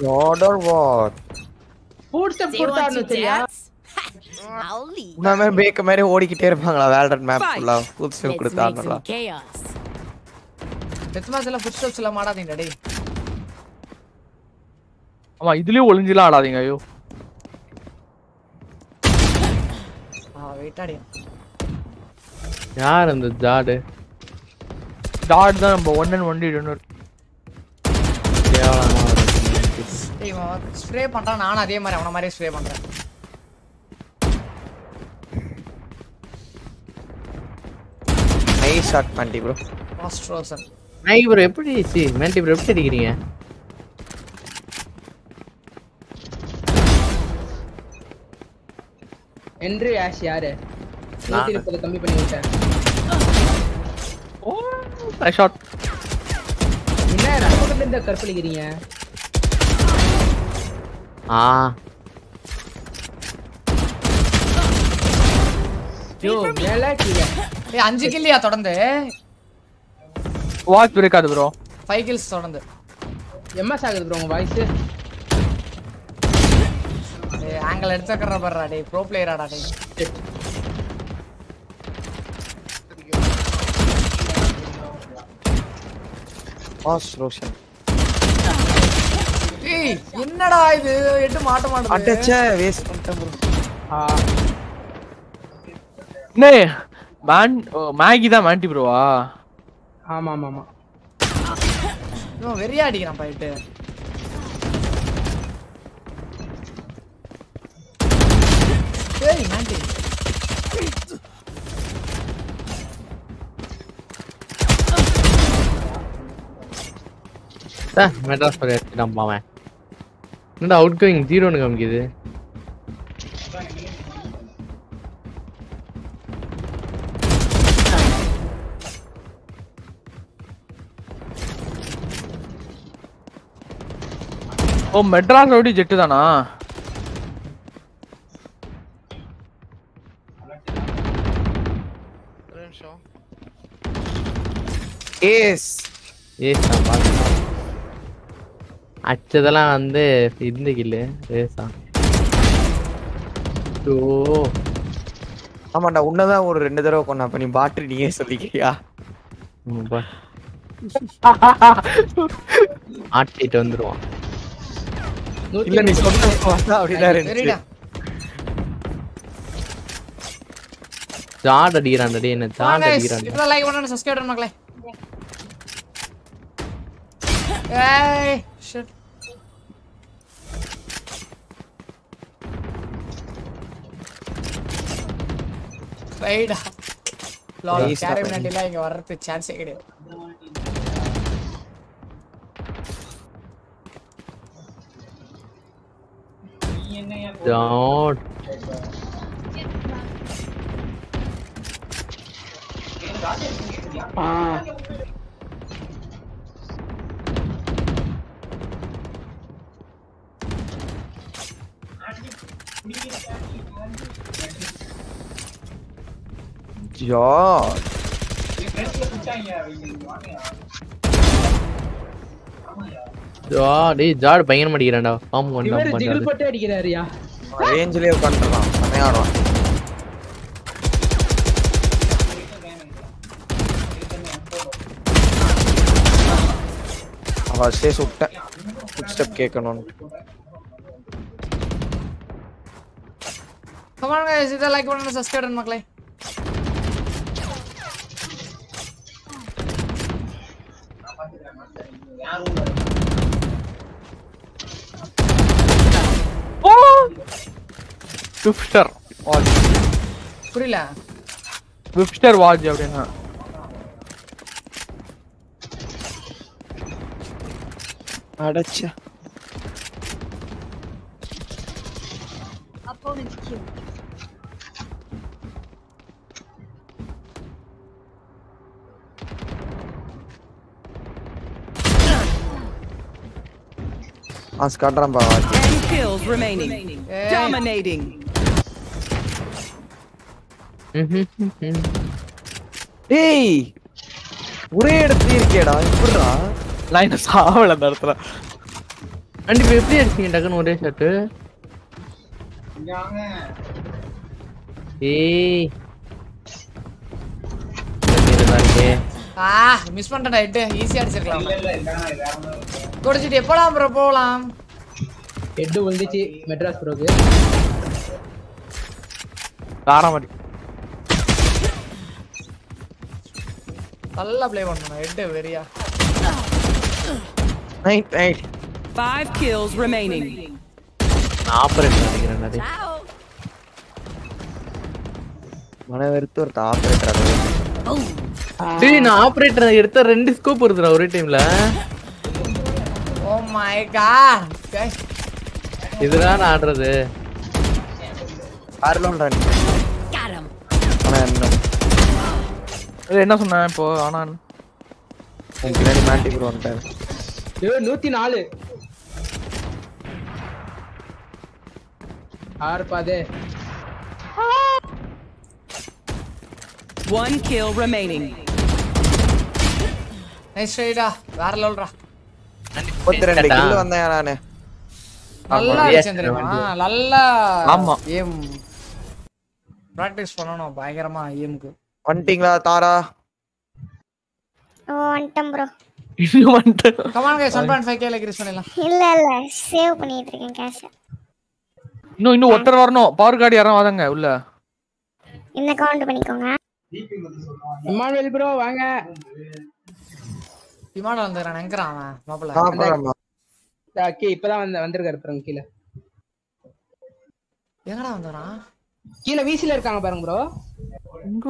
God or what? Foot want கொடுத்தாருன்னு to தெரியா lead. உன்ன மாதிரி ஓடிக்கிட்டே இருப்பாங்களா வேல்டன் மேப். ஃபுல்லா ஃபுல் ஸ்டெப் Let's make கொடுத்தாங்களா some chaos. டெத் மேட்ச் எல்லாம் ஃபுட் ஸ்டெப்ஸ் எல்லாம் மாடாதீங்க டேய் ஆமா இதுலயும் ஒளிஞ்சுலாம் ஆடாதீங்க ஐயோ ஆ வெயிட் ஆடி யார் அந்த ஜாடு? டாட் தான் நம்ம ஒன் அண்ட் ஒன் டி இவன் ஸ்ப்ரே பண்றான் நானும் அதே மாதிரி அவன மாதிரியே ஸ்ப்ரே பண்றேன். நைஸ் ஷாட் பண்ணி ப்ரோ ஃபாஸ்ட் ரோசன் மேகி ப்ரோ எப்படி சி மேன்டி ப்ரோ எப்படி அடிக்கிறீங்க? என்று ஆஷ் யாரு? நான். நூத்தி முப்பது கம்மி பண்ணி விட்டேன் ஷாட் என்ன நம்ம பக்கத்துல இருந்தா கற்பழிக்கிறீங்க? ஆ. ஐயோ மேல கீழே. ஏய் அஞ்சு கில்லியா தொடர்ந்து? வாட்ச் பிரேக் ஆகுது ப்ரோ ஃபைவ் கில்ஸ் தொடர்ந்து. எம்எஸ் ஆகுது ப்ரோ உங்க வாய்ஸ் டேய் ஆங்கிள் எடுத்துக்கற பாருடா டேய் ப்ரோ பிளேயராடா டேய். ஃபாஸ்ட் ரோஷன் ஏய் என்னடா இது? எட்டு மாட்ட மாட்டேங்குது அட்டச்சே வேஸ்ட் பண்ணிட்டேன் ப்ரோ நே மேன் மேகி தான் மேன்டி ப்ரோவா ஆமா ஆமா ஆமா இவன் வெறியா அடிக்கிறான் போயிட்டு ஏய் மாண்டி மெட்ராஸ் பர் எடுத்துட்டான் பாவன் என்னடா அவுட் கோயிங் ஜீரோன்னு காமிக்குது? ஓ மெட்ராஸ் ரவுடி ஜெட்டு தானா? ஏஸ் ஏஸ் நான் பார்த்தேன் அச்சதெல்லாம் வந்து இந்த கில்லு. ரேஸா ஓ ஆமாண்டா உன்னதான் ஒரு ரெண்டு தடவை கொண்டா அப்ப நீ பாட்டு நீயே சொல்லிக்கிறியா. ஆட்டிட்டு வந்துருவான். இல்ல நீ சொன்ன அப்படிதான் ஜாட் அடிக்கிறான் டேய் என்ன ஜாட் அடிக்கிறான் இப்போ லைக் பண்ணு சப்ஸ்கிரைப் பண்ணு மக்களே. ஏய். ஷிட் ரைடா லால் Nice டா, கேரி பையன். மினிட்ல இங்க வர்றதுக்கு சான்ஸே கிடையாது ஜாட் ஜார்ஜ் ஜா டேய் ஜாடு பையன் அடிக்கிறான்டா. பாம்பு இவர் கொண்டா. ஜிகிள் போட்டு அடிக்கிறாருயா? ரேஞ்சிலே உட்காந்துருக்கான் செமையா ஆடுறான் ஃபர்ஸ்டே சுட்டேன். ஃபுட் ஸ்டெப் கேட்கணும்னு. கமான் கைஸ் இதை லைக் பண்ணுங்க சப்ஸ்கிரைப் பண்ணுங்க மக்களே. விப்ஸ்டர் வாட்ச் புரியல. விப்ஸ்டர் வாட்ச் அப்படின்னா அடைச்ச. Opponent's killed. ஆஸ் காட்டுறான் பா Ten kills remaining. Dominating. டேய் ஒரே இடத்துல இருக்கேடா எப்படிடா? லைன் சாவல அந்த இடத்துல அண்டி இப்போ எப்படி அடிச்சீங்க டக்குன்னு ஒரே ஷாட்டு ஏய். ஆ மிஸ் பண்ணிட்டேன் ஹெட் ஈஸியா அடிச்சிருக்கலாம். குடிச்சிட்டு எப்படா ப்ரோ போலாம்? ஹெட் விழுந்துச்சு மெட்ராஸ் ப்ரோக்கு தாராமடி நல்லா ப்ளே பண்ணணும் head வெறியா. Night night Five kills remaining. நான் ஆப்பரேட் பண்ணிக்கிறேன் நிறைய மன வெறுத்து ஒரு ஆப்ரேட்டர் டேய் நான் ஆப்பரேட்டர் எடுத்த ரெண்டு ஸ்கோப் வருதுடா ஒரே டைம்ல ஓ மை காட் இதுதான் நான் ஆடுறது. ஆர்லோன் ரன் Got him. ஆனா என்ன? சொன்னேன் இப்போ? ஆனா உன் பின்னாடி மாட்டி ப்ரோ வந்துட்டாரு. ஏய், நூத்தி நாலு. ஆறு பாதே. One kill remaining. நைஸ் ரைடா வேற முப்பத்தி ரெண்டு கில் வந்தேன் நானு நல்லா அடிச்சேன் தெரியுமா நல்லா ஆமா. ஏம் பிராக்டிஸ் பண்ணணும். பயங்கரமா ஏம்க்கு வந்துட்டீங்களா தாரா ஓ வந்துட்டேன் ப்ரோ இன்னும் வந்துட்டேன் come on guys 1.5 K like reach பண்ணிடலாம் இல்ல இல்ல சேவ் பண்ணிட்டு இருக்கேன் கேஷ் இன்னும் இன்னும் ஒருத்தர் வரணும் பவர் கார்டு யாரும் உள்ள கவுண்ட் பண்ணிக்கோங்க இமானுவேல் ப்ரோ வாங்க. விமானம் வந்துறான் எங்கறான் அவன் ஆமா ஓகே இப்பதான் வந்து வந்திருக்காரு பாருங்க கீழே. எங்கடா வந்துறான் கீழே வீசில இருக்காங்க பாருங்க ப்ரோ எங்க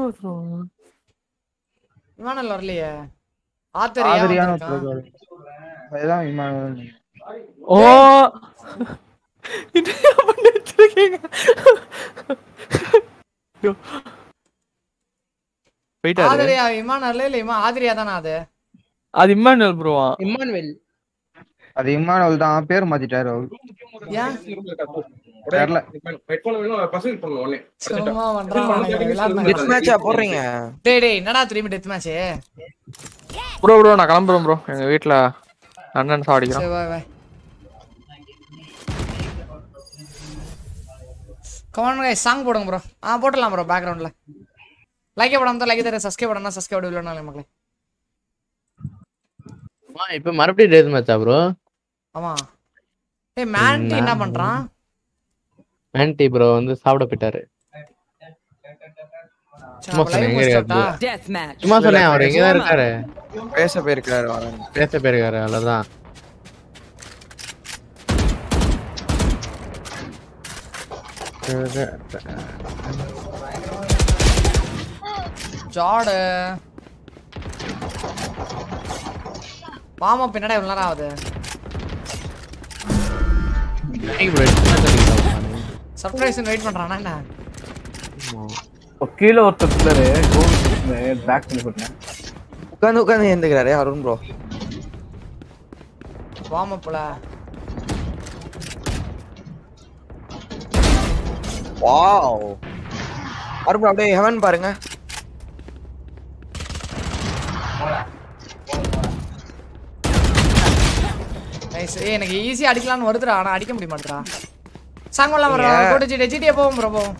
விமானம் வரலையே. ஆத்தரியா ஆதரியான விமானம் ஓ! இது பண்ணி வச்சிருக்கீங்க. போயிட்டாரு. ஆதிரியா விமானம் இல்ல இல்ல இமா ஆதிரியா தானே அது? அது இம்மானுவல் ப்ரோவா இம்மானுவேல். அது இம்மானுவல் தான் பேர் மாத்திட்டாரு அவரு. தெரியல டெத் மேட்சா போடுறீங்க. டேய் டேய் என்னடா திரும்பி டெத் மேட்ச் ப்ரோ ப்ரோ நான் கிளம்புறேன் ப்ரோ எங்க வீட்ல அண்ணன் சாவடிக்கிறான். சரி bye bye come on guys song போடுங்க ப்ரோ ஆ போட்டுடலாம் ப்ரோ பேக்ரவுண்ட்ல லைக் போடாம லைக் தர சப்ஸ்கிரைப் பண்ணா சப்ஸ்கிரைப் இல்லைனாலே மக்களே. அம்மா, இப்ப மறுபடியும் டேஸ் மேட்சா ப்ரோ ஆமா. ஏய் மேன்டி என்ன பண்றான்? ஆன்டி ப்ரோ வந்து சாப்பிட போயிட்டாரு. சும்மா சொன்னேன். சும்மா சொன்னேன் அவர் இருக்காரு? பேச போயிருக்காரு பேச போயிருக்காரு அவ்வளவுதான். ஜாடு. பாமா பின்னாடி எவ்வளவு நேரம் ஆகுது. சர்ப்ரைஸ் வெயிட் பண்றானா என்ன? இப்போ கீழே ஒருத்தர் பிள்ளரு பேக் பண்ணி போட்டேன் உட்காந்து உட்காந்து எழுந்துக்கிறாரு அருண் ப்ரோ வார்ம் அப்ல வாவ் அருண் அப்படியே ஹெவன் பாருங்க. நைஸ் எனக்கு ஈஸியா அடிக்கலாம்னு வருதுடா ஆனா அடிக்க முடிய மாட்டேடா சாங் வரலாம் ப்ரோ போட்டு ஜிடி ஜிடியே போவோம் ப்ரோ போவோம்.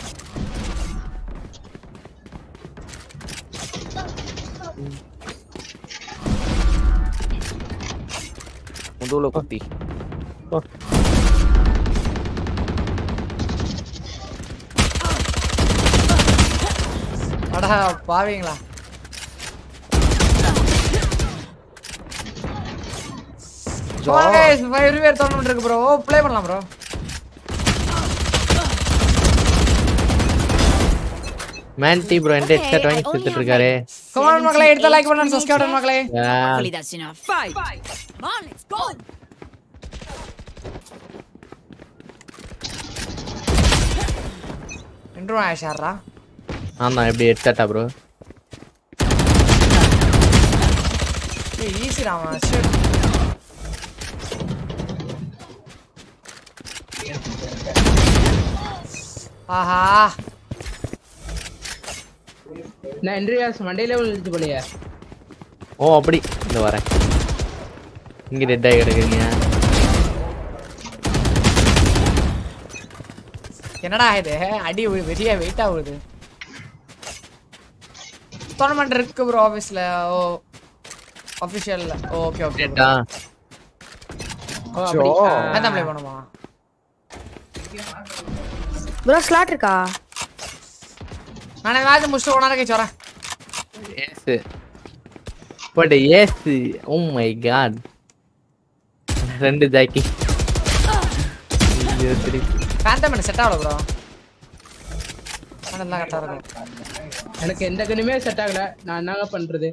முதுகுல குத்தி. அடா பாவீங்களா? வாங்க ஃபைவ் ரிவேர் டோர்னமெண்ட் இருக்கு ப்ரோ ப்ளே பண்ணலாம் ப்ரோ மேன்டி ப்ரோ என்கிட்ட ஹெட்செட் வாங்கி சுத்திட்டு இருக்காரு. கமான் மக்களே எடுத்த லைக் பண்ணுங்க சப்ஸ்கிரைப் மக்களே Hopefully that's enough. Fight. Come on, let's go. Intro Ashara ஆமா எப்படி ஹெட்செட்டா ப்ரோ ஈஸி ராமா ஷிட் ஆஹா. நான் என்ட்ரியாஸ் மண்டையில விழுந்துச்சு போலயே. ஓ அப்படி. இந்த வரேன். இங்க டெட் ஆகி கிடக்குறீங்க. என்னடா இது? அடி பெரிய வெயிட்டா வருது டோர்னமெண்ட் இருக்கு ப்ரோ ஆபீஸ்ல oh official okay okay oh அப்படி. அதான் ப்ளே பண்ணுமா? ப்ரோ ஸ்லாட் இருக்கா? நான் ஏதாவது முடிச்சுட்டு ஒன்றரை கழிச்சு வரேன். Yes but yes oh my God ரெண்டு ஜாக்கி. ஃபேந்தம் எனக்கு செட் ஆகல ப்ரோ அதெல்லாம் கரெக்டாக இருக்கும். எனக்கு எந்த கண்ணுமே செட் ஆகல. நான் என்னங்க பண்றது?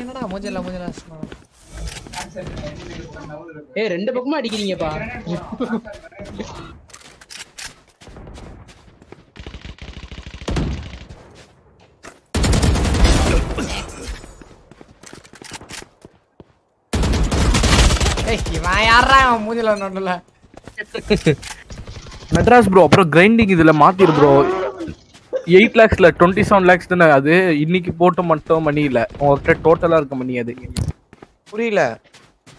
என்னடா மூஞ்சல மூஞ்சல ஏய் ரெண்டு பக்கமும் அடிக்கிறீங்கப்பா. மெட்ராஸ் ப்ரோ அப்புறம் கிரைண்டிங் இதுல மாத்திரு ப்ரோ எயிட் லேக்ஸ்ல டுவெண்ட்டி செவன் லேக்ஸ் தானே அது? இன்னைக்கு போட்ட மட்டும் மணி இல்ல. உங்ககிட்ட டோட்டலா இருக்க மணி அது. புரியல.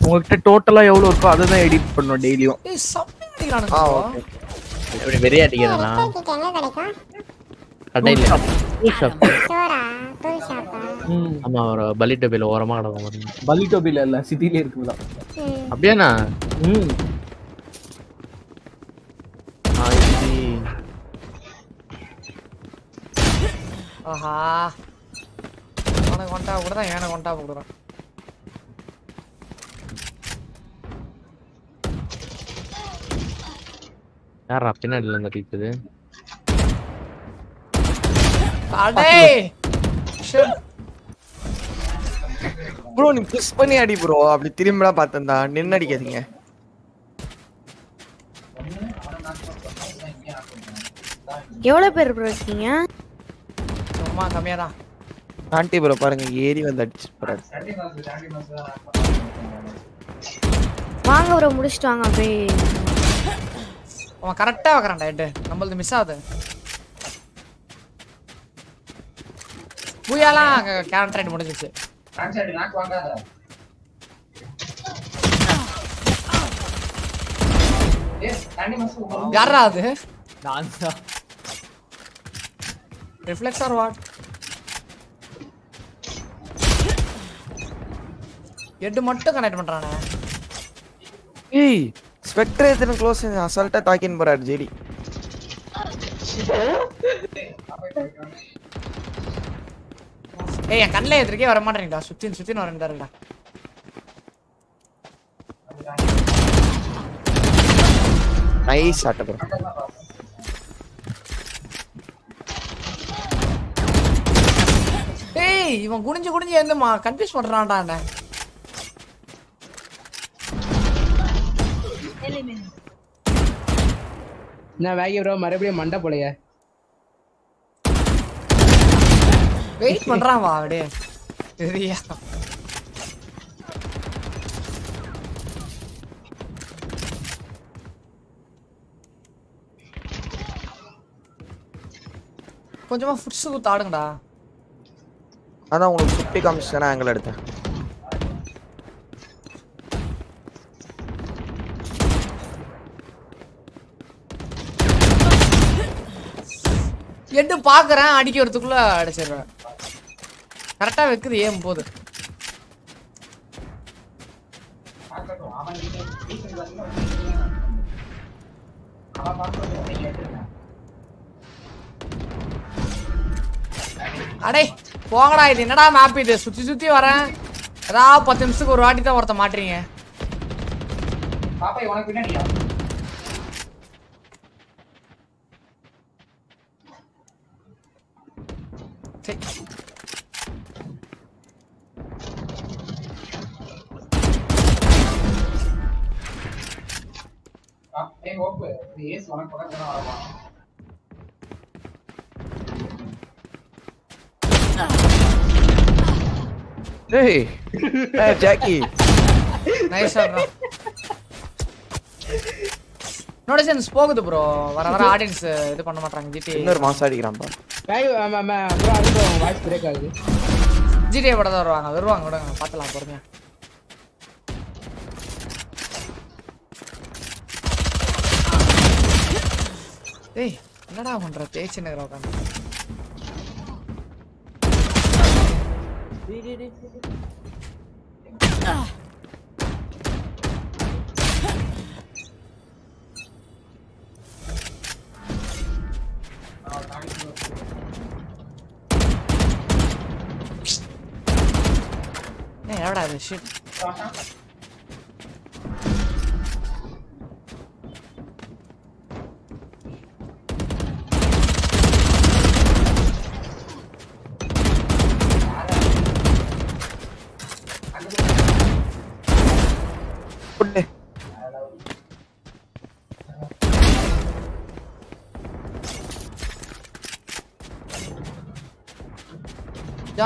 உங்ககிட்ட டோட்டலா எவ்வளவு இருக்கோ அதை தான் எடிட் பண்ணும் டெய்லியும் ஏய் சப்பி அடிக்கிறானுங்க ஆ. ஓகே இப்படி வெறிய அடிக்கிறேனா கடையில். ஷாப் ஷாப்பா ஆமா ஒரு பலி டோபில ஓரமா கிடக்கும் பலிட்டோபில இல்ல சிட்டிலே இருக்குல்ல அப்படியாண்ணா? ம். ஆஹா. அவனுக்கு கொண்டா கூட தான் எனக்கு கொண்டா கொடுக்குறான் யாரா பின்னாடில இருந்து அடிக்குது அடே! ப்ரோ நீ புஷ் பண்ணி அடி ப்ரோ. அப்படி திரும்பிலாம் பார்த்தா நின்னு அடிக்காதீங்க. எவ்வளவு பேர் ப்ரோ இருக்கீங்க? சும்மா கம்மியா தான் ஆண்டி ப்ரோ பாருங்க ஏறி வந்து அடிச்சு போறாரு. வாங்க ப்ரோ முடிச்சிட்டு வாங்க அப்படியே. அவன் கரெக்டா வைக்கிறான்டா ஹெட் நம்மளது மிஸ் ஆகுது. பூயாலாம் கேரக்டர் ரைட் முடிஞ்சிச்சு யாரா அது? நான் தான் ரிஃப்ளெக்ஸ் ஆர் வாட் ஹெட் மட்டும் கனெக்ட் பண்றானே. ஏய் ஸ்பெக்டர் எத்தனை க்ளோஸ் அசால்ட்டா தாக்கின்னு போறாரு ஜெடி. ஏய் என் கண்ணில் எதிர்க்கே வர மாட்டேங்கடா சுத்தி சுத்தின்னு வரேன்டாருடா. நைஸ் ஆட்ட ப்ரோ ஏய் இவன் குனிஞ்சு குனிஞ்சு எழுந்துமா? கன்ஃபியூஸ் பண்றான்டா என்ன என்ன வேகி ப்ரோ மறுபடியும் மண்டை போலைய. வெயிட் பண்றான் வா அப்படியே. சரியா கொஞ்சமா ஃபுட்ஸ் குத்து ஆடுங்கடா. அதான் உங்களுக்கு சுட்டி காமிச்சு தானே ஆங்கிள் எடுத்தேன். எட்டு பாக்குறேன் அடிக்கிறதுக்குள்ள அடிச்சிடுறேன். கரெக்டா வைக்குது ஏன் போது? அடே போங்கடா இது என்னடா மேப் இது? சுத்தி சுத்தி வரேன். ஏதாவது பத்து நிமிஷத்துக்கு ஒரு வாட்டி தான் ஒருத்த மாட்டுறீங்க ஏஸ் உனக்கு தான் வரலாம் டேய் ஏய் ஜாக்கி நைஸ் நோட்டிசன்ஸ் போகுது ப்ரோ வர வர ஆடியன்ஸ் இது பண்ண மாட்டாங்க ஜிடி இன்னொரு மாசம் அடிக்கிறான் பா ஆமா ப்ரோ அதுக்கு வாய்ஸ் பிரேக் ஆகுது. ஜிடிஏ படம் தான் வருவாங்க வருவாங்க விடுங்க பார்த்துலாம் பொறுமையா. ஏய் என்னடா பண்ற? தேய்ச்சின்னு உட்காந்து ஏய் எவடா இது? ஷிட்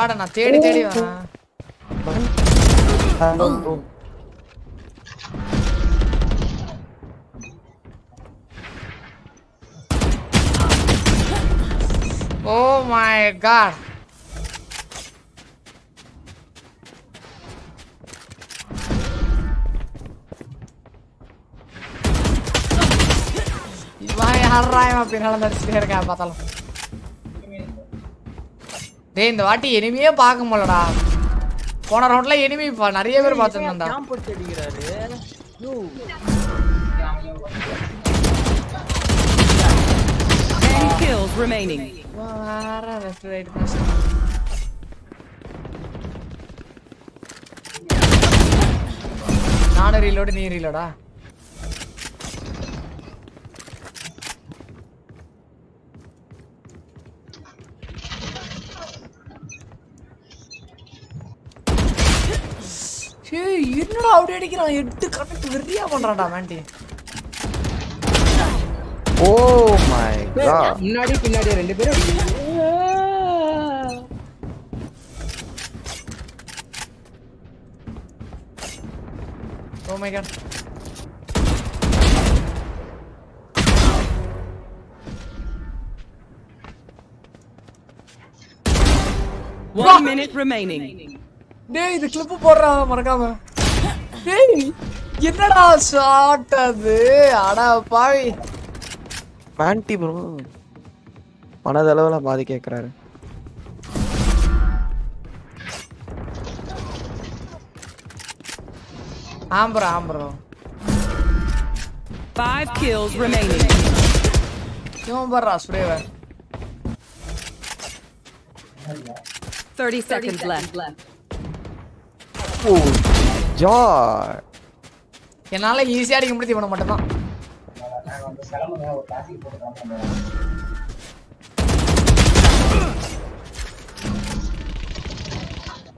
ஜாட நான் தேடி தேடி வரேன் ஓ மை காட் இவன் யாரா இவன் பின்னால நடிச்சுட்டே இருக்கான் பார்த்தாலும் டேய் இந்த வாட்டி எனிமையே பார்க்க முடியலடா. போன ரவுண்ட்ல எனிமி நிறைய பேர் பார்த்துருந்தா kills remaining. வேற லெஃப்ட் ரைட் நானும் ரீலோடு நீ ரீலோடா ஏய் என்னடா அப்படி அடிக்கிறான் எட்டு கரெக்ட் வெறியா பண்றான்டா மேண்டி ஓ மை காட் முன்னாடி பின்னாடி ரெண்டு பேரும் ஓ my god One minute remaining. டேய் இது கிளிப் போடுறான் மறக்காம டேய் என்னடா ஷாட் அது? அடா பாவி. மாண்டி ப்ரோ மனதளவுல பாதி கேக்குறாரு. ஆம் ப்ரோ ஆம் ப்ரோ Five kills remaining. இவன் பாடுறா சுரேவ. 30 seconds left. ஓ ஜாய் என்னால ஈஸியா அடிக்க முடியாது இவனை மட்டும் தான்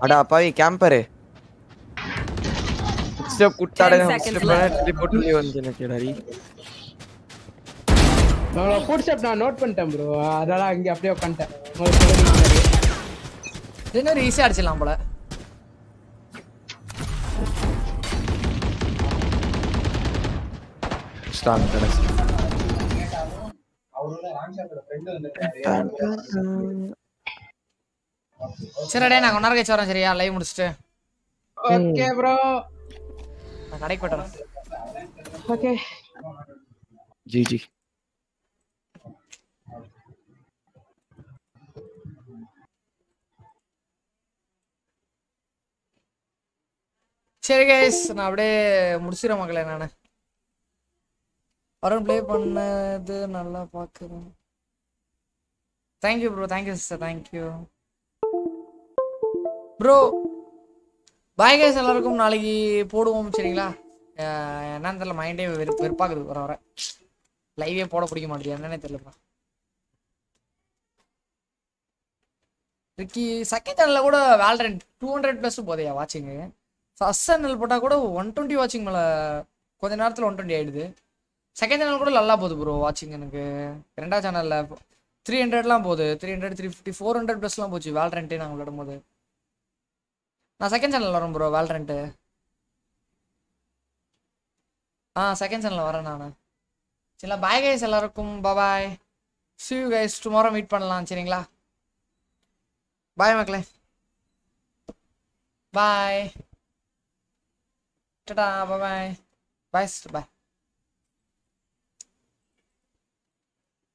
அடா பாவி camper step seconds step left. Report பண்ணி வந்து எனக்கு நான் ஃபுட் ஸ்டெப் நான் நோட் பண்ணிட்டேன் ப்ரோ அதனால அங்கே அப்படியே முன்னாடி. இன்னொரு ஈஸியா அடிச்சிடலாம் போல. ஸ்ட்ராங் கடைசி. சரிடே நான் கொண்டாட கழிச்சு வரேன் சரியா? லைவ் முடிச்சுட்டு. ஓகே ப்ரோ நான் கடைக்கு போயிட்டு வரேன். Okay GG. சரி கைஸ் நான் அப்படியே முடிச்சிடுறேன் மக்களே நான். அருண் ப்ளே பண்ணது நல்லா பார்க்குறேன் thank you bro thank you sister thank you bro bye guys எல்லாருக்கும் நாளைக்கு போடுவோம் சரிங்களா? என்னன்னு தெரியல. மைண்டே வெறுப்பு வெறுப்பாக்குது வர. வர லைவே போட பிடிக்க மாட்டேங்குது. என்னன்னே தெரியலப்பா ரிக்கி செகண்ட் சேனலில் கூட வேல்ரன் டூ ஹண்ட்ரட் ப்ளஸ் போதையா வாட்சிங்கு ஃபர்ஸ்ட் சேனல் போட்டால் கூட ஒன் டுவெண்ட்டி வாட்சிங் மேலே கொஞ்ச நேரத்தில் ஒன் டுவெண்ட்டி ஆயிடுது. செகண்ட் சேனல் கூட நல்லா போகுது ப்ரோ வாட்சிங் எனக்கு. ரெண்டாவது சேனலில் த்ரீ ஹண்ட்ரட்லாம் போகுது. Three hundred three fifty four hundred ப்ளஸ்லாம் போச்சு வேல்ரண்ட்டே நாங்கள் விளையாடும் போது. நான் செகண்ட் சேனலில் வரேன் ப்ரோ வேல்ரண்ட்டு ஆ செகண்ட் சேனலில் வரேன் நான். சரிங்களா பாய் கைஸ் எல்லாருக்கும். Bye see guys tomorrow meet பண்ணலாம் சரிங்களா? பாய் மக்களே. பாய் டடா பாய் பாய் பாய்